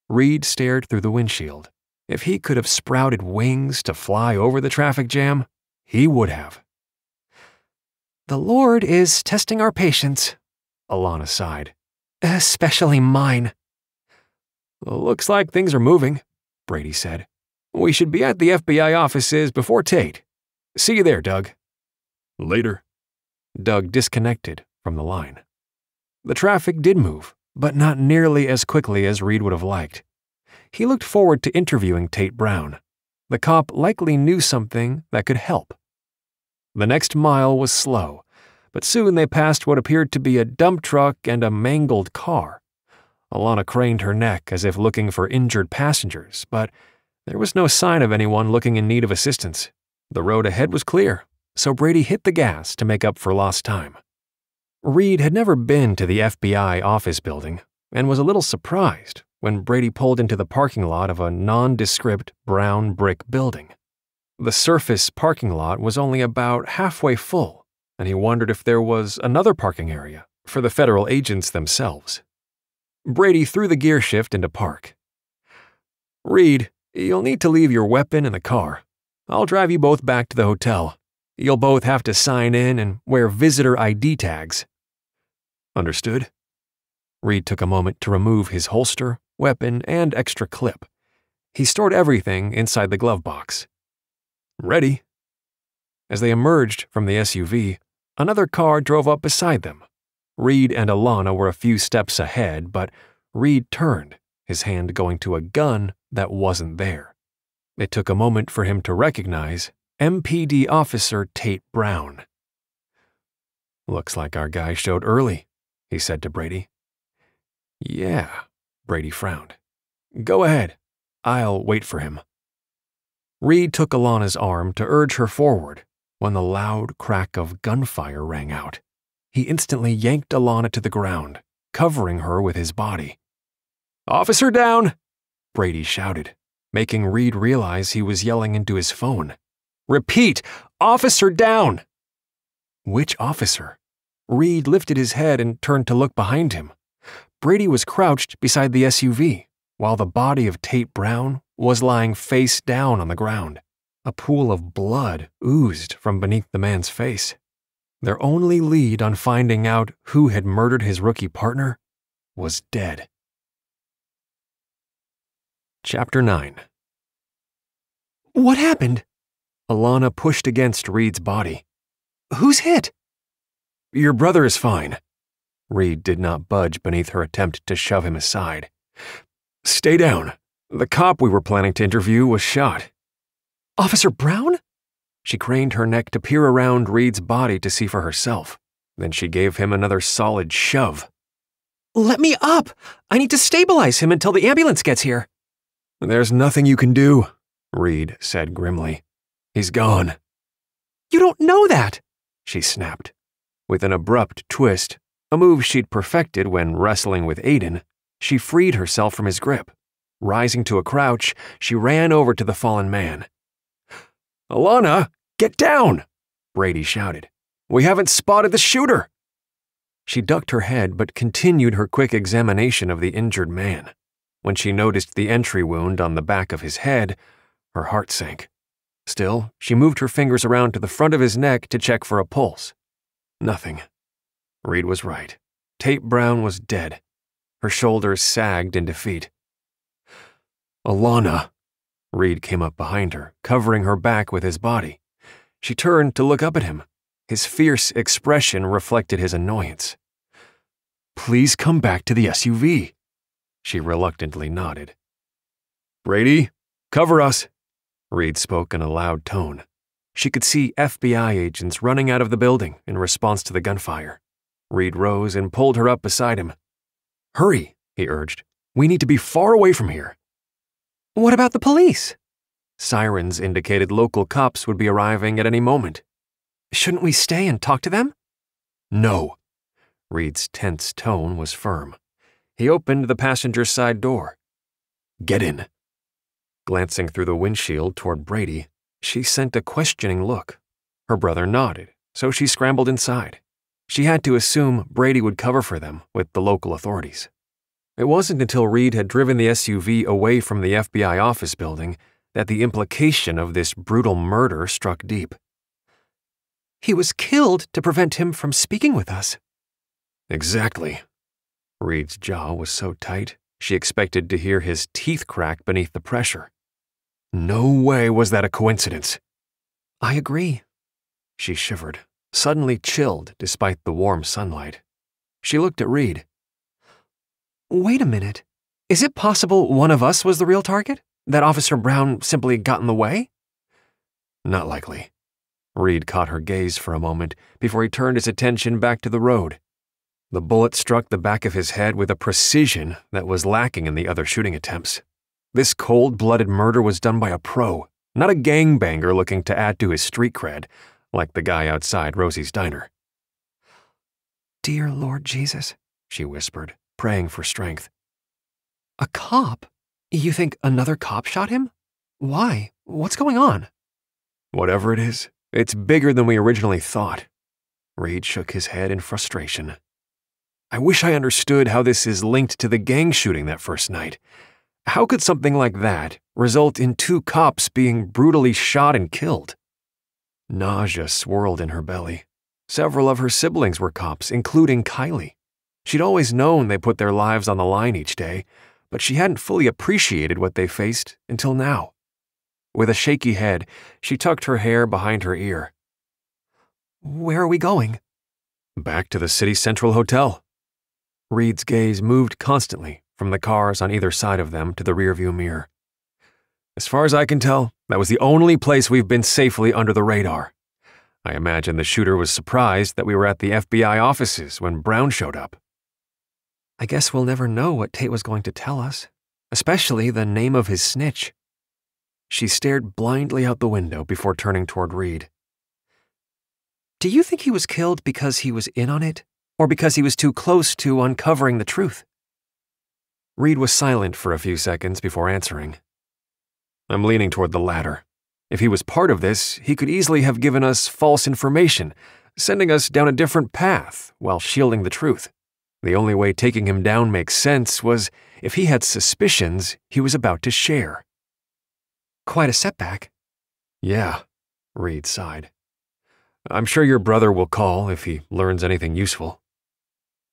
Reed stared through the windshield. If he could have sprouted wings to fly over the traffic jam, he would have. The Lord is testing our patience, Alanna sighed. Especially mine. Looks like things are moving, Brady said. We should be at the FBI offices before Tate. See you there, Doug. Later. Doug disconnected from the line. The traffic did move, but not nearly as quickly as Reed would have liked. He looked forward to interviewing Tate Brown. The cop likely knew something that could help. The next mile was slow, but soon they passed what appeared to be a dump truck and a mangled car. Alanna craned her neck as if looking for injured passengers, but there was no sign of anyone looking in need of assistance. The road ahead was clear, so Brady hit the gas to make up for lost time. Reed had never been to the FBI office building and was a little surprised when Brady pulled into the parking lot of a nondescript brown brick building. The surface parking lot was only about halfway full, and he wondered if there was another parking area for the federal agents themselves. Brady threw the gear shift into park. Reed, you'll need to leave your weapon in the car. I'll drive you both back to the hotel. You'll both have to sign in and wear visitor ID tags. Understood? Reed took a moment to remove his holster, weapon, and extra clip. He stored everything inside the glove box. Ready? As they emerged from the SUV, another car drove up beside them. Reed and Alanna were a few steps ahead, but Reed turned, his hand going to a gun that wasn't there. It took a moment for him to recognize MPD Officer Tate Brown. Looks like our guy showed early, he said to Brady. Yeah, Brady frowned. Go ahead. I'll wait for him. Reed took Alanna's arm to urge her forward when the loud crack of gunfire rang out. He instantly yanked Alanna to the ground, covering her with his body. Officer down! Brady shouted, making Reed realize he was yelling into his phone. Repeat, officer down! Which officer? Reed lifted his head and turned to look behind him. Brady was crouched beside the SUV, while the body of Tate Brown was lying face down on the ground. A pool of blood oozed from beneath the man's face. Their only lead on finding out who had murdered his rookie partner was dead. Chapter 9 What happened? Alanna pushed against Reed's body. Who's hit? Your brother is fine. Reed did not budge beneath her attempt to shove him aside. Stay down. The cop we were planning to interview was shot. Officer Brown? She craned her neck to peer around Reed's body to see for herself. Then she gave him another solid shove. Let me up! I need to stabilize him until the ambulance gets here. There's nothing you can do, Reed said grimly. He's gone. You don't know that, she snapped. With an abrupt twist, a move she'd perfected when wrestling with Aiden, she freed herself from his grip. Rising to a crouch, she ran over to the fallen man. Alanna, get down! Brady shouted. We haven't spotted the shooter! She ducked her head but continued her quick examination of the injured man. When she noticed the entry wound on the back of his head, her heart sank. Still, she moved her fingers around to the front of his neck to check for a pulse. Nothing. Reed was right. Tate Brown was dead. Her shoulders sagged in defeat. Alanna. Reed came up behind her, covering her back with his body. She turned to look up at him. His fierce expression reflected his annoyance. Please come back to the SUV. She reluctantly nodded. Brady, cover us, Reed spoke in a loud tone. She could see FBI agents running out of the building in response to the gunfire. Reed rose and pulled her up beside him. Hurry, he urged. We need to be far away from here. What about the police? Sirens indicated local cops would be arriving at any moment. Shouldn't we stay and talk to them? No. Reed's tense tone was firm. He opened the passenger side door. Get in. Glancing through the windshield toward Brady, she sent a questioning look. Her brother nodded, so she scrambled inside. She had to assume Brady would cover for them with the local authorities. It wasn't until Reed had driven the SUV away from the FBI office building that the implication of this brutal murder struck deep. He was killed to prevent him from speaking with us. Exactly. Reed's jaw was so tight, she expected to hear his teeth crack beneath the pressure. No way was that a coincidence. I agree. She shivered, suddenly chilled despite the warm sunlight. She looked at Reed. Wait a minute. Is it possible one of us was the real target? That Officer Brown simply got in the way? Not likely. Reed caught her gaze for a moment before he turned his attention back to the road. The bullet struck the back of his head with a precision that was lacking in the other shooting attempts. This cold blooded murder was done by a pro, not a gangbanger looking to add to his street cred, like the guy outside Rosie's diner. Dear Lord Jesus, she whispered, praying for strength. A cop? You think another cop shot him? Why? What's going on? Whatever it is, it's bigger than we originally thought. Reed shook his head in frustration. I wish I understood how this is linked to the gang shooting that first night. How could something like that result in two cops being brutally shot and killed? Nausea swirled in her belly. Several of her siblings were cops, including Kylie. She'd always known they put their lives on the line each day, but she hadn't fully appreciated what they faced until now. With a shaky head, she tucked her hair behind her ear. Where are we going? Back to the City Central Hotel. Reed's gaze moved constantly from the cars on either side of them to the rearview mirror. As far as I can tell, that was the only place we've been safely under the radar. I imagine the shooter was surprised that we were at the FBI offices when Brown showed up. I guess we'll never know what Tate was going to tell us, especially the name of his snitch. She stared blindly out the window before turning toward Reed. Do you think he was killed because he was in on it, or because he was too close to uncovering the truth? Reed was silent for a few seconds before answering. I'm leaning toward the latter. If he was part of this, he could easily have given us false information, sending us down a different path while shielding the truth. The only way taking him down makes sense was if he had suspicions he was about to share. Quite a setback. Yeah, Reed sighed. I'm sure your brother will call if he learns anything useful.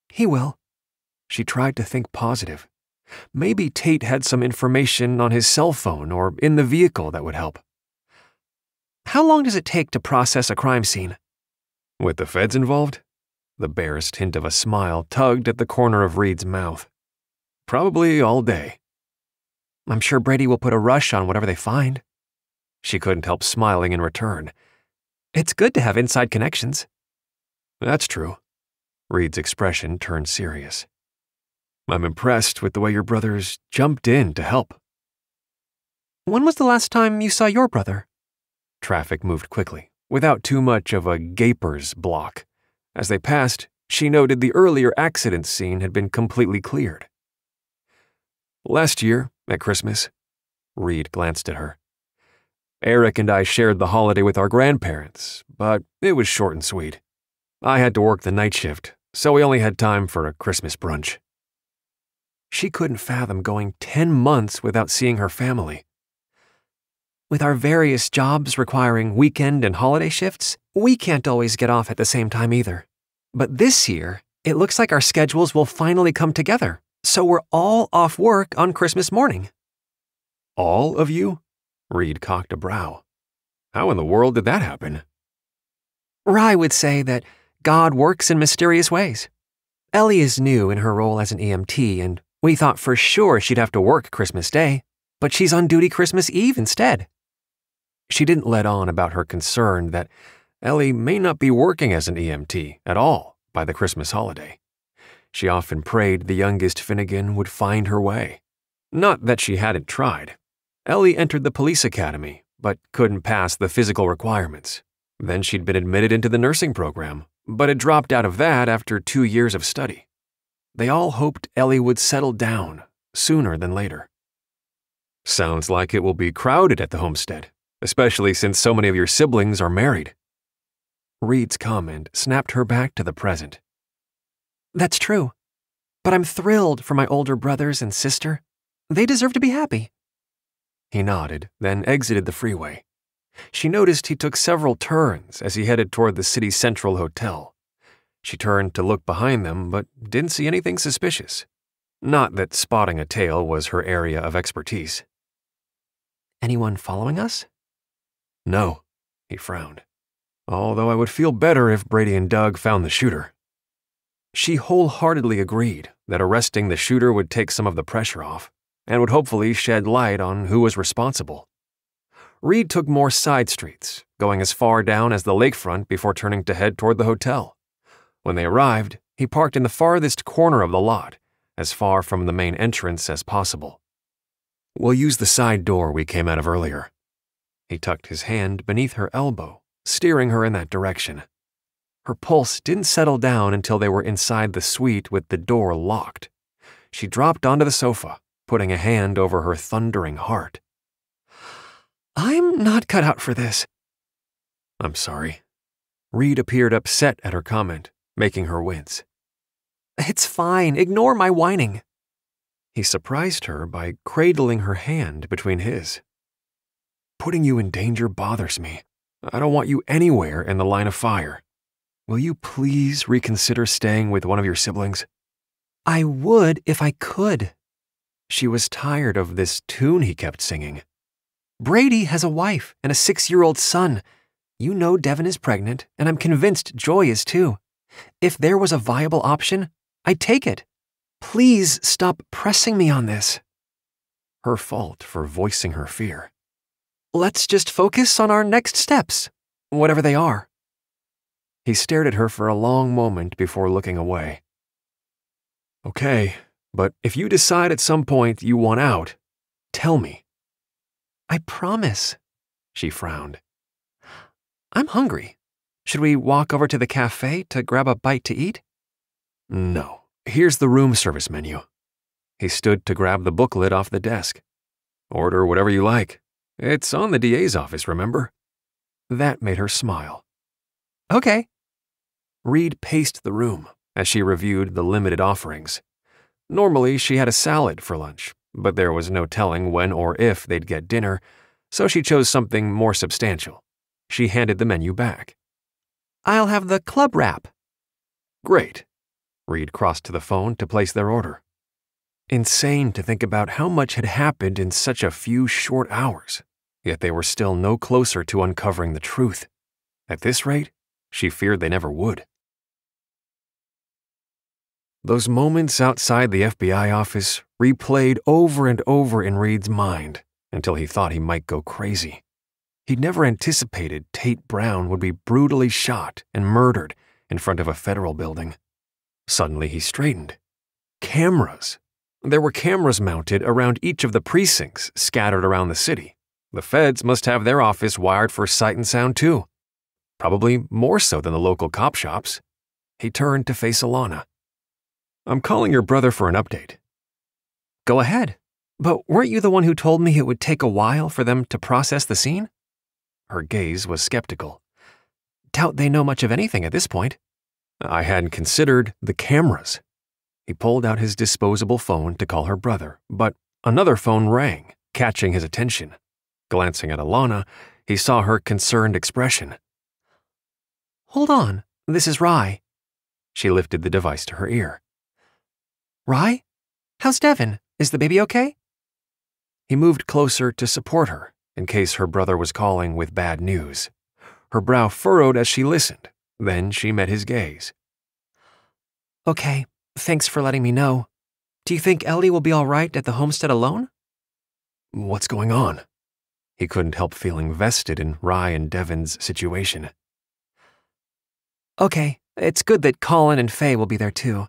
He will. She tried to think positive. Maybe Tate had some information on his cell phone or in the vehicle that would help. How long does it take to process a crime scene? With the feds involved? The barest hint of a smile tugged at the corner of Reed's mouth. Probably all day. I'm sure Brady will put a rush on whatever they find. She couldn't help smiling in return. It's good to have inside connections. That's true. Reed's expression turned serious. I'm impressed with the way your brothers jumped in to help. When was the last time you saw your brother? Traffic moved quickly, without too much of a gaper's block. As they passed, she noted the earlier accident scene had been completely cleared. Last year, at Christmas, Reed glanced at her. Eric and I shared the holiday with our grandparents, but it was short and sweet. I had to work the night shift, so we only had time for a Christmas brunch. She couldn't fathom going 10 months without seeing her family. With our various jobs requiring weekend and holiday shifts, we can't always get off at the same time either. But this year, it looks like our schedules will finally come together, so we're all off work on Christmas morning. All of you? Reed cocked a brow. How in the world did that happen? Rye would say that God works in mysterious ways. Ellie is new in her role as an EMT, and we thought for sure she'd have to work Christmas Day, but she's on duty Christmas Eve instead. She didn't let on about her concern that Ellie may not be working as an EMT at all by the Christmas holiday. She often prayed the youngest Finnegan would find her way. Not that she hadn't tried. Ellie entered the police academy, but couldn't pass the physical requirements. Then she'd been admitted into the nursing program, but had dropped out of that after two years of study. They all hoped Ellie would settle down sooner than later. Sounds like it will be crowded at the homestead, especially since so many of your siblings are married. Reed's comment snapped her back to the present. That's true. But I'm thrilled for my older brothers and sister. They deserve to be happy. He nodded, then exited the freeway. She noticed he took several turns as he headed toward the city central hotel. She turned to look behind them, but didn't see anything suspicious. Not that spotting a tail was her area of expertise. Anyone following us? No, he frowned. Although I would feel better if Brady and Doug found the shooter. She wholeheartedly agreed that arresting the shooter would take some of the pressure off and would hopefully shed light on who was responsible. Reed took more side streets, going as far down as the lakefront before turning to head toward the hotel. When they arrived, he parked in the farthest corner of the lot, as far from the main entrance as possible. We'll use the side door we came out of earlier. He tucked his hand beneath her elbow, steering her in that direction. Her pulse didn't settle down until they were inside the suite with the door locked. She dropped onto the sofa, putting a hand over her thundering heart. I'm not cut out for this. I'm sorry. Reed appeared upset at her comment, making her wince. It's fine. Ignore my whining. He surprised her by cradling her hand between his. Putting you in danger bothers me. I don't want you anywhere in the line of fire. Will you please reconsider staying with one of your siblings? I would if I could. She was tired of this tune he kept singing. Brady has a wife and a six year old son. You know Devon is pregnant, and I'm convinced Joy is too. If there was a viable option, I'd take it. Please stop pressing me on this. Her fault for voicing her fear. Let's just focus on our next steps, whatever they are. He stared at her for a long moment before looking away. Okay, but if you decide at some point you want out, tell me. I promise. She frowned. I'm hungry. Should we walk over to the cafe to grab a bite to eat? No. Here's the room service menu. He stood to grab the booklet off the desk. Order whatever you like. It's on the DA's office, remember? That made her smile. Okay. Reed paced the room as she reviewed the limited offerings. Normally, she had a salad for lunch, but there was no telling when or if they'd get dinner, so she chose something more substantial. She handed the menu back. I'll have the club wrap. Great. Reed crossed to the phone to place their order. Insane to think about how much had happened in such a few short hours, yet they were still no closer to uncovering the truth. At this rate, she feared they never would. Those moments outside the FBI office replayed over and over in Reed's mind until he thought he might go crazy. He'd never anticipated Tate Brown would be brutally shot and murdered in front of a federal building. Suddenly he straightened. Cameras. There were cameras mounted around each of the precincts scattered around the city. The feds must have their office wired for sight and sound too. Probably more so than the local cop shops. He turned to face Alanna. I'm calling your brother for an update. Go ahead. But weren't you the one who told me it would take a while for them to process the scene? Her gaze was skeptical. Doubt they know much of anything at this point. I hadn't considered the cameras. He pulled out his disposable phone to call her brother, but another phone rang, catching his attention. Glancing at Alanna, he saw her concerned expression. Hold on, this is Rye. She lifted the device to her ear. Rye? How's Devon? Is the baby okay? He moved closer to support her in case her brother was calling with bad news. Her brow furrowed as she listened. Then she met his gaze. Okay, thanks for letting me know. Do you think Ellie will be all right at the homestead alone? What's going on? He couldn't help feeling vested in Rye and Devon's situation. Okay, it's good that Colin and Faye will be there too.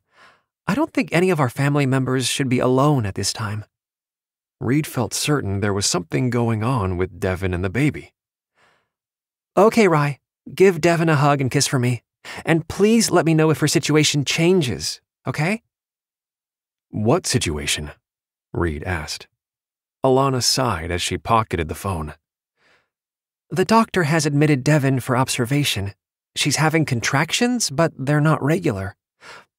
I don't think any of our family members should be alone at this time. Reed felt certain there was something going on with Devon and the baby. Okay, Rye, give Devon a hug and kiss for me. And please let me know if her situation changes, okay? What situation? Reed asked. Alanna sighed as she pocketed the phone. The doctor has admitted Devon for observation. She's having contractions, but they're not regular.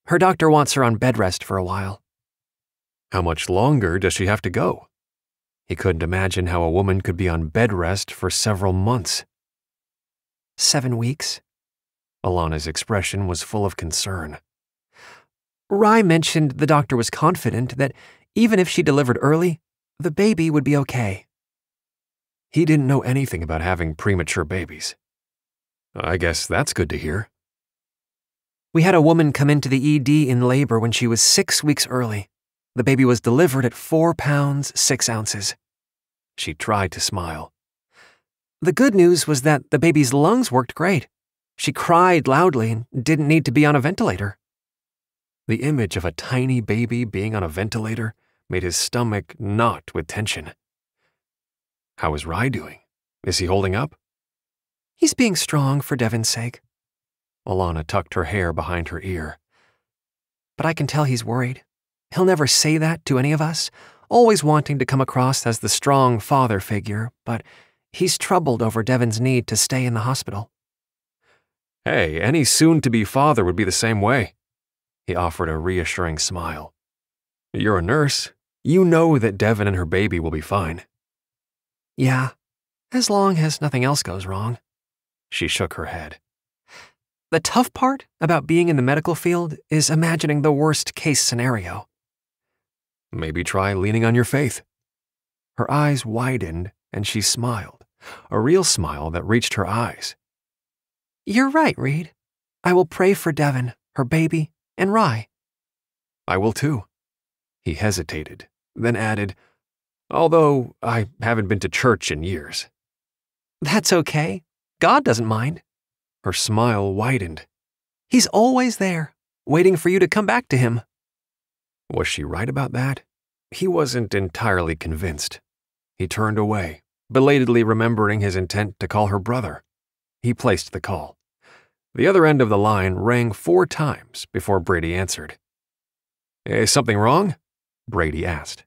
Her doctor wants her on bed rest for a while. How much longer does she have to go? He couldn't imagine how a woman could be on bed rest for several months. Seven weeks. Alanna's expression was full of concern. Rye mentioned the doctor was confident that even if she delivered early, the baby would be okay. He didn't know anything about having premature babies. I guess that's good to hear. We had a woman come into the ED in labor when she was six weeks early. The baby was delivered at four pounds, six ounces. She tried to smile. The good news was that the baby's lungs worked great. She cried loudly and didn't need to be on a ventilator. The image of a tiny baby being on a ventilator made his stomach knot with tension. How is Rye doing? Is he holding up? He's being strong for Devon's sake. Alanna tucked her hair behind her ear. But I can tell he's worried. He'll never say that to any of us, always wanting to come across as the strong father figure, but he's troubled over Devon's need to stay in the hospital. Hey, any soon to be father would be the same way. He offered a reassuring smile. You're a nurse. You know that Devon and her baby will be fine. Yeah, as long as nothing else goes wrong. She shook her head. The tough part about being in the medical field is imagining the worst case scenario. Maybe try leaning on your faith. Her eyes widened and she smiled, a real smile that reached her eyes. You're right, Reed. I will pray for Devon, her baby, and Rye. I will too. He hesitated, then added, Although I haven't been to church in years. That's okay. God doesn't mind. Her smile widened. He's always there, waiting for you to come back to him. Was she right about that? He wasn't entirely convinced. He turned away, belatedly remembering his intent to call her brother. He placed the call. The other end of the line rang four times before Brady answered. Is something wrong? Brady asked.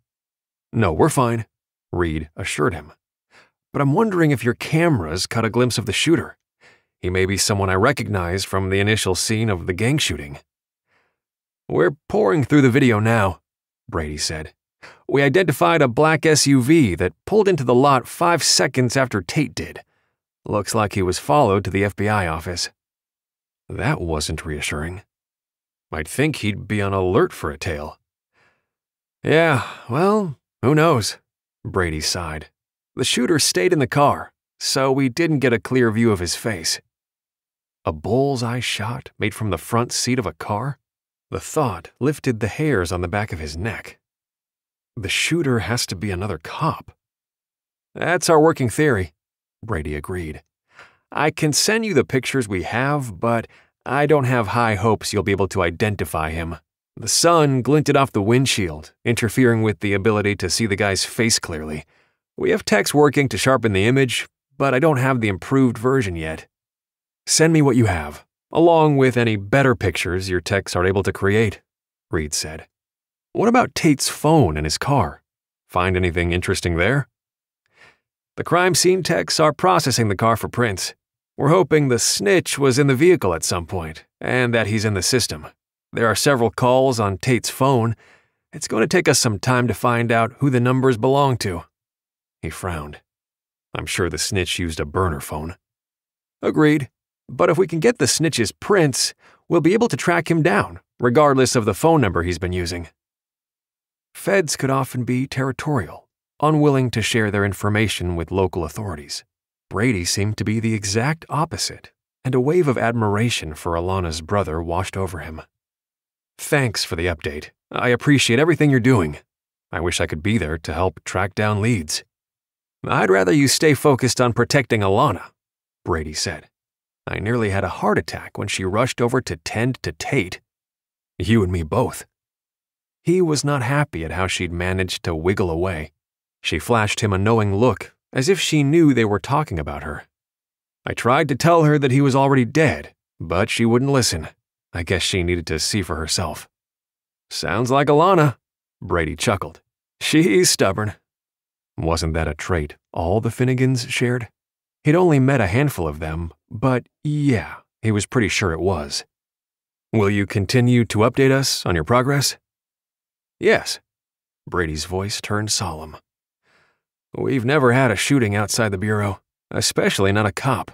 No, we're fine, Reed assured him. But I'm wondering if your cameras caught a glimpse of the shooter. He may be someone I recognize from the initial scene of the gang shooting. We're pouring through the video now, Brady said. We identified a black SUV that pulled into the lot five seconds after Tate did. Looks like he was followed to the FBI office. That wasn't reassuring. I'd think he'd be on alert for a tail. Yeah, well, who knows? Brady sighed. The shooter stayed in the car, so we didn't get a clear view of his face. A bullseye shot made from the front seat of a car? The thought lifted the hairs on the back of his neck. The shooter has to be another cop. That's our working theory, Brady agreed. I can send you the pictures we have, but I don't have high hopes you'll be able to identify him. The sun glinted off the windshield, interfering with the ability to see the guy's face clearly. We have techs working to sharpen the image, but I don't have the improved version yet. Send me what you have, along with any better pictures your techs are able to create, Reed said. What about Tate's phone and his car? Find anything interesting there? The crime scene techs are processing the car for prints. We're hoping the snitch was in the vehicle at some point, and that he's in the system. There are several calls on Tate's phone. It's going to take us some time to find out who the numbers belong to. He frowned. I'm sure the snitch used a burner phone. Agreed. But if we can get the snitch's prints, we'll be able to track him down, regardless of the phone number he's been using. Feds could often be territorial, unwilling to share their information with local authorities. Brady seemed to be the exact opposite, and a wave of admiration for Alanna's brother washed over him. Thanks for the update. I appreciate everything you're doing. I wish I could be there to help track down leads. I'd rather you stay focused on protecting Alanna, Brady said. I nearly had a heart attack when she rushed over to tend to Tate. You and me both. He was not happy at how she'd managed to wiggle away. She flashed him a knowing look, as if she knew they were talking about her. I tried to tell her that he was already dead, but she wouldn't listen. I guess she needed to see for herself. Sounds like Alanna, Brady chuckled. She's stubborn. Wasn't that a trait all the Finnegans shared? He'd only met a handful of them, but yeah, he was pretty sure it was. Will you continue to update us on your progress? Yes. Brady's voice turned solemn. We've never had a shooting outside the Bureau, especially not a cop.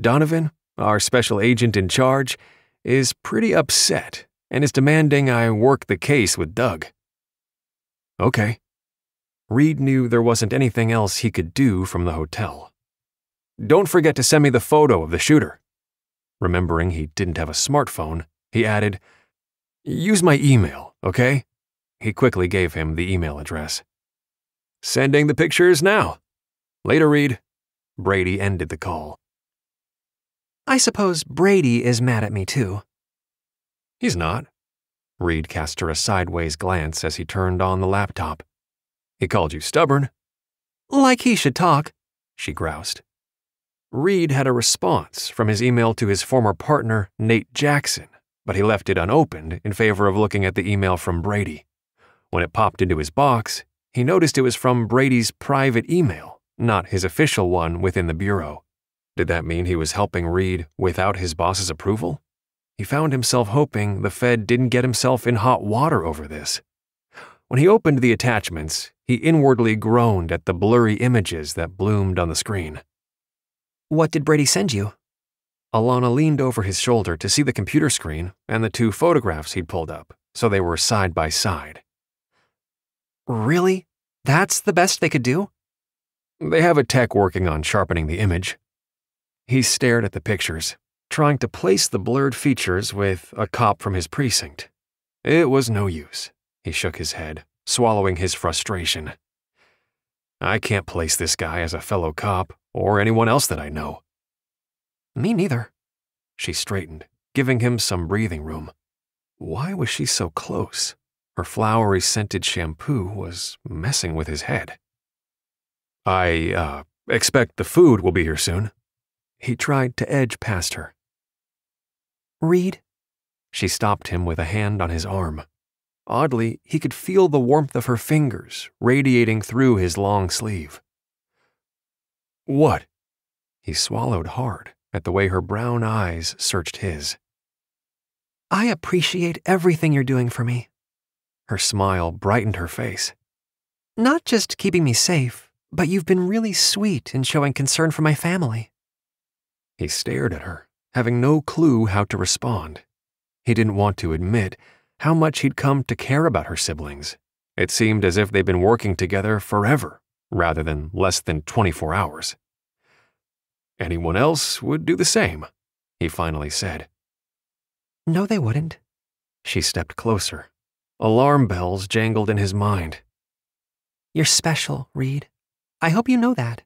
Donovan, our special agent in charge, is pretty upset and is demanding I work the case with Doug. Okay. Reed knew there wasn't anything else he could do from the hotel. Don't forget to send me the photo of the shooter. Remembering he didn't have a smartphone, he added, Use my email, okay? He quickly gave him the email address. Sending the pictures now. Later, Reed. Brady ended the call. I suppose Brady is mad at me too. He's not. Reed cast her a sideways glance as he turned on the laptop. He called you stubborn. Like he should talk, she groused. Reed had a response from his email to his former partner, Nate Jackson, but he left it unopened in favor of looking at the email from Brady. When it popped into his box, he noticed it was from Brady's private email, not his official one within the Bureau. Did that mean he was helping Reed without his boss's approval? He found himself hoping the Fed didn't get himself in hot water over this. When he opened the attachments, he inwardly groaned at the blurry images that bloomed on the screen. What did Brady send you? Alanna leaned over his shoulder to see the computer screen and the two photographs he'd pulled up, so they were side by side. Really? That's the best they could do? They have a tech working on sharpening the image. He stared at the pictures, trying to place the blurred features with a cop from his precinct. It was no use. He shook his head, swallowing his frustration. I can't place this guy as a fellow cop or anyone else that I know. Me neither. She straightened, giving him some breathing room. Why was she so close? Her flowery scented shampoo was messing with his head. I, uh, expect the food will be here soon. He tried to edge past her. Reed? She stopped him with a hand on his arm. Oddly, he could feel the warmth of her fingers radiating through his long sleeve. What? He swallowed hard at the way her brown eyes searched his. I appreciate everything you're doing for me. Her smile brightened her face. Not just keeping me safe, but you've been really sweet in showing concern for my family. He stared at her, having no clue how to respond. He didn't want to admit how much he'd come to care about her siblings. It seemed as if they'd been working together forever, rather than less than 24 hours. Anyone else would do the same, he finally said. No, they wouldn't. She stepped closer. Alarm bells jangled in his mind. You're special, Reed. I hope you know that.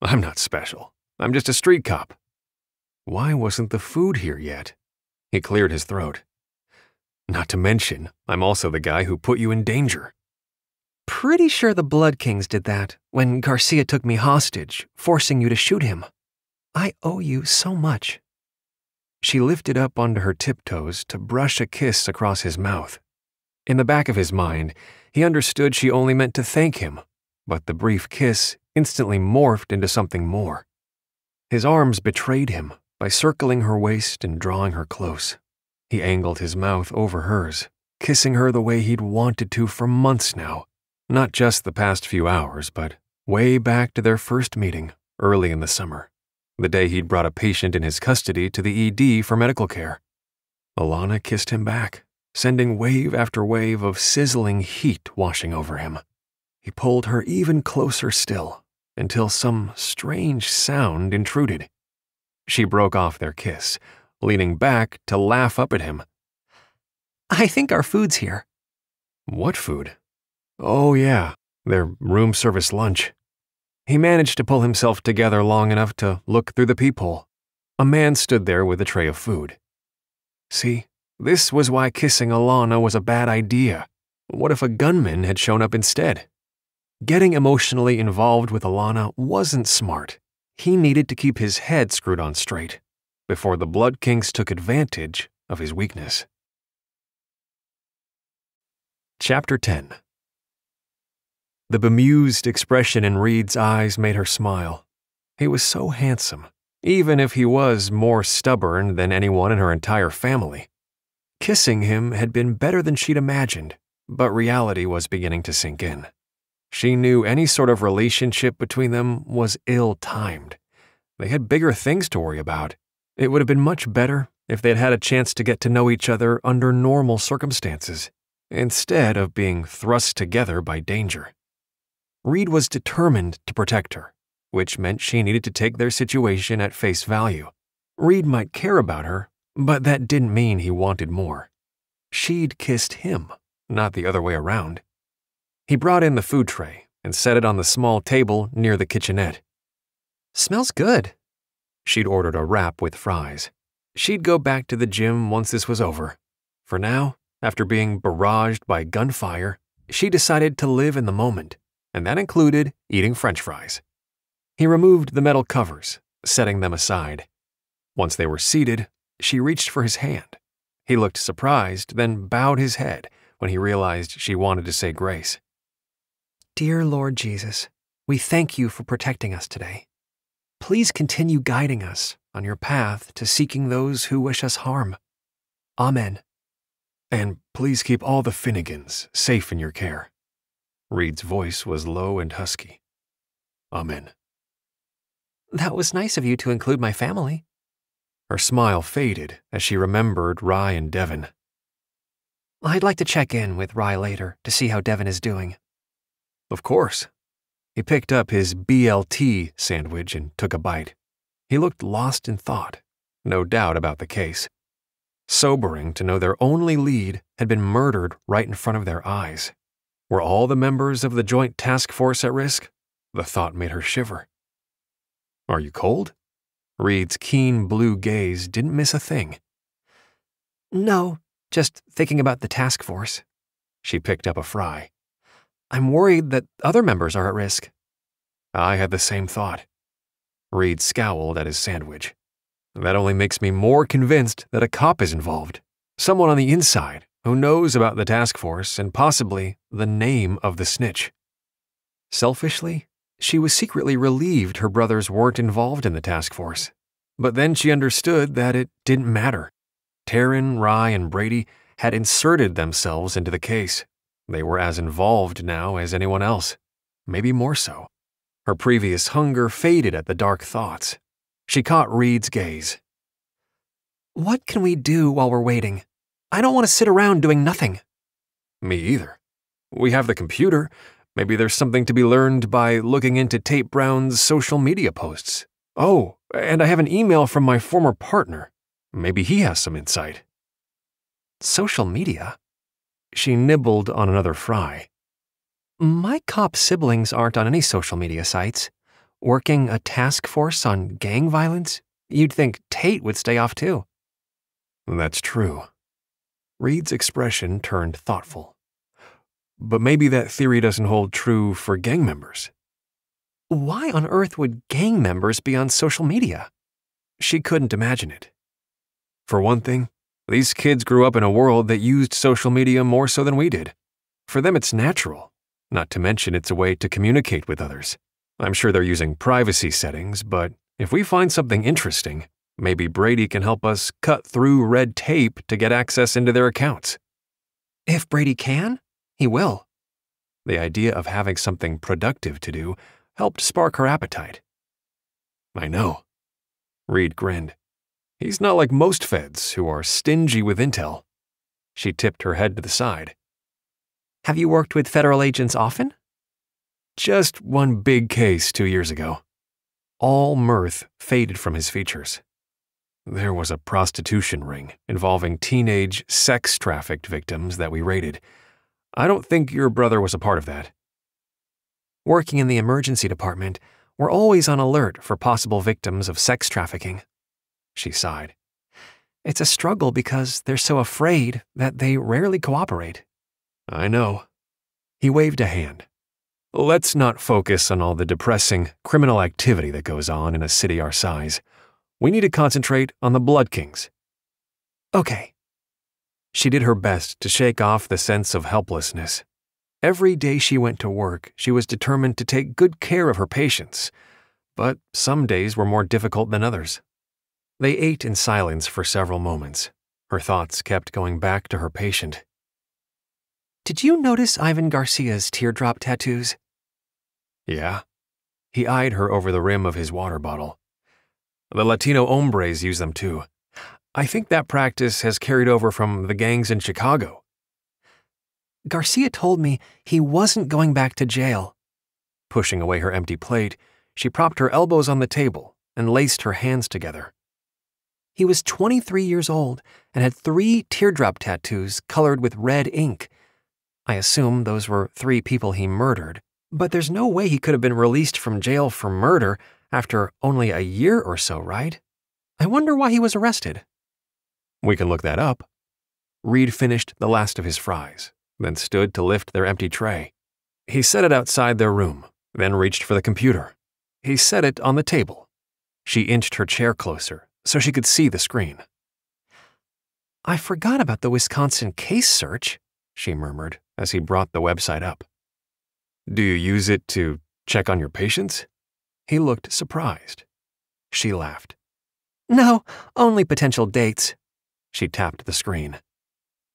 I'm not special. I'm just a street cop. Why wasn't the food here yet? He cleared his throat. Not to mention, I'm also the guy who put you in danger. Pretty sure the Blood Kings did that when Garcia took me hostage, forcing you to shoot him. I owe you so much. She lifted up onto her tiptoes to brush a kiss across his mouth. In the back of his mind, he understood she only meant to thank him, but the brief kiss instantly morphed into something more. His arms betrayed him by circling her waist and drawing her close. He angled his mouth over hers, kissing her the way he'd wanted to for months now. Not just the past few hours, but way back to their first meeting, early in the summer, the day he'd brought a patient in his custody to the ED for medical care. Alanna kissed him back, sending wave after wave of sizzling heat washing over him. He pulled her even closer still, until some strange sound intruded. She broke off their kiss, leaning back to laugh up at him. I think our food's here. What food? Oh, yeah, their room service lunch. He managed to pull himself together long enough to look through the peephole. A man stood there with a tray of food. See, this was why kissing Alanna was a bad idea. What if a gunman had shown up instead? Getting emotionally involved with Alanna wasn't smart. He needed to keep his head screwed on straight before the Blood Kings took advantage of his weakness. Chapter 10 The bemused expression in Reed's eyes made her smile. He was so handsome, even if he was more stubborn than anyone in her entire family. Kissing him had been better than she'd imagined, but reality was beginning to sink in. She knew any sort of relationship between them was ill timed. They had bigger things to worry about. It would have been much better if they'd had a chance to get to know each other under normal circumstances, instead of being thrust together by danger. Reed was determined to protect her, which meant she needed to take their situation at face value. Reed might care about her, but that didn't mean he wanted more. She'd kissed him, not the other way around. He brought in the food tray and set it on the small table near the kitchenette. Smells good. She'd ordered a wrap with fries. She'd go back to the gym once this was over. For now, after being barraged by gunfire, she decided to live in the moment, and that included eating french fries. He removed the metal covers, setting them aside. Once they were seated, she reached for his hand. He looked surprised, then bowed his head when he realized she wanted to say grace. Dear Lord Jesus, we thank you for protecting us today. Please continue guiding us on your path to seeking those who wish us harm. Amen. And please keep all the Finnegans safe in your care. Reed's voice was low and husky. Amen. That was nice of you to include my family. Her smile faded as she remembered Rye and Devon. I'd like to check in with Rye later to see how Devon is doing. Of course. He picked up his BLT sandwich and took a bite. He looked lost in thought, no doubt about the case. Sobering to know their only lead had been murdered right in front of their eyes. Were all the members of the Joint Task Force at risk? The thought made her shiver. Are you cold? Reed's keen blue gaze didn't miss a thing. No, just thinking about the task force. She picked up a fry. I'm worried that other members are at risk. I had the same thought. Reed scowled at his sandwich. That only makes me more convinced that a cop is involved. Someone on the inside who knows about the task force and possibly the name of the snitch. Selfishly, she was secretly relieved her brothers weren't involved in the task force. But then she understood that it didn't matter. Taryn, Rye, and Brady had inserted themselves into the case. They were as involved now as anyone else, maybe more so. Her previous hunger faded at the dark thoughts. She caught Reed's gaze. What can we do while we're waiting? I don't want to sit around doing nothing. Me either. We have the computer. Maybe there's something to be learned by looking into Tate Brown's social media posts. Oh, and I have an email from my former partner. Maybe he has some insight. Social media? She nibbled on another fry. My cop siblings aren't on any social media sites. Working a task force on gang violence? You'd think Tate would stay off too. That's true. Reed's expression turned thoughtful. But maybe that theory doesn't hold true for gang members. Why on earth would gang members be on social media? She couldn't imagine it. For one thing, these kids grew up in a world that used social media more so than we did. For them, it's natural, not to mention it's a way to communicate with others. I'm sure they're using privacy settings, but if we find something interesting, maybe Brady can help us cut through red tape to get access into their accounts. If Brady can, he will. The idea of having something productive to do helped spark her appetite. I know. Reed grinned. He's not like most feds who are stingy with intel. She tipped her head to the side. Have you worked with federal agents often? Just one big case two years ago. All mirth faded from his features. There was a prostitution ring involving teenage sex trafficked victims that we raided. I don't think your brother was a part of that. Working in the emergency department, we're always on alert for possible victims of sex trafficking. She sighed. It's a struggle because they're so afraid that they rarely cooperate. I know. He waved a hand. Let's not focus on all the depressing criminal activity that goes on in a city our size. We need to concentrate on the Blood Kings. Okay. She did her best to shake off the sense of helplessness. Every day she went to work, she was determined to take good care of her patients, but some days were more difficult than others. They ate in silence for several moments. Her thoughts kept going back to her patient. Did you notice Ivan Garcia's teardrop tattoos? Yeah. He eyed her over the rim of his water bottle. The Latino hombres use them too. I think that practice has carried over from the gangs in Chicago. Garcia told me he wasn't going back to jail. Pushing away her empty plate, she propped her elbows on the table and laced her hands together. He was 23 years old and had three teardrop tattoos colored with red ink. I assume those were three people he murdered, but there's no way he could have been released from jail for murder after only a year or so, right? I wonder why he was arrested. We can look that up. Reed finished the last of his fries, then stood to lift their empty tray. He set it outside their room, then reached for the computer. He set it on the table. She inched her chair closer so she could see the screen. I forgot about the Wisconsin case search, she murmured as he brought the website up. Do you use it to check on your patients? He looked surprised. She laughed. No, only potential dates. She tapped the screen.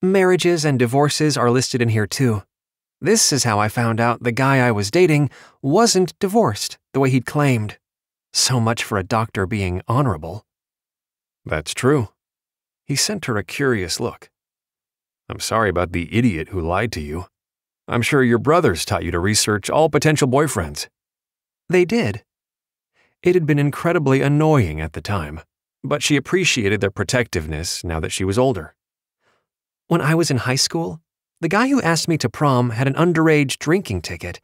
Marriages and divorces are listed in here too. This is how I found out the guy I was dating wasn't divorced the way he'd claimed. So much for a doctor being honorable. That's true. He sent her a curious look. I'm sorry about the idiot who lied to you. I'm sure your brothers taught you to research all potential boyfriends. They did. It had been incredibly annoying at the time, but she appreciated their protectiveness now that she was older. When I was in high school, the guy who asked me to prom had an underage drinking ticket.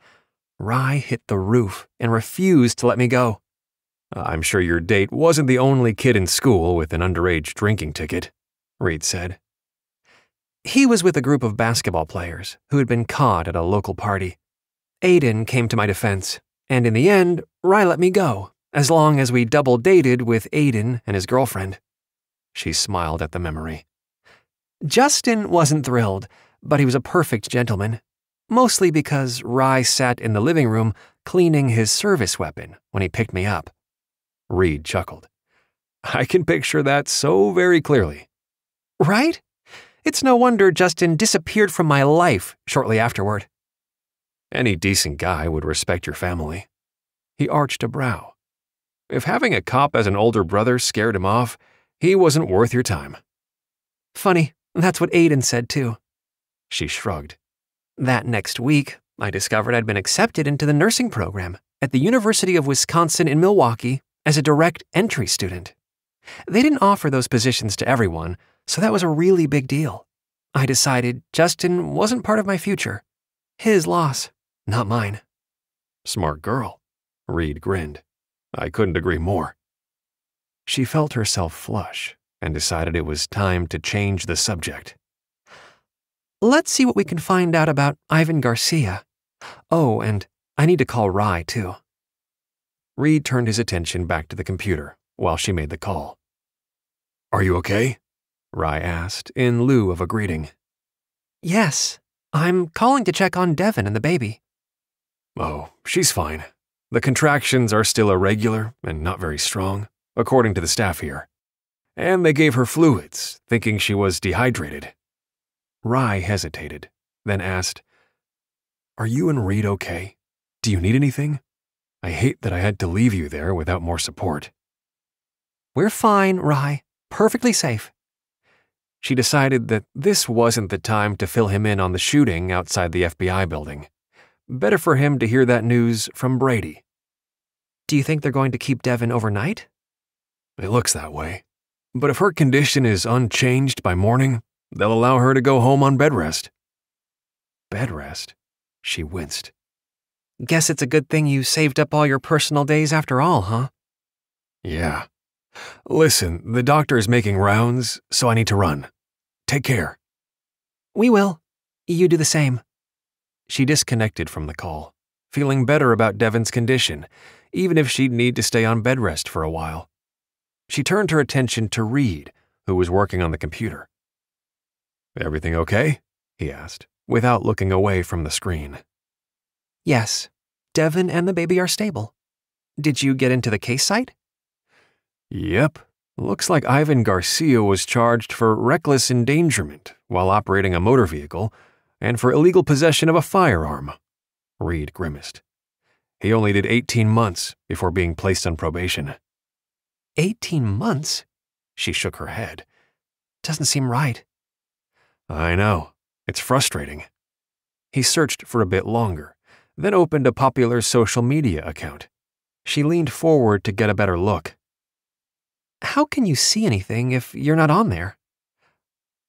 Rye hit the roof and refused to let me go. Uh, I'm sure your date wasn't the only kid in school with an underage drinking ticket, Reed said. He was with a group of basketball players who had been caught at a local party. Aiden came to my defense, and in the end, Rye let me go, as long as we double dated with Aiden and his girlfriend. She smiled at the memory. Justin wasn't thrilled, but he was a perfect gentleman, mostly because Rye sat in the living room cleaning his service weapon when he picked me up. Reed chuckled. I can picture that so very clearly. Right? It's no wonder Justin disappeared from my life shortly afterward. Any decent guy would respect your family. He arched a brow. If having a cop as an older brother scared him off, he wasn't worth your time. Funny, that's what Aiden said too. She shrugged. That next week, I discovered I'd been accepted into the nursing program at the University of Wisconsin in Milwaukee as a direct entry student. They didn't offer those positions to everyone, so that was a really big deal. I decided Justin wasn't part of my future. His loss, not mine. Smart girl. Reed grinned. I couldn't agree more. She felt herself flush and decided it was time to change the subject. Let's see what we can find out about Ivan Garcia. Oh, and I need to call Rye, too. Reed turned his attention back to the computer while she made the call. Are you okay? Rye asked, in lieu of a greeting. Yes, I'm calling to check on Devon and the baby. Oh, she's fine. The contractions are still irregular and not very strong, according to the staff here. And they gave her fluids, thinking she was dehydrated. Rye hesitated, then asked, Are you and Reed okay? Do you need anything? I hate that I had to leave you there without more support. We're fine, Rye. Perfectly safe. She decided that this wasn't the time to fill him in on the shooting outside the FBI building. Better for him to hear that news from Brady. Do you think they're going to keep Devon overnight? It looks that way. But if her condition is unchanged by morning, they'll allow her to go home on bed rest. Bed rest? She winced. Guess it's a good thing you saved up all your personal days after all, huh? Yeah. Listen, the doctor is making rounds, so I need to run. Take care. We will. You do the same. She disconnected from the call, feeling better about Devon's condition, even if she'd need to stay on bed rest for a while. She turned her attention to Reed, who was working on the computer. Everything okay? he asked, without looking away from the screen. Yes, Devon and the baby are stable. Did you get into the case site? Yep. Looks like Ivan Garcia was charged for reckless endangerment while operating a motor vehicle and for illegal possession of a firearm. Reed grimaced. He only did 18 months before being placed on probation. 18 months? She shook her head. Doesn't seem right. I know. It's frustrating. He searched for a bit longer, then opened a popular social media account. She leaned forward to get a better look. How can you see anything if you're not on there?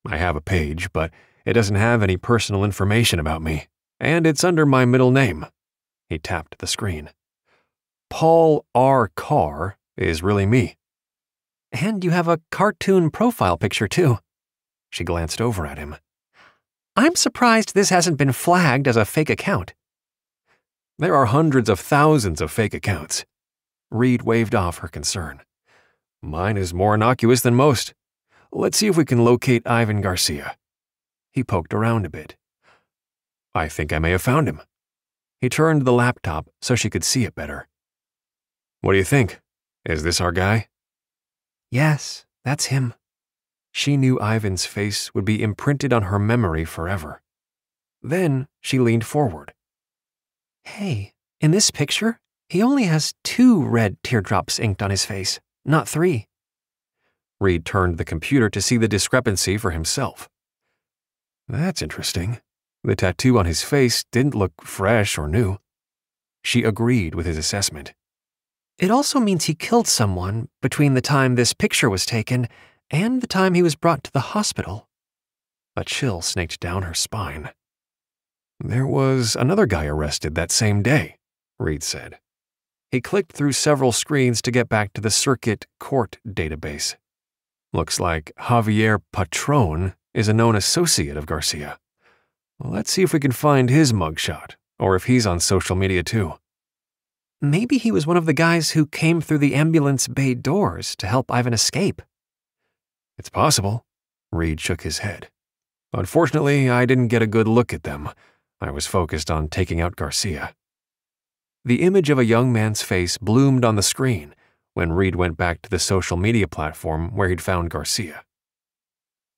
I have a page, but it doesn't have any personal information about me, and it's under my middle name. He tapped the screen. Paul R. Carr is really me. And you have a cartoon profile picture, too. She glanced over at him. I'm surprised this hasn't been flagged as a fake account. There are hundreds of thousands of fake accounts. Reed waved off her concern. Mine is more innocuous than most. Let's see if we can locate Ivan Garcia. He poked around a bit. I think I may have found him. He turned the laptop so she could see it better. What do you think? Is this our guy? Yes, that's him. She knew Ivan's face would be imprinted on her memory forever. Then she leaned forward. Hey, in this picture, he only has two red teardrops inked on his face, not three. Reed turned the computer to see the discrepancy for himself. That's interesting. The tattoo on his face didn't look fresh or new. She agreed with his assessment. It also means he killed someone between the time this picture was taken and the time he was brought to the hospital. A chill snaked down her spine. There was another guy arrested that same day, Reed said. He clicked through several screens to get back to the circuit court database. Looks like Javier Patron is a known associate of Garcia. Let's see if we can find his mugshot, or if he's on social media too. Maybe he was one of the guys who came through the ambulance bay doors to help Ivan escape. It's possible. Reed shook his head. Unfortunately, I didn't get a good look at them. I was focused on taking out Garcia. The image of a young man's face bloomed on the screen when Reed went back to the social media platform where he'd found Garcia.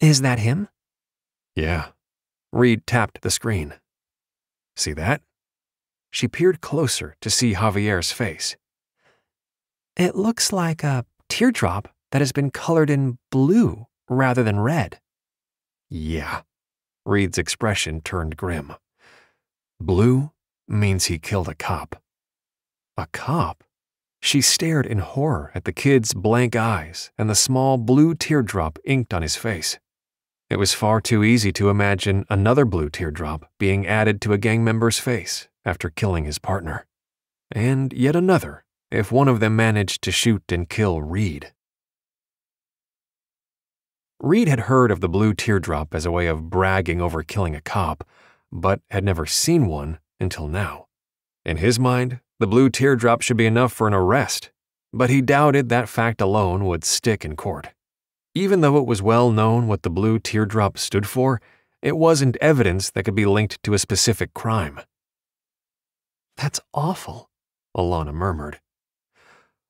Is that him? Yeah. Reed tapped the screen. See that? She peered closer to see Javier's face. It looks like a teardrop that has been colored in blue rather than red. Yeah. Reed's expression turned grim. Blue means he killed a cop. A cop? She stared in horror at the kid's blank eyes and the small blue teardrop inked on his face. It was far too easy to imagine another blue teardrop being added to a gang member's face after killing his partner. And yet another if one of them managed to shoot and kill Reed. Reed had heard of the blue teardrop as a way of bragging over killing a cop, but had never seen one until now. In his mind, the blue teardrop should be enough for an arrest, but he doubted that fact alone would stick in court. Even though it was well known what the blue teardrop stood for, it wasn't evidence that could be linked to a specific crime. That's awful, Alanna murmured.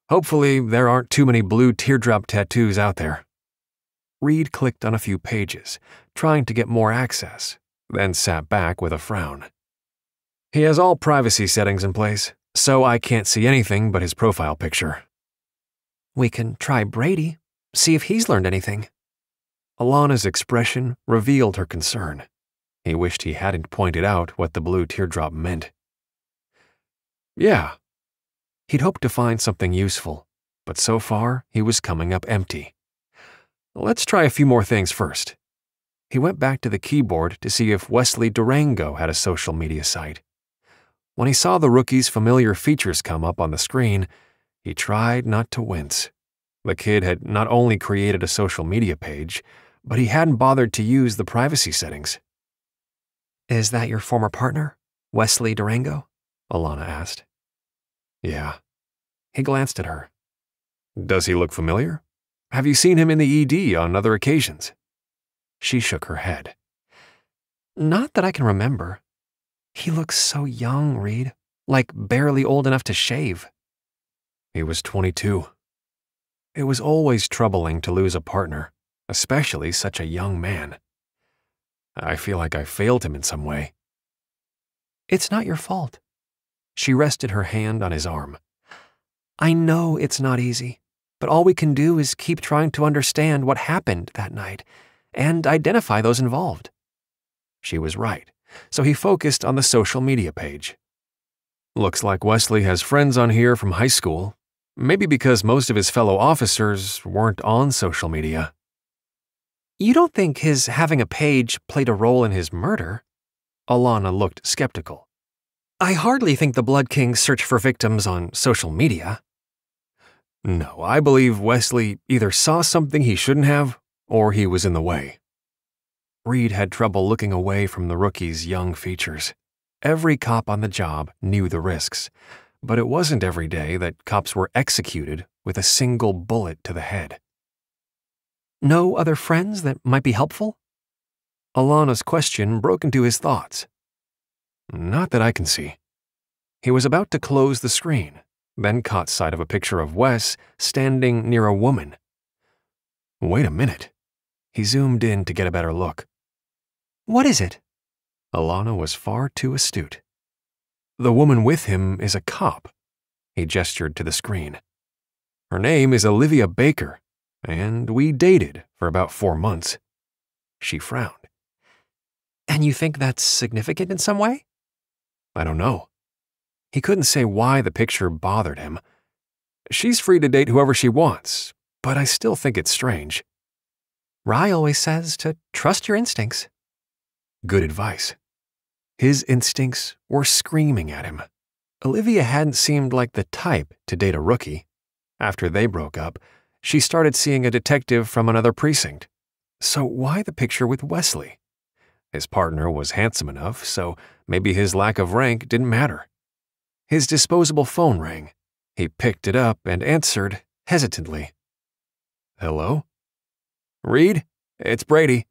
Hopefully, there aren't too many blue teardrop tattoos out there. Reed clicked on a few pages, trying to get more access, then sat back with a frown. He has all privacy settings in place, so I can't see anything but his profile picture. We can try Brady, see if he's learned anything. Alanna's expression revealed her concern. He wished he hadn't pointed out what the blue teardrop meant. Yeah. He'd hoped to find something useful, but so far he was coming up empty. Let's try a few more things first. He went back to the keyboard to see if Wesley Durango had a social media site. When he saw the rookie's familiar features come up on the screen, he tried not to wince. The kid had not only created a social media page, but he hadn't bothered to use the privacy settings. Is that your former partner, Wesley Durango? Alanna asked. Yeah. He glanced at her. Does he look familiar? Have you seen him in the ED on other occasions? She shook her head. Not that I can remember. He looks so young, Reed, like barely old enough to shave. He was 22. It was always troubling to lose a partner, especially such a young man. I feel like I failed him in some way. It's not your fault. She rested her hand on his arm. I know it's not easy, but all we can do is keep trying to understand what happened that night and identify those involved. She was right, so he focused on the social media page. Looks like Wesley has friends on here from high school, maybe because most of his fellow officers weren't on social media. You don't think his having a page played a role in his murder? Alanna looked skeptical. I hardly think the Blood Kings search for victims on social media. No, I believe Wesley either saw something he shouldn't have, or he was in the way. Reed had trouble looking away from the rookie's young features. Every cop on the job knew the risks, but it wasn't every day that cops were executed with a single bullet to the head. No other friends that might be helpful? Alanna's question broke into his thoughts. Not that I can see. He was about to close the screen, then caught sight of a picture of Wes standing near a woman. Wait a minute. He zoomed in to get a better look. What is it? Alanna was far too astute. The woman with him is a cop. He gestured to the screen. Her name is Olivia Baker, and we dated for about four months. She frowned. And you think that's significant in some way? I don't know. He couldn't say why the picture bothered him. She's free to date whoever she wants, but I still think it's strange. Rye always says to trust your instincts. Good advice. His instincts were screaming at him. Olivia hadn't seemed like the type to date a rookie. After they broke up, she started seeing a detective from another precinct. So why the picture with Wesley? His partner was handsome enough, so maybe his lack of rank didn't matter. His disposable phone rang. He picked it up and answered hesitantly. Hello? Reed, it's Brady.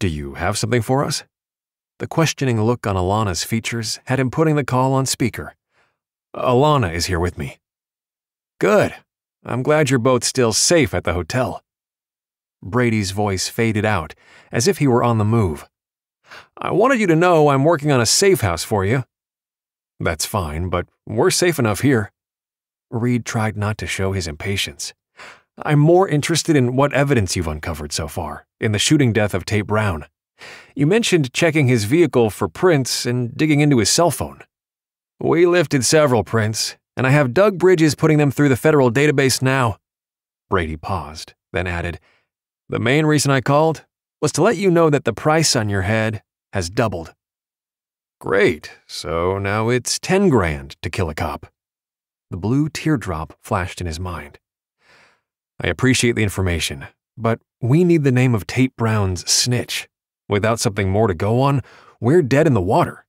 Do you have something for us? The questioning look on Alanna's features had him putting the call on speaker. Alanna is here with me. Good. I'm glad you're both still safe at the hotel. Brady's voice faded out, as if he were on the move. I wanted you to know I'm working on a safe house for you. That's fine, but we're safe enough here. Reed tried not to show his impatience. I'm more interested in what evidence you've uncovered so far in the shooting death of Tate Brown. You mentioned checking his vehicle for prints and digging into his cell phone. We lifted several prints, and I have Doug Bridges putting them through the federal database now. Brady paused, then added, The main reason I called was to let you know that the price on your head has doubled. Great, so now it's 10 grand to kill a cop. The blue teardrop flashed in his mind. I appreciate the information, but we need the name of Tate Brown's snitch. Without something more to go on, we're dead in the water.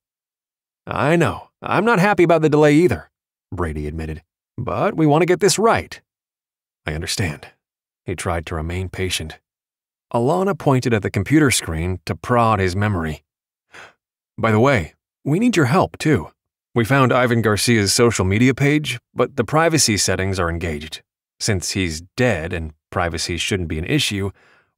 I know, I'm not happy about the delay either, Brady admitted, but we want to get this right. I understand. He tried to remain patient. Alanna pointed at the computer screen to prod his memory. By the way, we need your help, too. We found Ivan Garcia's social media page, but the privacy settings are engaged. Since he's dead and privacy shouldn't be an issue,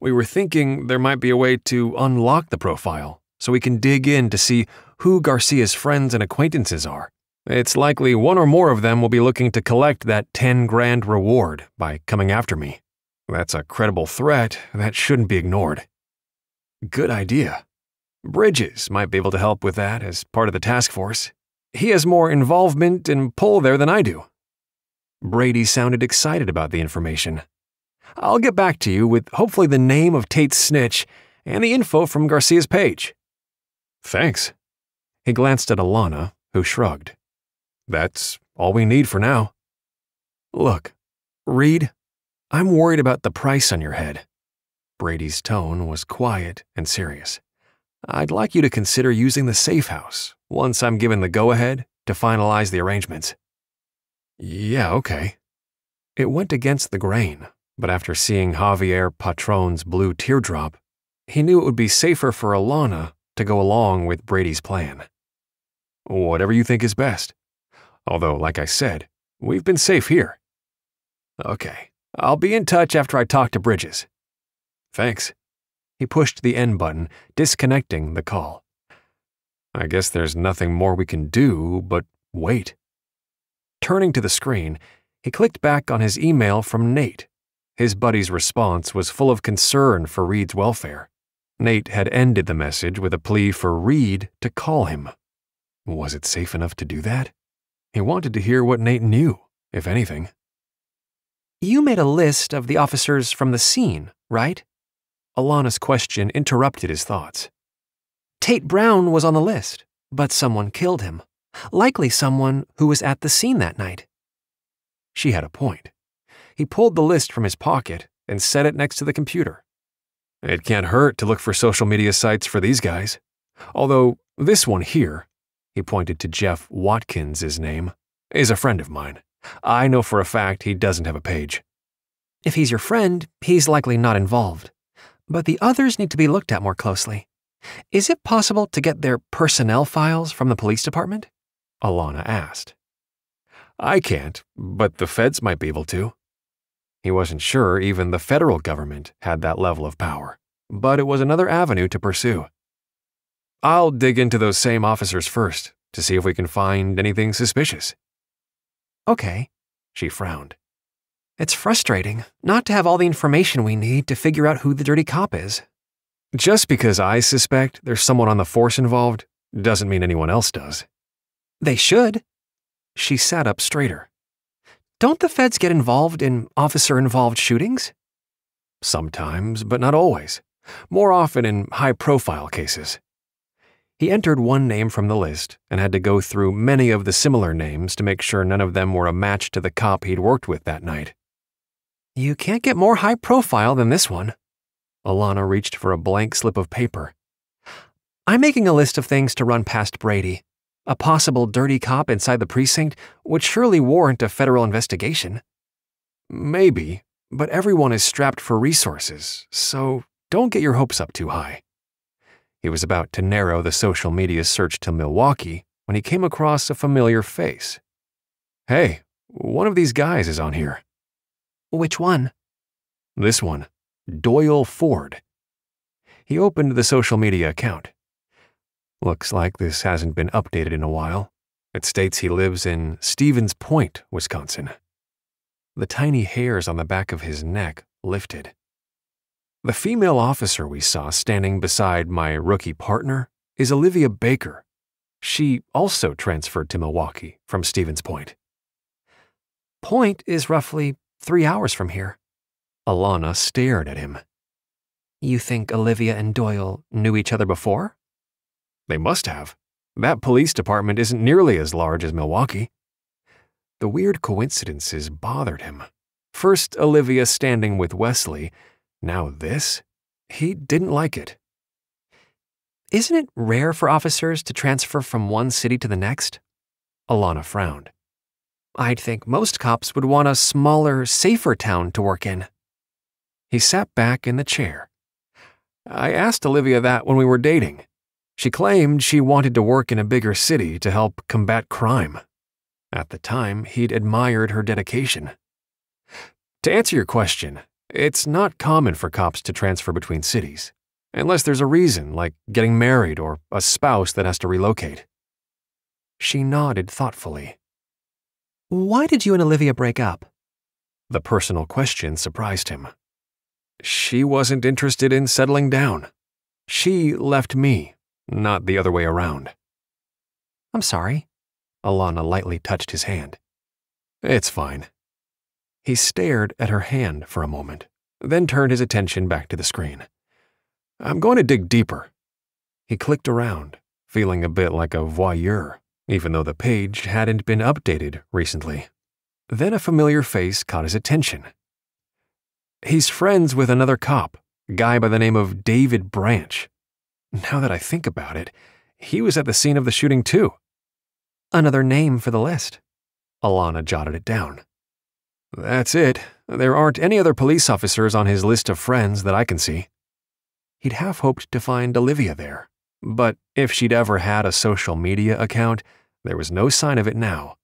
we were thinking there might be a way to unlock the profile so we can dig in to see who Garcia's friends and acquaintances are. It's likely one or more of them will be looking to collect that 10 grand reward by coming after me. That's a credible threat that shouldn't be ignored. Good idea. Bridges might be able to help with that as part of the task force. He has more involvement and pull there than I do. Brady sounded excited about the information. I'll get back to you with hopefully the name of Tate's snitch and the info from Garcia's page. Thanks. He glanced at Alanna, who shrugged. That's all we need for now. Look, Reed, I'm worried about the price on your head. Brady's tone was quiet and serious. I'd like you to consider using the safe house once I'm given the go ahead to finalize the arrangements. Yeah, okay. It went against the grain, but after seeing Javier Patron's blue teardrop, he knew it would be safer for Alanna to go along with Brady's plan. Whatever you think is best. Although, like I said, we've been safe here. Okay, I'll be in touch after I talk to Bridges. Thanks. He pushed the end button, disconnecting the call. I guess there's nothing more we can do but wait. Turning to the screen, he clicked back on his email from Nate. His buddy's response was full of concern for Reed's welfare. Nate had ended the message with a plea for Reed to call him. Was it safe enough to do that? He wanted to hear what Nate knew, if anything. You made a list of the officers from the scene, right? Alanna's question interrupted his thoughts. Tate Brown was on the list, but someone killed him. Likely someone who was at the scene that night. She had a point. He pulled the list from his pocket and set it next to the computer. It can't hurt to look for social media sites for these guys. Although this one here, he pointed to Jeff Watkins' name, is a friend of mine. I know for a fact he doesn't have a page. If he's your friend, he's likely not involved. But the others need to be looked at more closely. Is it possible to get their personnel files from the police department? Alanna asked. I can't, but the feds might be able to. He wasn't sure even the federal government had that level of power, but it was another avenue to pursue. I'll dig into those same officers first to see if we can find anything suspicious. Okay, she frowned. It's frustrating not to have all the information we need to figure out who the dirty cop is. Just because I suspect there's someone on the force involved doesn't mean anyone else does. They should. She sat up straighter. Don't the feds get involved in officer involved shootings? Sometimes, but not always. More often in high profile cases. He entered one name from the list and had to go through many of the similar names to make sure none of them were a match to the cop he'd worked with that night. You can't get more high profile than this one. Alanna reached for a blank slip of paper. I'm making a list of things to run past Brady. A possible dirty cop inside the precinct would surely warrant a federal investigation. Maybe, but everyone is strapped for resources, so don't get your hopes up too high. He was about to narrow the social media search to Milwaukee when he came across a familiar face. Hey, one of these guys is on here. Which one? This one, Doyle Ford. He opened the social media account. Looks like this hasn't been updated in a while. It states he lives in Stevens Point, Wisconsin. The tiny hairs on the back of his neck lifted. The female officer we saw standing beside my rookie partner is Olivia Baker. She also transferred to Milwaukee from Stevens Point. Point is roughly three hours from here. Alanna stared at him. You think Olivia and Doyle knew each other before? They must have. That police department isn't nearly as large as Milwaukee. The weird coincidences bothered him. First, Olivia standing with Wesley, now this? He didn't like it. Isn't it rare for officers to transfer from one city to the next? Alanna frowned. I'd think most cops would want a smaller, safer town to work in. He sat back in the chair. I asked Olivia that when we were dating. She claimed she wanted to work in a bigger city to help combat crime. At the time, he'd admired her dedication. To answer your question, it's not common for cops to transfer between cities, unless there's a reason, like getting married or a spouse that has to relocate. She nodded thoughtfully. Why did you and Olivia break up? The personal question surprised him. She wasn't interested in settling down. She left me, not the other way around. I'm sorry. Alanna lightly touched his hand. It's fine. He stared at her hand for a moment, then turned his attention back to the screen. I'm going to dig deeper. He clicked around, feeling a bit like a voyeur, even though the page hadn't been updated recently. Then a familiar face caught his attention. He's friends with another cop, a guy by the name of David Branch. Now that I think about it, he was at the scene of the shooting too. Another name for the list. Alanna jotted it down. That's it. There aren't any other police officers on his list of friends that I can see. He'd half hoped to find Olivia there, but if she'd ever had a social media account, there was no sign of it now.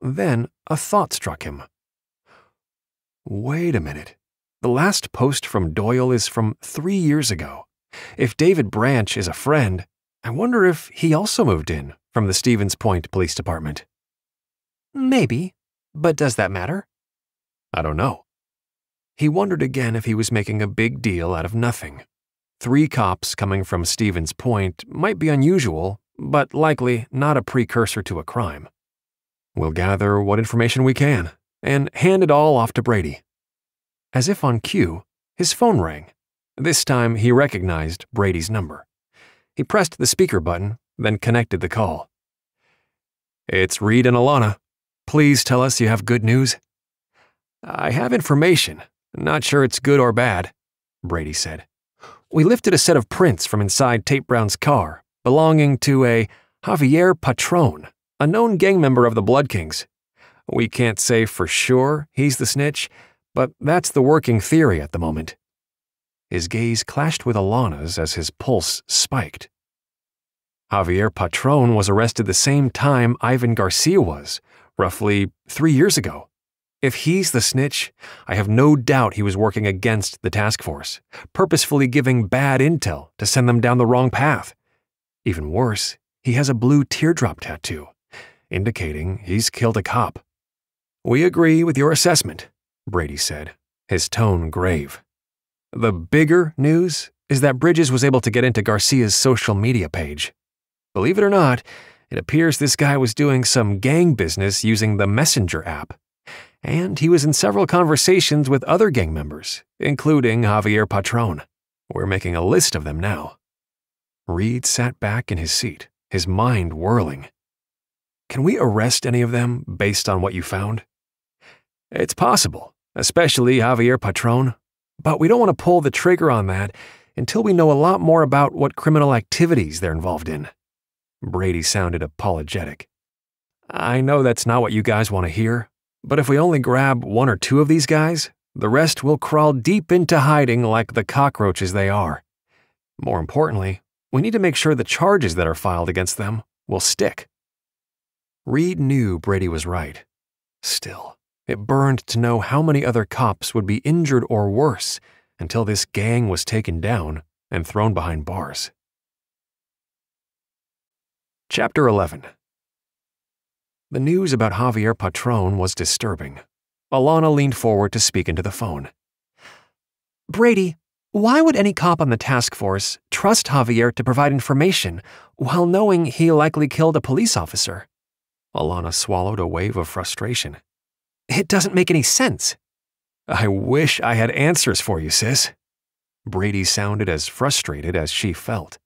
Then a thought struck him. Wait a minute. The last post from Doyle is from three years ago. If David Branch is a friend, I wonder if he also moved in from the Stevens Point Police Department. Maybe, but does that matter? I don't know. He wondered again if he was making a big deal out of nothing. Three cops coming from Stevens Point might be unusual, but likely not a precursor to a crime. We'll gather what information we can and hand it all off to Brady. As if on cue, his phone rang. This time he recognized Brady's number. He pressed the speaker button, then connected the call. It's Reed and Alanna. Please tell us you have good news. I have information. Not sure it's good or bad, Brady said. We lifted a set of prints from inside Tate Brown's car, belonging to a Javier Patron, a known gang member of the Blood Kings. We can't say for sure he's the snitch, but that's the working theory at the moment. His gaze clashed with Alanna's as his pulse spiked. Javier Patron was arrested the same time Ivan Garcia was, roughly three years ago. If he's the snitch, I have no doubt he was working against the task force, purposefully giving bad intel to send them down the wrong path. Even worse, he has a blue teardrop tattoo, indicating he's killed a cop. We agree with your assessment, Brady said, his tone grave. The bigger news is that Bridges was able to get into Garcia's social media page. Believe it or not, it appears this guy was doing some gang business using the Messenger app. And he was in several conversations with other gang members, including Javier Patron. We're making a list of them now. Reed sat back in his seat, his mind whirling. Can we arrest any of them based on what you found? It's possible, especially Javier Patron, but we don't want to pull the trigger on that until we know a lot more about what criminal activities they're involved in. Brady sounded apologetic. I know that's not what you guys want to hear, but if we only grab one or two of these guys, the rest will crawl deep into hiding like the cockroaches they are. More importantly, we need to make sure the charges that are filed against them will stick. Reed knew Brady was right. Still, it burned to know how many other cops would be injured or worse until this gang was taken down and thrown behind bars. Chapter 11 The news about Javier Patron was disturbing. Alanna leaned forward to speak into the phone. Brady, why would any cop on the task force trust Javier to provide information while knowing he likely killed a police officer? Alanna swallowed a wave of frustration. It doesn't make any sense. I wish I had answers for you, sis. Brady sounded as frustrated as she felt.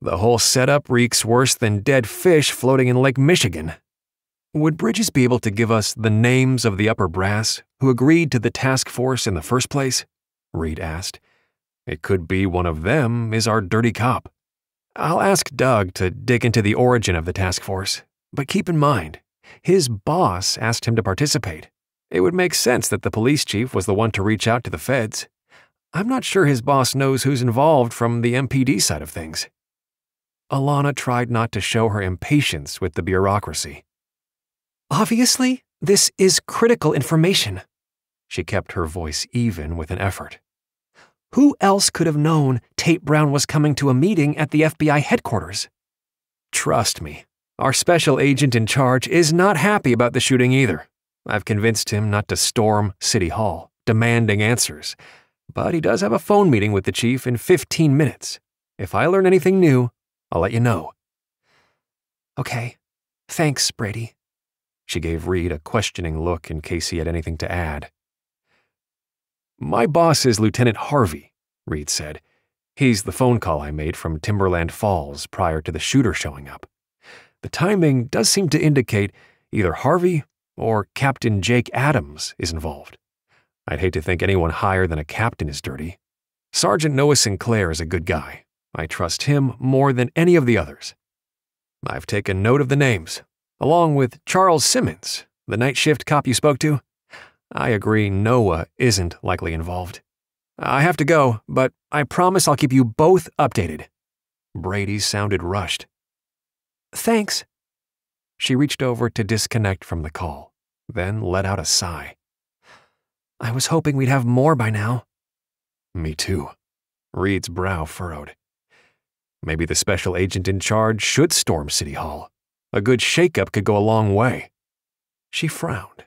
The whole setup reeks worse than dead fish floating in Lake Michigan. Would Bridges be able to give us the names of the upper brass who agreed to the task force in the first place? Reed asked. It could be one of them is our dirty cop. I'll ask Doug to dig into the origin of the task force, but keep in mind, his boss asked him to participate. It would make sense that the police chief was the one to reach out to the feds. I'm not sure his boss knows who's involved from the MPD side of things. Alanna tried not to show her impatience with the bureaucracy. Obviously, this is critical information. She kept her voice even with an effort. Who else could have known Tate Brown was coming to a meeting at the FBI headquarters? Trust me, our special agent in charge is not happy about the shooting either. I've convinced him not to storm City Hall, demanding answers. But he does have a phone meeting with the chief in 15 minutes. If I learn anything new, I'll let you know. Okay. Thanks, Brady. She gave Reed a questioning look in case he had anything to add. My boss is Lieutenant Harvey, Reed said. He's the phone call I made from Timberland Falls prior to the shooter showing up. The timing does seem to indicate either Harvey or Captain Jake Adams is involved. I'd hate to think anyone higher than a captain is dirty. Sergeant Noah Sinclair is a good guy. I trust him more than any of the others. I've taken note of the names, along with Charles Simmons, the night shift cop you spoke to. I agree Noah isn't likely involved. I have to go, but I promise I'll keep you both updated. Brady sounded rushed. Thanks. She reached over to disconnect from the call, then let out a sigh. I was hoping we'd have more by now. Me too. Reed's brow furrowed. Maybe the special agent in charge should storm City Hall. A good shakeup could go a long way. She frowned.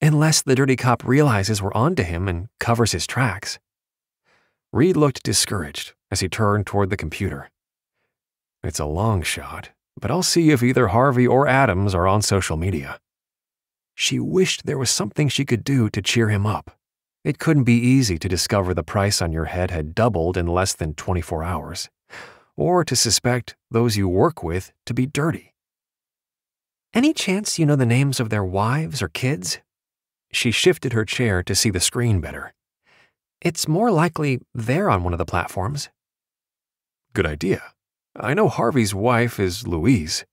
Unless the dirty cop realizes we're onto him and covers his tracks. Reed looked discouraged as he turned toward the computer. It's a long shot, but I'll see if either Harvey or Adams are on social media. She wished there was something she could do to cheer him up. It couldn't be easy to discover the price on your head had doubled in less than 24 hours, or to suspect those you work with to be dirty. Any chance you know the names of their wives or kids? She shifted her chair to see the screen better. It's more likely they're on one of the platforms. Good idea. I know Harvey's wife is Louise.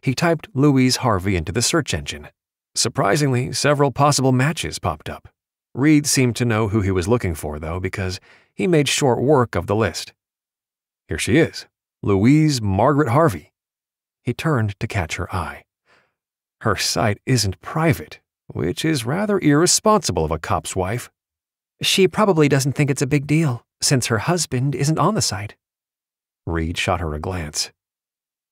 He typed Louise Harvey into the search engine. Surprisingly, several possible matches popped up. Reed seemed to know who he was looking for, though, because he made short work of the list. Here she is, Louise Margaret Harvey. He turned to catch her eye. Her site isn't private, which is rather irresponsible of a cop's wife. She probably doesn't think it's a big deal, since her husband isn't on the site. Reed shot her a glance.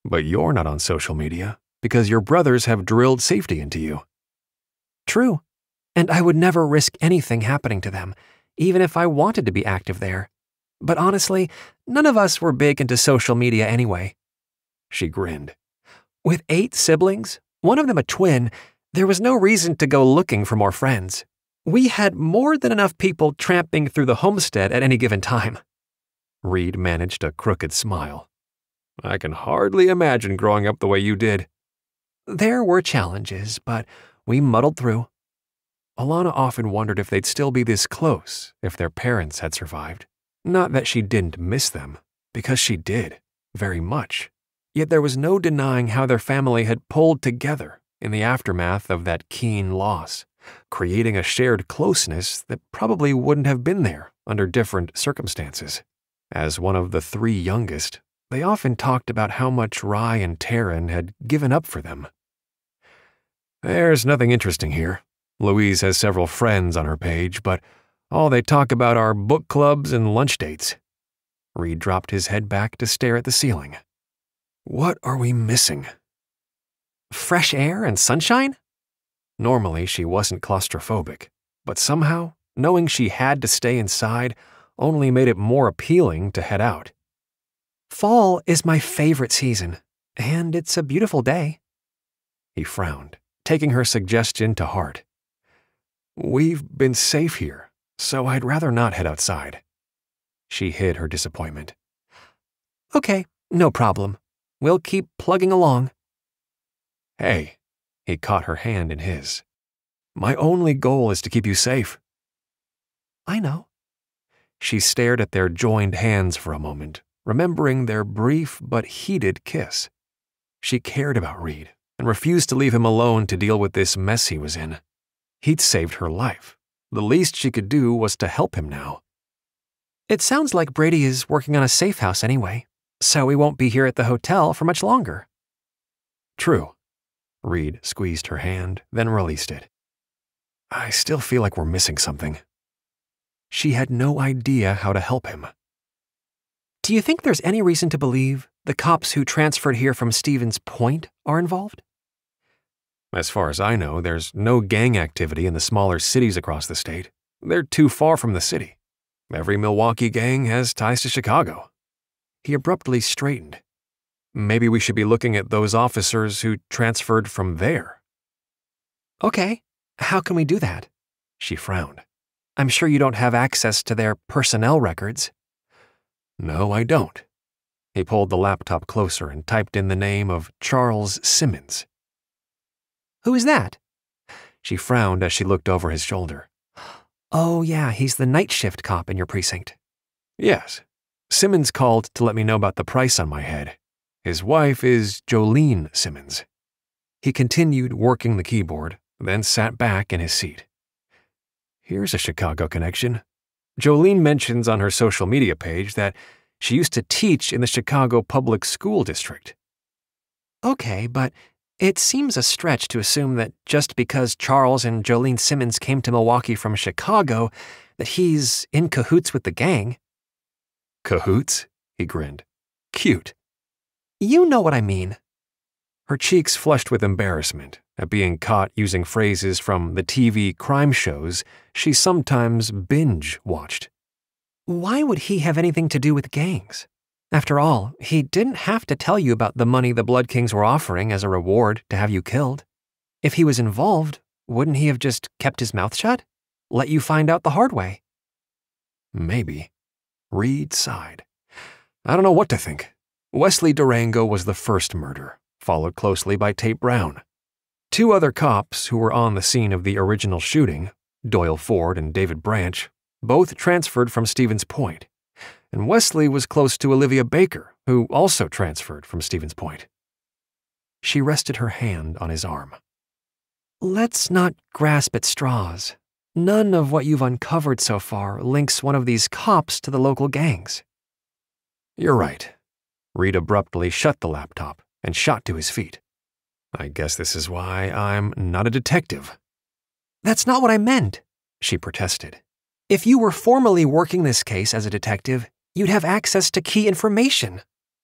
But you're not on social media because your brothers have drilled safety into you. True. And I would never risk anything happening to them, even if I wanted to be active there. But honestly, none of us were big into social media anyway. She grinned. With eight siblings, one of them a twin, there was no reason to go looking for more friends. We had more than enough people tramping through the homestead at any given time. Reed managed a crooked smile. I can hardly imagine growing up the way you did. There were challenges, but we muddled through. Alanna often wondered if they'd still be this close if their parents had survived. Not that she didn't miss them, because she did, very much. Yet there was no denying how their family had pulled together in the aftermath of that keen loss, creating a shared closeness that probably wouldn't have been there under different circumstances. As one of the three youngest, they often talked about how much Rye and Taryn had given up for them. There's nothing interesting here. Louise has several friends on her page, but all they talk about are book clubs and lunch dates. Reed dropped his head back to stare at the ceiling. What are we missing? Fresh air and sunshine? Normally, she wasn't claustrophobic, but somehow, knowing she had to stay inside only made it more appealing to head out. Fall is my favorite season, and it's a beautiful day. He frowned, taking her suggestion to heart. We've been safe here, so I'd rather not head outside. She hid her disappointment. Okay, no problem. We'll keep plugging along. Hey, he caught her hand in his. My only goal is to keep you safe. I know. She stared at their joined hands for a moment, remembering their brief but heated kiss. She cared about Reed and refused to leave him alone to deal with this mess he was in. He'd saved her life. The least she could do was to help him now. It sounds like Brady is working on a safe house anyway, so we won't be here at the hotel for much longer. True. Reed squeezed her hand, then released it. I still feel like we're missing something. She had no idea how to help him. Do you think there's any reason to believe the cops who transferred here from Stevens Point are involved? As far as I know, there's no gang activity in the smaller cities across the state. They're too far from the city. Every Milwaukee gang has ties to Chicago. He abruptly straightened. Maybe we should be looking at those officers who transferred from there. Okay, how can we do that? She frowned. I'm sure you don't have access to their personnel records. No, I don't. He pulled the laptop closer and typed in the name of Charles Simmons. Who is that? She frowned as she looked over his shoulder. Oh, yeah, he's the night shift cop in your precinct. Yes. Simmons called to let me know about the price on my head. His wife is Jolene Simmons. He continued working the keyboard, then sat back in his seat. Here's a Chicago connection. Jolene mentions on her social media page that she used to teach in the Chicago Public School District. Okay, but it seems a stretch to assume that just because Charles and Jolene Simmons came to Milwaukee from Chicago, that he's in cahoots with the gang. Cahoots? He grinned. Cute. You know what I mean. Her cheeks flushed with embarrassment at being caught using phrases from the TV crime shows she sometimes binge watched. Why would he have anything to do with gangs? After all, he didn't have to tell you about the money the Blood Kings were offering as a reward to have you killed. If he was involved, wouldn't he have just kept his mouth shut? Let you find out the hard way? Maybe. Reed sighed. I don't know what to think. Wesley Durango was the first murder, followed closely by Tate Brown. Two other cops who were on the scene of the original shooting, Doyle Ford and David Branch, both transferred from Stevens Point. And Wesley was close to Olivia Baker, who also transferred from Stevens Point. She rested her hand on his arm. Let's not grasp at straws. None of what you've uncovered so far links one of these cops to the local gangs. You're right. Reed abruptly shut the laptop and shot to his feet. I guess this is why I'm not a detective. That's not what I meant, she protested. If you were formally working this case as a detective, you'd have access to key information.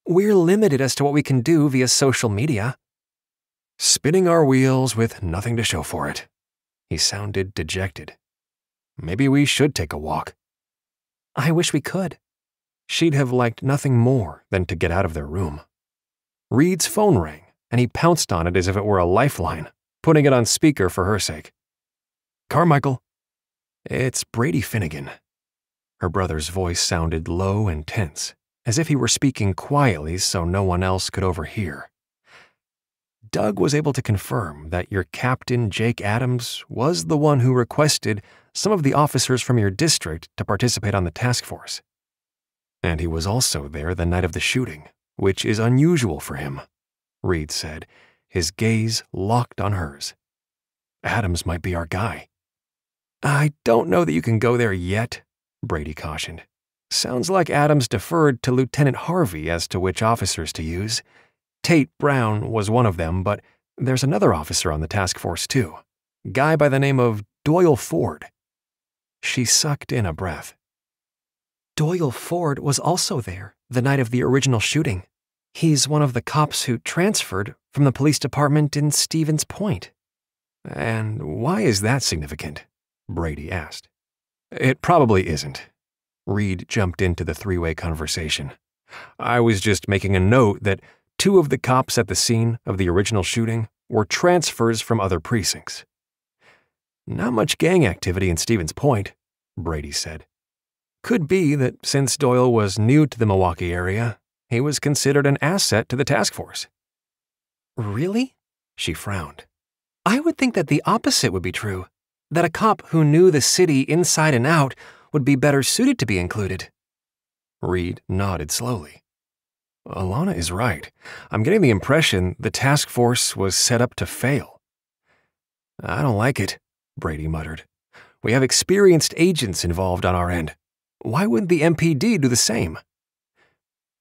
We're limited as to what we can do via social media. Spinning our wheels with nothing to show for it. He sounded dejected. Maybe we should take a walk. I wish we could. She'd have liked nothing more than to get out of their room. Reed's phone rang, and he pounced on it as if it were a lifeline, putting it on speaker for her sake. Carmichael. It's Brady Finnegan. Her brother's voice sounded low and tense, as if he were speaking quietly so no one else could overhear. Doug was able to confirm that your captain, Jake Adams, was the one who requested some of the officers from your district to participate on the task force. And he was also there the night of the shooting, which is unusual for him, Reed said, his gaze locked on hers. Adams might be our guy. I don't know that you can go there yet, Brady cautioned. Sounds like Adams deferred to Lieutenant Harvey as to which officers to use. Tate Brown was one of them, but there's another officer on the task force, too. Guy by the name of Doyle Ford. She sucked in a breath. Doyle Ford was also there the night of the original shooting. He's one of the cops who transferred from the police department in Stevens Point. And why is that significant? Brady asked. It probably isn't. Reed jumped into the three way conversation. I was just making a note that Two of the cops at the scene of the original shooting were transfers from other precincts. Not much gang activity in Stevens Point, Brady said. Could be that since Doyle was new to the Milwaukee area, he was considered an asset to the task force. Really? She frowned. I would think that the opposite would be true, that a cop who knew the city inside and out would be better suited to be included. Reed nodded slowly. Alanna is right. I'm getting the impression the task force was set up to fail. I don't like it, Brady muttered. We have experienced agents involved on our end. Why wouldn't the MPD do the same?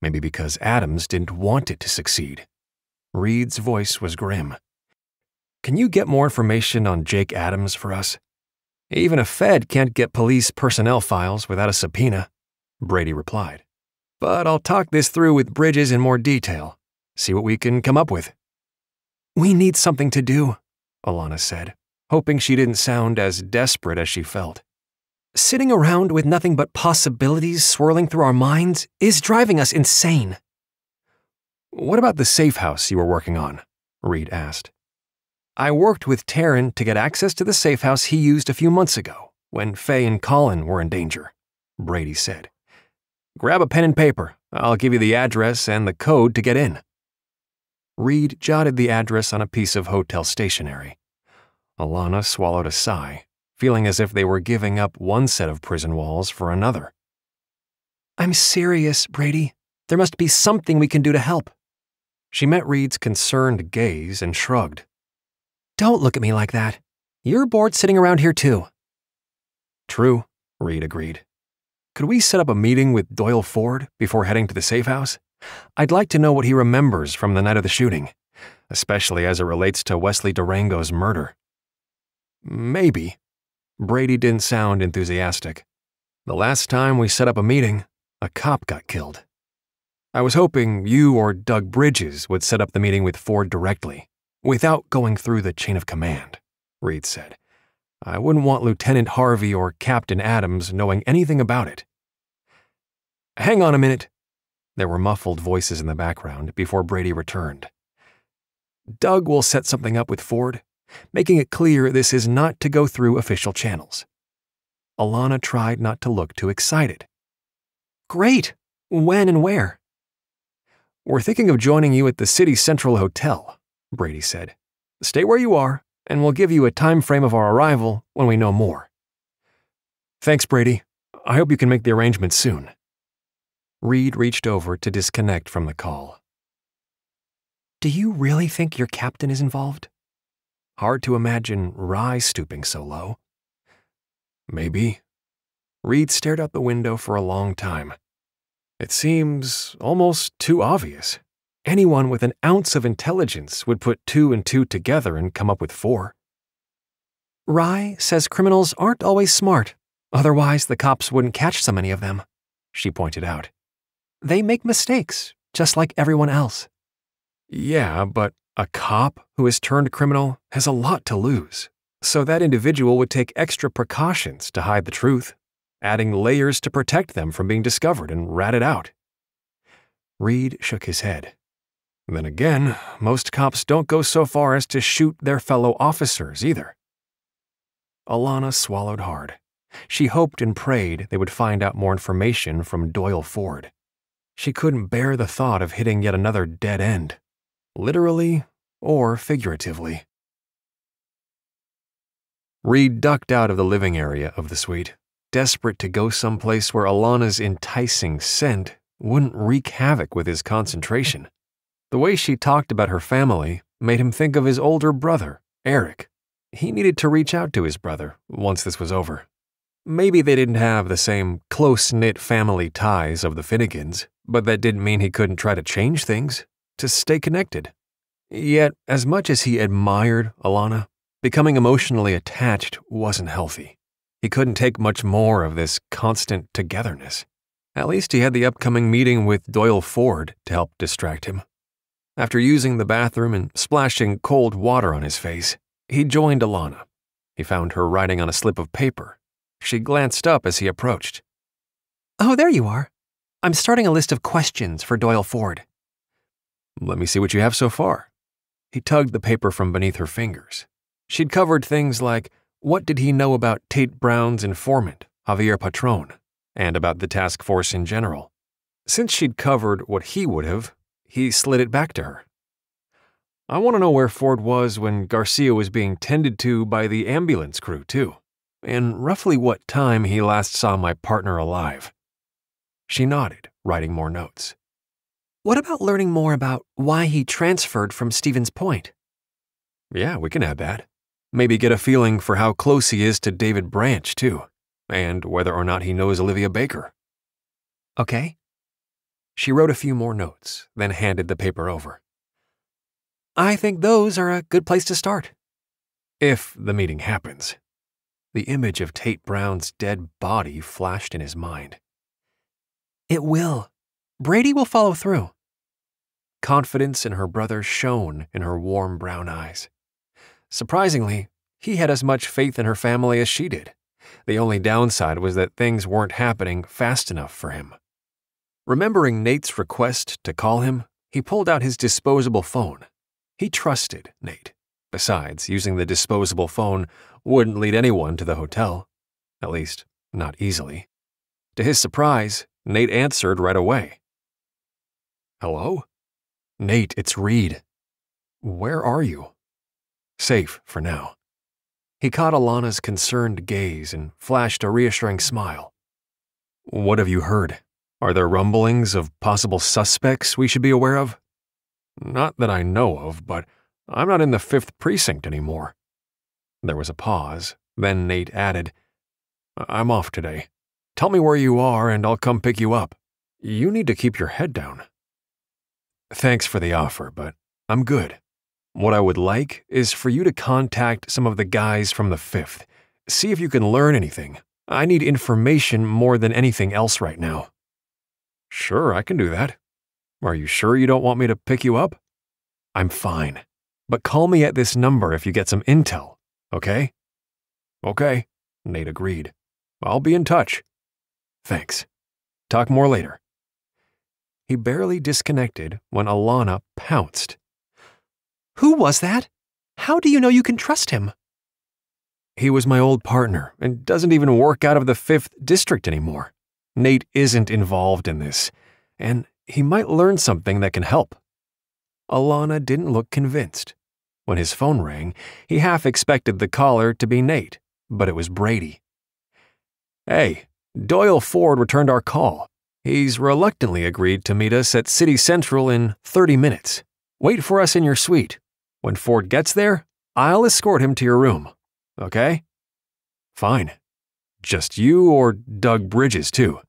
Maybe because Adams didn't want it to succeed. Reed's voice was grim. Can you get more information on Jake Adams for us? Even a Fed can't get police personnel files without a subpoena, Brady replied but I'll talk this through with Bridges in more detail, see what we can come up with. We need something to do, Alanna said, hoping she didn't sound as desperate as she felt. Sitting around with nothing but possibilities swirling through our minds is driving us insane. What about the safe house you were working on? Reed asked. I worked with Taryn to get access to the safe house he used a few months ago when Faye and Colin were in danger, Brady said. Grab a pen and paper. I'll give you the address and the code to get in. Reed jotted the address on a piece of hotel stationery. Alanna swallowed a sigh, feeling as if they were giving up one set of prison walls for another. I'm serious, Brady. There must be something we can do to help. She met Reed's concerned gaze and shrugged. Don't look at me like that. You're bored sitting around here, too. True, Reed agreed. Could we set up a meeting with Doyle Ford before heading to the safe house? I'd like to know what he remembers from the night of the shooting, especially as it relates to Wesley Durango's murder. Maybe. Brady didn't sound enthusiastic. The last time we set up a meeting, a cop got killed. I was hoping you or Doug Bridges would set up the meeting with Ford directly, without going through the chain of command, Reed said. I wouldn't want Lieutenant Harvey or Captain Adams knowing anything about it. Hang on a minute. There were muffled voices in the background before Brady returned. Doug will set something up with Ford, making it clear this is not to go through official channels. Alanna tried not to look too excited. Great! When and where? We're thinking of joining you at the City Central Hotel, Brady said. Stay where you are and we'll give you a time frame of our arrival when we know more. Thanks, Brady. I hope you can make the arrangements soon. Reed reached over to disconnect from the call. Do you really think your captain is involved? Hard to imagine Rye stooping so low. Maybe. Reed stared out the window for a long time. It seems almost too obvious. Anyone with an ounce of intelligence would put two and two together and come up with four. Rye says criminals aren't always smart, otherwise, the cops wouldn't catch so many of them, she pointed out. They make mistakes, just like everyone else. Yeah, but a cop who has turned criminal has a lot to lose, so that individual would take extra precautions to hide the truth, adding layers to protect them from being discovered and ratted out. Reed shook his head. Then again, most cops don't go so far as to shoot their fellow officers either. Alanna swallowed hard. She hoped and prayed they would find out more information from Doyle Ford. She couldn't bear the thought of hitting yet another dead end, literally or figuratively. Reed ducked out of the living area of the suite, desperate to go someplace where Alanna's enticing scent wouldn't wreak havoc with his concentration. The way she talked about her family made him think of his older brother, Eric. He needed to reach out to his brother once this was over. Maybe they didn't have the same close knit family ties of the Finnegans, but that didn't mean he couldn't try to change things, to stay connected. Yet, as much as he admired Alanna, becoming emotionally attached wasn't healthy. He couldn't take much more of this constant togetherness. At least he had the upcoming meeting with Doyle Ford to help distract him. After using the bathroom and splashing cold water on his face, he joined Alanna. He found her writing on a slip of paper. She glanced up as he approached. Oh, there you are. I'm starting a list of questions for Doyle Ford. Let me see what you have so far. He tugged the paper from beneath her fingers. She'd covered things like what did he know about Tate Brown's informant, Javier Patron, and about the task force in general. Since she'd covered what he would have, he slid it back to her. I want to know where Ford was when Garcia was being tended to by the ambulance crew, too, and roughly what time he last saw my partner alive. She nodded, writing more notes. What about learning more about why he transferred from Stevens Point? Yeah, we can add that. Maybe get a feeling for how close he is to David Branch, too, and whether or not he knows Olivia Baker. Okay. She wrote a few more notes, then handed the paper over. I think those are a good place to start. If the meeting happens. The image of Tate Brown's dead body flashed in his mind. It will. Brady will follow through. Confidence in her brother shone in her warm brown eyes. Surprisingly, he had as much faith in her family as she did. The only downside was that things weren't happening fast enough for him. Remembering Nate's request to call him, he pulled out his disposable phone. He trusted Nate. Besides, using the disposable phone wouldn't lead anyone to the hotel. At least, not easily. To his surprise, Nate answered right away. Hello? Nate, it's Reed. Where are you? Safe for now. He caught Alanna's concerned gaze and flashed a reassuring smile. What have you heard? Are there rumblings of possible suspects we should be aware of? Not that I know of, but I'm not in the 5th Precinct anymore. There was a pause, then Nate added, I'm off today. Tell me where you are and I'll come pick you up. You need to keep your head down. Thanks for the offer, but I'm good. What I would like is for you to contact some of the guys from the 5th. See if you can learn anything. I need information more than anything else right now. Sure, I can do that. Are you sure you don't want me to pick you up? I'm fine. But call me at this number if you get some intel, okay? Okay, Nate agreed. I'll be in touch. Thanks. Talk more later. He barely disconnected when Alanna pounced. Who was that? How do you know you can trust him? He was my old partner and doesn't even work out of the 5th District anymore. Nate isn't involved in this, and he might learn something that can help. Alanna didn't look convinced. When his phone rang, he half expected the caller to be Nate, but it was Brady. Hey, Doyle Ford returned our call. He's reluctantly agreed to meet us at City Central in 30 minutes. Wait for us in your suite. When Ford gets there, I'll escort him to your room. Okay? Fine. Just you or Doug Bridges, too?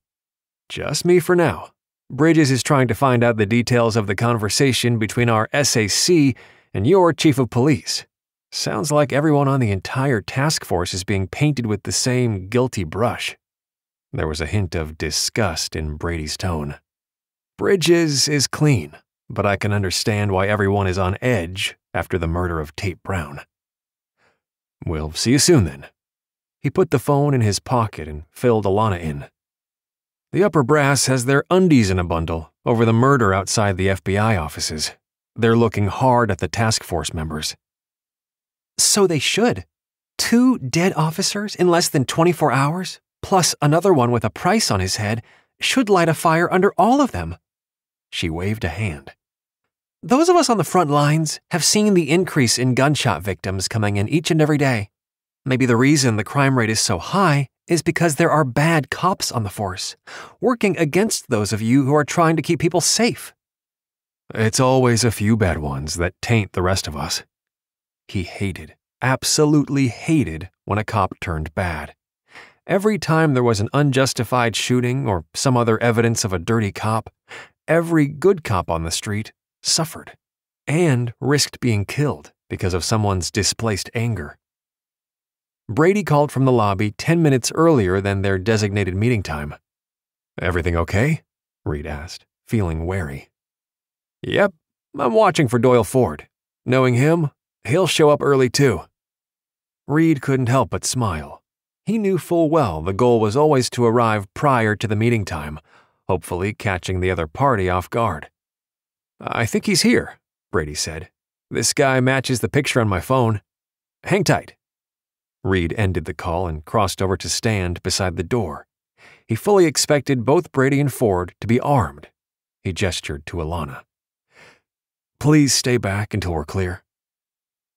Just me for now. Bridges is trying to find out the details of the conversation between our SAC and your chief of police. Sounds like everyone on the entire task force is being painted with the same guilty brush. There was a hint of disgust in Brady's tone. Bridges is clean, but I can understand why everyone is on edge after the murder of Tate Brown. We'll see you soon then. He put the phone in his pocket and filled Alanna in. The upper brass has their undies in a bundle over the murder outside the FBI offices. They're looking hard at the task force members. So they should. Two dead officers in less than 24 hours, plus another one with a price on his head, should light a fire under all of them. She waved a hand. Those of us on the front lines have seen the increase in gunshot victims coming in each and every day. Maybe the reason the crime rate is so high is because there are bad cops on the force, working against those of you who are trying to keep people safe. It's always a few bad ones that taint the rest of us. He hated, absolutely hated, when a cop turned bad. Every time there was an unjustified shooting or some other evidence of a dirty cop, every good cop on the street suffered and risked being killed because of someone's displaced anger. Brady called from the lobby 10 minutes earlier than their designated meeting time. Everything okay? Reed asked, feeling wary. Yep, I'm watching for Doyle Ford. Knowing him, he'll show up early too. Reed couldn't help but smile. He knew full well the goal was always to arrive prior to the meeting time, hopefully catching the other party off guard. I think he's here, Brady said. This guy matches the picture on my phone. Hang tight. Reed ended the call and crossed over to stand beside the door. He fully expected both Brady and Ford to be armed. He gestured to Alanna. Please stay back until we're clear.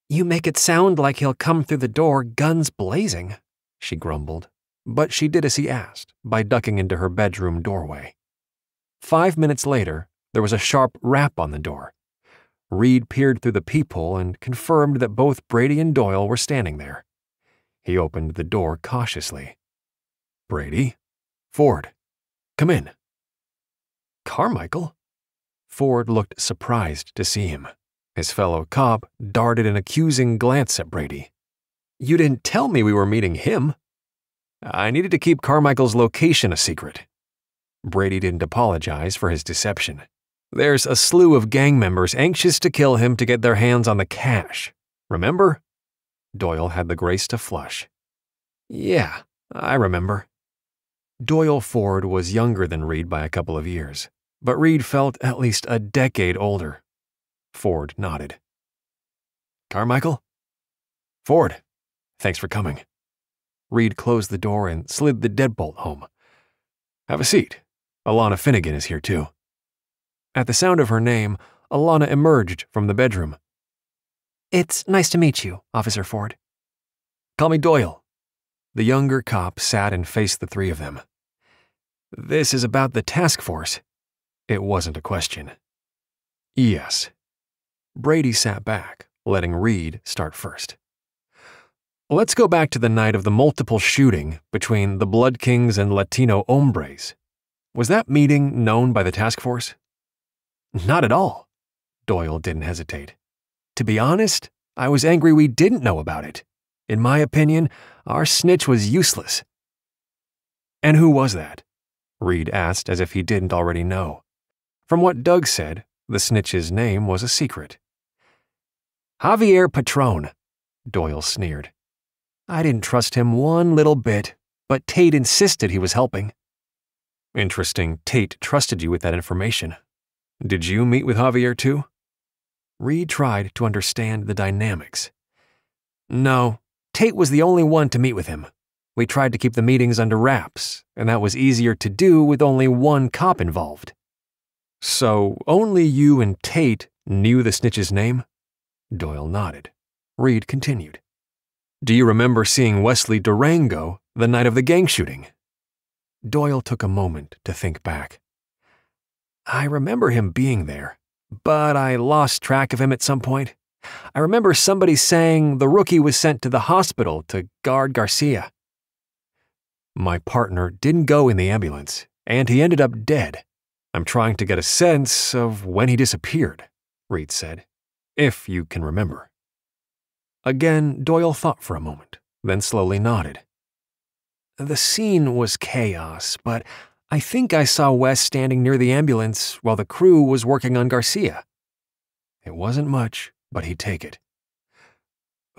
You make it sound like he'll come through the door guns blazing, she grumbled, but she did as he asked by ducking into her bedroom doorway. Five minutes later, there was a sharp rap on the door. Reed peered through the peephole and confirmed that both Brady and Doyle were standing there. He opened the door cautiously. Brady? Ford. Come in. Carmichael? Ford looked surprised to see him. His fellow cop darted an accusing glance at Brady. You didn't tell me we were meeting him. I needed to keep Carmichael's location a secret. Brady didn't apologize for his deception. There's a slew of gang members anxious to kill him to get their hands on the cash. Remember? Doyle had the grace to flush. Yeah, I remember. Doyle Ford was younger than Reed by a couple of years, but Reed felt at least a decade older. Ford nodded. Carmichael? Ford, thanks for coming. Reed closed the door and slid the deadbolt home. Have a seat. Alanna Finnegan is here too. At the sound of her name, Alanna emerged from the bedroom. It's nice to meet you, Officer Ford. Call me Doyle. The younger cop sat and faced the three of them. This is about the task force. It wasn't a question. Yes. Brady sat back, letting Reed start first. Let's go back to the night of the multiple shooting between the Blood Kings and Latino Hombres. Was that meeting known by the task force? Not at all. Doyle didn't hesitate. To be honest, I was angry we didn't know about it. In my opinion, our snitch was useless. And who was that? Reed asked as if he didn't already know. From what Doug said, the snitch's name was a secret. Javier Patron, Doyle sneered. I didn't trust him one little bit, but Tate insisted he was helping. Interesting, Tate trusted you with that information. Did you meet with Javier too? Reed tried to understand the dynamics. No, Tate was the only one to meet with him. We tried to keep the meetings under wraps, and that was easier to do with only one cop involved. So, only you and Tate knew the snitch's name? Doyle nodded. Reed continued. Do you remember seeing Wesley Durango the night of the gang shooting? Doyle took a moment to think back. I remember him being there, but I lost track of him at some point. I remember somebody saying the rookie was sent to the hospital to guard Garcia. My partner didn't go in the ambulance, and he ended up dead. I'm trying to get a sense of when he disappeared, Reed said, if you can remember. Again, Doyle thought for a moment, then slowly nodded. The scene was chaos, but I think I saw Wes standing near the ambulance while the crew was working on Garcia. It wasn't much, but he'd take it.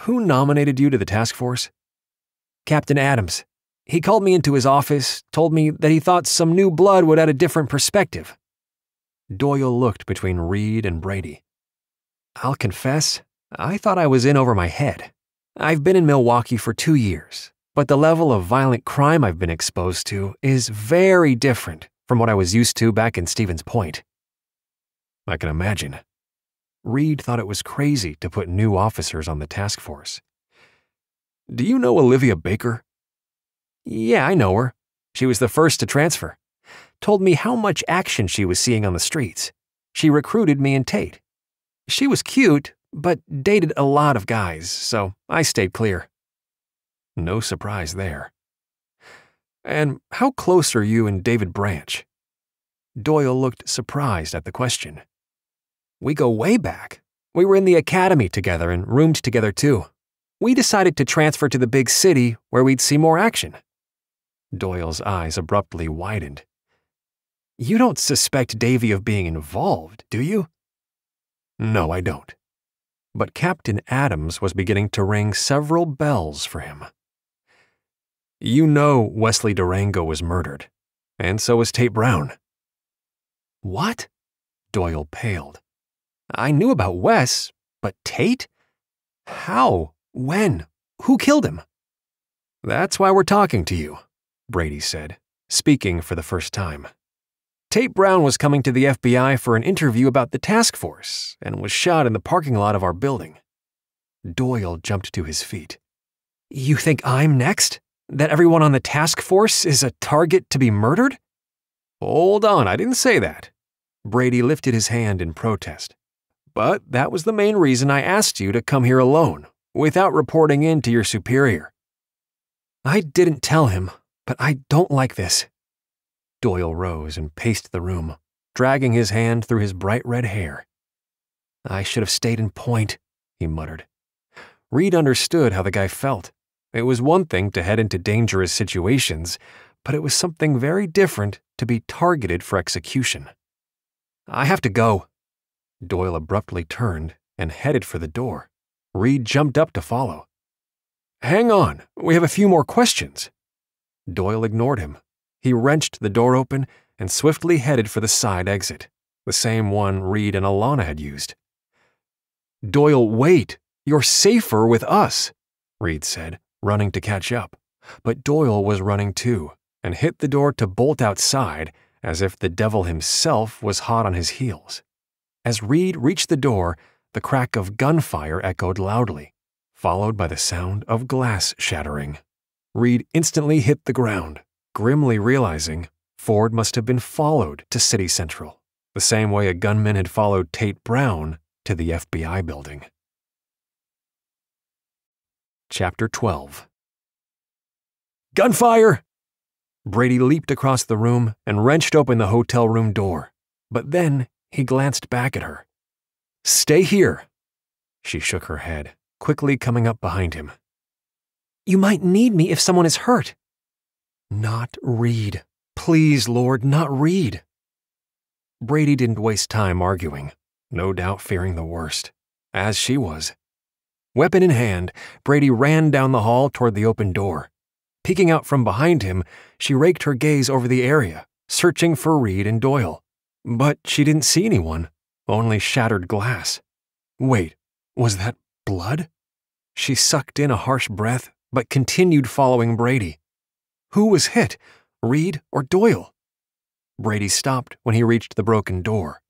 Who nominated you to the task force? Captain Adams. He called me into his office, told me that he thought some new blood would add a different perspective. Doyle looked between Reed and Brady. I'll confess, I thought I was in over my head. I've been in Milwaukee for two years, but the level of violent crime I've been exposed to is very different from what I was used to back in Stevens Point. I can imagine. Reed thought it was crazy to put new officers on the task force. Do you know Olivia Baker? Yeah, I know her. She was the first to transfer. Told me how much action she was seeing on the streets. She recruited me and Tate. She was cute, but dated a lot of guys, so I stayed clear. No surprise there. And how close are you and David Branch? Doyle looked surprised at the question. We go way back. We were in the academy together and roomed together too. We decided to transfer to the big city where we'd see more action. Doyle's eyes abruptly widened. You don't suspect Davy of being involved, do you? No, I don't. But Captain Adams was beginning to ring several bells for him. You know Wesley Durango was murdered, and so was Tate Brown. What? Doyle paled. I knew about Wes, but Tate? How? When? Who killed him? That's why we're talking to you, Brady said, speaking for the first time. Tate Brown was coming to the FBI for an interview about the task force and was shot in the parking lot of our building. Doyle jumped to his feet. You think I'm next? That everyone on the task force is a target to be murdered? Hold on, I didn't say that. Brady lifted his hand in protest. But that was the main reason I asked you to come here alone, without reporting in to your superior. I didn't tell him, but I don't like this. Doyle rose and paced the room, dragging his hand through his bright red hair. I should have stayed in point, he muttered. Reed understood how the guy felt. It was one thing to head into dangerous situations, but it was something very different to be targeted for execution. I have to go. Doyle abruptly turned and headed for the door. Reed jumped up to follow. Hang on, we have a few more questions. Doyle ignored him he wrenched the door open and swiftly headed for the side exit, the same one Reed and Alanna had used. Doyle, wait! You're safer with us, Reed said, running to catch up. But Doyle was running too, and hit the door to bolt outside as if the devil himself was hot on his heels. As Reed reached the door, the crack of gunfire echoed loudly, followed by the sound of glass shattering. Reed instantly hit the ground, grimly realizing Ford must have been followed to City Central, the same way a gunman had followed Tate Brown to the FBI building. Chapter 12 Gunfire! Brady leaped across the room and wrenched open the hotel room door, but then he glanced back at her. Stay here. She shook her head, quickly coming up behind him. You might need me if someone is hurt. Not Reed. Please, Lord, not Reed. Brady didn't waste time arguing, no doubt fearing the worst, as she was. Weapon in hand, Brady ran down the hall toward the open door. Peeking out from behind him, she raked her gaze over the area, searching for Reed and Doyle. But she didn't see anyone, only shattered glass. Wait, was that blood? She sucked in a harsh breath, but continued following Brady. Who was hit, Reed or Doyle? Brady stopped when he reached the broken door.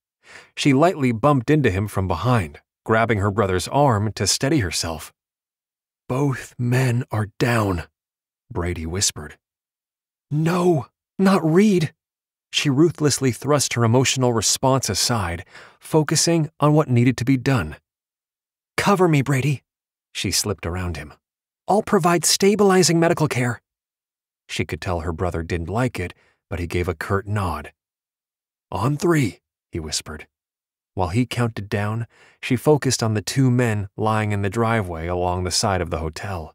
She lightly bumped into him from behind, grabbing her brother's arm to steady herself. Both men are down, Brady whispered. No, not Reed. She ruthlessly thrust her emotional response aside, focusing on what needed to be done. Cover me, Brady. She slipped around him. I'll provide stabilizing medical care. She could tell her brother didn't like it, but he gave a curt nod. On three, he whispered. While he counted down, she focused on the two men lying in the driveway along the side of the hotel.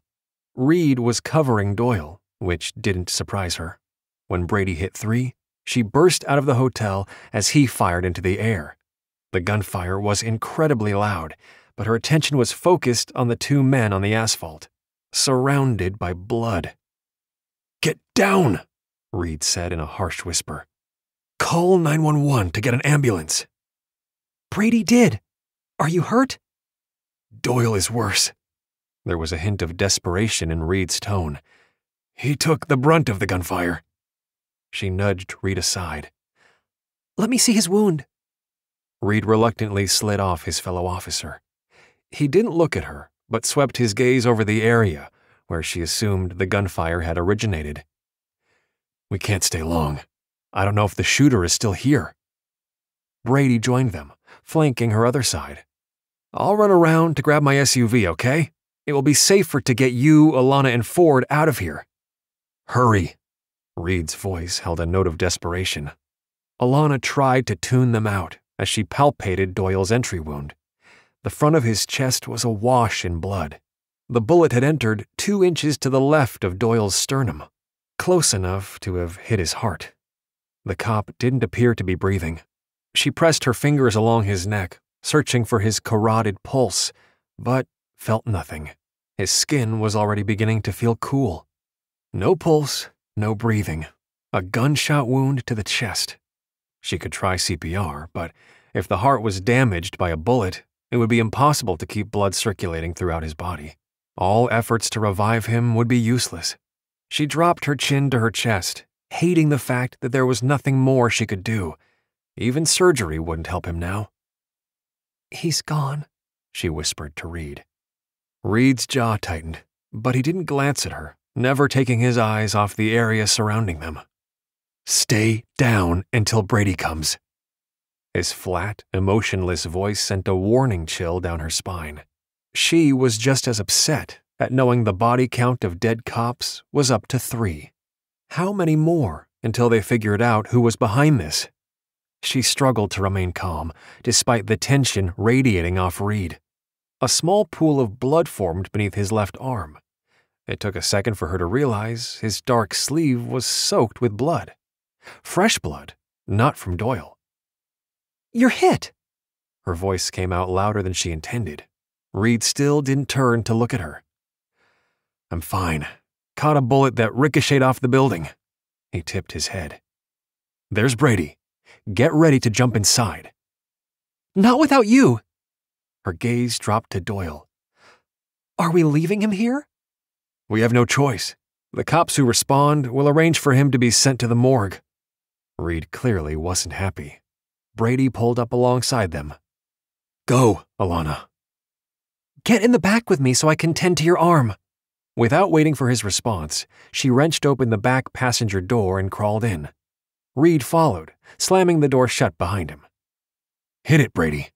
Reed was covering Doyle, which didn't surprise her. When Brady hit three, she burst out of the hotel as he fired into the air. The gunfire was incredibly loud, but her attention was focused on the two men on the asphalt, surrounded by blood. Get down, Reed said in a harsh whisper. Call 911 to get an ambulance. Brady did. Are you hurt? Doyle is worse. There was a hint of desperation in Reed's tone. He took the brunt of the gunfire. She nudged Reed aside. Let me see his wound. Reed reluctantly slid off his fellow officer. He didn't look at her, but swept his gaze over the area where she assumed the gunfire had originated. We can't stay long. I don't know if the shooter is still here. Brady joined them, flanking her other side. I'll run around to grab my SUV, okay? It will be safer to get you, Alanna, and Ford out of here. Hurry. Reed's voice held a note of desperation. Alanna tried to tune them out as she palpated Doyle's entry wound. The front of his chest was awash in blood. The bullet had entered two inches to the left of Doyle's sternum, close enough to have hit his heart. The cop didn't appear to be breathing. She pressed her fingers along his neck, searching for his carotid pulse, but felt nothing. His skin was already beginning to feel cool. No pulse, no breathing. A gunshot wound to the chest. She could try CPR, but if the heart was damaged by a bullet, it would be impossible to keep blood circulating throughout his body. All efforts to revive him would be useless. She dropped her chin to her chest, hating the fact that there was nothing more she could do. Even surgery wouldn't help him now. He's gone, she whispered to Reed. Reed's jaw tightened, but he didn't glance at her, never taking his eyes off the area surrounding them. Stay down until Brady comes. His flat, emotionless voice sent a warning chill down her spine. She was just as upset at knowing the body count of dead cops was up to three. How many more until they figured out who was behind this? She struggled to remain calm, despite the tension radiating off Reed. A small pool of blood formed beneath his left arm. It took a second for her to realize his dark sleeve was soaked with blood. Fresh blood, not from Doyle. You're hit! Her voice came out louder than she intended. Reed still didn't turn to look at her. I'm fine. Caught a bullet that ricocheted off the building. He tipped his head. There's Brady. Get ready to jump inside. Not without you. Her gaze dropped to Doyle. Are we leaving him here? We have no choice. The cops who respond will arrange for him to be sent to the morgue. Reed clearly wasn't happy. Brady pulled up alongside them. Go, Alanna. Get in the back with me so I can tend to your arm. Without waiting for his response, she wrenched open the back passenger door and crawled in. Reed followed, slamming the door shut behind him. Hit it, Brady.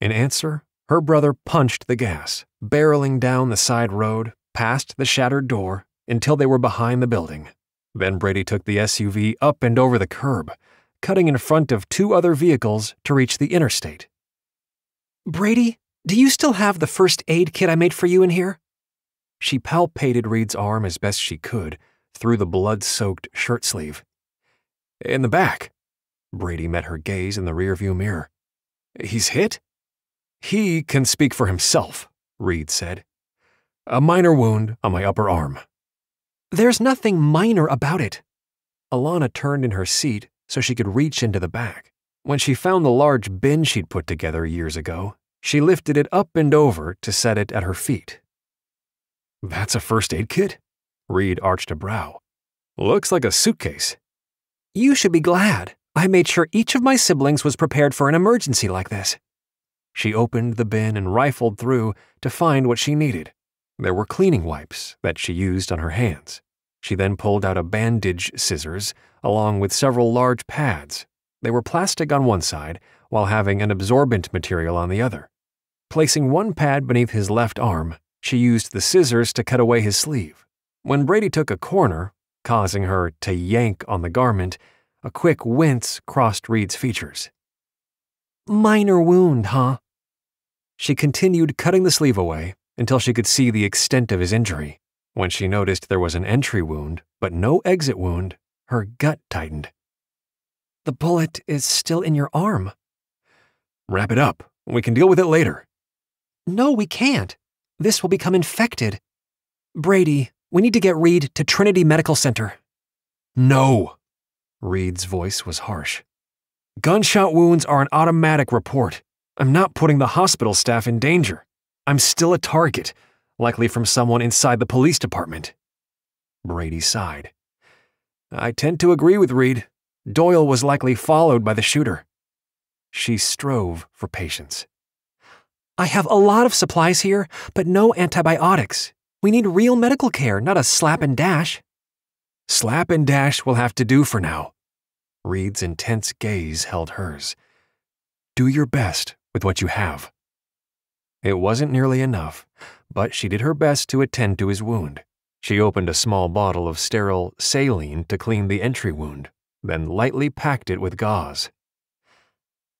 In answer, her brother punched the gas, barreling down the side road, past the shattered door, until they were behind the building. Then Brady took the SUV up and over the curb, cutting in front of two other vehicles to reach the interstate. Brady, do you still have the first aid kit I made for you in here? She palpated Reed's arm as best she could through the blood soaked shirt sleeve. In the back. Brady met her gaze in the rearview mirror. He's hit? He can speak for himself, Reed said. A minor wound on my upper arm. There's nothing minor about it. Alanna turned in her seat so she could reach into the back. When she found the large bin she'd put together years ago, she lifted it up and over to set it at her feet. That's a first aid kit? Reed arched a brow. Looks like a suitcase. You should be glad. I made sure each of my siblings was prepared for an emergency like this. She opened the bin and rifled through to find what she needed. There were cleaning wipes that she used on her hands. She then pulled out a bandage scissors along with several large pads. They were plastic on one side while having an absorbent material on the other. Placing one pad beneath his left arm, she used the scissors to cut away his sleeve. When Brady took a corner, causing her to yank on the garment, a quick wince crossed Reed's features. Minor wound, huh? She continued cutting the sleeve away until she could see the extent of his injury. When she noticed there was an entry wound, but no exit wound, her gut tightened. The bullet is still in your arm. Wrap it up. We can deal with it later. No, we can't. This will become infected. Brady, we need to get Reed to Trinity Medical Center. No. Reed's voice was harsh. Gunshot wounds are an automatic report. I'm not putting the hospital staff in danger. I'm still a target, likely from someone inside the police department. Brady sighed. I tend to agree with Reed. Doyle was likely followed by the shooter. She strove for patience. I have a lot of supplies here, but no antibiotics. We need real medical care, not a slap and dash. Slap and dash will have to do for now. Reed's intense gaze held hers. Do your best with what you have. It wasn't nearly enough, but she did her best to attend to his wound. She opened a small bottle of sterile saline to clean the entry wound, then lightly packed it with gauze.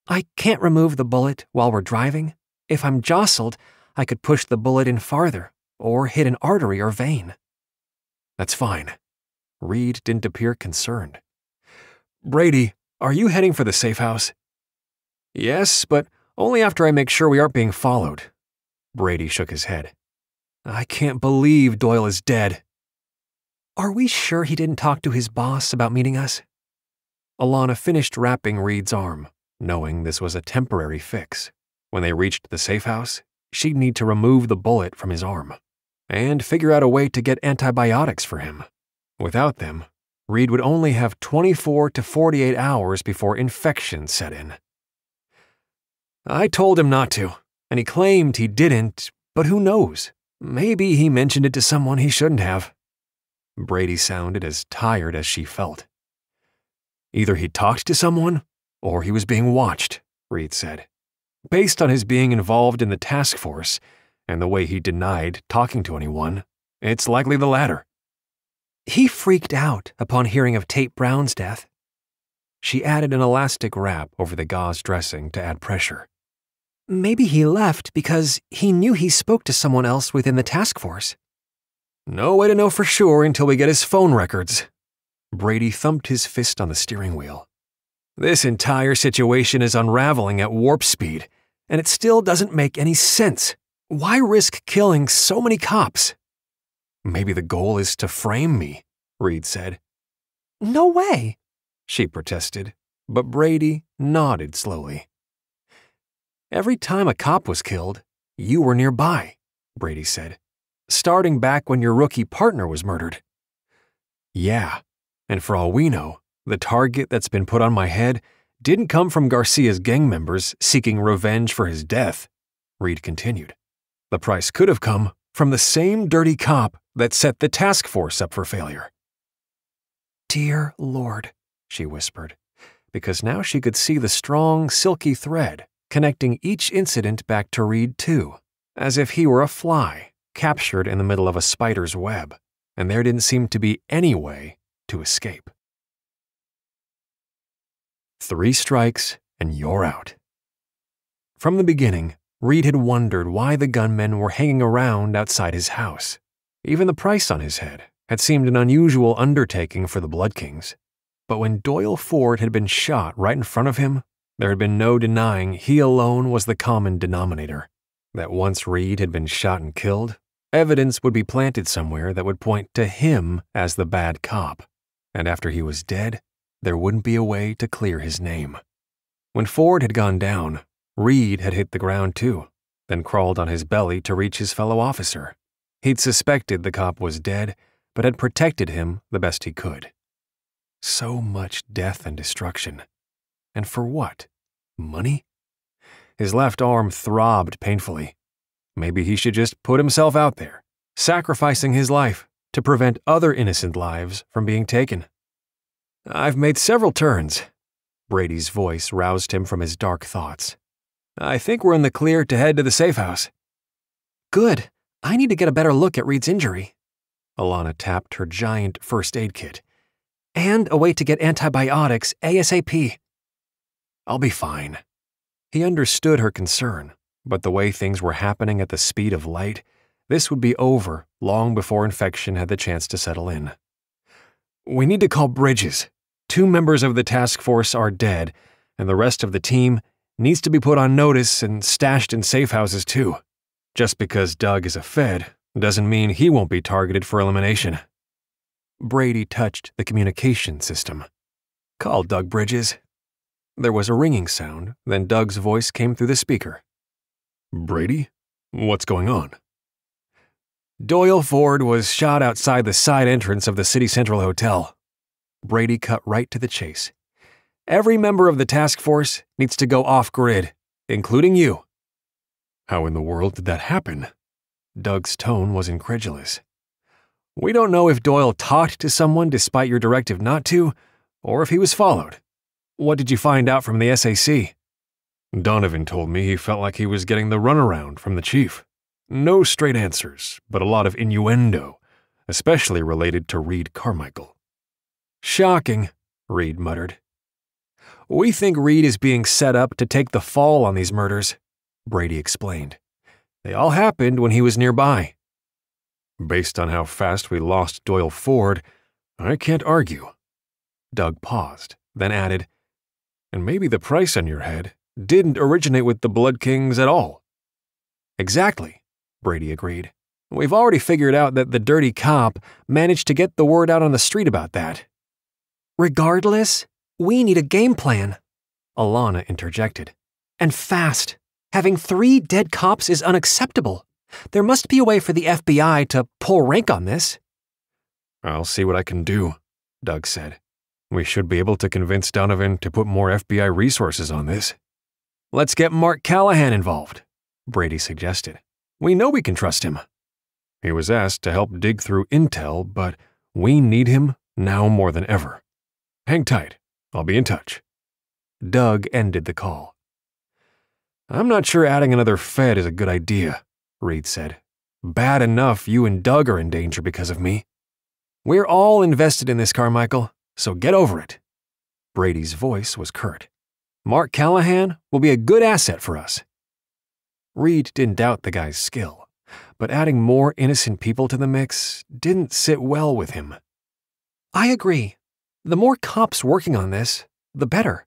I can't remove the bullet while we're driving. If I'm jostled, I could push the bullet in farther or hit an artery or vein. That's fine. Reed didn't appear concerned. Brady, are you heading for the safe house? Yes, but only after I make sure we aren't being followed. Brady shook his head. I can't believe Doyle is dead. Are we sure he didn't talk to his boss about meeting us? Alanna finished wrapping Reed's arm, knowing this was a temporary fix. When they reached the safe house, she'd need to remove the bullet from his arm and figure out a way to get antibiotics for him. Without them, Reed would only have 24 to 48 hours before infection set in. I told him not to, and he claimed he didn't, but who knows? Maybe he mentioned it to someone he shouldn't have. Brady sounded as tired as she felt. Either he talked to someone, or he was being watched, Reed said. Based on his being involved in the task force and the way he denied talking to anyone, it's likely the latter. He freaked out upon hearing of Tate Brown's death. She added an elastic wrap over the gauze dressing to add pressure. Maybe he left because he knew he spoke to someone else within the task force. No way to know for sure until we get his phone records. Brady thumped his fist on the steering wheel. This entire situation is unraveling at warp speed, and it still doesn't make any sense. Why risk killing so many cops? Maybe the goal is to frame me, Reed said. No way, she protested, but Brady nodded slowly. Every time a cop was killed, you were nearby, Brady said, starting back when your rookie partner was murdered. Yeah, and for all we know, the target that's been put on my head didn't come from Garcia's gang members seeking revenge for his death, Reed continued. The price could have come from the same dirty cop that set the task force up for failure. Dear Lord, she whispered, because now she could see the strong, silky thread connecting each incident back to Reed too, as if he were a fly captured in the middle of a spider's web, and there didn't seem to be any way to escape. Three strikes and you're out. From the beginning, Reed had wondered why the gunmen were hanging around outside his house. Even the price on his head had seemed an unusual undertaking for the Blood Kings. But when Doyle Ford had been shot right in front of him, there had been no denying he alone was the common denominator. That once Reed had been shot and killed, evidence would be planted somewhere that would point to him as the bad cop. And after he was dead, there wouldn't be a way to clear his name. When Ford had gone down, Reed had hit the ground too, then crawled on his belly to reach his fellow officer. He'd suspected the cop was dead, but had protected him the best he could. So much death and destruction. And for what? Money? His left arm throbbed painfully. Maybe he should just put himself out there, sacrificing his life to prevent other innocent lives from being taken. I've made several turns. Brady's voice roused him from his dark thoughts. I think we're in the clear to head to the safe house. Good. I need to get a better look at Reed's injury. Alanna tapped her giant first aid kit. And a way to get antibiotics ASAP. I'll be fine. He understood her concern, but the way things were happening at the speed of light, this would be over long before infection had the chance to settle in. We need to call Bridges. Two members of the task force are dead, and the rest of the team needs to be put on notice and stashed in safe houses too. Just because Doug is a Fed doesn't mean he won't be targeted for elimination. Brady touched the communication system. Call Doug Bridges. There was a ringing sound, then Doug's voice came through the speaker. Brady? What's going on? Doyle Ford was shot outside the side entrance of the City Central Hotel. Brady cut right to the chase. Every member of the task force needs to go off grid, including you. How in the world did that happen? Doug's tone was incredulous. We don't know if Doyle talked to someone despite your directive not to, or if he was followed. What did you find out from the SAC? Donovan told me he felt like he was getting the runaround from the chief. No straight answers, but a lot of innuendo, especially related to Reed Carmichael. Shocking, Reed muttered. We think Reed is being set up to take the fall on these murders, Brady explained. They all happened when he was nearby. Based on how fast we lost Doyle Ford, I can't argue. Doug paused, then added, And maybe the price on your head didn't originate with the Blood Kings at all. Exactly, Brady agreed. We've already figured out that the dirty cop managed to get the word out on the street about that. Regardless, we need a game plan, Alanna interjected. And fast. Having three dead cops is unacceptable. There must be a way for the FBI to pull rank on this. I'll see what I can do, Doug said. We should be able to convince Donovan to put more FBI resources on this. Let's get Mark Callahan involved, Brady suggested. We know we can trust him. He was asked to help dig through intel, but we need him now more than ever. Hang tight. I'll be in touch. Doug ended the call. I'm not sure adding another Fed is a good idea, Reed said. Bad enough you and Doug are in danger because of me. We're all invested in this, Carmichael, so get over it. Brady's voice was curt. Mark Callahan will be a good asset for us. Reed didn't doubt the guy's skill, but adding more innocent people to the mix didn't sit well with him. I agree. The more cops working on this, the better.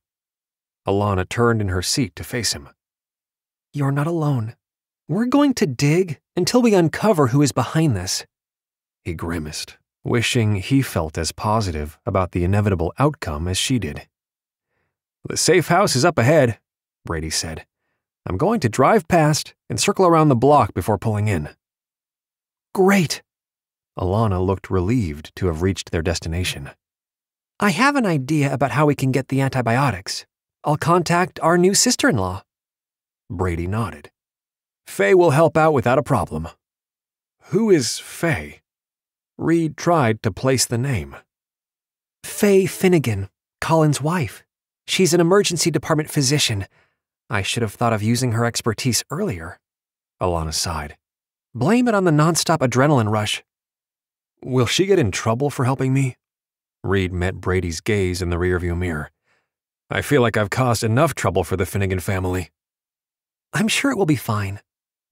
Alanna turned in her seat to face him. You're not alone. We're going to dig until we uncover who is behind this. He grimaced, wishing he felt as positive about the inevitable outcome as she did. The safe house is up ahead, Brady said. I'm going to drive past and circle around the block before pulling in. Great. Alanna looked relieved to have reached their destination. I have an idea about how we can get the antibiotics. I'll contact our new sister in law. Brady nodded. Faye will help out without a problem. Who is Faye? Reed tried to place the name. Faye Finnegan, Colin's wife. She's an emergency department physician. I should have thought of using her expertise earlier. Alanna sighed. Blame it on the nonstop adrenaline rush. Will she get in trouble for helping me? Reed met Brady's gaze in the rearview mirror. I feel like I've caused enough trouble for the Finnegan family. I'm sure it will be fine,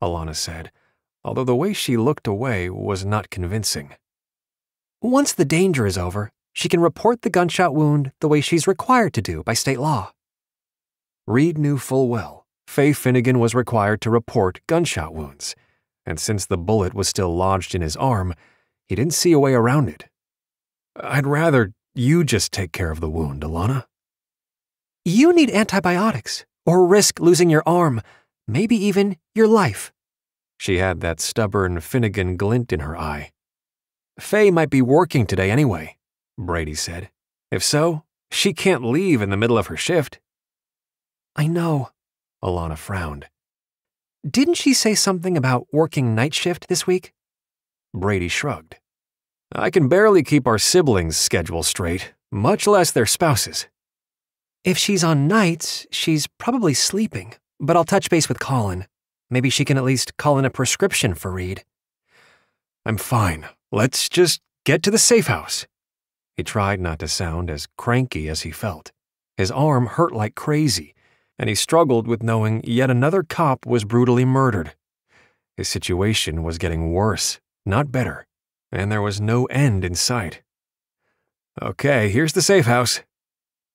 Alanna said, although the way she looked away was not convincing. Once the danger is over, she can report the gunshot wound the way she's required to do by state law. Reed knew full well Faye Finnegan was required to report gunshot wounds, and since the bullet was still lodged in his arm, he didn't see a way around it. I'd rather you just take care of the wound, Alanna. You need antibiotics, or risk losing your arm, maybe even your life. She had that stubborn Finnegan glint in her eye. Faye might be working today anyway, Brady said. If so, she can't leave in the middle of her shift. I know, Alanna frowned. Didn't she say something about working night shift this week? Brady shrugged. I can barely keep our siblings' schedule straight, much less their spouses. If she's on nights, she's probably sleeping, but I'll touch base with Colin. Maybe she can at least call in a prescription for Reed. I'm fine. Let's just get to the safe house. He tried not to sound as cranky as he felt. His arm hurt like crazy, and he struggled with knowing yet another cop was brutally murdered. His situation was getting worse, not better, and there was no end in sight. Okay, here's the safe house.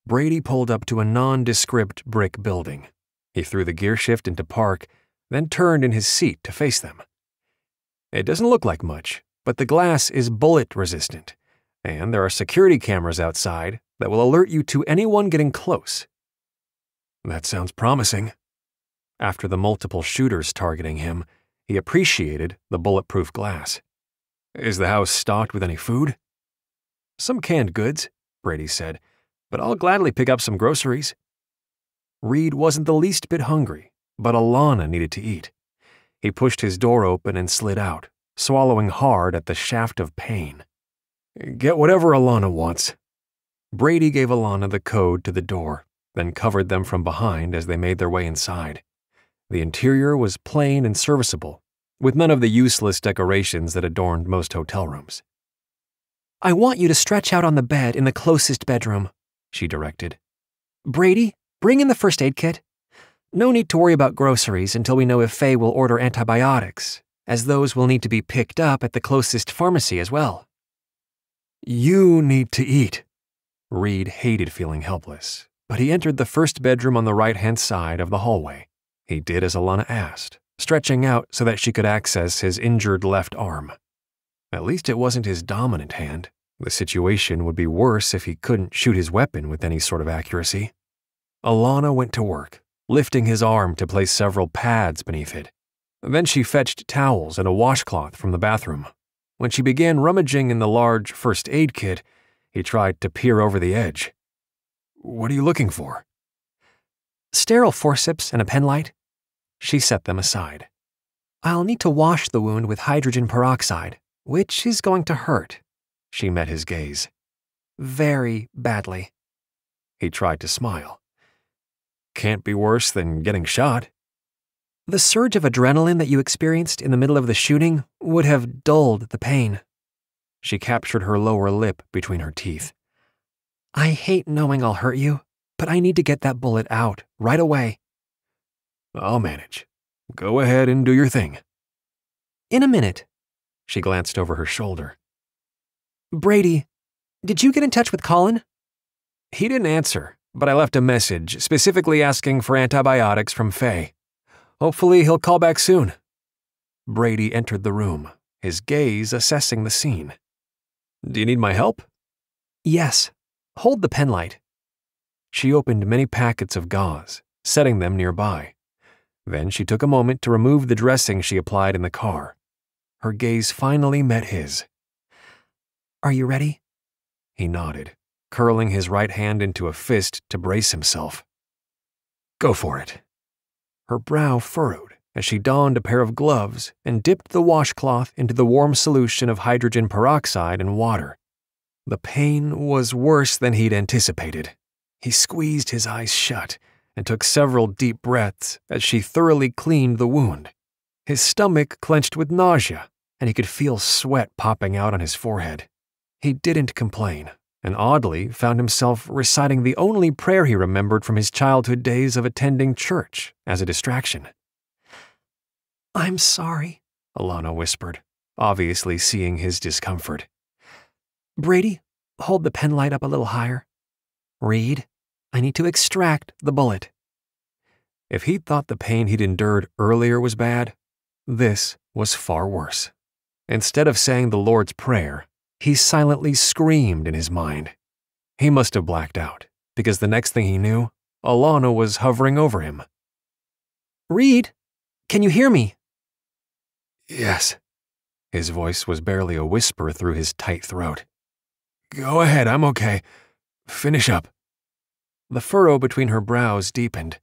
Brady pulled up to a nondescript brick building. He threw the gear shift into park, then turned in his seat to face them. It doesn't look like much, but the glass is bullet resistant, and there are security cameras outside that will alert you to anyone getting close. That sounds promising. After the multiple shooters targeting him, he appreciated the bulletproof glass. Is the house stocked with any food? Some canned goods, Brady said, but I'll gladly pick up some groceries. Reed wasn't the least bit hungry, but Alanna needed to eat. He pushed his door open and slid out, swallowing hard at the shaft of pain. Get whatever Alanna wants. Brady gave Alanna the code to the door, then covered them from behind as they made their way inside. The interior was plain and serviceable, with none of the useless decorations that adorned most hotel rooms. I want you to stretch out on the bed in the closest bedroom, she directed. Brady, bring in the first aid kit. No need to worry about groceries until we know if Faye will order antibiotics, as those will need to be picked up at the closest pharmacy as well. You need to eat. Reed hated feeling helpless, but he entered the first bedroom on the right hand side of the hallway. He did as Alanna asked, stretching out so that she could access his injured left arm. At least it wasn't his dominant hand. The situation would be worse if he couldn't shoot his weapon with any sort of accuracy. Alanna went to work, lifting his arm to place several pads beneath it. Then she fetched towels and a washcloth from the bathroom. When she began rummaging in the large first aid kit, he tried to peer over the edge. What are you looking for? Sterile forceps and a pen light. She set them aside. I'll need to wash the wound with hydrogen peroxide, which is going to hurt. She met his gaze. Very badly. He tried to smile. Can't be worse than getting shot. The surge of adrenaline that you experienced in the middle of the shooting would have dulled the pain. She captured her lower lip between her teeth. I hate knowing I'll hurt you, but I need to get that bullet out right away. I'll manage. Go ahead and do your thing. In a minute. She glanced over her shoulder. Brady, did you get in touch with Colin? He didn't answer, but I left a message specifically asking for antibiotics from Faye. Hopefully, he'll call back soon. Brady entered the room, his gaze assessing the scene. Do you need my help? Yes. Hold the penlight. She opened many packets of gauze, setting them nearby. Then she took a moment to remove the dressing she applied in the car. Her gaze finally met his. Are you ready? He nodded, curling his right hand into a fist to brace himself. Go for it. Her brow furrowed as she donned a pair of gloves and dipped the washcloth into the warm solution of hydrogen peroxide and water. The pain was worse than he'd anticipated. He squeezed his eyes shut and took several deep breaths as she thoroughly cleaned the wound. His stomach clenched with nausea, and he could feel sweat popping out on his forehead. He didn't complain, and oddly found himself reciting the only prayer he remembered from his childhood days of attending church as a distraction. I'm sorry, Alanna whispered, obviously seeing his discomfort. Brady, hold the pen light up a little higher. Reed, I need to extract the bullet. If he'd thought the pain he'd endured earlier was bad, this was far worse. Instead of saying the Lord's Prayer, he silently screamed in his mind. He must have blacked out, because the next thing he knew, Alanna was hovering over him. Reed, can you hear me? Yes. His voice was barely a whisper through his tight throat. Go ahead, I'm okay. Finish up. The furrow between her brows deepened.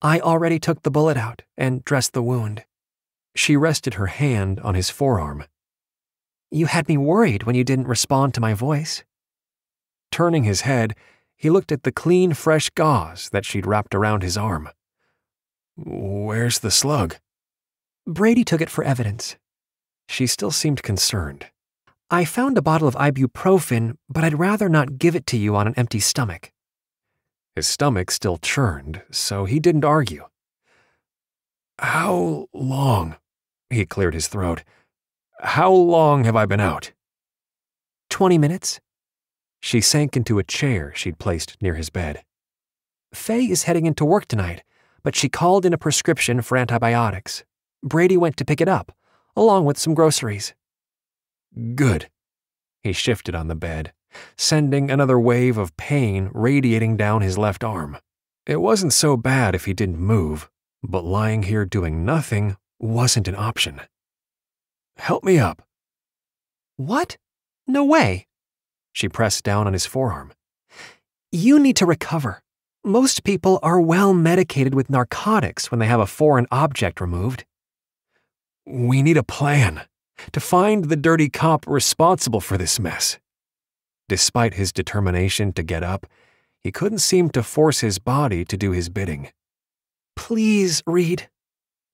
I already took the bullet out and dressed the wound. She rested her hand on his forearm. You had me worried when you didn't respond to my voice. Turning his head, he looked at the clean, fresh gauze that she'd wrapped around his arm. Where's the slug? Brady took it for evidence. She still seemed concerned. I found a bottle of ibuprofen, but I'd rather not give it to you on an empty stomach. His stomach still churned, so he didn't argue. How long? He cleared his throat. How long have I been out? Twenty minutes. She sank into a chair she'd placed near his bed. Faye is heading into work tonight, but she called in a prescription for antibiotics. Brady went to pick it up, along with some groceries. Good. He shifted on the bed, sending another wave of pain radiating down his left arm. It wasn't so bad if he didn't move, but lying here doing nothing wasn't an option. Help me up. What? No way. She pressed down on his forearm. You need to recover. Most people are well medicated with narcotics when they have a foreign object removed. We need a plan to find the dirty cop responsible for this mess. Despite his determination to get up, he couldn't seem to force his body to do his bidding. Please, Reed.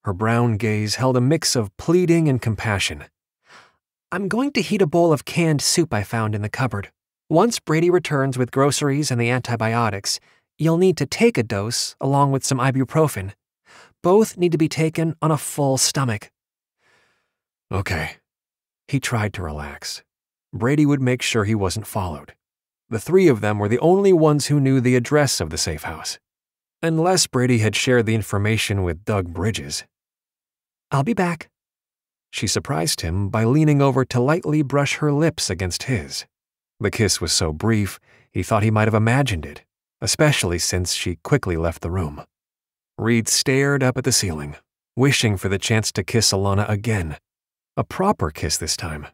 Her brown gaze held a mix of pleading and compassion. I'm going to heat a bowl of canned soup I found in the cupboard. Once Brady returns with groceries and the antibiotics, you'll need to take a dose along with some ibuprofen. Both need to be taken on a full stomach. Okay. He tried to relax. Brady would make sure he wasn't followed. The three of them were the only ones who knew the address of the safe house. Unless Brady had shared the information with Doug Bridges. I'll be back. She surprised him by leaning over to lightly brush her lips against his. The kiss was so brief, he thought he might have imagined it, especially since she quickly left the room. Reed stared up at the ceiling, wishing for the chance to kiss Alanna again. A proper kiss this time.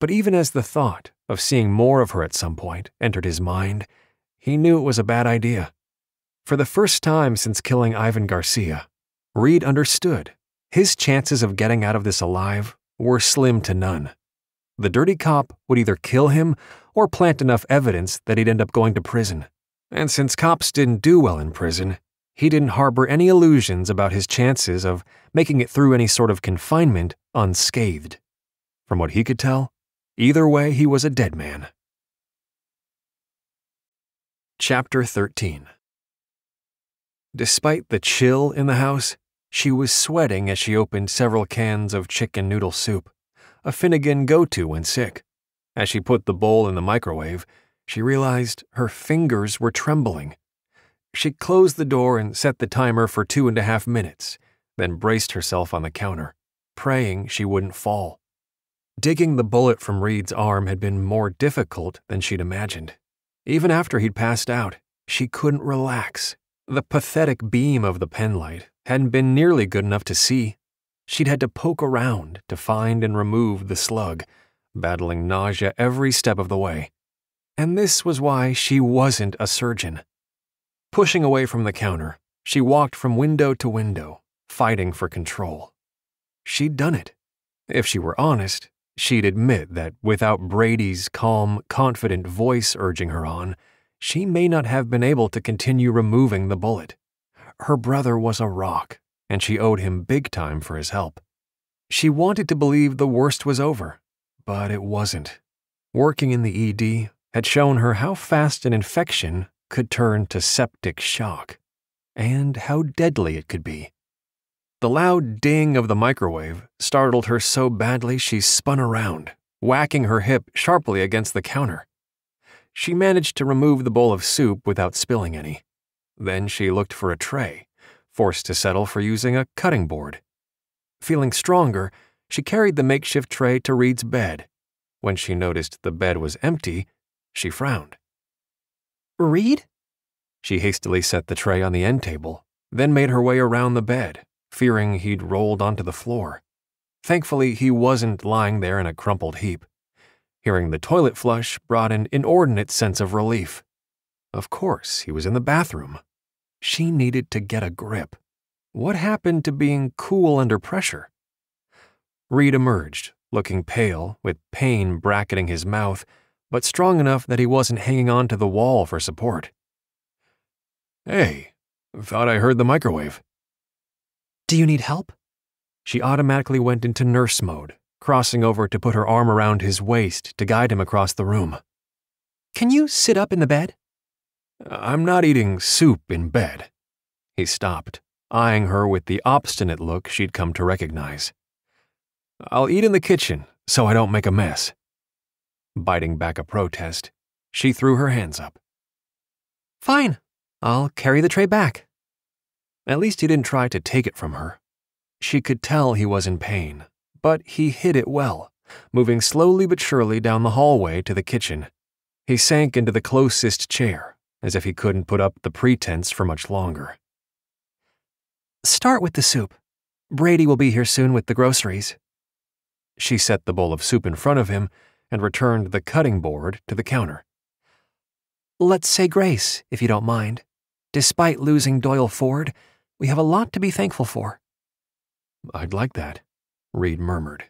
But even as the thought of seeing more of her at some point entered his mind, he knew it was a bad idea. For the first time since killing Ivan Garcia, Reed understood his chances of getting out of this alive were slim to none. The dirty cop would either kill him or plant enough evidence that he'd end up going to prison. And since cops didn't do well in prison, he didn't harbor any illusions about his chances of making it through any sort of confinement unscathed. From what he could tell, either way, he was a dead man. Chapter 13 Despite the chill in the house, she was sweating as she opened several cans of chicken noodle soup, a Finnegan go to when sick. As she put the bowl in the microwave, she realized her fingers were trembling. She closed the door and set the timer for two and a half minutes, then braced herself on the counter, praying she wouldn't fall. Digging the bullet from Reed's arm had been more difficult than she'd imagined. Even after he'd passed out, she couldn't relax. The pathetic beam of the penlight hadn't been nearly good enough to see. She'd had to poke around to find and remove the slug, battling nausea every step of the way. And this was why she wasn't a surgeon. Pushing away from the counter, she walked from window to window, fighting for control. She'd done it. If she were honest, she'd admit that without Brady's calm, confident voice urging her on, she may not have been able to continue removing the bullet. Her brother was a rock, and she owed him big time for his help. She wanted to believe the worst was over, but it wasn't. Working in the ED had shown her how fast an infection could turn to septic shock, and how deadly it could be. The loud ding of the microwave startled her so badly she spun around, whacking her hip sharply against the counter. She managed to remove the bowl of soup without spilling any. Then she looked for a tray, forced to settle for using a cutting board. Feeling stronger, she carried the makeshift tray to Reed's bed. When she noticed the bed was empty, she frowned. Reed? She hastily set the tray on the end table, then made her way around the bed, fearing he'd rolled onto the floor. Thankfully, he wasn't lying there in a crumpled heap. Hearing the toilet flush brought an inordinate sense of relief. Of course, he was in the bathroom. She needed to get a grip. What happened to being cool under pressure? Reed emerged, looking pale, with pain bracketing his mouth, but strong enough that he wasn't hanging on to the wall for support. Hey, thought I heard the microwave. Do you need help? She automatically went into nurse mode, crossing over to put her arm around his waist to guide him across the room. Can you sit up in the bed? I'm not eating soup in bed. He stopped, eyeing her with the obstinate look she'd come to recognize. I'll eat in the kitchen so I don't make a mess. Biting back a protest, she threw her hands up. Fine, I'll carry the tray back. At least he didn't try to take it from her. She could tell he was in pain, but he hid it well, moving slowly but surely down the hallway to the kitchen. He sank into the closest chair, as if he couldn't put up the pretense for much longer. Start with the soup. Brady will be here soon with the groceries. She set the bowl of soup in front of him and returned the cutting board to the counter. Let's say grace, if you don't mind. Despite losing Doyle Ford, we have a lot to be thankful for. I'd like that, Reed murmured.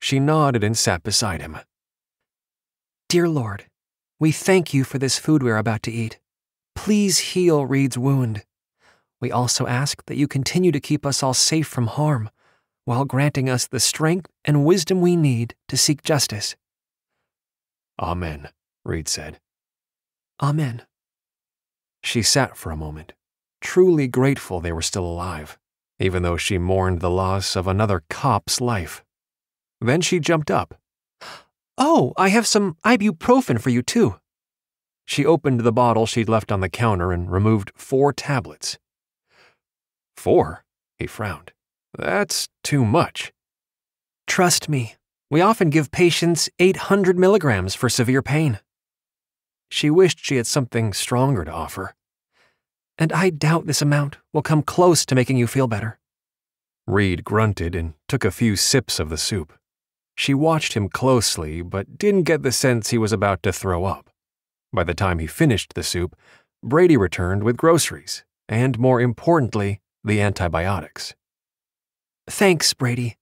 She nodded and sat beside him. Dear Lord, we thank you for this food we are about to eat. Please heal Reed's wound. We also ask that you continue to keep us all safe from harm, while granting us the strength and wisdom we need to seek justice. Amen, Reed said. Amen. She sat for a moment, truly grateful they were still alive, even though she mourned the loss of another cop's life. Then she jumped up. Oh, I have some ibuprofen for you, too. She opened the bottle she'd left on the counter and removed four tablets. Four? He frowned. That's too much. Trust me, we often give patients 800 milligrams for severe pain. She wished she had something stronger to offer. And I doubt this amount will come close to making you feel better. Reed grunted and took a few sips of the soup. She watched him closely, but didn't get the sense he was about to throw up. By the time he finished the soup, Brady returned with groceries, and more importantly, the antibiotics. Thanks, Brady.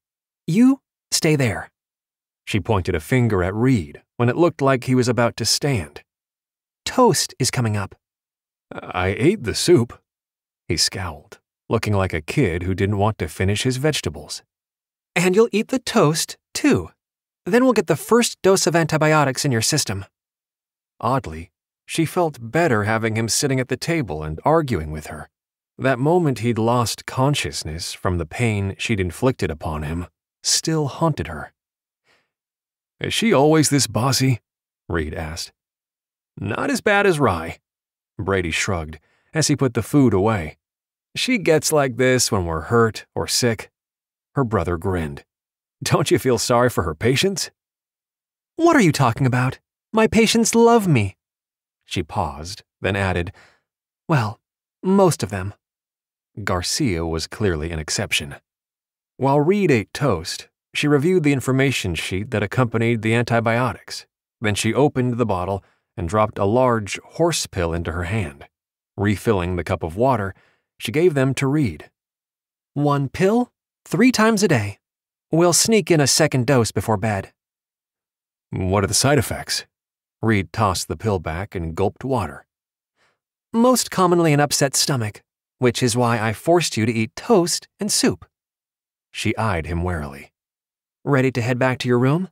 You stay there. She pointed a finger at Reed when it looked like he was about to stand. Toast is coming up. I ate the soup. He scowled, looking like a kid who didn't want to finish his vegetables. And you'll eat the toast, too. Then we'll get the first dose of antibiotics in your system. Oddly, she felt better having him sitting at the table and arguing with her. That moment he'd lost consciousness from the pain she'd inflicted upon him still haunted her. Is she always this bossy? Reed asked. Not as bad as Rye. Brady shrugged as he put the food away. She gets like this when we're hurt or sick. Her brother grinned. Don't you feel sorry for her patients? What are you talking about? My patients love me. She paused, then added, Well, most of them. Garcia was clearly an exception. While Reed ate toast, she reviewed the information sheet that accompanied the antibiotics. Then she opened the bottle and dropped a large horse pill into her hand. Refilling the cup of water, she gave them to Reed. One pill, three times a day. We'll sneak in a second dose before bed. What are the side effects? Reed tossed the pill back and gulped water. Most commonly an upset stomach, which is why I forced you to eat toast and soup. She eyed him warily. Ready to head back to your room?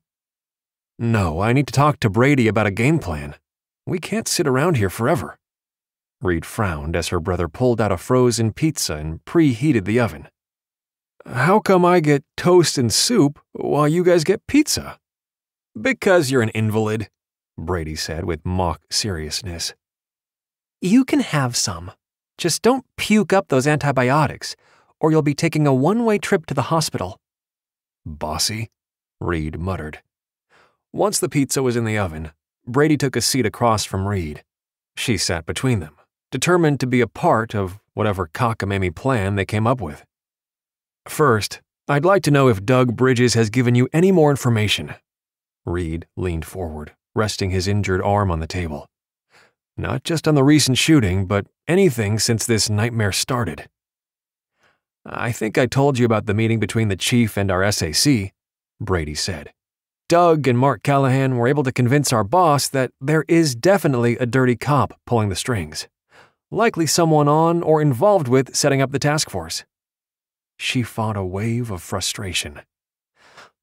No, I need to talk to Brady about a game plan. We can't sit around here forever. Reed frowned as her brother pulled out a frozen pizza and preheated the oven. How come I get toast and soup while you guys get pizza? Because you're an invalid, Brady said with mock seriousness. You can have some. Just don't puke up those antibiotics, or you'll be taking a one way trip to the hospital. Bossy, Reed muttered. Once the pizza was in the oven, Brady took a seat across from Reed. She sat between them, determined to be a part of whatever cockamamie plan they came up with. First, I'd like to know if Doug Bridges has given you any more information. Reed leaned forward, resting his injured arm on the table. Not just on the recent shooting, but anything since this nightmare started. I think I told you about the meeting between the chief and our SAC, Brady said. Doug and Mark Callahan were able to convince our boss that there is definitely a dirty cop pulling the strings. Likely someone on or involved with setting up the task force. She fought a wave of frustration.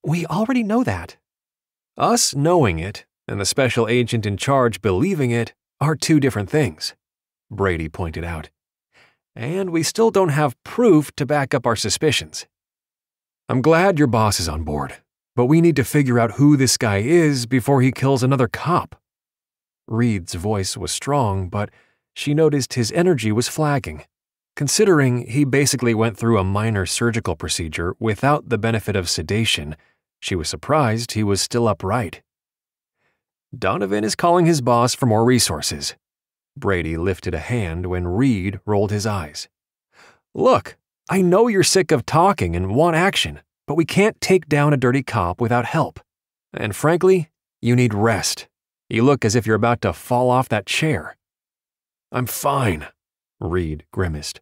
We already know that. Us knowing it and the special agent in charge believing it are two different things. Brady pointed out. And we still don't have proof to back up our suspicions. I'm glad your boss is on board, but we need to figure out who this guy is before he kills another cop. Reed's voice was strong, but she noticed his energy was flagging. Considering he basically went through a minor surgical procedure without the benefit of sedation, she was surprised he was still upright. Donovan is calling his boss for more resources. Brady lifted a hand when Reed rolled his eyes. Look, I know you're sick of talking and want action, but we can't take down a dirty cop without help. And frankly, you need rest. You look as if you're about to fall off that chair. I'm fine, Reed grimaced.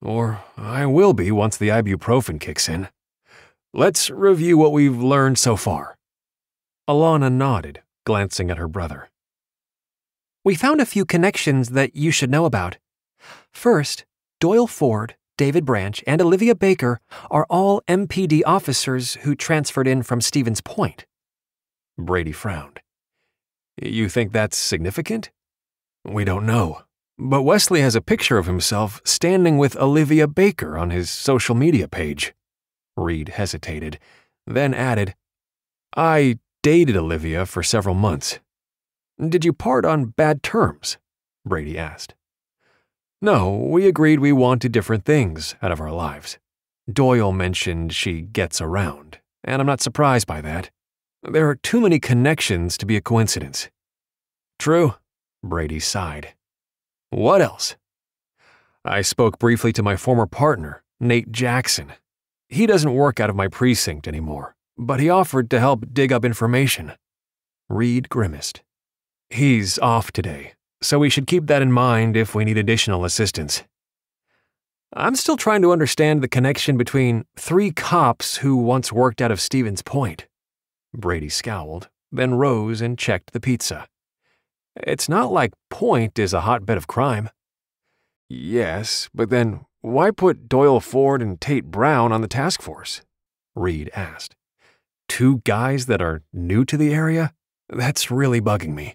Or I will be once the ibuprofen kicks in. Let's review what we've learned so far. Alanna nodded, glancing at her brother. We found a few connections that you should know about. First, Doyle Ford, David Branch, and Olivia Baker are all MPD officers who transferred in from Stevens Point. Brady frowned. You think that's significant? We don't know. But Wesley has a picture of himself standing with Olivia Baker on his social media page. Reed hesitated, then added, I dated Olivia for several months. Did you part on bad terms? Brady asked. No, we agreed we wanted different things out of our lives. Doyle mentioned she gets around, and I'm not surprised by that. There are too many connections to be a coincidence. True, Brady sighed. What else? I spoke briefly to my former partner, Nate Jackson. He doesn't work out of my precinct anymore, but he offered to help dig up information. Reed grimaced. He's off today, so we should keep that in mind if we need additional assistance. I'm still trying to understand the connection between three cops who once worked out of Stevens Point. Brady scowled, then rose and checked the pizza. It's not like Point is a hotbed of crime. Yes, but then why put Doyle Ford and Tate Brown on the task force? Reed asked. Two guys that are new to the area? That's really bugging me.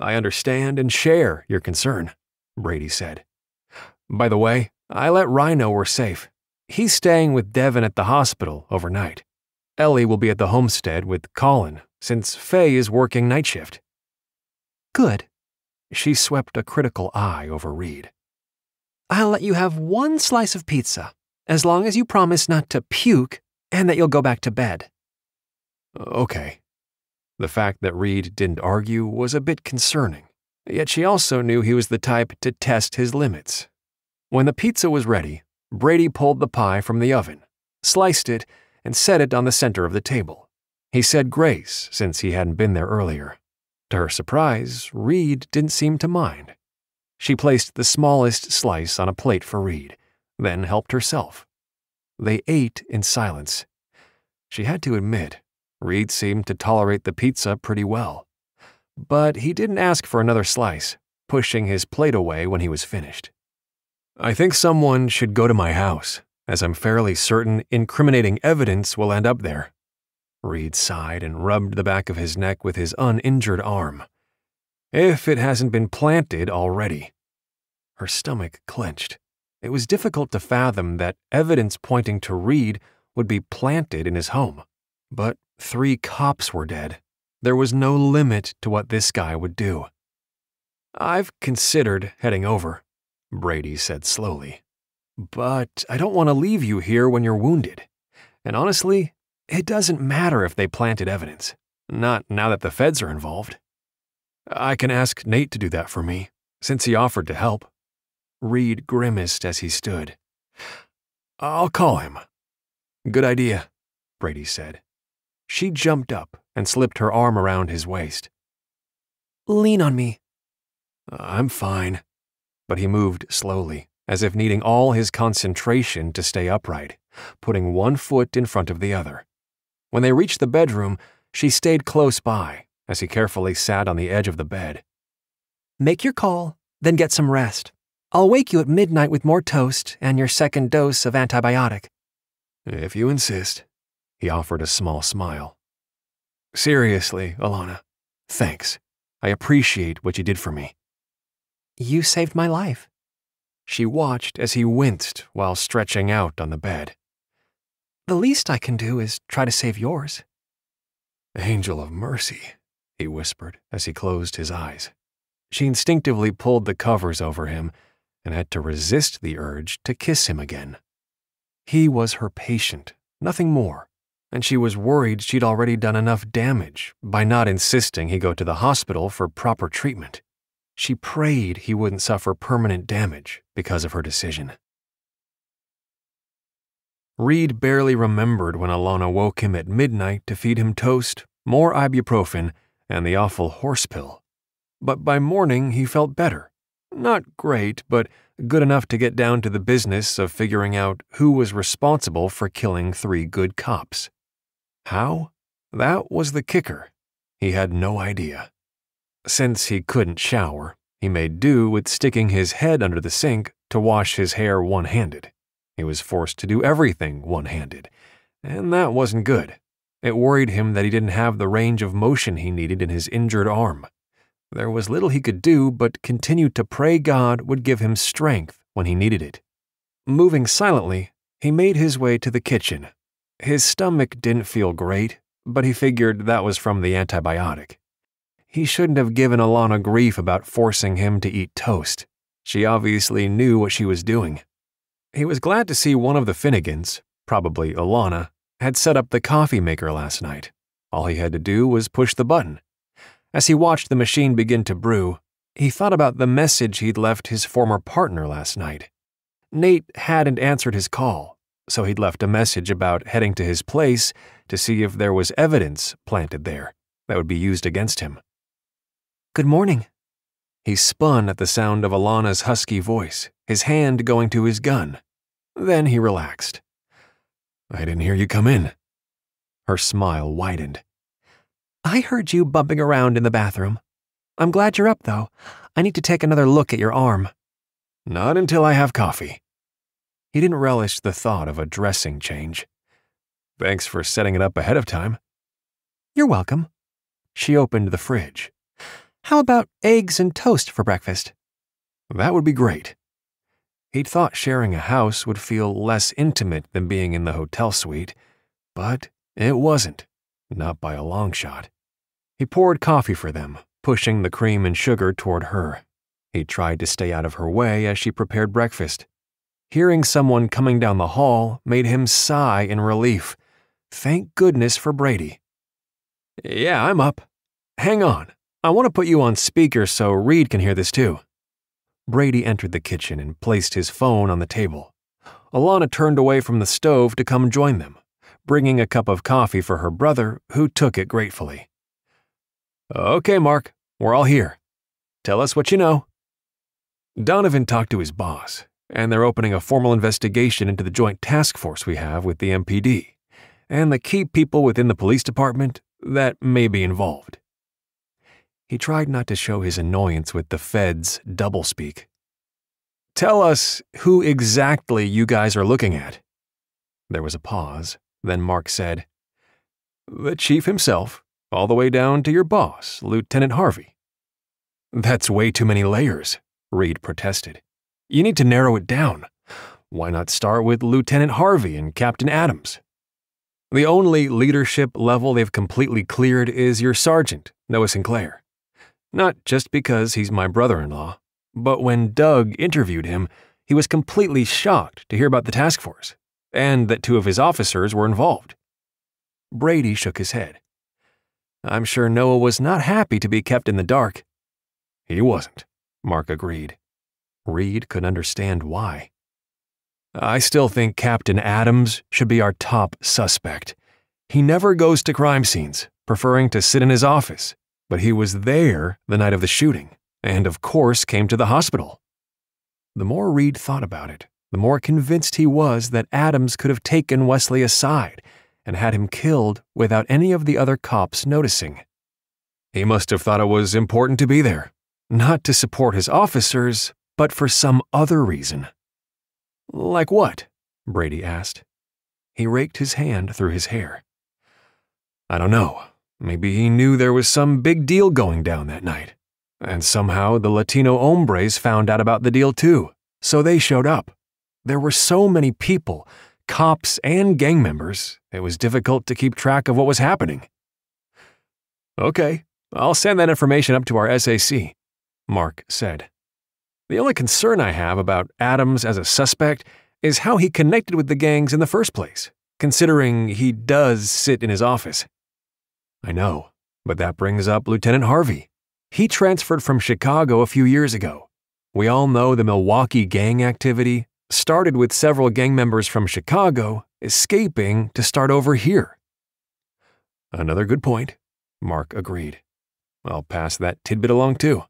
I understand and share your concern, Brady said. By the way, I let Ryan know we're safe. He's staying with Devon at the hospital overnight. Ellie will be at the homestead with Colin, since Faye is working night shift. Good. She swept a critical eye over Reed. I'll let you have one slice of pizza, as long as you promise not to puke and that you'll go back to bed. Okay. The fact that Reed didn't argue was a bit concerning, yet she also knew he was the type to test his limits. When the pizza was ready, Brady pulled the pie from the oven, sliced it, and set it on the center of the table. He said grace since he hadn't been there earlier. To her surprise, Reed didn't seem to mind. She placed the smallest slice on a plate for Reed, then helped herself. They ate in silence. She had to admit, Reed seemed to tolerate the pizza pretty well. But he didn't ask for another slice, pushing his plate away when he was finished. I think someone should go to my house, as I'm fairly certain incriminating evidence will end up there. Reed sighed and rubbed the back of his neck with his uninjured arm. If it hasn't been planted already. Her stomach clenched. It was difficult to fathom that evidence pointing to Reed would be planted in his home. But three cops were dead. There was no limit to what this guy would do. I've considered heading over, Brady said slowly. But I don't want to leave you here when you're wounded. And honestly, it doesn't matter if they planted evidence. Not now that the feds are involved. I can ask Nate to do that for me, since he offered to help. Reed grimaced as he stood. I'll call him. Good idea, Brady said. She jumped up and slipped her arm around his waist. Lean on me. Uh, I'm fine. But he moved slowly, as if needing all his concentration to stay upright, putting one foot in front of the other. When they reached the bedroom, she stayed close by as he carefully sat on the edge of the bed. Make your call, then get some rest. I'll wake you at midnight with more toast and your second dose of antibiotic. If you insist, he offered a small smile. Seriously, Alanna, thanks. I appreciate what you did for me. You saved my life. She watched as he winced while stretching out on the bed. The least I can do is try to save yours. Angel of mercy, he whispered as he closed his eyes. She instinctively pulled the covers over him and had to resist the urge to kiss him again. He was her patient, nothing more, and she was worried she'd already done enough damage by not insisting he go to the hospital for proper treatment. She prayed he wouldn't suffer permanent damage because of her decision. Reed barely remembered when Alanna woke him at midnight to feed him toast, more ibuprofen, and the awful horse pill. But by morning he felt better. Not great, but good enough to get down to the business of figuring out who was responsible for killing three good cops. How? That was the kicker. He had no idea. Since he couldn't shower, he made do with sticking his head under the sink to wash his hair one handed. He was forced to do everything one handed, and that wasn't good. It worried him that he didn't have the range of motion he needed in his injured arm. There was little he could do but continue to pray God would give him strength when he needed it. Moving silently, he made his way to the kitchen. His stomach didn't feel great, but he figured that was from the antibiotic. He shouldn't have given Alanna grief about forcing him to eat toast. She obviously knew what she was doing. He was glad to see one of the Finnegans, probably Alanna, had set up the coffee maker last night. All he had to do was push the button. As he watched the machine begin to brew, he thought about the message he'd left his former partner last night. Nate hadn't answered his call, so he'd left a message about heading to his place to see if there was evidence planted there that would be used against him. Good morning. He spun at the sound of Alanna's husky voice, his hand going to his gun. Then he relaxed. I didn't hear you come in. Her smile widened. I heard you bumping around in the bathroom. I'm glad you're up, though. I need to take another look at your arm. Not until I have coffee. He didn't relish the thought of a dressing change. Thanks for setting it up ahead of time. You're welcome. She opened the fridge. How about eggs and toast for breakfast? That would be great. He'd thought sharing a house would feel less intimate than being in the hotel suite, but it wasn't, not by a long shot. He poured coffee for them, pushing the cream and sugar toward her. He tried to stay out of her way as she prepared breakfast. Hearing someone coming down the hall made him sigh in relief. Thank goodness for Brady. Yeah, I'm up. Hang on. I want to put you on speaker so Reed can hear this too. Brady entered the kitchen and placed his phone on the table. Alanna turned away from the stove to come join them, bringing a cup of coffee for her brother, who took it gratefully. Okay, Mark, we're all here. Tell us what you know. Donovan talked to his boss, and they're opening a formal investigation into the joint task force we have with the MPD and the key people within the police department that may be involved. He tried not to show his annoyance with the Fed's doublespeak. Tell us who exactly you guys are looking at. There was a pause. Then Mark said, The chief himself, all the way down to your boss, Lieutenant Harvey. That's way too many layers, Reed protested. You need to narrow it down. Why not start with Lieutenant Harvey and Captain Adams? The only leadership level they've completely cleared is your sergeant, Noah Sinclair. Not just because he's my brother in law, but when Doug interviewed him, he was completely shocked to hear about the task force and that two of his officers were involved. Brady shook his head. I'm sure Noah was not happy to be kept in the dark. He wasn't, Mark agreed. Reed could understand why. I still think Captain Adams should be our top suspect. He never goes to crime scenes, preferring to sit in his office but he was there the night of the shooting, and of course came to the hospital. The more Reed thought about it, the more convinced he was that Adams could have taken Wesley aside and had him killed without any of the other cops noticing. He must have thought it was important to be there, not to support his officers, but for some other reason. Like what? Brady asked. He raked his hand through his hair. I don't know. Maybe he knew there was some big deal going down that night. And somehow the Latino hombres found out about the deal too, so they showed up. There were so many people, cops and gang members, it was difficult to keep track of what was happening. Okay, I'll send that information up to our SAC, Mark said. The only concern I have about Adams as a suspect is how he connected with the gangs in the first place, considering he does sit in his office. I know, but that brings up Lieutenant Harvey. He transferred from Chicago a few years ago. We all know the Milwaukee gang activity started with several gang members from Chicago escaping to start over here. Another good point, Mark agreed. I'll pass that tidbit along too.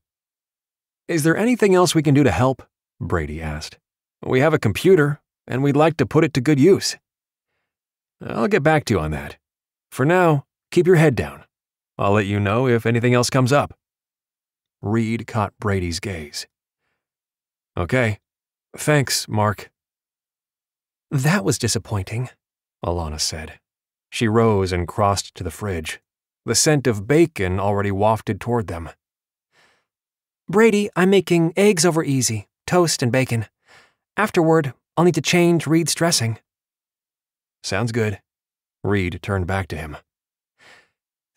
Is there anything else we can do to help? Brady asked. We have a computer, and we'd like to put it to good use. I'll get back to you on that. For now, keep your head down. I'll let you know if anything else comes up. Reed caught Brady's gaze. Okay. Thanks, Mark. That was disappointing, Alanna said. She rose and crossed to the fridge. The scent of bacon already wafted toward them. Brady, I'm making eggs over easy, toast and bacon. Afterward, I'll need to change Reed's dressing. Sounds good. Reed turned back to him.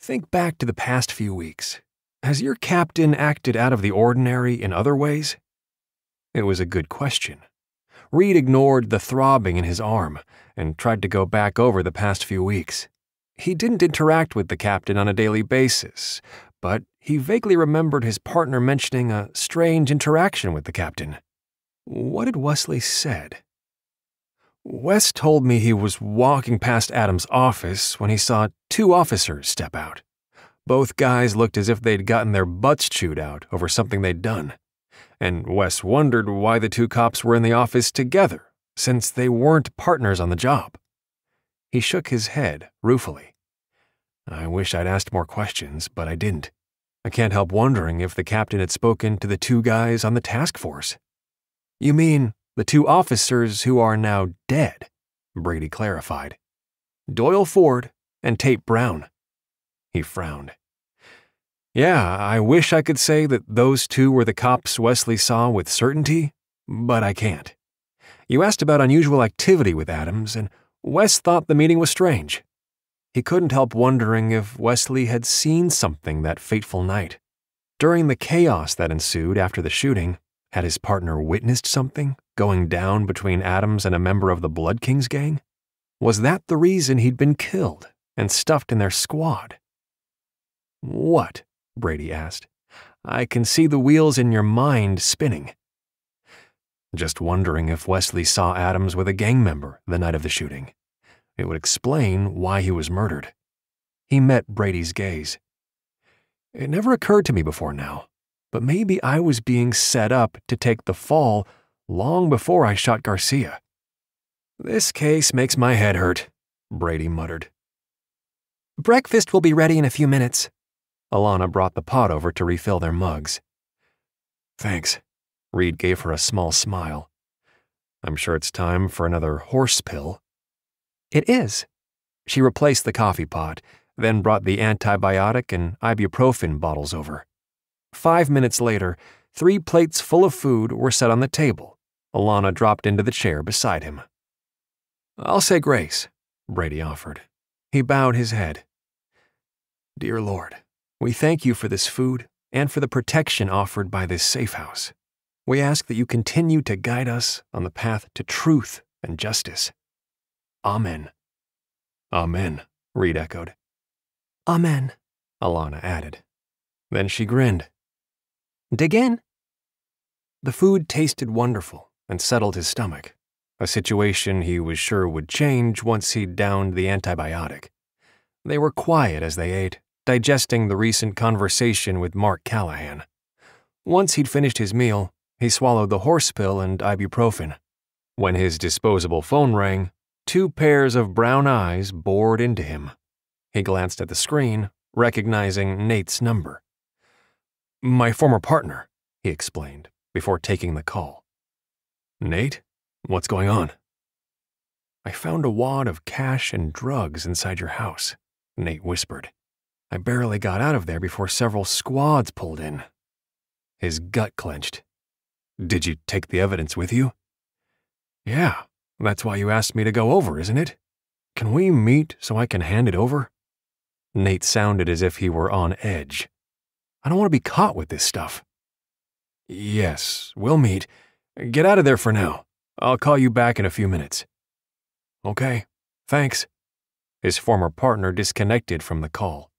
Think back to the past few weeks. Has your captain acted out of the ordinary in other ways? It was a good question. Reed ignored the throbbing in his arm and tried to go back over the past few weeks. He didn't interact with the captain on a daily basis, but he vaguely remembered his partner mentioning a strange interaction with the captain. What had Wesley said? Wes told me he was walking past Adam's office when he saw two officers step out. Both guys looked as if they'd gotten their butts chewed out over something they'd done. And Wes wondered why the two cops were in the office together, since they weren't partners on the job. He shook his head ruefully. I wish I'd asked more questions, but I didn't. I can't help wondering if the captain had spoken to the two guys on the task force. You mean the two officers who are now dead? Brady clarified. Doyle Ford and Tate Brown. He frowned. Yeah, I wish I could say that those two were the cops Wesley saw with certainty, but I can't. You asked about unusual activity with Adams, and Wes thought the meeting was strange. He couldn't help wondering if Wesley had seen something that fateful night. During the chaos that ensued after the shooting, had his partner witnessed something going down between Adams and a member of the Blood Kings gang? Was that the reason he'd been killed and stuffed in their squad? What? Brady asked. I can see the wheels in your mind spinning. Just wondering if Wesley saw Adams with a gang member the night of the shooting. It would explain why he was murdered. He met Brady's gaze. It never occurred to me before now, but maybe I was being set up to take the fall long before I shot Garcia. This case makes my head hurt, Brady muttered. Breakfast will be ready in a few minutes, Alanna brought the pot over to refill their mugs. Thanks. Reed gave her a small smile. I'm sure it's time for another horse pill. It is. She replaced the coffee pot, then brought the antibiotic and ibuprofen bottles over. Five minutes later, three plates full of food were set on the table. Alanna dropped into the chair beside him. I'll say grace, Brady offered. He bowed his head. Dear Lord, we thank you for this food and for the protection offered by this safe house. We ask that you continue to guide us on the path to truth and justice. Amen. Amen, Reed echoed. Amen, Alanna added. Then she grinned. Dig in. The food tasted wonderful and settled his stomach, a situation he was sure would change once he'd downed the antibiotic. They were quiet as they ate, digesting the recent conversation with Mark Callahan. Once he'd finished his meal, he swallowed the horse pill and ibuprofen. When his disposable phone rang, two pairs of brown eyes bored into him. He glanced at the screen, recognizing Nate's number. My former partner, he explained, before taking the call. Nate, what's going on? I found a wad of cash and drugs inside your house, Nate whispered. I barely got out of there before several squads pulled in. His gut clenched. Did you take the evidence with you? Yeah, that's why you asked me to go over, isn't it? Can we meet so I can hand it over? Nate sounded as if he were on edge. I don't want to be caught with this stuff. Yes, we'll meet. Get out of there for now. I'll call you back in a few minutes. Okay, thanks. His former partner disconnected from the call.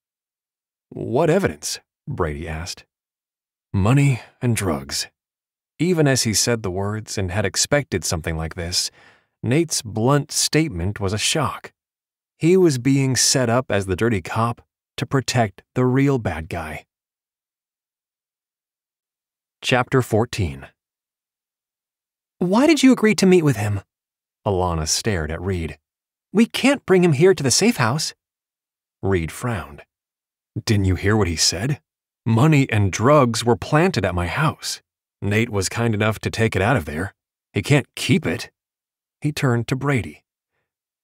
What evidence? Brady asked. Money and drugs. Even as he said the words and had expected something like this, Nate's blunt statement was a shock. He was being set up as the dirty cop to protect the real bad guy. Chapter 14 Why did you agree to meet with him? Alanna stared at Reed. We can't bring him here to the safe house. Reed frowned. Didn't you hear what he said? Money and drugs were planted at my house. Nate was kind enough to take it out of there. He can't keep it. He turned to Brady.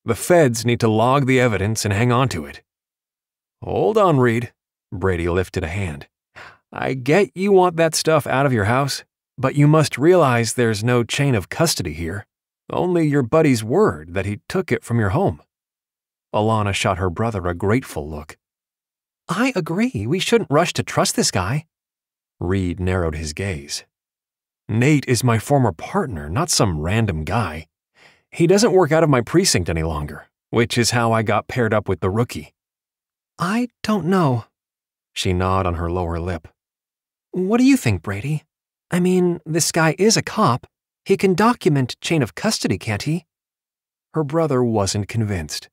The feds need to log the evidence and hang on to it. Hold on, Reed. Brady lifted a hand. I get you want that stuff out of your house, but you must realize there's no chain of custody here. Only your buddy's word that he took it from your home. Alana shot her brother a grateful look. I agree. We shouldn't rush to trust this guy. Reed narrowed his gaze. Nate is my former partner, not some random guy. He doesn't work out of my precinct any longer, which is how I got paired up with the rookie. I don't know. She gnawed on her lower lip. What do you think, Brady? I mean, this guy is a cop. He can document chain of custody, can't he? Her brother wasn't convinced.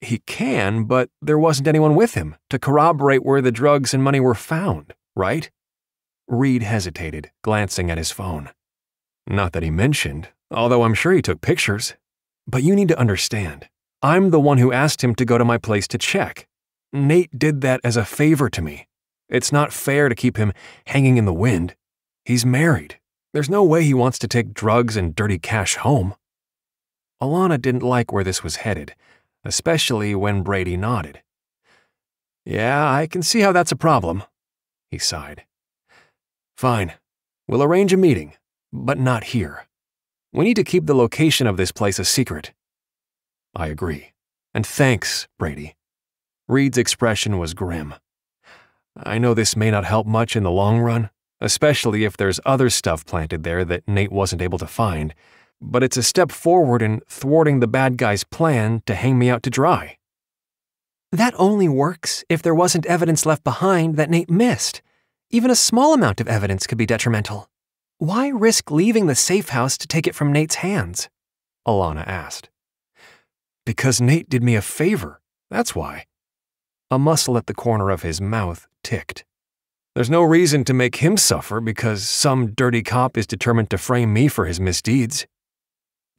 He can, but there wasn't anyone with him to corroborate where the drugs and money were found, right? Reed hesitated, glancing at his phone. Not that he mentioned, although I'm sure he took pictures. But you need to understand, I'm the one who asked him to go to my place to check. Nate did that as a favor to me. It's not fair to keep him hanging in the wind. He's married. There's no way he wants to take drugs and dirty cash home. Alanna didn't like where this was headed, especially when Brady nodded. Yeah, I can see how that's a problem, he sighed. Fine. We'll arrange a meeting, but not here. We need to keep the location of this place a secret. I agree. And thanks, Brady. Reed's expression was grim. I know this may not help much in the long run, especially if there's other stuff planted there that Nate wasn't able to find, but it's a step forward in thwarting the bad guy's plan to hang me out to dry. That only works if there wasn't evidence left behind that Nate missed. Even a small amount of evidence could be detrimental. Why risk leaving the safe house to take it from Nate's hands? Alanna asked. Because Nate did me a favor, that's why. A muscle at the corner of his mouth ticked. There's no reason to make him suffer because some dirty cop is determined to frame me for his misdeeds.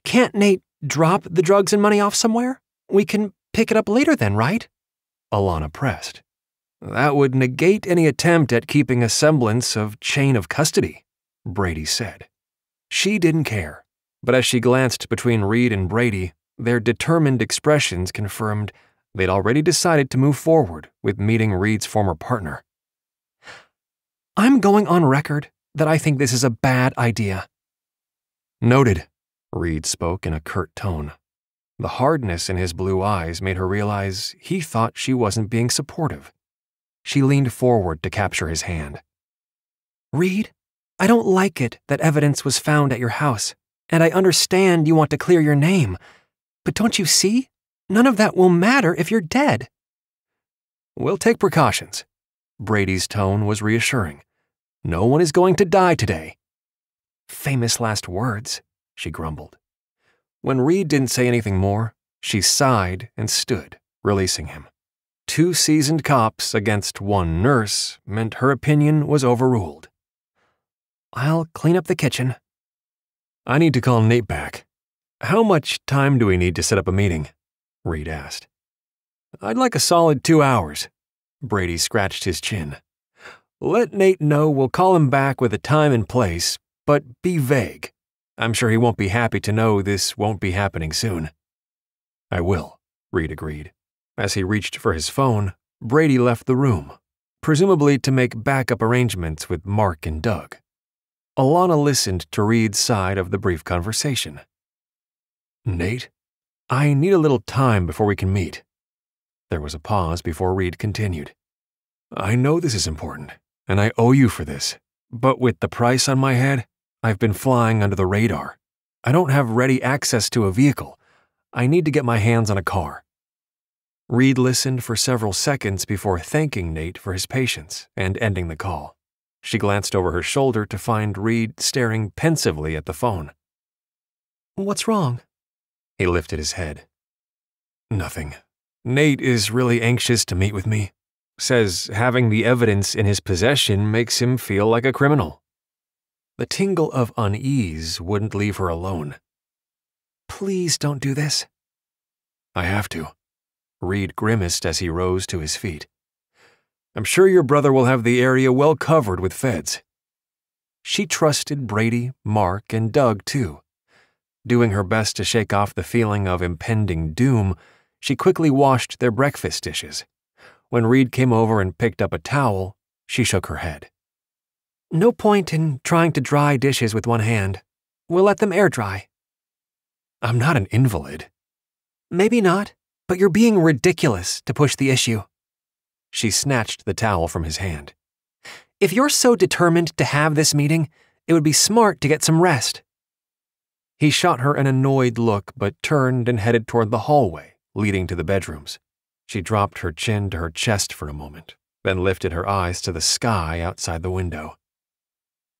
Can't Nate drop the drugs and money off somewhere? We can pick it up later then, right? Alanna pressed. That would negate any attempt at keeping a semblance of chain of custody, Brady said. She didn't care, but as she glanced between Reed and Brady, their determined expressions confirmed they'd already decided to move forward with meeting Reed's former partner. I'm going on record that I think this is a bad idea. Noted, Reed spoke in a curt tone. The hardness in his blue eyes made her realize he thought she wasn't being supportive. She leaned forward to capture his hand. Reed, I don't like it that evidence was found at your house, and I understand you want to clear your name. But don't you see? None of that will matter if you're dead. We'll take precautions. Brady's tone was reassuring. No one is going to die today. Famous last words, she grumbled. When Reed didn't say anything more, she sighed and stood, releasing him. Two seasoned cops against one nurse meant her opinion was overruled. I'll clean up the kitchen. I need to call Nate back. How much time do we need to set up a meeting? Reed asked. I'd like a solid two hours. Brady scratched his chin. Let Nate know we'll call him back with a time and place, but be vague. I'm sure he won't be happy to know this won't be happening soon. I will, Reed agreed. As he reached for his phone, Brady left the room, presumably to make backup arrangements with Mark and Doug. Alanna listened to Reed's side of the brief conversation. Nate, I need a little time before we can meet. There was a pause before Reed continued. I know this is important, and I owe you for this, but with the price on my head, I've been flying under the radar. I don't have ready access to a vehicle. I need to get my hands on a car. Reed listened for several seconds before thanking Nate for his patience and ending the call. She glanced over her shoulder to find Reed staring pensively at the phone. What's wrong? He lifted his head. Nothing. Nate is really anxious to meet with me. Says having the evidence in his possession makes him feel like a criminal. The tingle of unease wouldn't leave her alone. Please don't do this. I have to. Reed grimaced as he rose to his feet. I'm sure your brother will have the area well covered with feds. She trusted Brady, Mark, and Doug too. Doing her best to shake off the feeling of impending doom, she quickly washed their breakfast dishes. When Reed came over and picked up a towel, she shook her head. No point in trying to dry dishes with one hand. We'll let them air dry. I'm not an invalid. Maybe not, but you're being ridiculous to push the issue. She snatched the towel from his hand. If you're so determined to have this meeting, it would be smart to get some rest. He shot her an annoyed look, but turned and headed toward the hallway leading to the bedrooms. She dropped her chin to her chest for a moment, then lifted her eyes to the sky outside the window.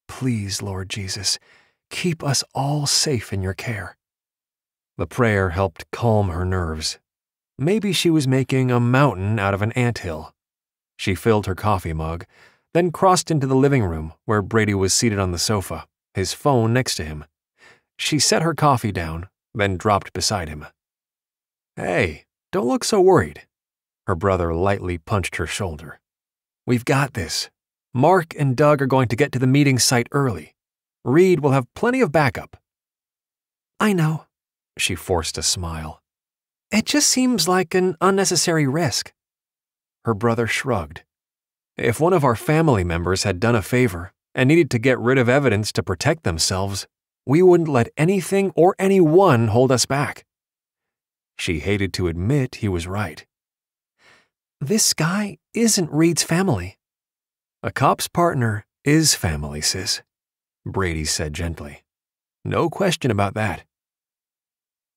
Please, Lord Jesus, keep us all safe in your care. The prayer helped calm her nerves. Maybe she was making a mountain out of an ant hill. She filled her coffee mug, then crossed into the living room where Brady was seated on the sofa, his phone next to him. She set her coffee down, then dropped beside him. Hey, don't look so worried. Her brother lightly punched her shoulder. We've got this. Mark and Doug are going to get to the meeting site early. Reed will have plenty of backup. I know. She forced a smile. It just seems like an unnecessary risk. Her brother shrugged. If one of our family members had done a favor and needed to get rid of evidence to protect themselves, we wouldn't let anything or anyone hold us back. She hated to admit he was right. This guy isn't Reed's family. A cop's partner is family, sis, Brady said gently. No question about that.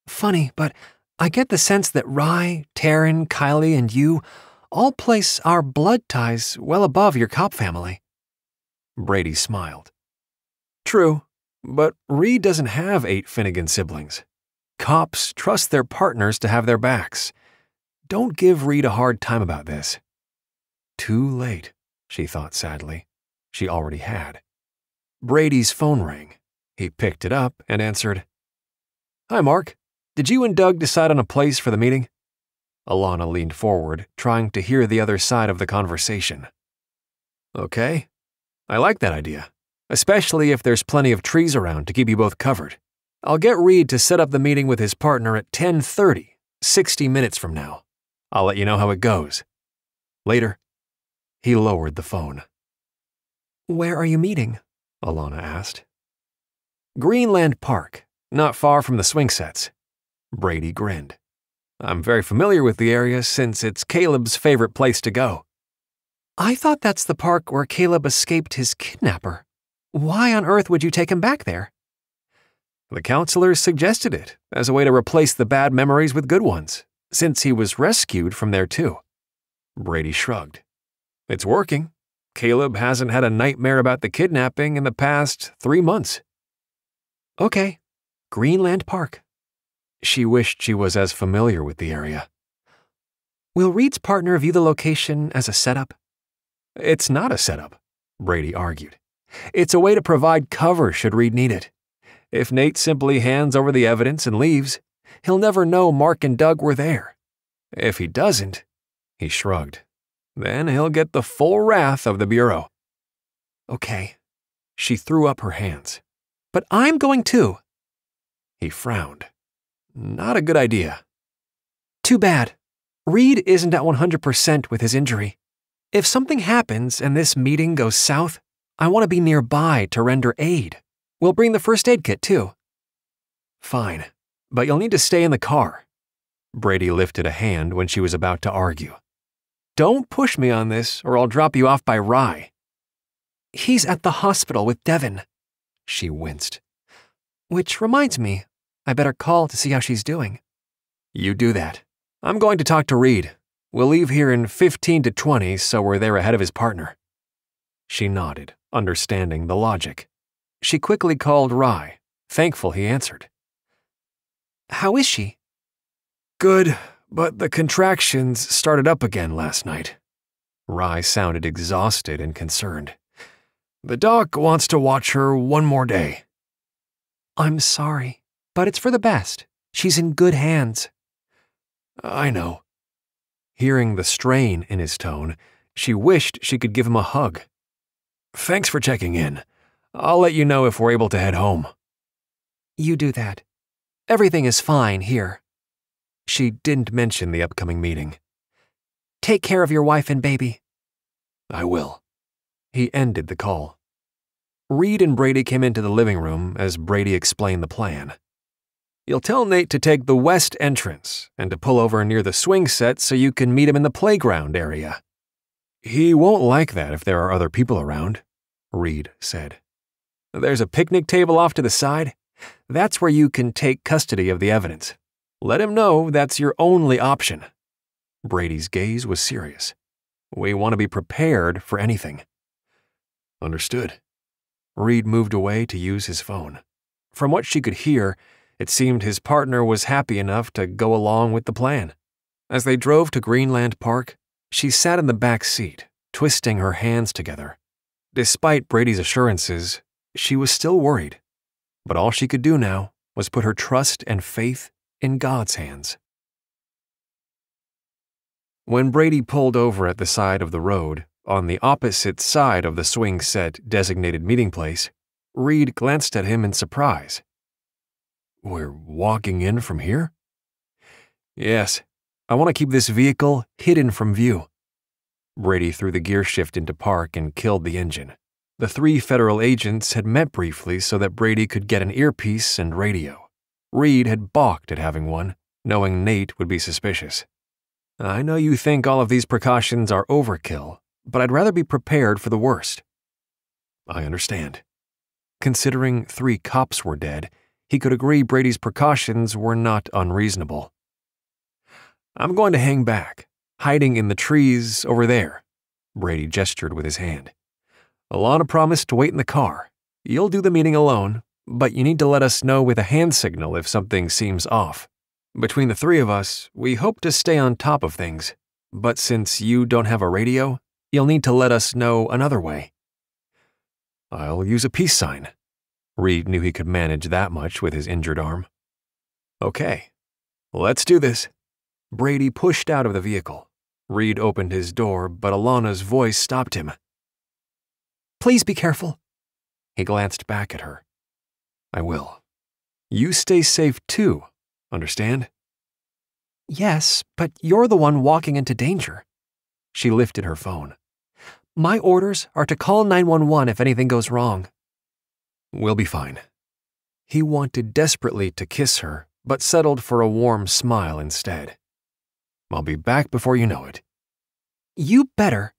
Funny, but I get the sense that Rye, Taryn, Kylie, and you all place our blood ties well above your cop family. Brady smiled. True, but Reed doesn't have eight Finnegan siblings. Cops trust their partners to have their backs. Don't give Reed a hard time about this. Too late, she thought sadly. She already had. Brady's phone rang. He picked it up and answered. Hi, Mark. Did you and Doug decide on a place for the meeting? Alanna leaned forward, trying to hear the other side of the conversation. Okay. I like that idea, especially if there's plenty of trees around to keep you both covered. I'll get Reed to set up the meeting with his partner at 10:30, 60 minutes from now. I'll let you know how it goes. Later. He lowered the phone. Where are you meeting? Alanna asked. Greenland Park, not far from the swing sets. Brady grinned. I'm very familiar with the area since it's Caleb's favorite place to go. I thought that's the park where Caleb escaped his kidnapper. Why on earth would you take him back there? The counselors suggested it as a way to replace the bad memories with good ones, since he was rescued from there too. Brady shrugged. It's working. Caleb hasn't had a nightmare about the kidnapping in the past three months. Okay, Greenland Park. She wished she was as familiar with the area. Will Reed's partner view the location as a setup? It's not a setup, Brady argued. It's a way to provide cover should Reed need it. If Nate simply hands over the evidence and leaves, he'll never know Mark and Doug were there. If he doesn't, he shrugged, then he'll get the full wrath of the Bureau. Okay. She threw up her hands. But I'm going too. He frowned. Not a good idea. Too bad. Reed isn't at 100% with his injury. If something happens and this meeting goes south, I want to be nearby to render aid. We'll bring the first aid kit too. Fine, but you'll need to stay in the car. Brady lifted a hand when she was about to argue. Don't push me on this, or I'll drop you off by Rye. He's at the hospital with Devon. She winced. Which reminds me, I better call to see how she's doing. You do that. I'm going to talk to Reed. We'll leave here in 15 to 20 so we're there ahead of his partner. She nodded, understanding the logic. She quickly called Rye, thankful he answered. How is she? Good, but the contractions started up again last night. Rye sounded exhausted and concerned. The doc wants to watch her one more day. I'm sorry, but it's for the best. She's in good hands. I know. Hearing the strain in his tone, she wished she could give him a hug. Thanks for checking in. I'll let you know if we're able to head home. You do that. Everything is fine here. She didn't mention the upcoming meeting. Take care of your wife and baby. I will. He ended the call. Reed and Brady came into the living room as Brady explained the plan. You'll tell Nate to take the west entrance and to pull over near the swing set so you can meet him in the playground area. He won't like that if there are other people around, Reed said. There's a picnic table off to the side. That's where you can take custody of the evidence. Let him know that's your only option. Brady's gaze was serious. We want to be prepared for anything. Understood. Reed moved away to use his phone. From what she could hear, it seemed his partner was happy enough to go along with the plan. As they drove to Greenland Park, she sat in the back seat, twisting her hands together. Despite Brady's assurances, she was still worried. But all she could do now was put her trust and faith in God's hands. When Brady pulled over at the side of the road, on the opposite side of the swing set designated meeting place, Reed glanced at him in surprise. We're walking in from here? Yes, I want to keep this vehicle hidden from view. Brady threw the gear shift into park and killed the engine. The three federal agents had met briefly so that Brady could get an earpiece and radio. Reed had balked at having one, knowing Nate would be suspicious. I know you think all of these precautions are overkill, but I'd rather be prepared for the worst. I understand. Considering three cops were dead, he could agree Brady's precautions were not unreasonable. I'm going to hang back, hiding in the trees over there. Brady gestured with his hand. Alanna promised to wait in the car. You'll do the meeting alone, but you need to let us know with a hand signal if something seems off. Between the three of us, we hope to stay on top of things, but since you don't have a radio, you'll need to let us know another way. I'll use a peace sign. Reed knew he could manage that much with his injured arm. Okay, let's do this. Brady pushed out of the vehicle. Reed opened his door, but Alanna's voice stopped him. Please be careful. He glanced back at her. I will. You stay safe too, understand? Yes, but you're the one walking into danger. She lifted her phone. My orders are to call 911 if anything goes wrong. We'll be fine. He wanted desperately to kiss her, but settled for a warm smile instead. I'll be back before you know it. You better.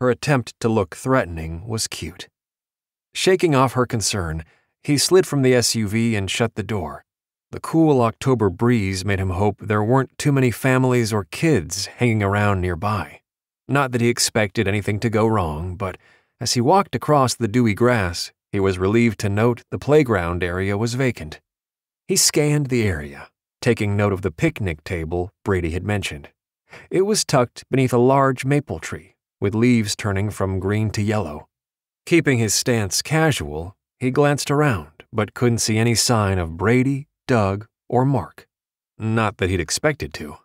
Her attempt to look threatening was cute. Shaking off her concern, he slid from the SUV and shut the door. The cool October breeze made him hope there weren't too many families or kids hanging around nearby. Not that he expected anything to go wrong, but as he walked across the dewy grass, he was relieved to note the playground area was vacant. He scanned the area, taking note of the picnic table Brady had mentioned. It was tucked beneath a large maple tree, with leaves turning from green to yellow. Keeping his stance casual, he glanced around, but couldn't see any sign of Brady, Doug, or Mark. Not that he'd expected to.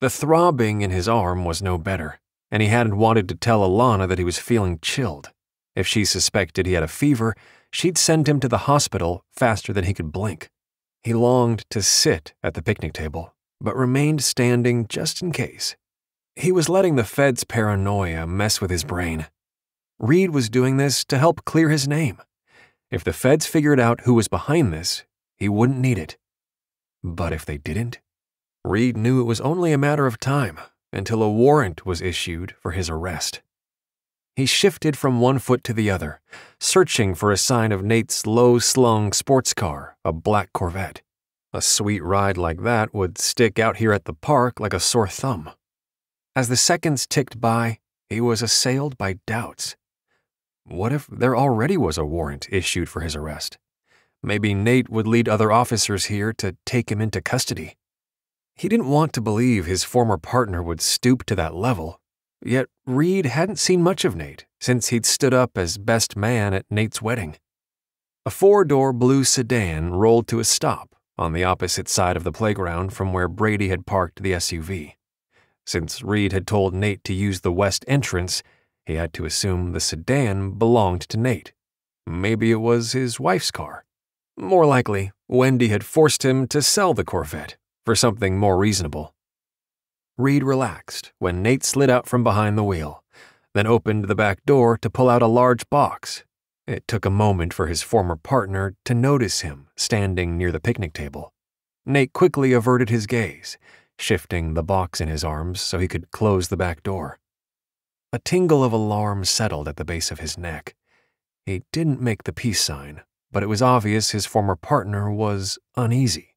The throbbing in his arm was no better, and he hadn't wanted to tell Alanna that he was feeling chilled. If she suspected he had a fever, she'd send him to the hospital faster than he could blink. He longed to sit at the picnic table, but remained standing just in case. He was letting the Fed's paranoia mess with his brain. Reed was doing this to help clear his name. If the Feds figured out who was behind this, he wouldn't need it. But if they didn't, Reed knew it was only a matter of time until a warrant was issued for his arrest. He shifted from one foot to the other, searching for a sign of Nate's low slung sports car, a black Corvette. A sweet ride like that would stick out here at the park like a sore thumb. As the seconds ticked by, he was assailed by doubts. What if there already was a warrant issued for his arrest? Maybe Nate would lead other officers here to take him into custody. He didn't want to believe his former partner would stoop to that level, yet Reed hadn't seen much of Nate since he'd stood up as best man at Nate's wedding. A four door blue sedan rolled to a stop on the opposite side of the playground from where Brady had parked the SUV. Since Reed had told Nate to use the west entrance, he had to assume the sedan belonged to Nate. Maybe it was his wife's car. More likely, Wendy had forced him to sell the Corvette for something more reasonable. Reed relaxed when Nate slid out from behind the wheel, then opened the back door to pull out a large box. It took a moment for his former partner to notice him standing near the picnic table. Nate quickly averted his gaze shifting the box in his arms so he could close the back door. A tingle of alarm settled at the base of his neck. He didn't make the peace sign, but it was obvious his former partner was uneasy.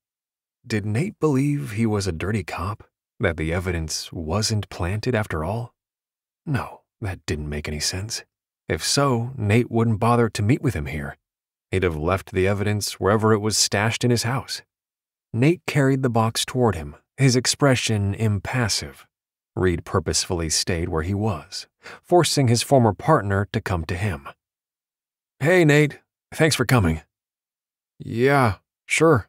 Did Nate believe he was a dirty cop? That the evidence wasn't planted after all? No, that didn't make any sense. If so, Nate wouldn't bother to meet with him here. He'd have left the evidence wherever it was stashed in his house. Nate carried the box toward him his expression impassive. Reed purposefully stayed where he was, forcing his former partner to come to him. Hey, Nate. Thanks for coming. Yeah, sure.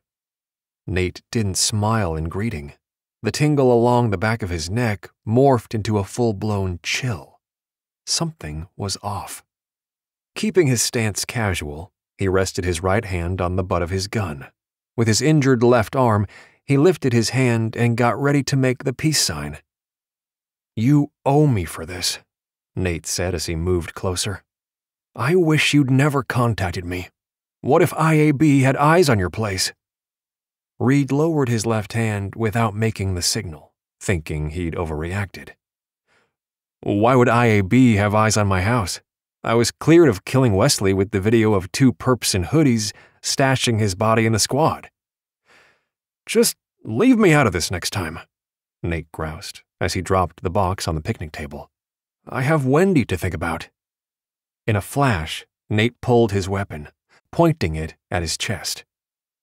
Nate didn't smile in greeting. The tingle along the back of his neck morphed into a full blown chill. Something was off. Keeping his stance casual, he rested his right hand on the butt of his gun. With his injured left arm, he lifted his hand and got ready to make the peace sign. You owe me for this, Nate said as he moved closer. I wish you'd never contacted me. What if IAB had eyes on your place? Reed lowered his left hand without making the signal, thinking he'd overreacted. Why would IAB have eyes on my house? I was cleared of killing Wesley with the video of two perps in hoodies stashing his body in the squad. Just leave me out of this next time, Nate groused as he dropped the box on the picnic table. I have Wendy to think about. In a flash, Nate pulled his weapon, pointing it at his chest.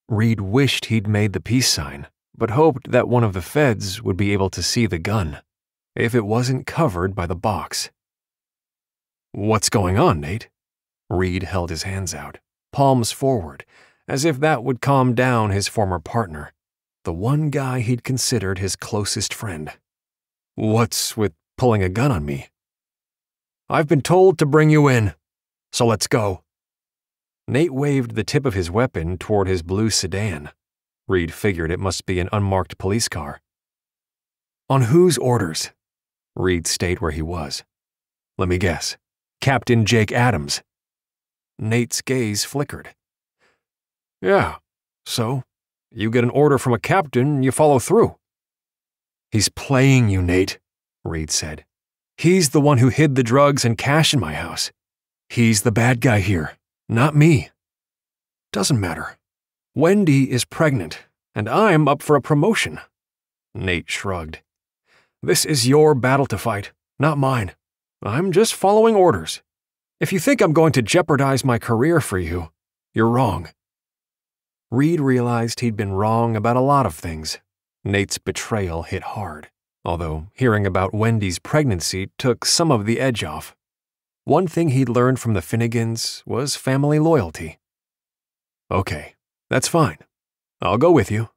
Reed wished he'd made the peace sign, but hoped that one of the feds would be able to see the gun, if it wasn't covered by the box. What's going on, Nate? Reed held his hands out, palms forward, as if that would calm down his former partner the one guy he'd considered his closest friend. What's with pulling a gun on me? I've been told to bring you in, so let's go. Nate waved the tip of his weapon toward his blue sedan. Reed figured it must be an unmarked police car. On whose orders? Reed stayed where he was. Let me guess. Captain Jake Adams. Nate's gaze flickered. Yeah, so you get an order from a captain, you follow through. He's playing you, Nate, Reed said. He's the one who hid the drugs and cash in my house. He's the bad guy here, not me. Doesn't matter. Wendy is pregnant, and I'm up for a promotion. Nate shrugged. This is your battle to fight, not mine. I'm just following orders. If you think I'm going to jeopardize my career for you, you're wrong. Reed realized he'd been wrong about a lot of things. Nate's betrayal hit hard, although hearing about Wendy's pregnancy took some of the edge off. One thing he'd learned from the Finnegans was family loyalty. Okay, that's fine. I'll go with you.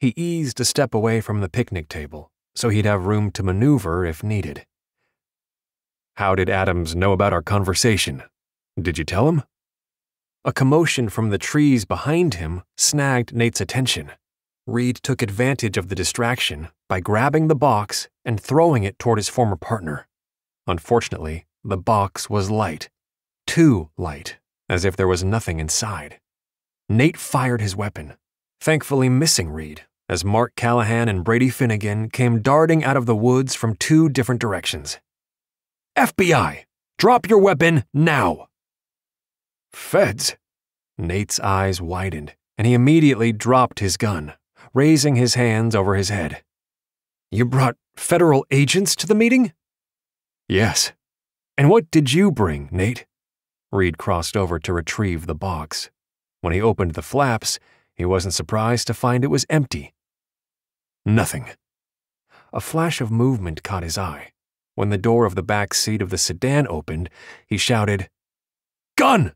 He eased a step away from the picnic table so he'd have room to maneuver if needed. How did Adams know about our conversation? Did you tell him? A commotion from the trees behind him snagged Nate's attention. Reed took advantage of the distraction by grabbing the box and throwing it toward his former partner. Unfortunately, the box was light. Too light, as if there was nothing inside. Nate fired his weapon, thankfully missing Reed, as Mark Callahan and Brady Finnegan came darting out of the woods from two different directions. FBI, drop your weapon now! Feds? Nate's eyes widened, and he immediately dropped his gun, raising his hands over his head. You brought federal agents to the meeting? Yes. And what did you bring, Nate? Reed crossed over to retrieve the box. When he opened the flaps, he wasn't surprised to find it was empty. Nothing. A flash of movement caught his eye. When the door of the back seat of the sedan opened, he shouted, Gun!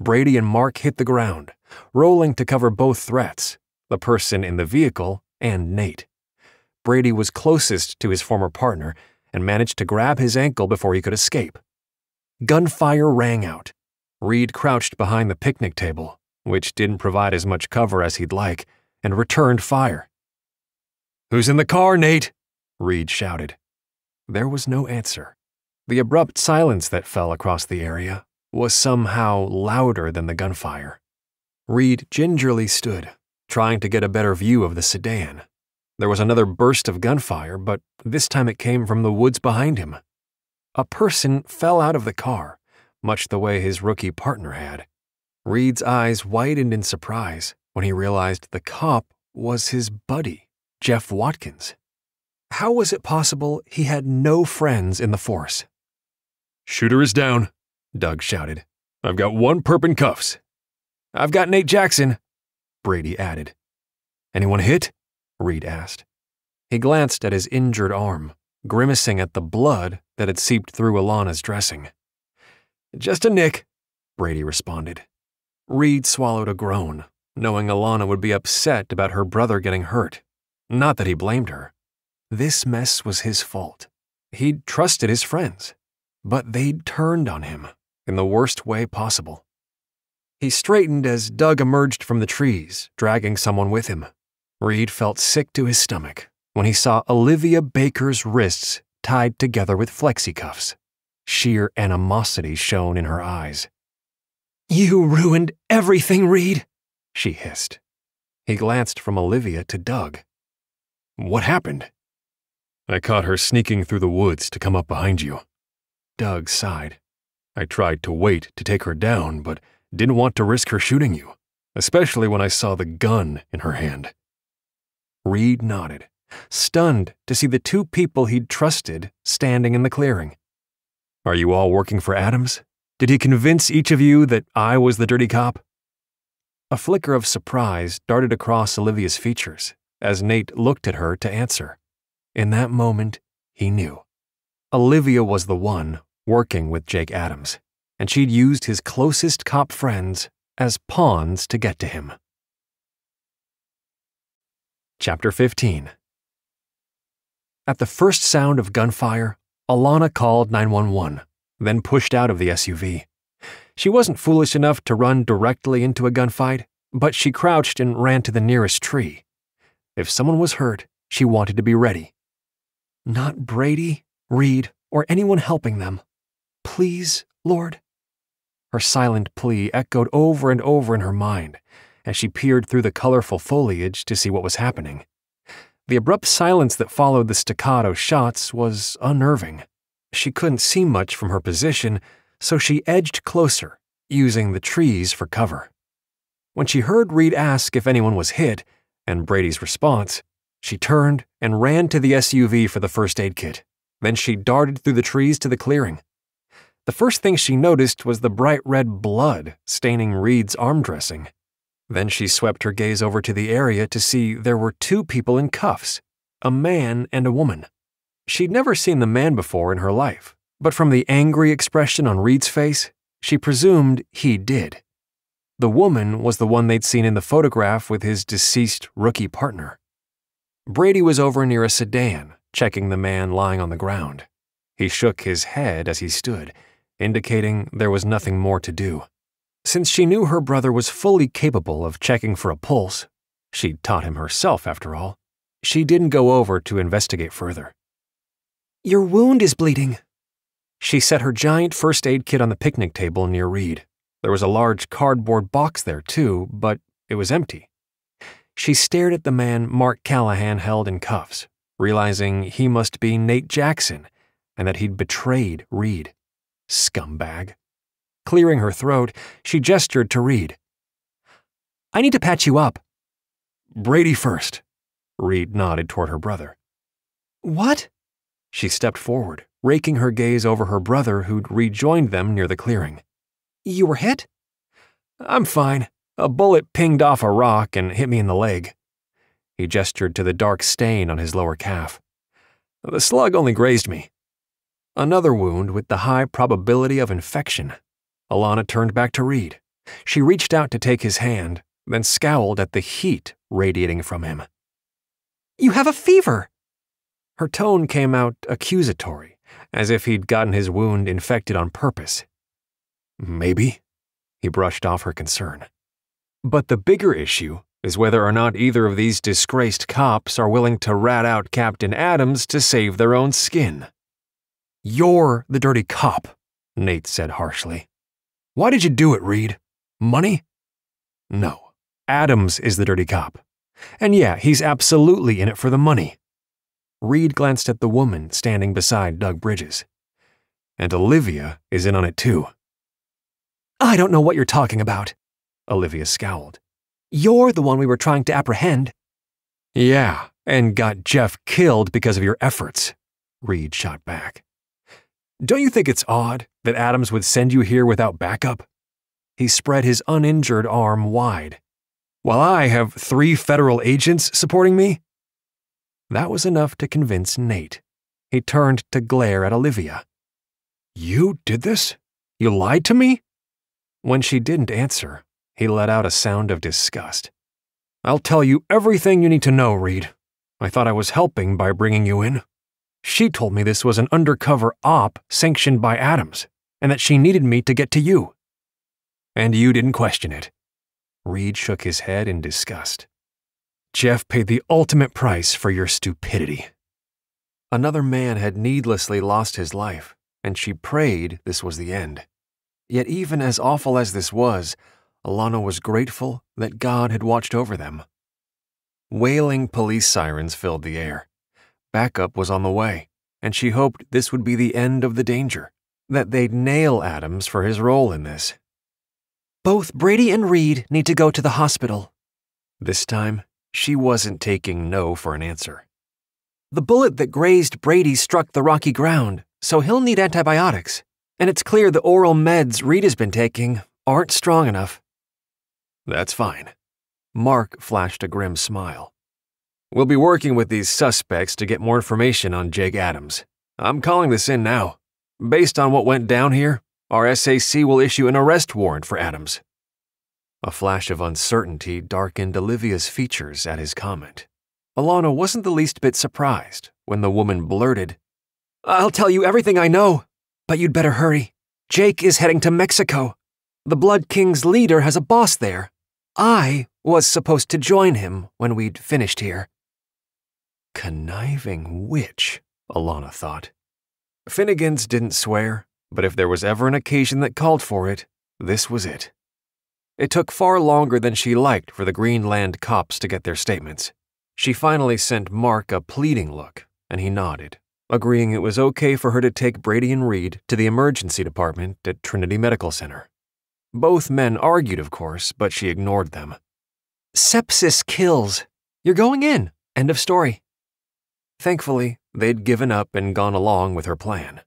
Brady and Mark hit the ground, rolling to cover both threats the person in the vehicle and Nate. Brady was closest to his former partner and managed to grab his ankle before he could escape. Gunfire rang out. Reed crouched behind the picnic table, which didn't provide as much cover as he'd like, and returned fire. Who's in the car, Nate? Reed shouted. There was no answer. The abrupt silence that fell across the area was somehow louder than the gunfire. Reed gingerly stood, trying to get a better view of the sedan. There was another burst of gunfire, but this time it came from the woods behind him. A person fell out of the car, much the way his rookie partner had. Reed's eyes widened in surprise when he realized the cop was his buddy, Jeff Watkins. How was it possible he had no friends in the force? Shooter is down, Doug shouted. I've got one perp in cuffs. I've got Nate Jackson, Brady added. Anyone hit? Reed asked. He glanced at his injured arm, grimacing at the blood that had seeped through Alanna's dressing. Just a nick, Brady responded. Reed swallowed a groan, knowing Alanna would be upset about her brother getting hurt. Not that he blamed her. This mess was his fault. He'd trusted his friends, but they'd turned on him in the worst way possible. He straightened as Doug emerged from the trees, dragging someone with him. Reed felt sick to his stomach when he saw Olivia Baker's wrists tied together with flexi-cuffs. Sheer animosity shone in her eyes. You ruined everything, Reed, she hissed. He glanced from Olivia to Doug. What happened? I caught her sneaking through the woods to come up behind you. Doug sighed. I tried to wait to take her down, but didn't want to risk her shooting you, especially when I saw the gun in her hand. Reed nodded, stunned to see the two people he'd trusted standing in the clearing. Are you all working for Adams? Did he convince each of you that I was the dirty cop? A flicker of surprise darted across Olivia's features as Nate looked at her to answer. In that moment, he knew. Olivia was the one working with Jake Adams, and she'd used his closest cop friends as pawns to get to him. Chapter 15 At the first sound of gunfire, Alanna called 911, then pushed out of the SUV. She wasn't foolish enough to run directly into a gunfight, but she crouched and ran to the nearest tree. If someone was hurt, she wanted to be ready. Not Brady, Reed, or anyone helping them. Please, Lord? Her silent plea echoed over and over in her mind as she peered through the colorful foliage to see what was happening. The abrupt silence that followed the staccato shots was unnerving. She couldn't see much from her position, so she edged closer, using the trees for cover. When she heard Reed ask if anyone was hit, and Brady's response, she turned and ran to the SUV for the first aid kit. Then she darted through the trees to the clearing. The first thing she noticed was the bright red blood staining Reed's arm dressing. Then she swept her gaze over to the area to see there were two people in cuffs a man and a woman. She'd never seen the man before in her life, but from the angry expression on Reed's face, she presumed he did. The woman was the one they'd seen in the photograph with his deceased rookie partner. Brady was over near a sedan, checking the man lying on the ground. He shook his head as he stood, indicating there was nothing more to do. Since she knew her brother was fully capable of checking for a pulse, she'd taught him herself after all, She didn't go over to investigate further. Your wound is bleeding. She set her giant first aid kit on the picnic table near Reed. There was a large cardboard box there, too, but it was empty. She stared at the man Mark Callahan held in cuffs, realizing he must be Nate Jackson and that he'd betrayed Reed. Scumbag. Clearing her throat, she gestured to Reed. I need to patch you up. Brady first. Reed nodded toward her brother. What? She stepped forward, raking her gaze over her brother who'd rejoined them near the clearing. You were hit? I'm fine. A bullet pinged off a rock and hit me in the leg. He gestured to the dark stain on his lower calf. The slug only grazed me. Another wound with the high probability of infection. Alanna turned back to Reed. She reached out to take his hand, then scowled at the heat radiating from him. You have a fever. Her tone came out accusatory, as if he'd gotten his wound infected on purpose. Maybe. He brushed off her concern. But the bigger issue is whether or not either of these disgraced cops are willing to rat out Captain Adams to save their own skin. You're the dirty cop, Nate said harshly. Why did you do it, Reed? Money? No. Adams is the dirty cop. And yeah, he's absolutely in it for the money. Reed glanced at the woman standing beside Doug Bridges. And Olivia is in on it too. I don't know what you're talking about. Olivia scowled. You're the one we were trying to apprehend. Yeah, and got Jeff killed because of your efforts, Reed shot back. Don't you think it's odd that Adams would send you here without backup? He spread his uninjured arm wide. While I have three federal agents supporting me? That was enough to convince Nate. He turned to glare at Olivia. You did this? You lied to me? When she didn't answer, he let out a sound of disgust. I'll tell you everything you need to know, Reed. I thought I was helping by bringing you in. She told me this was an undercover op sanctioned by Adams, and that she needed me to get to you. And you didn't question it. Reed shook his head in disgust. Jeff paid the ultimate price for your stupidity. Another man had needlessly lost his life, and she prayed this was the end. Yet, even as awful as this was, Alanna was grateful that God had watched over them. Wailing police sirens filled the air. Backup was on the way, and she hoped this would be the end of the danger, that they'd nail Adams for his role in this. Both Brady and Reed need to go to the hospital. This time, she wasn't taking no for an answer. The bullet that grazed Brady struck the rocky ground, so he'll need antibiotics, and it's clear the oral meds Reed has been taking aren't strong enough. That's fine. Mark flashed a grim smile. We'll be working with these suspects to get more information on Jake Adams. I'm calling this in now. Based on what went down here, our SAC will issue an arrest warrant for Adams. A flash of uncertainty darkened Olivia's features at his comment. Alanna wasn't the least bit surprised when the woman blurted, I'll tell you everything I know, but you'd better hurry. Jake is heading to Mexico. The Blood King's leader has a boss there. I was supposed to join him when we'd finished here. Conniving witch, Alanna thought. Finnegan's didn't swear, but if there was ever an occasion that called for it, this was it. It took far longer than she liked for the Greenland cops to get their statements. She finally sent Mark a pleading look, and he nodded, agreeing it was okay for her to take Brady and Reed to the emergency department at Trinity Medical Center. Both men argued, of course, but she ignored them. Sepsis kills. You're going in. End of story. Thankfully, they'd given up and gone along with her plan.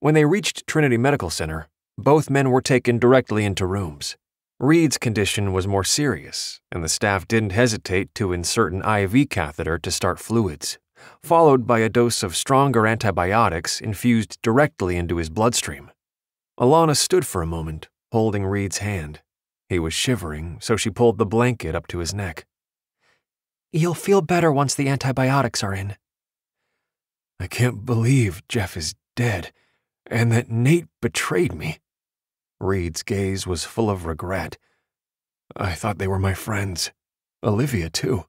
When they reached Trinity Medical Center, both men were taken directly into rooms. Reed's condition was more serious, and the staff didn't hesitate to insert an IV catheter to start fluids, followed by a dose of stronger antibiotics infused directly into his bloodstream. Alanna stood for a moment, holding Reed's hand. He was shivering, so she pulled the blanket up to his neck. You'll feel better once the antibiotics are in, I can't believe Jeff is dead and that Nate betrayed me. Reed's gaze was full of regret. I thought they were my friends. Olivia, too.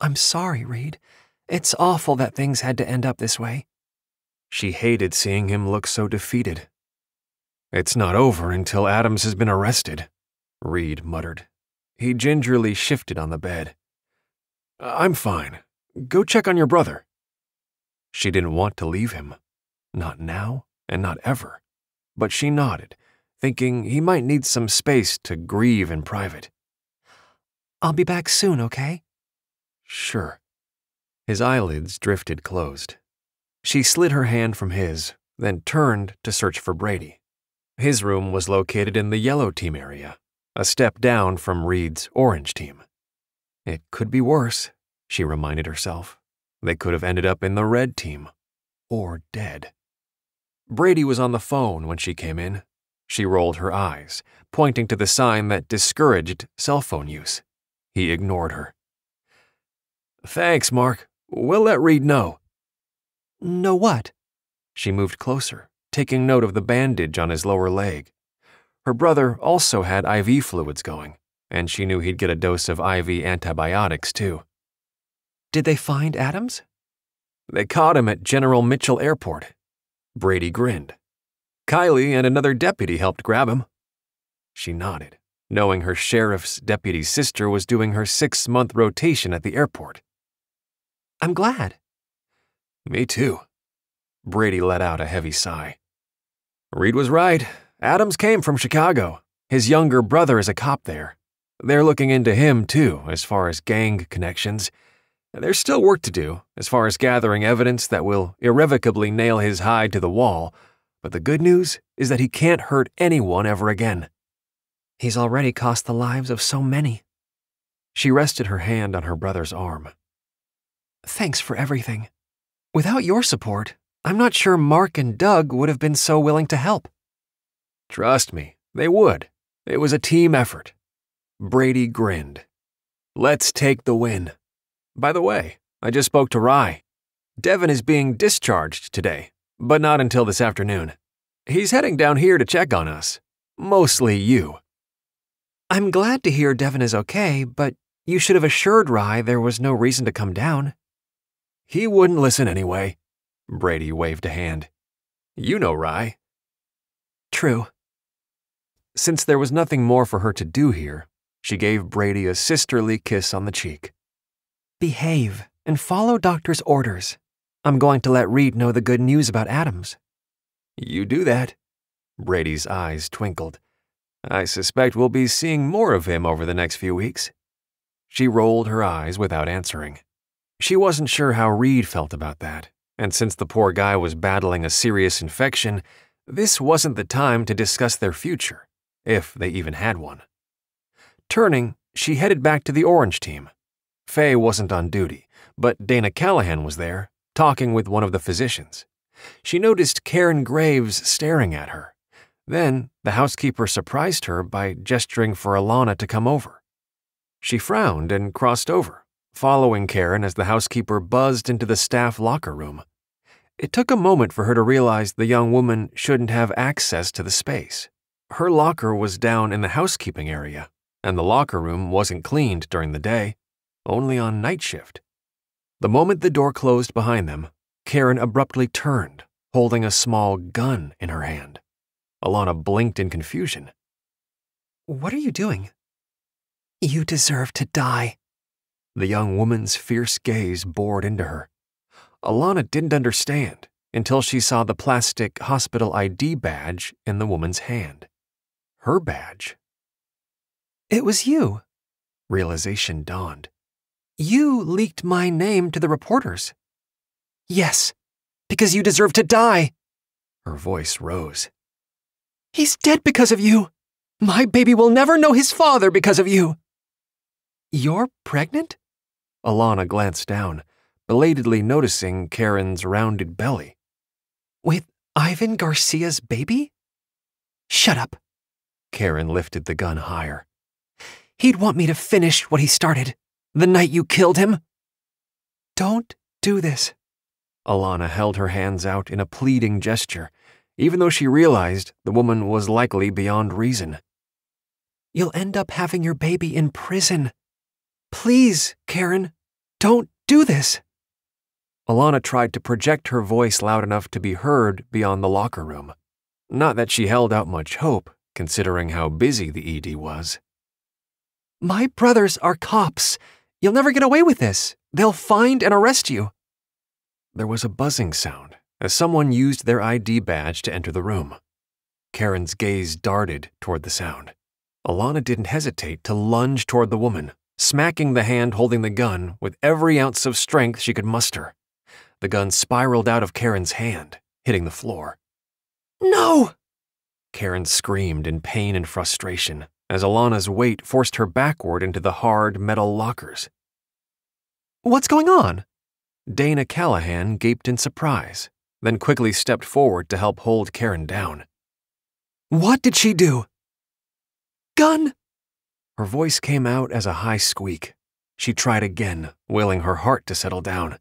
I'm sorry, Reed. It's awful that things had to end up this way. She hated seeing him look so defeated. It's not over until Adams has been arrested, Reed muttered. He gingerly shifted on the bed. I'm fine. Go check on your brother. She didn't want to leave him. Not now, and not ever. But she nodded, thinking he might need some space to grieve in private. I'll be back soon, okay? Sure. His eyelids drifted closed. She slid her hand from his, then turned to search for Brady. His room was located in the yellow team area, a step down from Reed's orange team. It could be worse, she reminded herself. They could have ended up in the red team, or dead. Brady was on the phone when she came in. She rolled her eyes, pointing to the sign that discouraged cell phone use. He ignored her. Thanks, Mark. We'll let Reed know. Know what? She moved closer, taking note of the bandage on his lower leg. Her brother also had IV fluids going, and she knew he'd get a dose of IV antibiotics, too. Did they find Adams? They caught him at General Mitchell Airport. Brady grinned. Kylie and another deputy helped grab him. She nodded, knowing her sheriff's deputy sister was doing her six month rotation at the airport. I'm glad. Me too. Brady let out a heavy sigh. Reed was right. Adams came from Chicago. His younger brother is a cop there. They're looking into him, too, as far as gang connections. There's still work to do, as far as gathering evidence that will irrevocably nail his hide to the wall, but the good news is that he can't hurt anyone ever again. He's already cost the lives of so many. She rested her hand on her brother's arm. Thanks for everything. Without your support, I'm not sure Mark and Doug would have been so willing to help. Trust me, they would. It was a team effort. Brady grinned. Let's take the win. By the way, I just spoke to Rye. Devon is being discharged today, but not until this afternoon. He's heading down here to check on us. Mostly you. I'm glad to hear Devon is okay, but you should have assured Rye there was no reason to come down. He wouldn't listen anyway. Brady waved a hand. You know Rye. True. Since there was nothing more for her to do here, she gave Brady a sisterly kiss on the cheek. Behave and follow doctor's orders. I'm going to let Reed know the good news about Adams. You do that. Brady's eyes twinkled. I suspect we'll be seeing more of him over the next few weeks. She rolled her eyes without answering. She wasn't sure how Reed felt about that, and since the poor guy was battling a serious infection, this wasn't the time to discuss their future, if they even had one. Turning, she headed back to the Orange team. Faye wasn't on duty, but Dana Callahan was there, talking with one of the physicians. She noticed Karen Graves staring at her. Then the housekeeper surprised her by gesturing for Alanna to come over. She frowned and crossed over, following Karen as the housekeeper buzzed into the staff locker room. It took a moment for her to realize the young woman shouldn't have access to the space. Her locker was down in the housekeeping area, and the locker room wasn't cleaned during the day, only on night shift. The moment the door closed behind them, Karen abruptly turned, holding a small gun in her hand. Alanna blinked in confusion. What are you doing? You deserve to die. The young woman's fierce gaze bored into her. Alanna didn't understand until she saw the plastic hospital ID badge in the woman's hand. Her badge. It was you. Realization dawned. You leaked my name to the reporters. Yes, because you deserve to die. Her voice rose. He's dead because of you. My baby will never know his father because of you. You're pregnant? Alanna glanced down, belatedly noticing Karen's rounded belly. With Ivan Garcia's baby? Shut up. Karen lifted the gun higher. He'd want me to finish what he started the night you killed him. Don't do this. Alanna held her hands out in a pleading gesture, even though she realized the woman was likely beyond reason. You'll end up having your baby in prison. Please, Karen, Don't do this. Alanna tried to project her voice loud enough to be heard beyond the locker room. Not that she held out much hope, considering how busy the ED was. My brothers are cops. You'll never get away with this. They'll find and arrest you. There was a buzzing sound as someone used their ID badge to enter the room. Karen's gaze darted toward the sound. Alanna didn't hesitate to lunge toward the woman, smacking the hand holding the gun with every ounce of strength she could muster. The gun spiraled out of Karen's hand, hitting the floor. No! Karen screamed in pain and frustration as Alanna's weight forced her backward into the hard metal lockers. What's going on? Dana Callahan gaped in surprise, then quickly stepped forward to help hold Karen down. What did she do? Gun! Her voice came out as a high squeak. She tried again, willing her heart to settle down.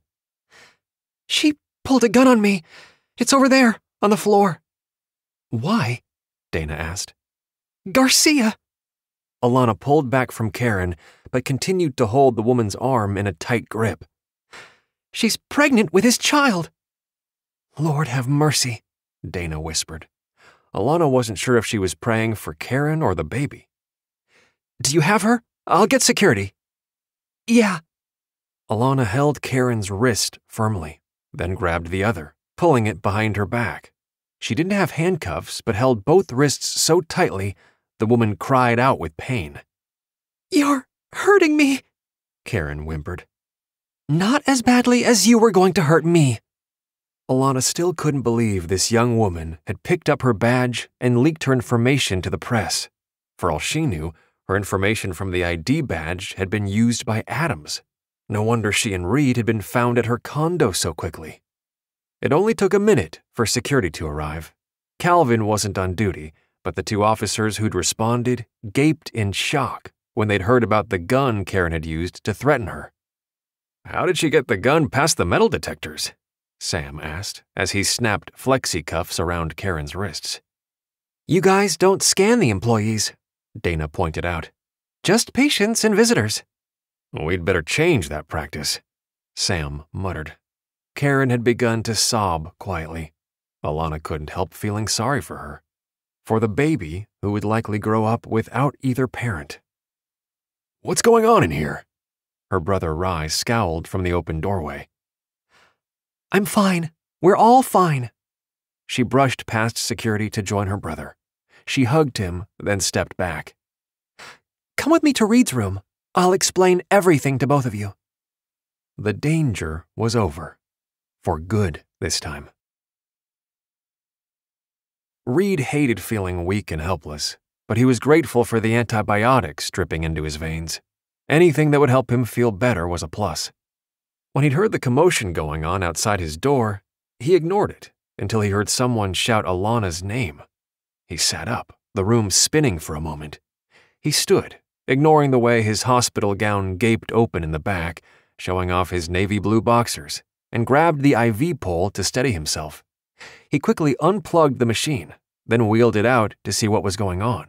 She pulled a gun on me. It's over there, on the floor. Why? Dana asked. Garcia! Alanna pulled back from Karen, but continued to hold the woman's arm in a tight grip. She's pregnant with his child. Lord have mercy, Dana whispered. Alanna wasn't sure if she was praying for Karen or the baby. Do you have her? I'll get security. Yeah. Alanna held Karen's wrist firmly, then grabbed the other, pulling it behind her back. She didn't have handcuffs, but held both wrists so tightly the woman cried out with pain. You're hurting me, Karen whimpered. Not as badly as you were going to hurt me. Alanna still couldn't believe this young woman had picked up her badge and leaked her information to the press. For all she knew, her information from the ID badge had been used by Adams. No wonder she and Reed had been found at her condo so quickly. It only took a minute for security to arrive. Calvin wasn't on duty, but the two officers who'd responded gaped in shock when they'd heard about the gun Karen had used to threaten her. How did she get the gun past the metal detectors? Sam asked as he snapped flexi cuffs around Karen's wrists. You guys don't scan the employees, Dana pointed out. Just patients and visitors. We'd better change that practice, Sam muttered. Karen had begun to sob quietly. Alanna couldn't help feeling sorry for her. For the baby who would likely grow up without either parent. What's going on in here? Her brother Rye scowled from the open doorway. I'm fine. We're all fine. She brushed past security to join her brother. She hugged him, then stepped back. Come with me to Reed's room. I'll explain everything to both of you. The danger was over. For good this time. Reed hated feeling weak and helpless, but he was grateful for the antibiotics dripping into his veins. Anything that would help him feel better was a plus. When he'd heard the commotion going on outside his door, he ignored it until he heard someone shout Alanna's name. He sat up, the room spinning for a moment. He stood, ignoring the way his hospital gown gaped open in the back, showing off his navy blue boxers, and grabbed the IV pole to steady himself. He quickly unplugged the machine, then wheeled it out to see what was going on.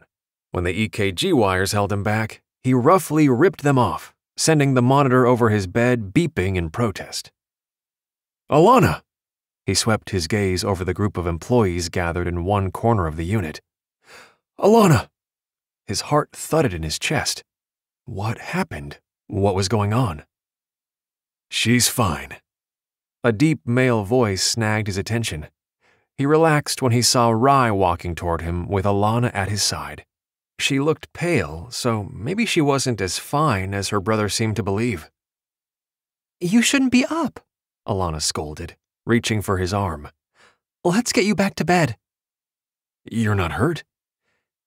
When the EKG wires held him back, he roughly ripped them off, sending the monitor over his bed beeping in protest. Alanna! He swept his gaze over the group of employees gathered in one corner of the unit. Alanna! His heart thudded in his chest. What happened? What was going on? She's fine. A deep male voice snagged his attention. He relaxed when he saw Rye walking toward him with Alanna at his side. She looked pale, so maybe she wasn't as fine as her brother seemed to believe. You shouldn't be up, Alanna scolded reaching for his arm. Let's get you back to bed. You're not hurt?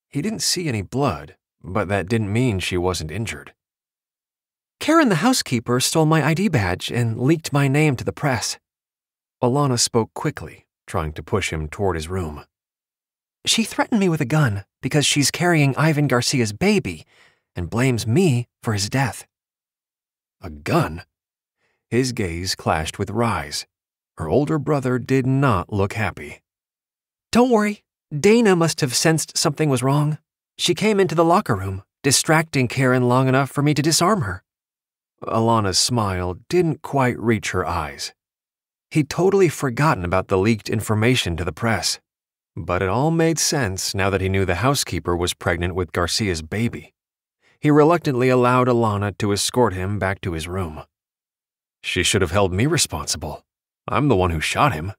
He didn't see any blood, but that didn't mean she wasn't injured. Karen, the housekeeper, stole my ID badge and leaked my name to the press. Alanna spoke quickly, trying to push him toward his room. She threatened me with a gun because she's carrying Ivan Garcia's baby and blames me for his death. A gun? His gaze clashed with Rye's. Her older brother did not look happy. Don't worry. Dana must have sensed something was wrong. She came into the locker room, distracting Karen long enough for me to disarm her. Alanna's smile didn't quite reach her eyes. He'd totally forgotten about the leaked information to the press. But it all made sense now that he knew the housekeeper was pregnant with Garcia's baby. He reluctantly allowed Alanna to escort him back to his room. She should have held me responsible. I'm the one who shot him.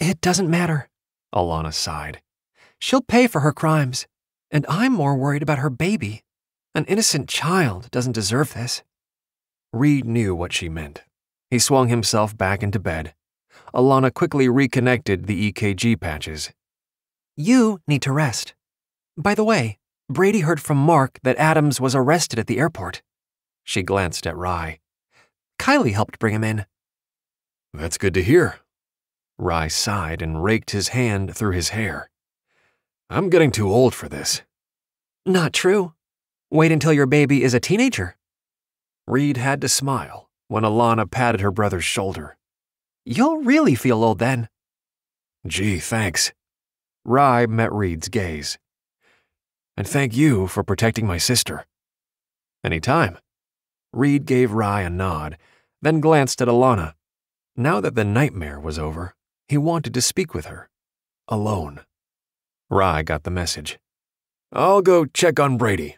It doesn't matter, Alanna sighed. She'll pay for her crimes, and I'm more worried about her baby. An innocent child doesn't deserve this. Reed knew what she meant. He swung himself back into bed. Alanna quickly reconnected the EKG patches. You need to rest. By the way, Brady heard from Mark that Adams was arrested at the airport. She glanced at Rye. Kylie helped bring him in. That's good to hear. Rye sighed and raked his hand through his hair. I'm getting too old for this. Not true. Wait until your baby is a teenager. Reed had to smile when Alanna patted her brother's shoulder. You'll really feel old then. Gee, thanks. Rye met Reed's gaze. And thank you for protecting my sister. Any time. Reed gave Rye a nod, then glanced at Alanna. Now that the nightmare was over, he wanted to speak with her. Alone. Rye got the message. I'll go check on Brady.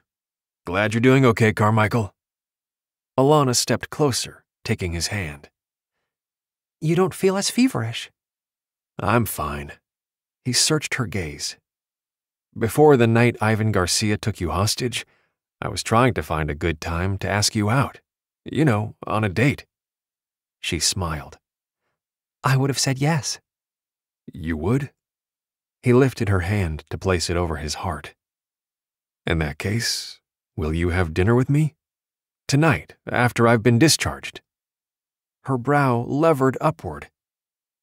Glad you're doing okay, Carmichael. Alanna stepped closer, taking his hand. You don't feel as feverish. I'm fine. He searched her gaze. Before the night Ivan Garcia took you hostage, I was trying to find a good time to ask you out. You know, on a date. She smiled. I would have said yes. You would? He lifted her hand to place it over his heart. In that case, will you have dinner with me? Tonight, after I've been discharged. Her brow levered upward.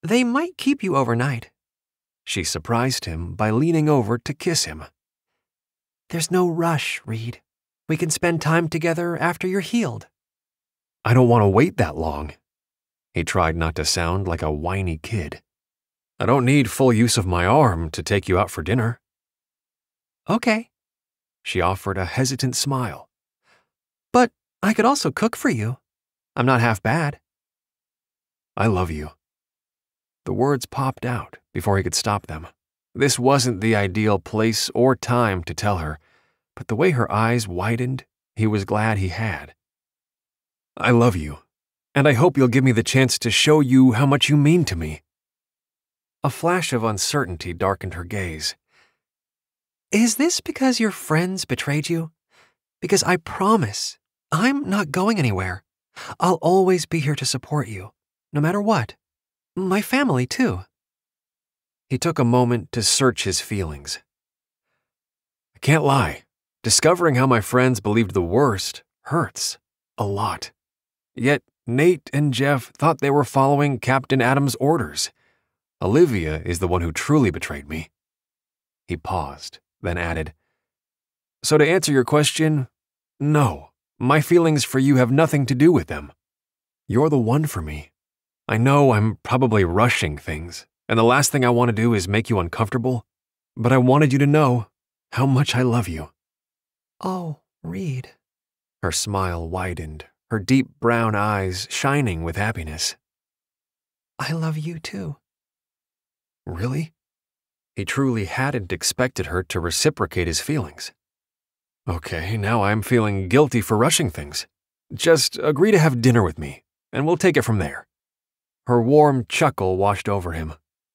They might keep you overnight. She surprised him by leaning over to kiss him. There's no rush, Reed. We can spend time together after you're healed. I don't want to wait that long. He tried not to sound like a whiny kid. I don't need full use of my arm to take you out for dinner. Okay. She offered a hesitant smile. But I could also cook for you. I'm not half bad. I love you. The words popped out before he could stop them. This wasn't the ideal place or time to tell her, but the way her eyes widened, he was glad he had. I love you, and I hope you'll give me the chance to show you how much you mean to me. A flash of uncertainty darkened her gaze. Is this because your friends betrayed you? Because I promise, I'm not going anywhere. I'll always be here to support you no matter what. My family, too. He took a moment to search his feelings. I can't lie. Discovering how my friends believed the worst hurts a lot. Yet Nate and Jeff thought they were following Captain Adams' orders. Olivia is the one who truly betrayed me. He paused, then added, So to answer your question, no, my feelings for you have nothing to do with them. You're the one for me. I know I'm probably rushing things, and the last thing I want to do is make you uncomfortable, but I wanted you to know how much I love you. Oh, Reed. Her smile widened, her deep brown eyes shining with happiness. I love you too. Really? He truly hadn't expected her to reciprocate his feelings. Okay, now I'm feeling guilty for rushing things. Just agree to have dinner with me, and we'll take it from there. Her warm chuckle washed over him.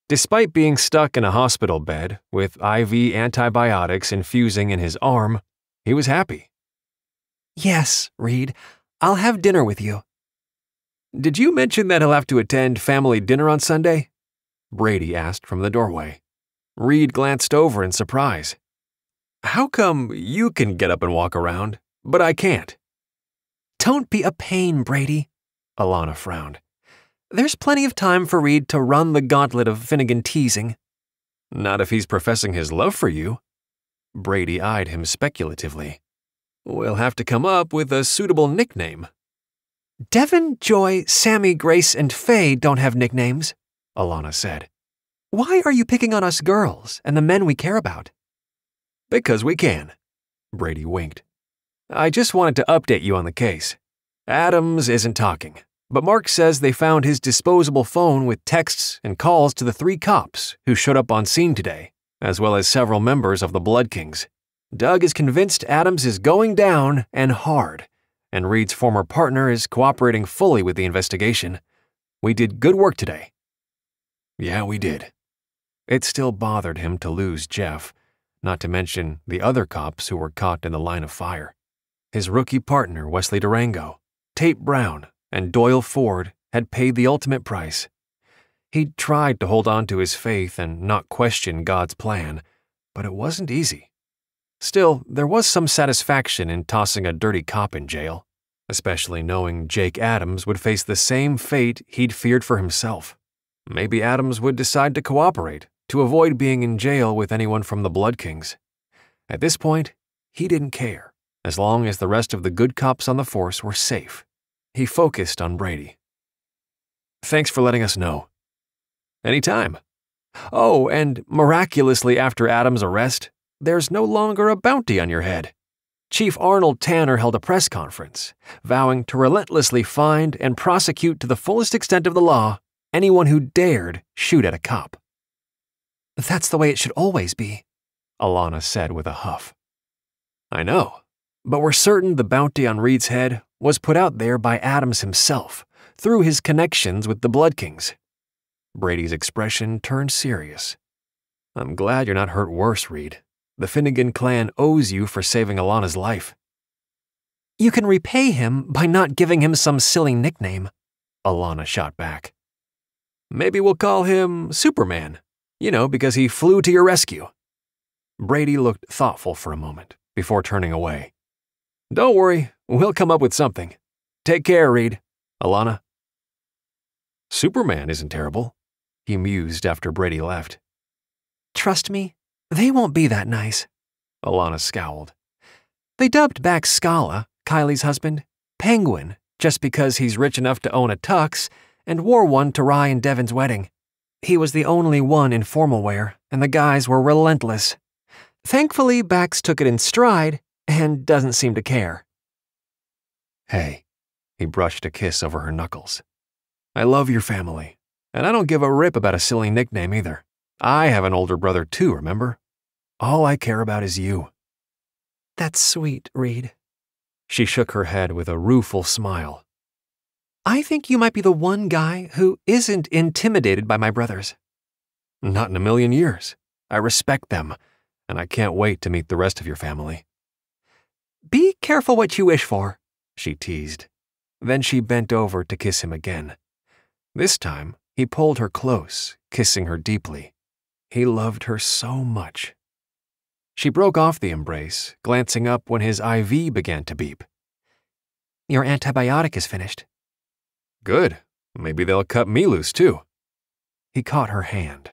Despite being stuck in a hospital bed with IV antibiotics infusing in his arm, he was happy. Yes, Reed, I'll have dinner with you. Did you mention that he'll have to attend family dinner on Sunday? Brady asked from the doorway. Reed glanced over in surprise. How come you can get up and walk around, but I can't? Don't be a pain, Brady, Alanna frowned. There's plenty of time for Reed to run the gauntlet of Finnegan teasing. Not if he's professing his love for you. Brady eyed him speculatively. We'll have to come up with a suitable nickname. Devon, Joy, Sammy, Grace, and Faye don't have nicknames, Alanna said. Why are you picking on us girls and the men we care about? Because we can. Brady winked. I just wanted to update you on the case. Adams isn't talking, but Mark says they found his disposable phone with texts and calls to the three cops who showed up on scene today, as well as several members of the Blood Kings. Doug is convinced Adams is going down and hard, and Reed's former partner is cooperating fully with the investigation. We did good work today. Yeah, we did. It still bothered him to lose Jeff, not to mention the other cops who were caught in the line of fire. His rookie partner, Wesley Durango, Tate Brown, and Doyle Ford had paid the ultimate price. He'd tried to hold on to his faith and not question God's plan, but it wasn't easy. Still, there was some satisfaction in tossing a dirty cop in jail, especially knowing Jake Adams would face the same fate he'd feared for himself. Maybe Adams would decide to cooperate to avoid being in jail with anyone from the Blood Kings. At this point, he didn't care, as long as the rest of the good cops on the force were safe. He focused on Brady. Thanks for letting us know. Anytime. Oh, and miraculously after Adams' arrest, there's no longer a bounty on your head. Chief Arnold Tanner held a press conference, vowing to relentlessly find and prosecute to the fullest extent of the law anyone who dared shoot at a cop. That's the way it should always be, Alanna said with a huff. I know, but we're certain the bounty on Reed's head was put out there by Adams himself through his connections with the Blood Kings. Brady's expression turned serious. I'm glad you're not hurt worse, Reed. The Finnegan clan owes you for saving Alanna's life. You can repay him by not giving him some silly nickname, Alanna shot back. Maybe we'll call him Superman, you know, because he flew to your rescue. Brady looked thoughtful for a moment before turning away. Don't worry, we'll come up with something. Take care, Reed. Alanna. Superman isn't terrible, he mused after Brady left. Trust me, they won't be that nice. Alanna scowled. They dubbed Bax Scala, Kylie's husband, Penguin, just because he's rich enough to own a tux, and wore one to Rye and Devon's wedding. He was the only one in formal wear, and the guys were relentless. Thankfully, Bax took it in stride and doesn't seem to care. Hey, he brushed a kiss over her knuckles. I love your family, and I don't give a rip about a silly nickname either. I have an older brother too, remember? All I care about is you. That's sweet, Reed. She shook her head with a rueful smile. I think you might be the one guy who isn't intimidated by my brothers. Not in a million years. I respect them, and I can't wait to meet the rest of your family. Be careful what you wish for, she teased. Then she bent over to kiss him again. This time, he pulled her close, kissing her deeply. He loved her so much. She broke off the embrace, glancing up when his IV began to beep. Your antibiotic is finished. Good. Maybe they'll cut me loose too. He caught her hand.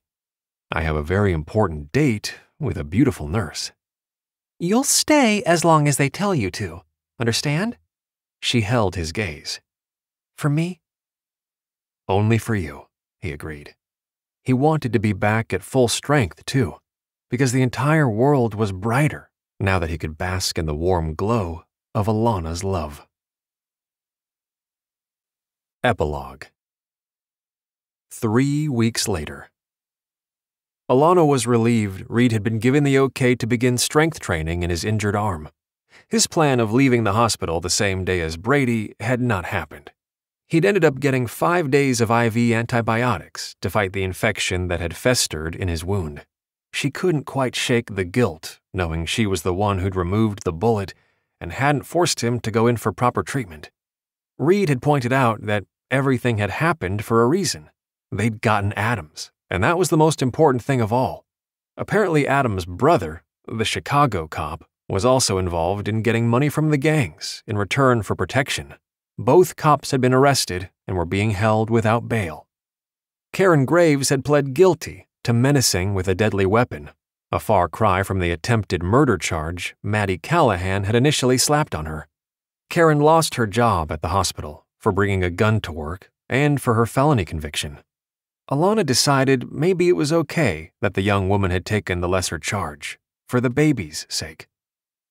I have a very important date with a beautiful nurse. You'll stay as long as they tell you to. Understand? She held his gaze. For me? Only for you, he agreed. He wanted to be back at full strength, too, because the entire world was brighter now that he could bask in the warm glow of Alanna's love. Epilogue Three weeks later. Alanna was relieved Reed had been given the okay to begin strength training in his injured arm. His plan of leaving the hospital the same day as Brady had not happened. He'd ended up getting five days of IV antibiotics to fight the infection that had festered in his wound. She couldn't quite shake the guilt, knowing she was the one who'd removed the bullet and hadn't forced him to go in for proper treatment. Reed had pointed out that everything had happened for a reason. They'd gotten Adams, and that was the most important thing of all. Apparently, Adams' brother, the Chicago cop, was also involved in getting money from the gangs in return for protection. Both cops had been arrested and were being held without bail. Karen Graves had pled guilty to menacing with a deadly weapon, a far cry from the attempted murder charge Maddie Callahan had initially slapped on her. Karen lost her job at the hospital for bringing a gun to work and for her felony conviction. Alanna decided maybe it was okay that the young woman had taken the lesser charge, for the baby's sake.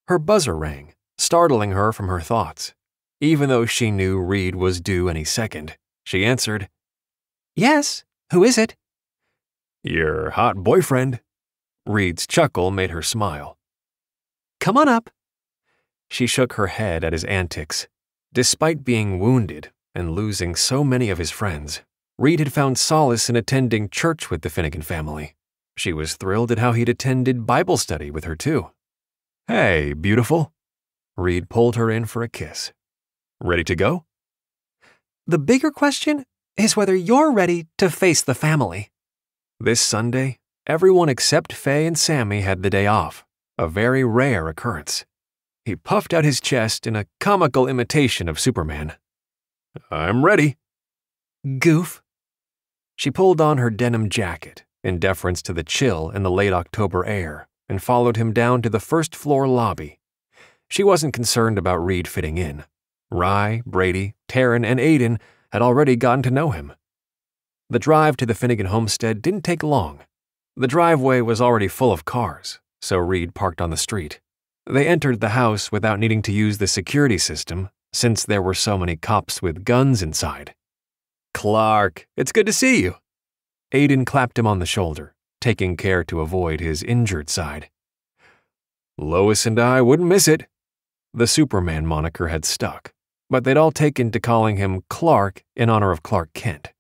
Her buzzer rang, startling her from her thoughts. Even though she knew Reed was due any second, she answered, Yes, who is it? Your hot boyfriend. Reed's chuckle made her smile. Come on up. She shook her head at his antics. Despite being wounded and losing so many of his friends, Reed had found solace in attending church with the Finnegan family. She was thrilled at how he'd attended Bible study with her, too. Hey, beautiful. Reed pulled her in for a kiss. Ready to go? The bigger question is whether you're ready to face the family. This Sunday, everyone except Faye and Sammy had the day off, a very rare occurrence. He puffed out his chest in a comical imitation of Superman. I'm ready. Goof. She pulled on her denim jacket in deference to the chill in the late October air and followed him down to the first floor lobby. She wasn't concerned about Reed fitting in. Rye, Brady, Taryn, and Aiden had already gotten to know him. The drive to the Finnegan homestead didn't take long. The driveway was already full of cars, so Reed parked on the street. They entered the house without needing to use the security system, since there were so many cops with guns inside. Clark, it's good to see you. Aiden clapped him on the shoulder, taking care to avoid his injured side. Lois and I wouldn't miss it. The Superman moniker had stuck, but they'd all taken to calling him Clark in honor of Clark Kent.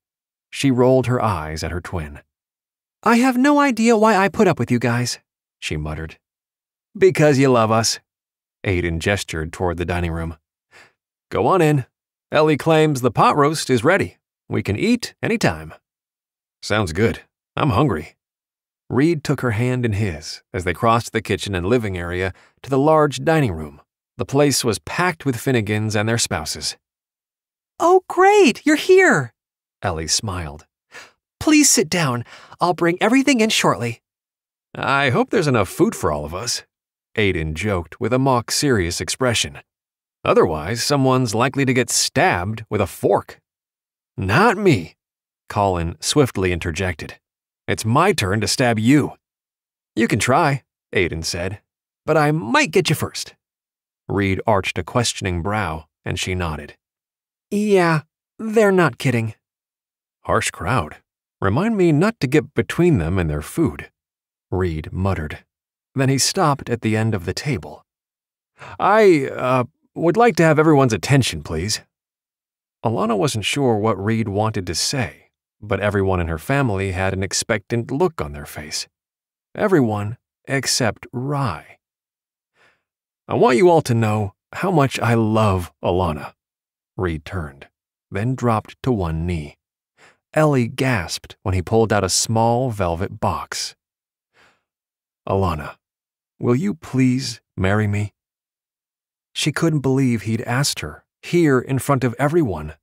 She rolled her eyes at her twin. I have no idea why I put up with you guys, she muttered. Because you love us. Aiden gestured toward the dining room. Go on in. Ellie claims the pot roast is ready. We can eat any time. Sounds good. I'm hungry. Reed took her hand in his as they crossed the kitchen and living area to the large dining room. The place was packed with Finnegans and their spouses. Oh, great, you're here. Ellie smiled. Please sit down. I'll bring everything in shortly. I hope there's enough food for all of us. Aiden joked with a mock serious expression. Otherwise, someone's likely to get stabbed with a fork. Not me, Colin swiftly interjected. It's my turn to stab you. You can try, Aiden said, but I might get you first. Reed arched a questioning brow, and she nodded. Yeah, they're not kidding. Harsh crowd. Remind me not to get between them and their food. Reed muttered. Then he stopped at the end of the table. I, uh, would like to have everyone's attention, please. Alanna wasn't sure what Reed wanted to say, but everyone in her family had an expectant look on their face. Everyone except Rye. I want you all to know how much I love Alanna. Reed turned, then dropped to one knee. Ellie gasped when he pulled out a small velvet box. Alanna, will you please marry me? She couldn't believe he'd asked her, here in front of everyone.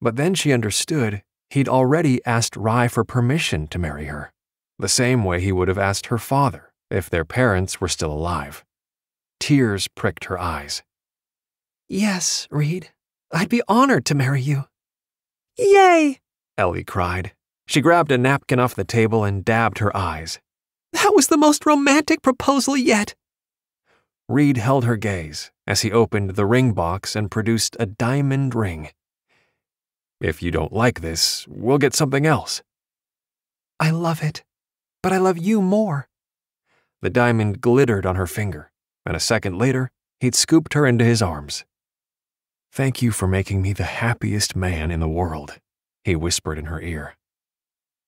But then she understood he'd already asked Rye for permission to marry her, the same way he would have asked her father if their parents were still alive. Tears pricked her eyes. Yes, Reed. I'd be honored to marry you. Yay! Ellie cried. She grabbed a napkin off the table and dabbed her eyes. That was the most romantic proposal yet. Reed held her gaze as he opened the ring box and produced a diamond ring. If you don't like this, we'll get something else. I love it, but I love you more. The diamond glittered on her finger, and a second later, he'd scooped her into his arms. Thank you for making me the happiest man in the world, he whispered in her ear.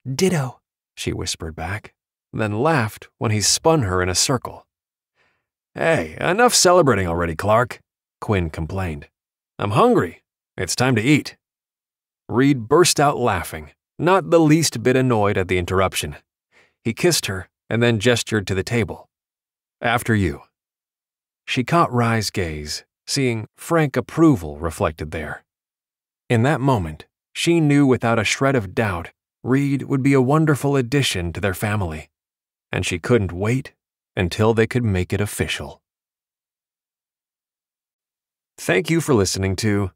Ditto, she whispered back, then laughed when he spun her in a circle. Hey, enough celebrating already, Clark, Quinn complained. I'm hungry. It's time to eat. Reed burst out laughing, not the least bit annoyed at the interruption. He kissed her and then gestured to the table. After you. She caught Rye's gaze, seeing frank approval reflected there. In that moment, she knew without a shred of doubt Reed would be a wonderful addition to their family, and she couldn't wait until they could make it official. Thank you for listening to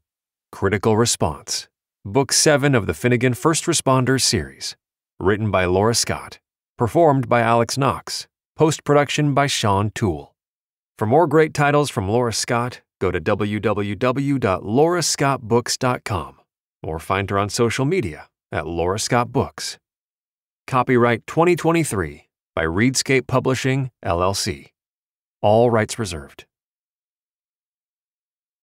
Critical Response, Book 7 of the Finnegan First Responders series, written by Laura Scott, performed by Alex Knox, post production by Sean Toole. For more great titles from Laura Scott, go to www.laurascottbooks.com or find her on social media at Laura Scott Books. Copyright 2023 by Readscape Publishing, LLC. All rights reserved.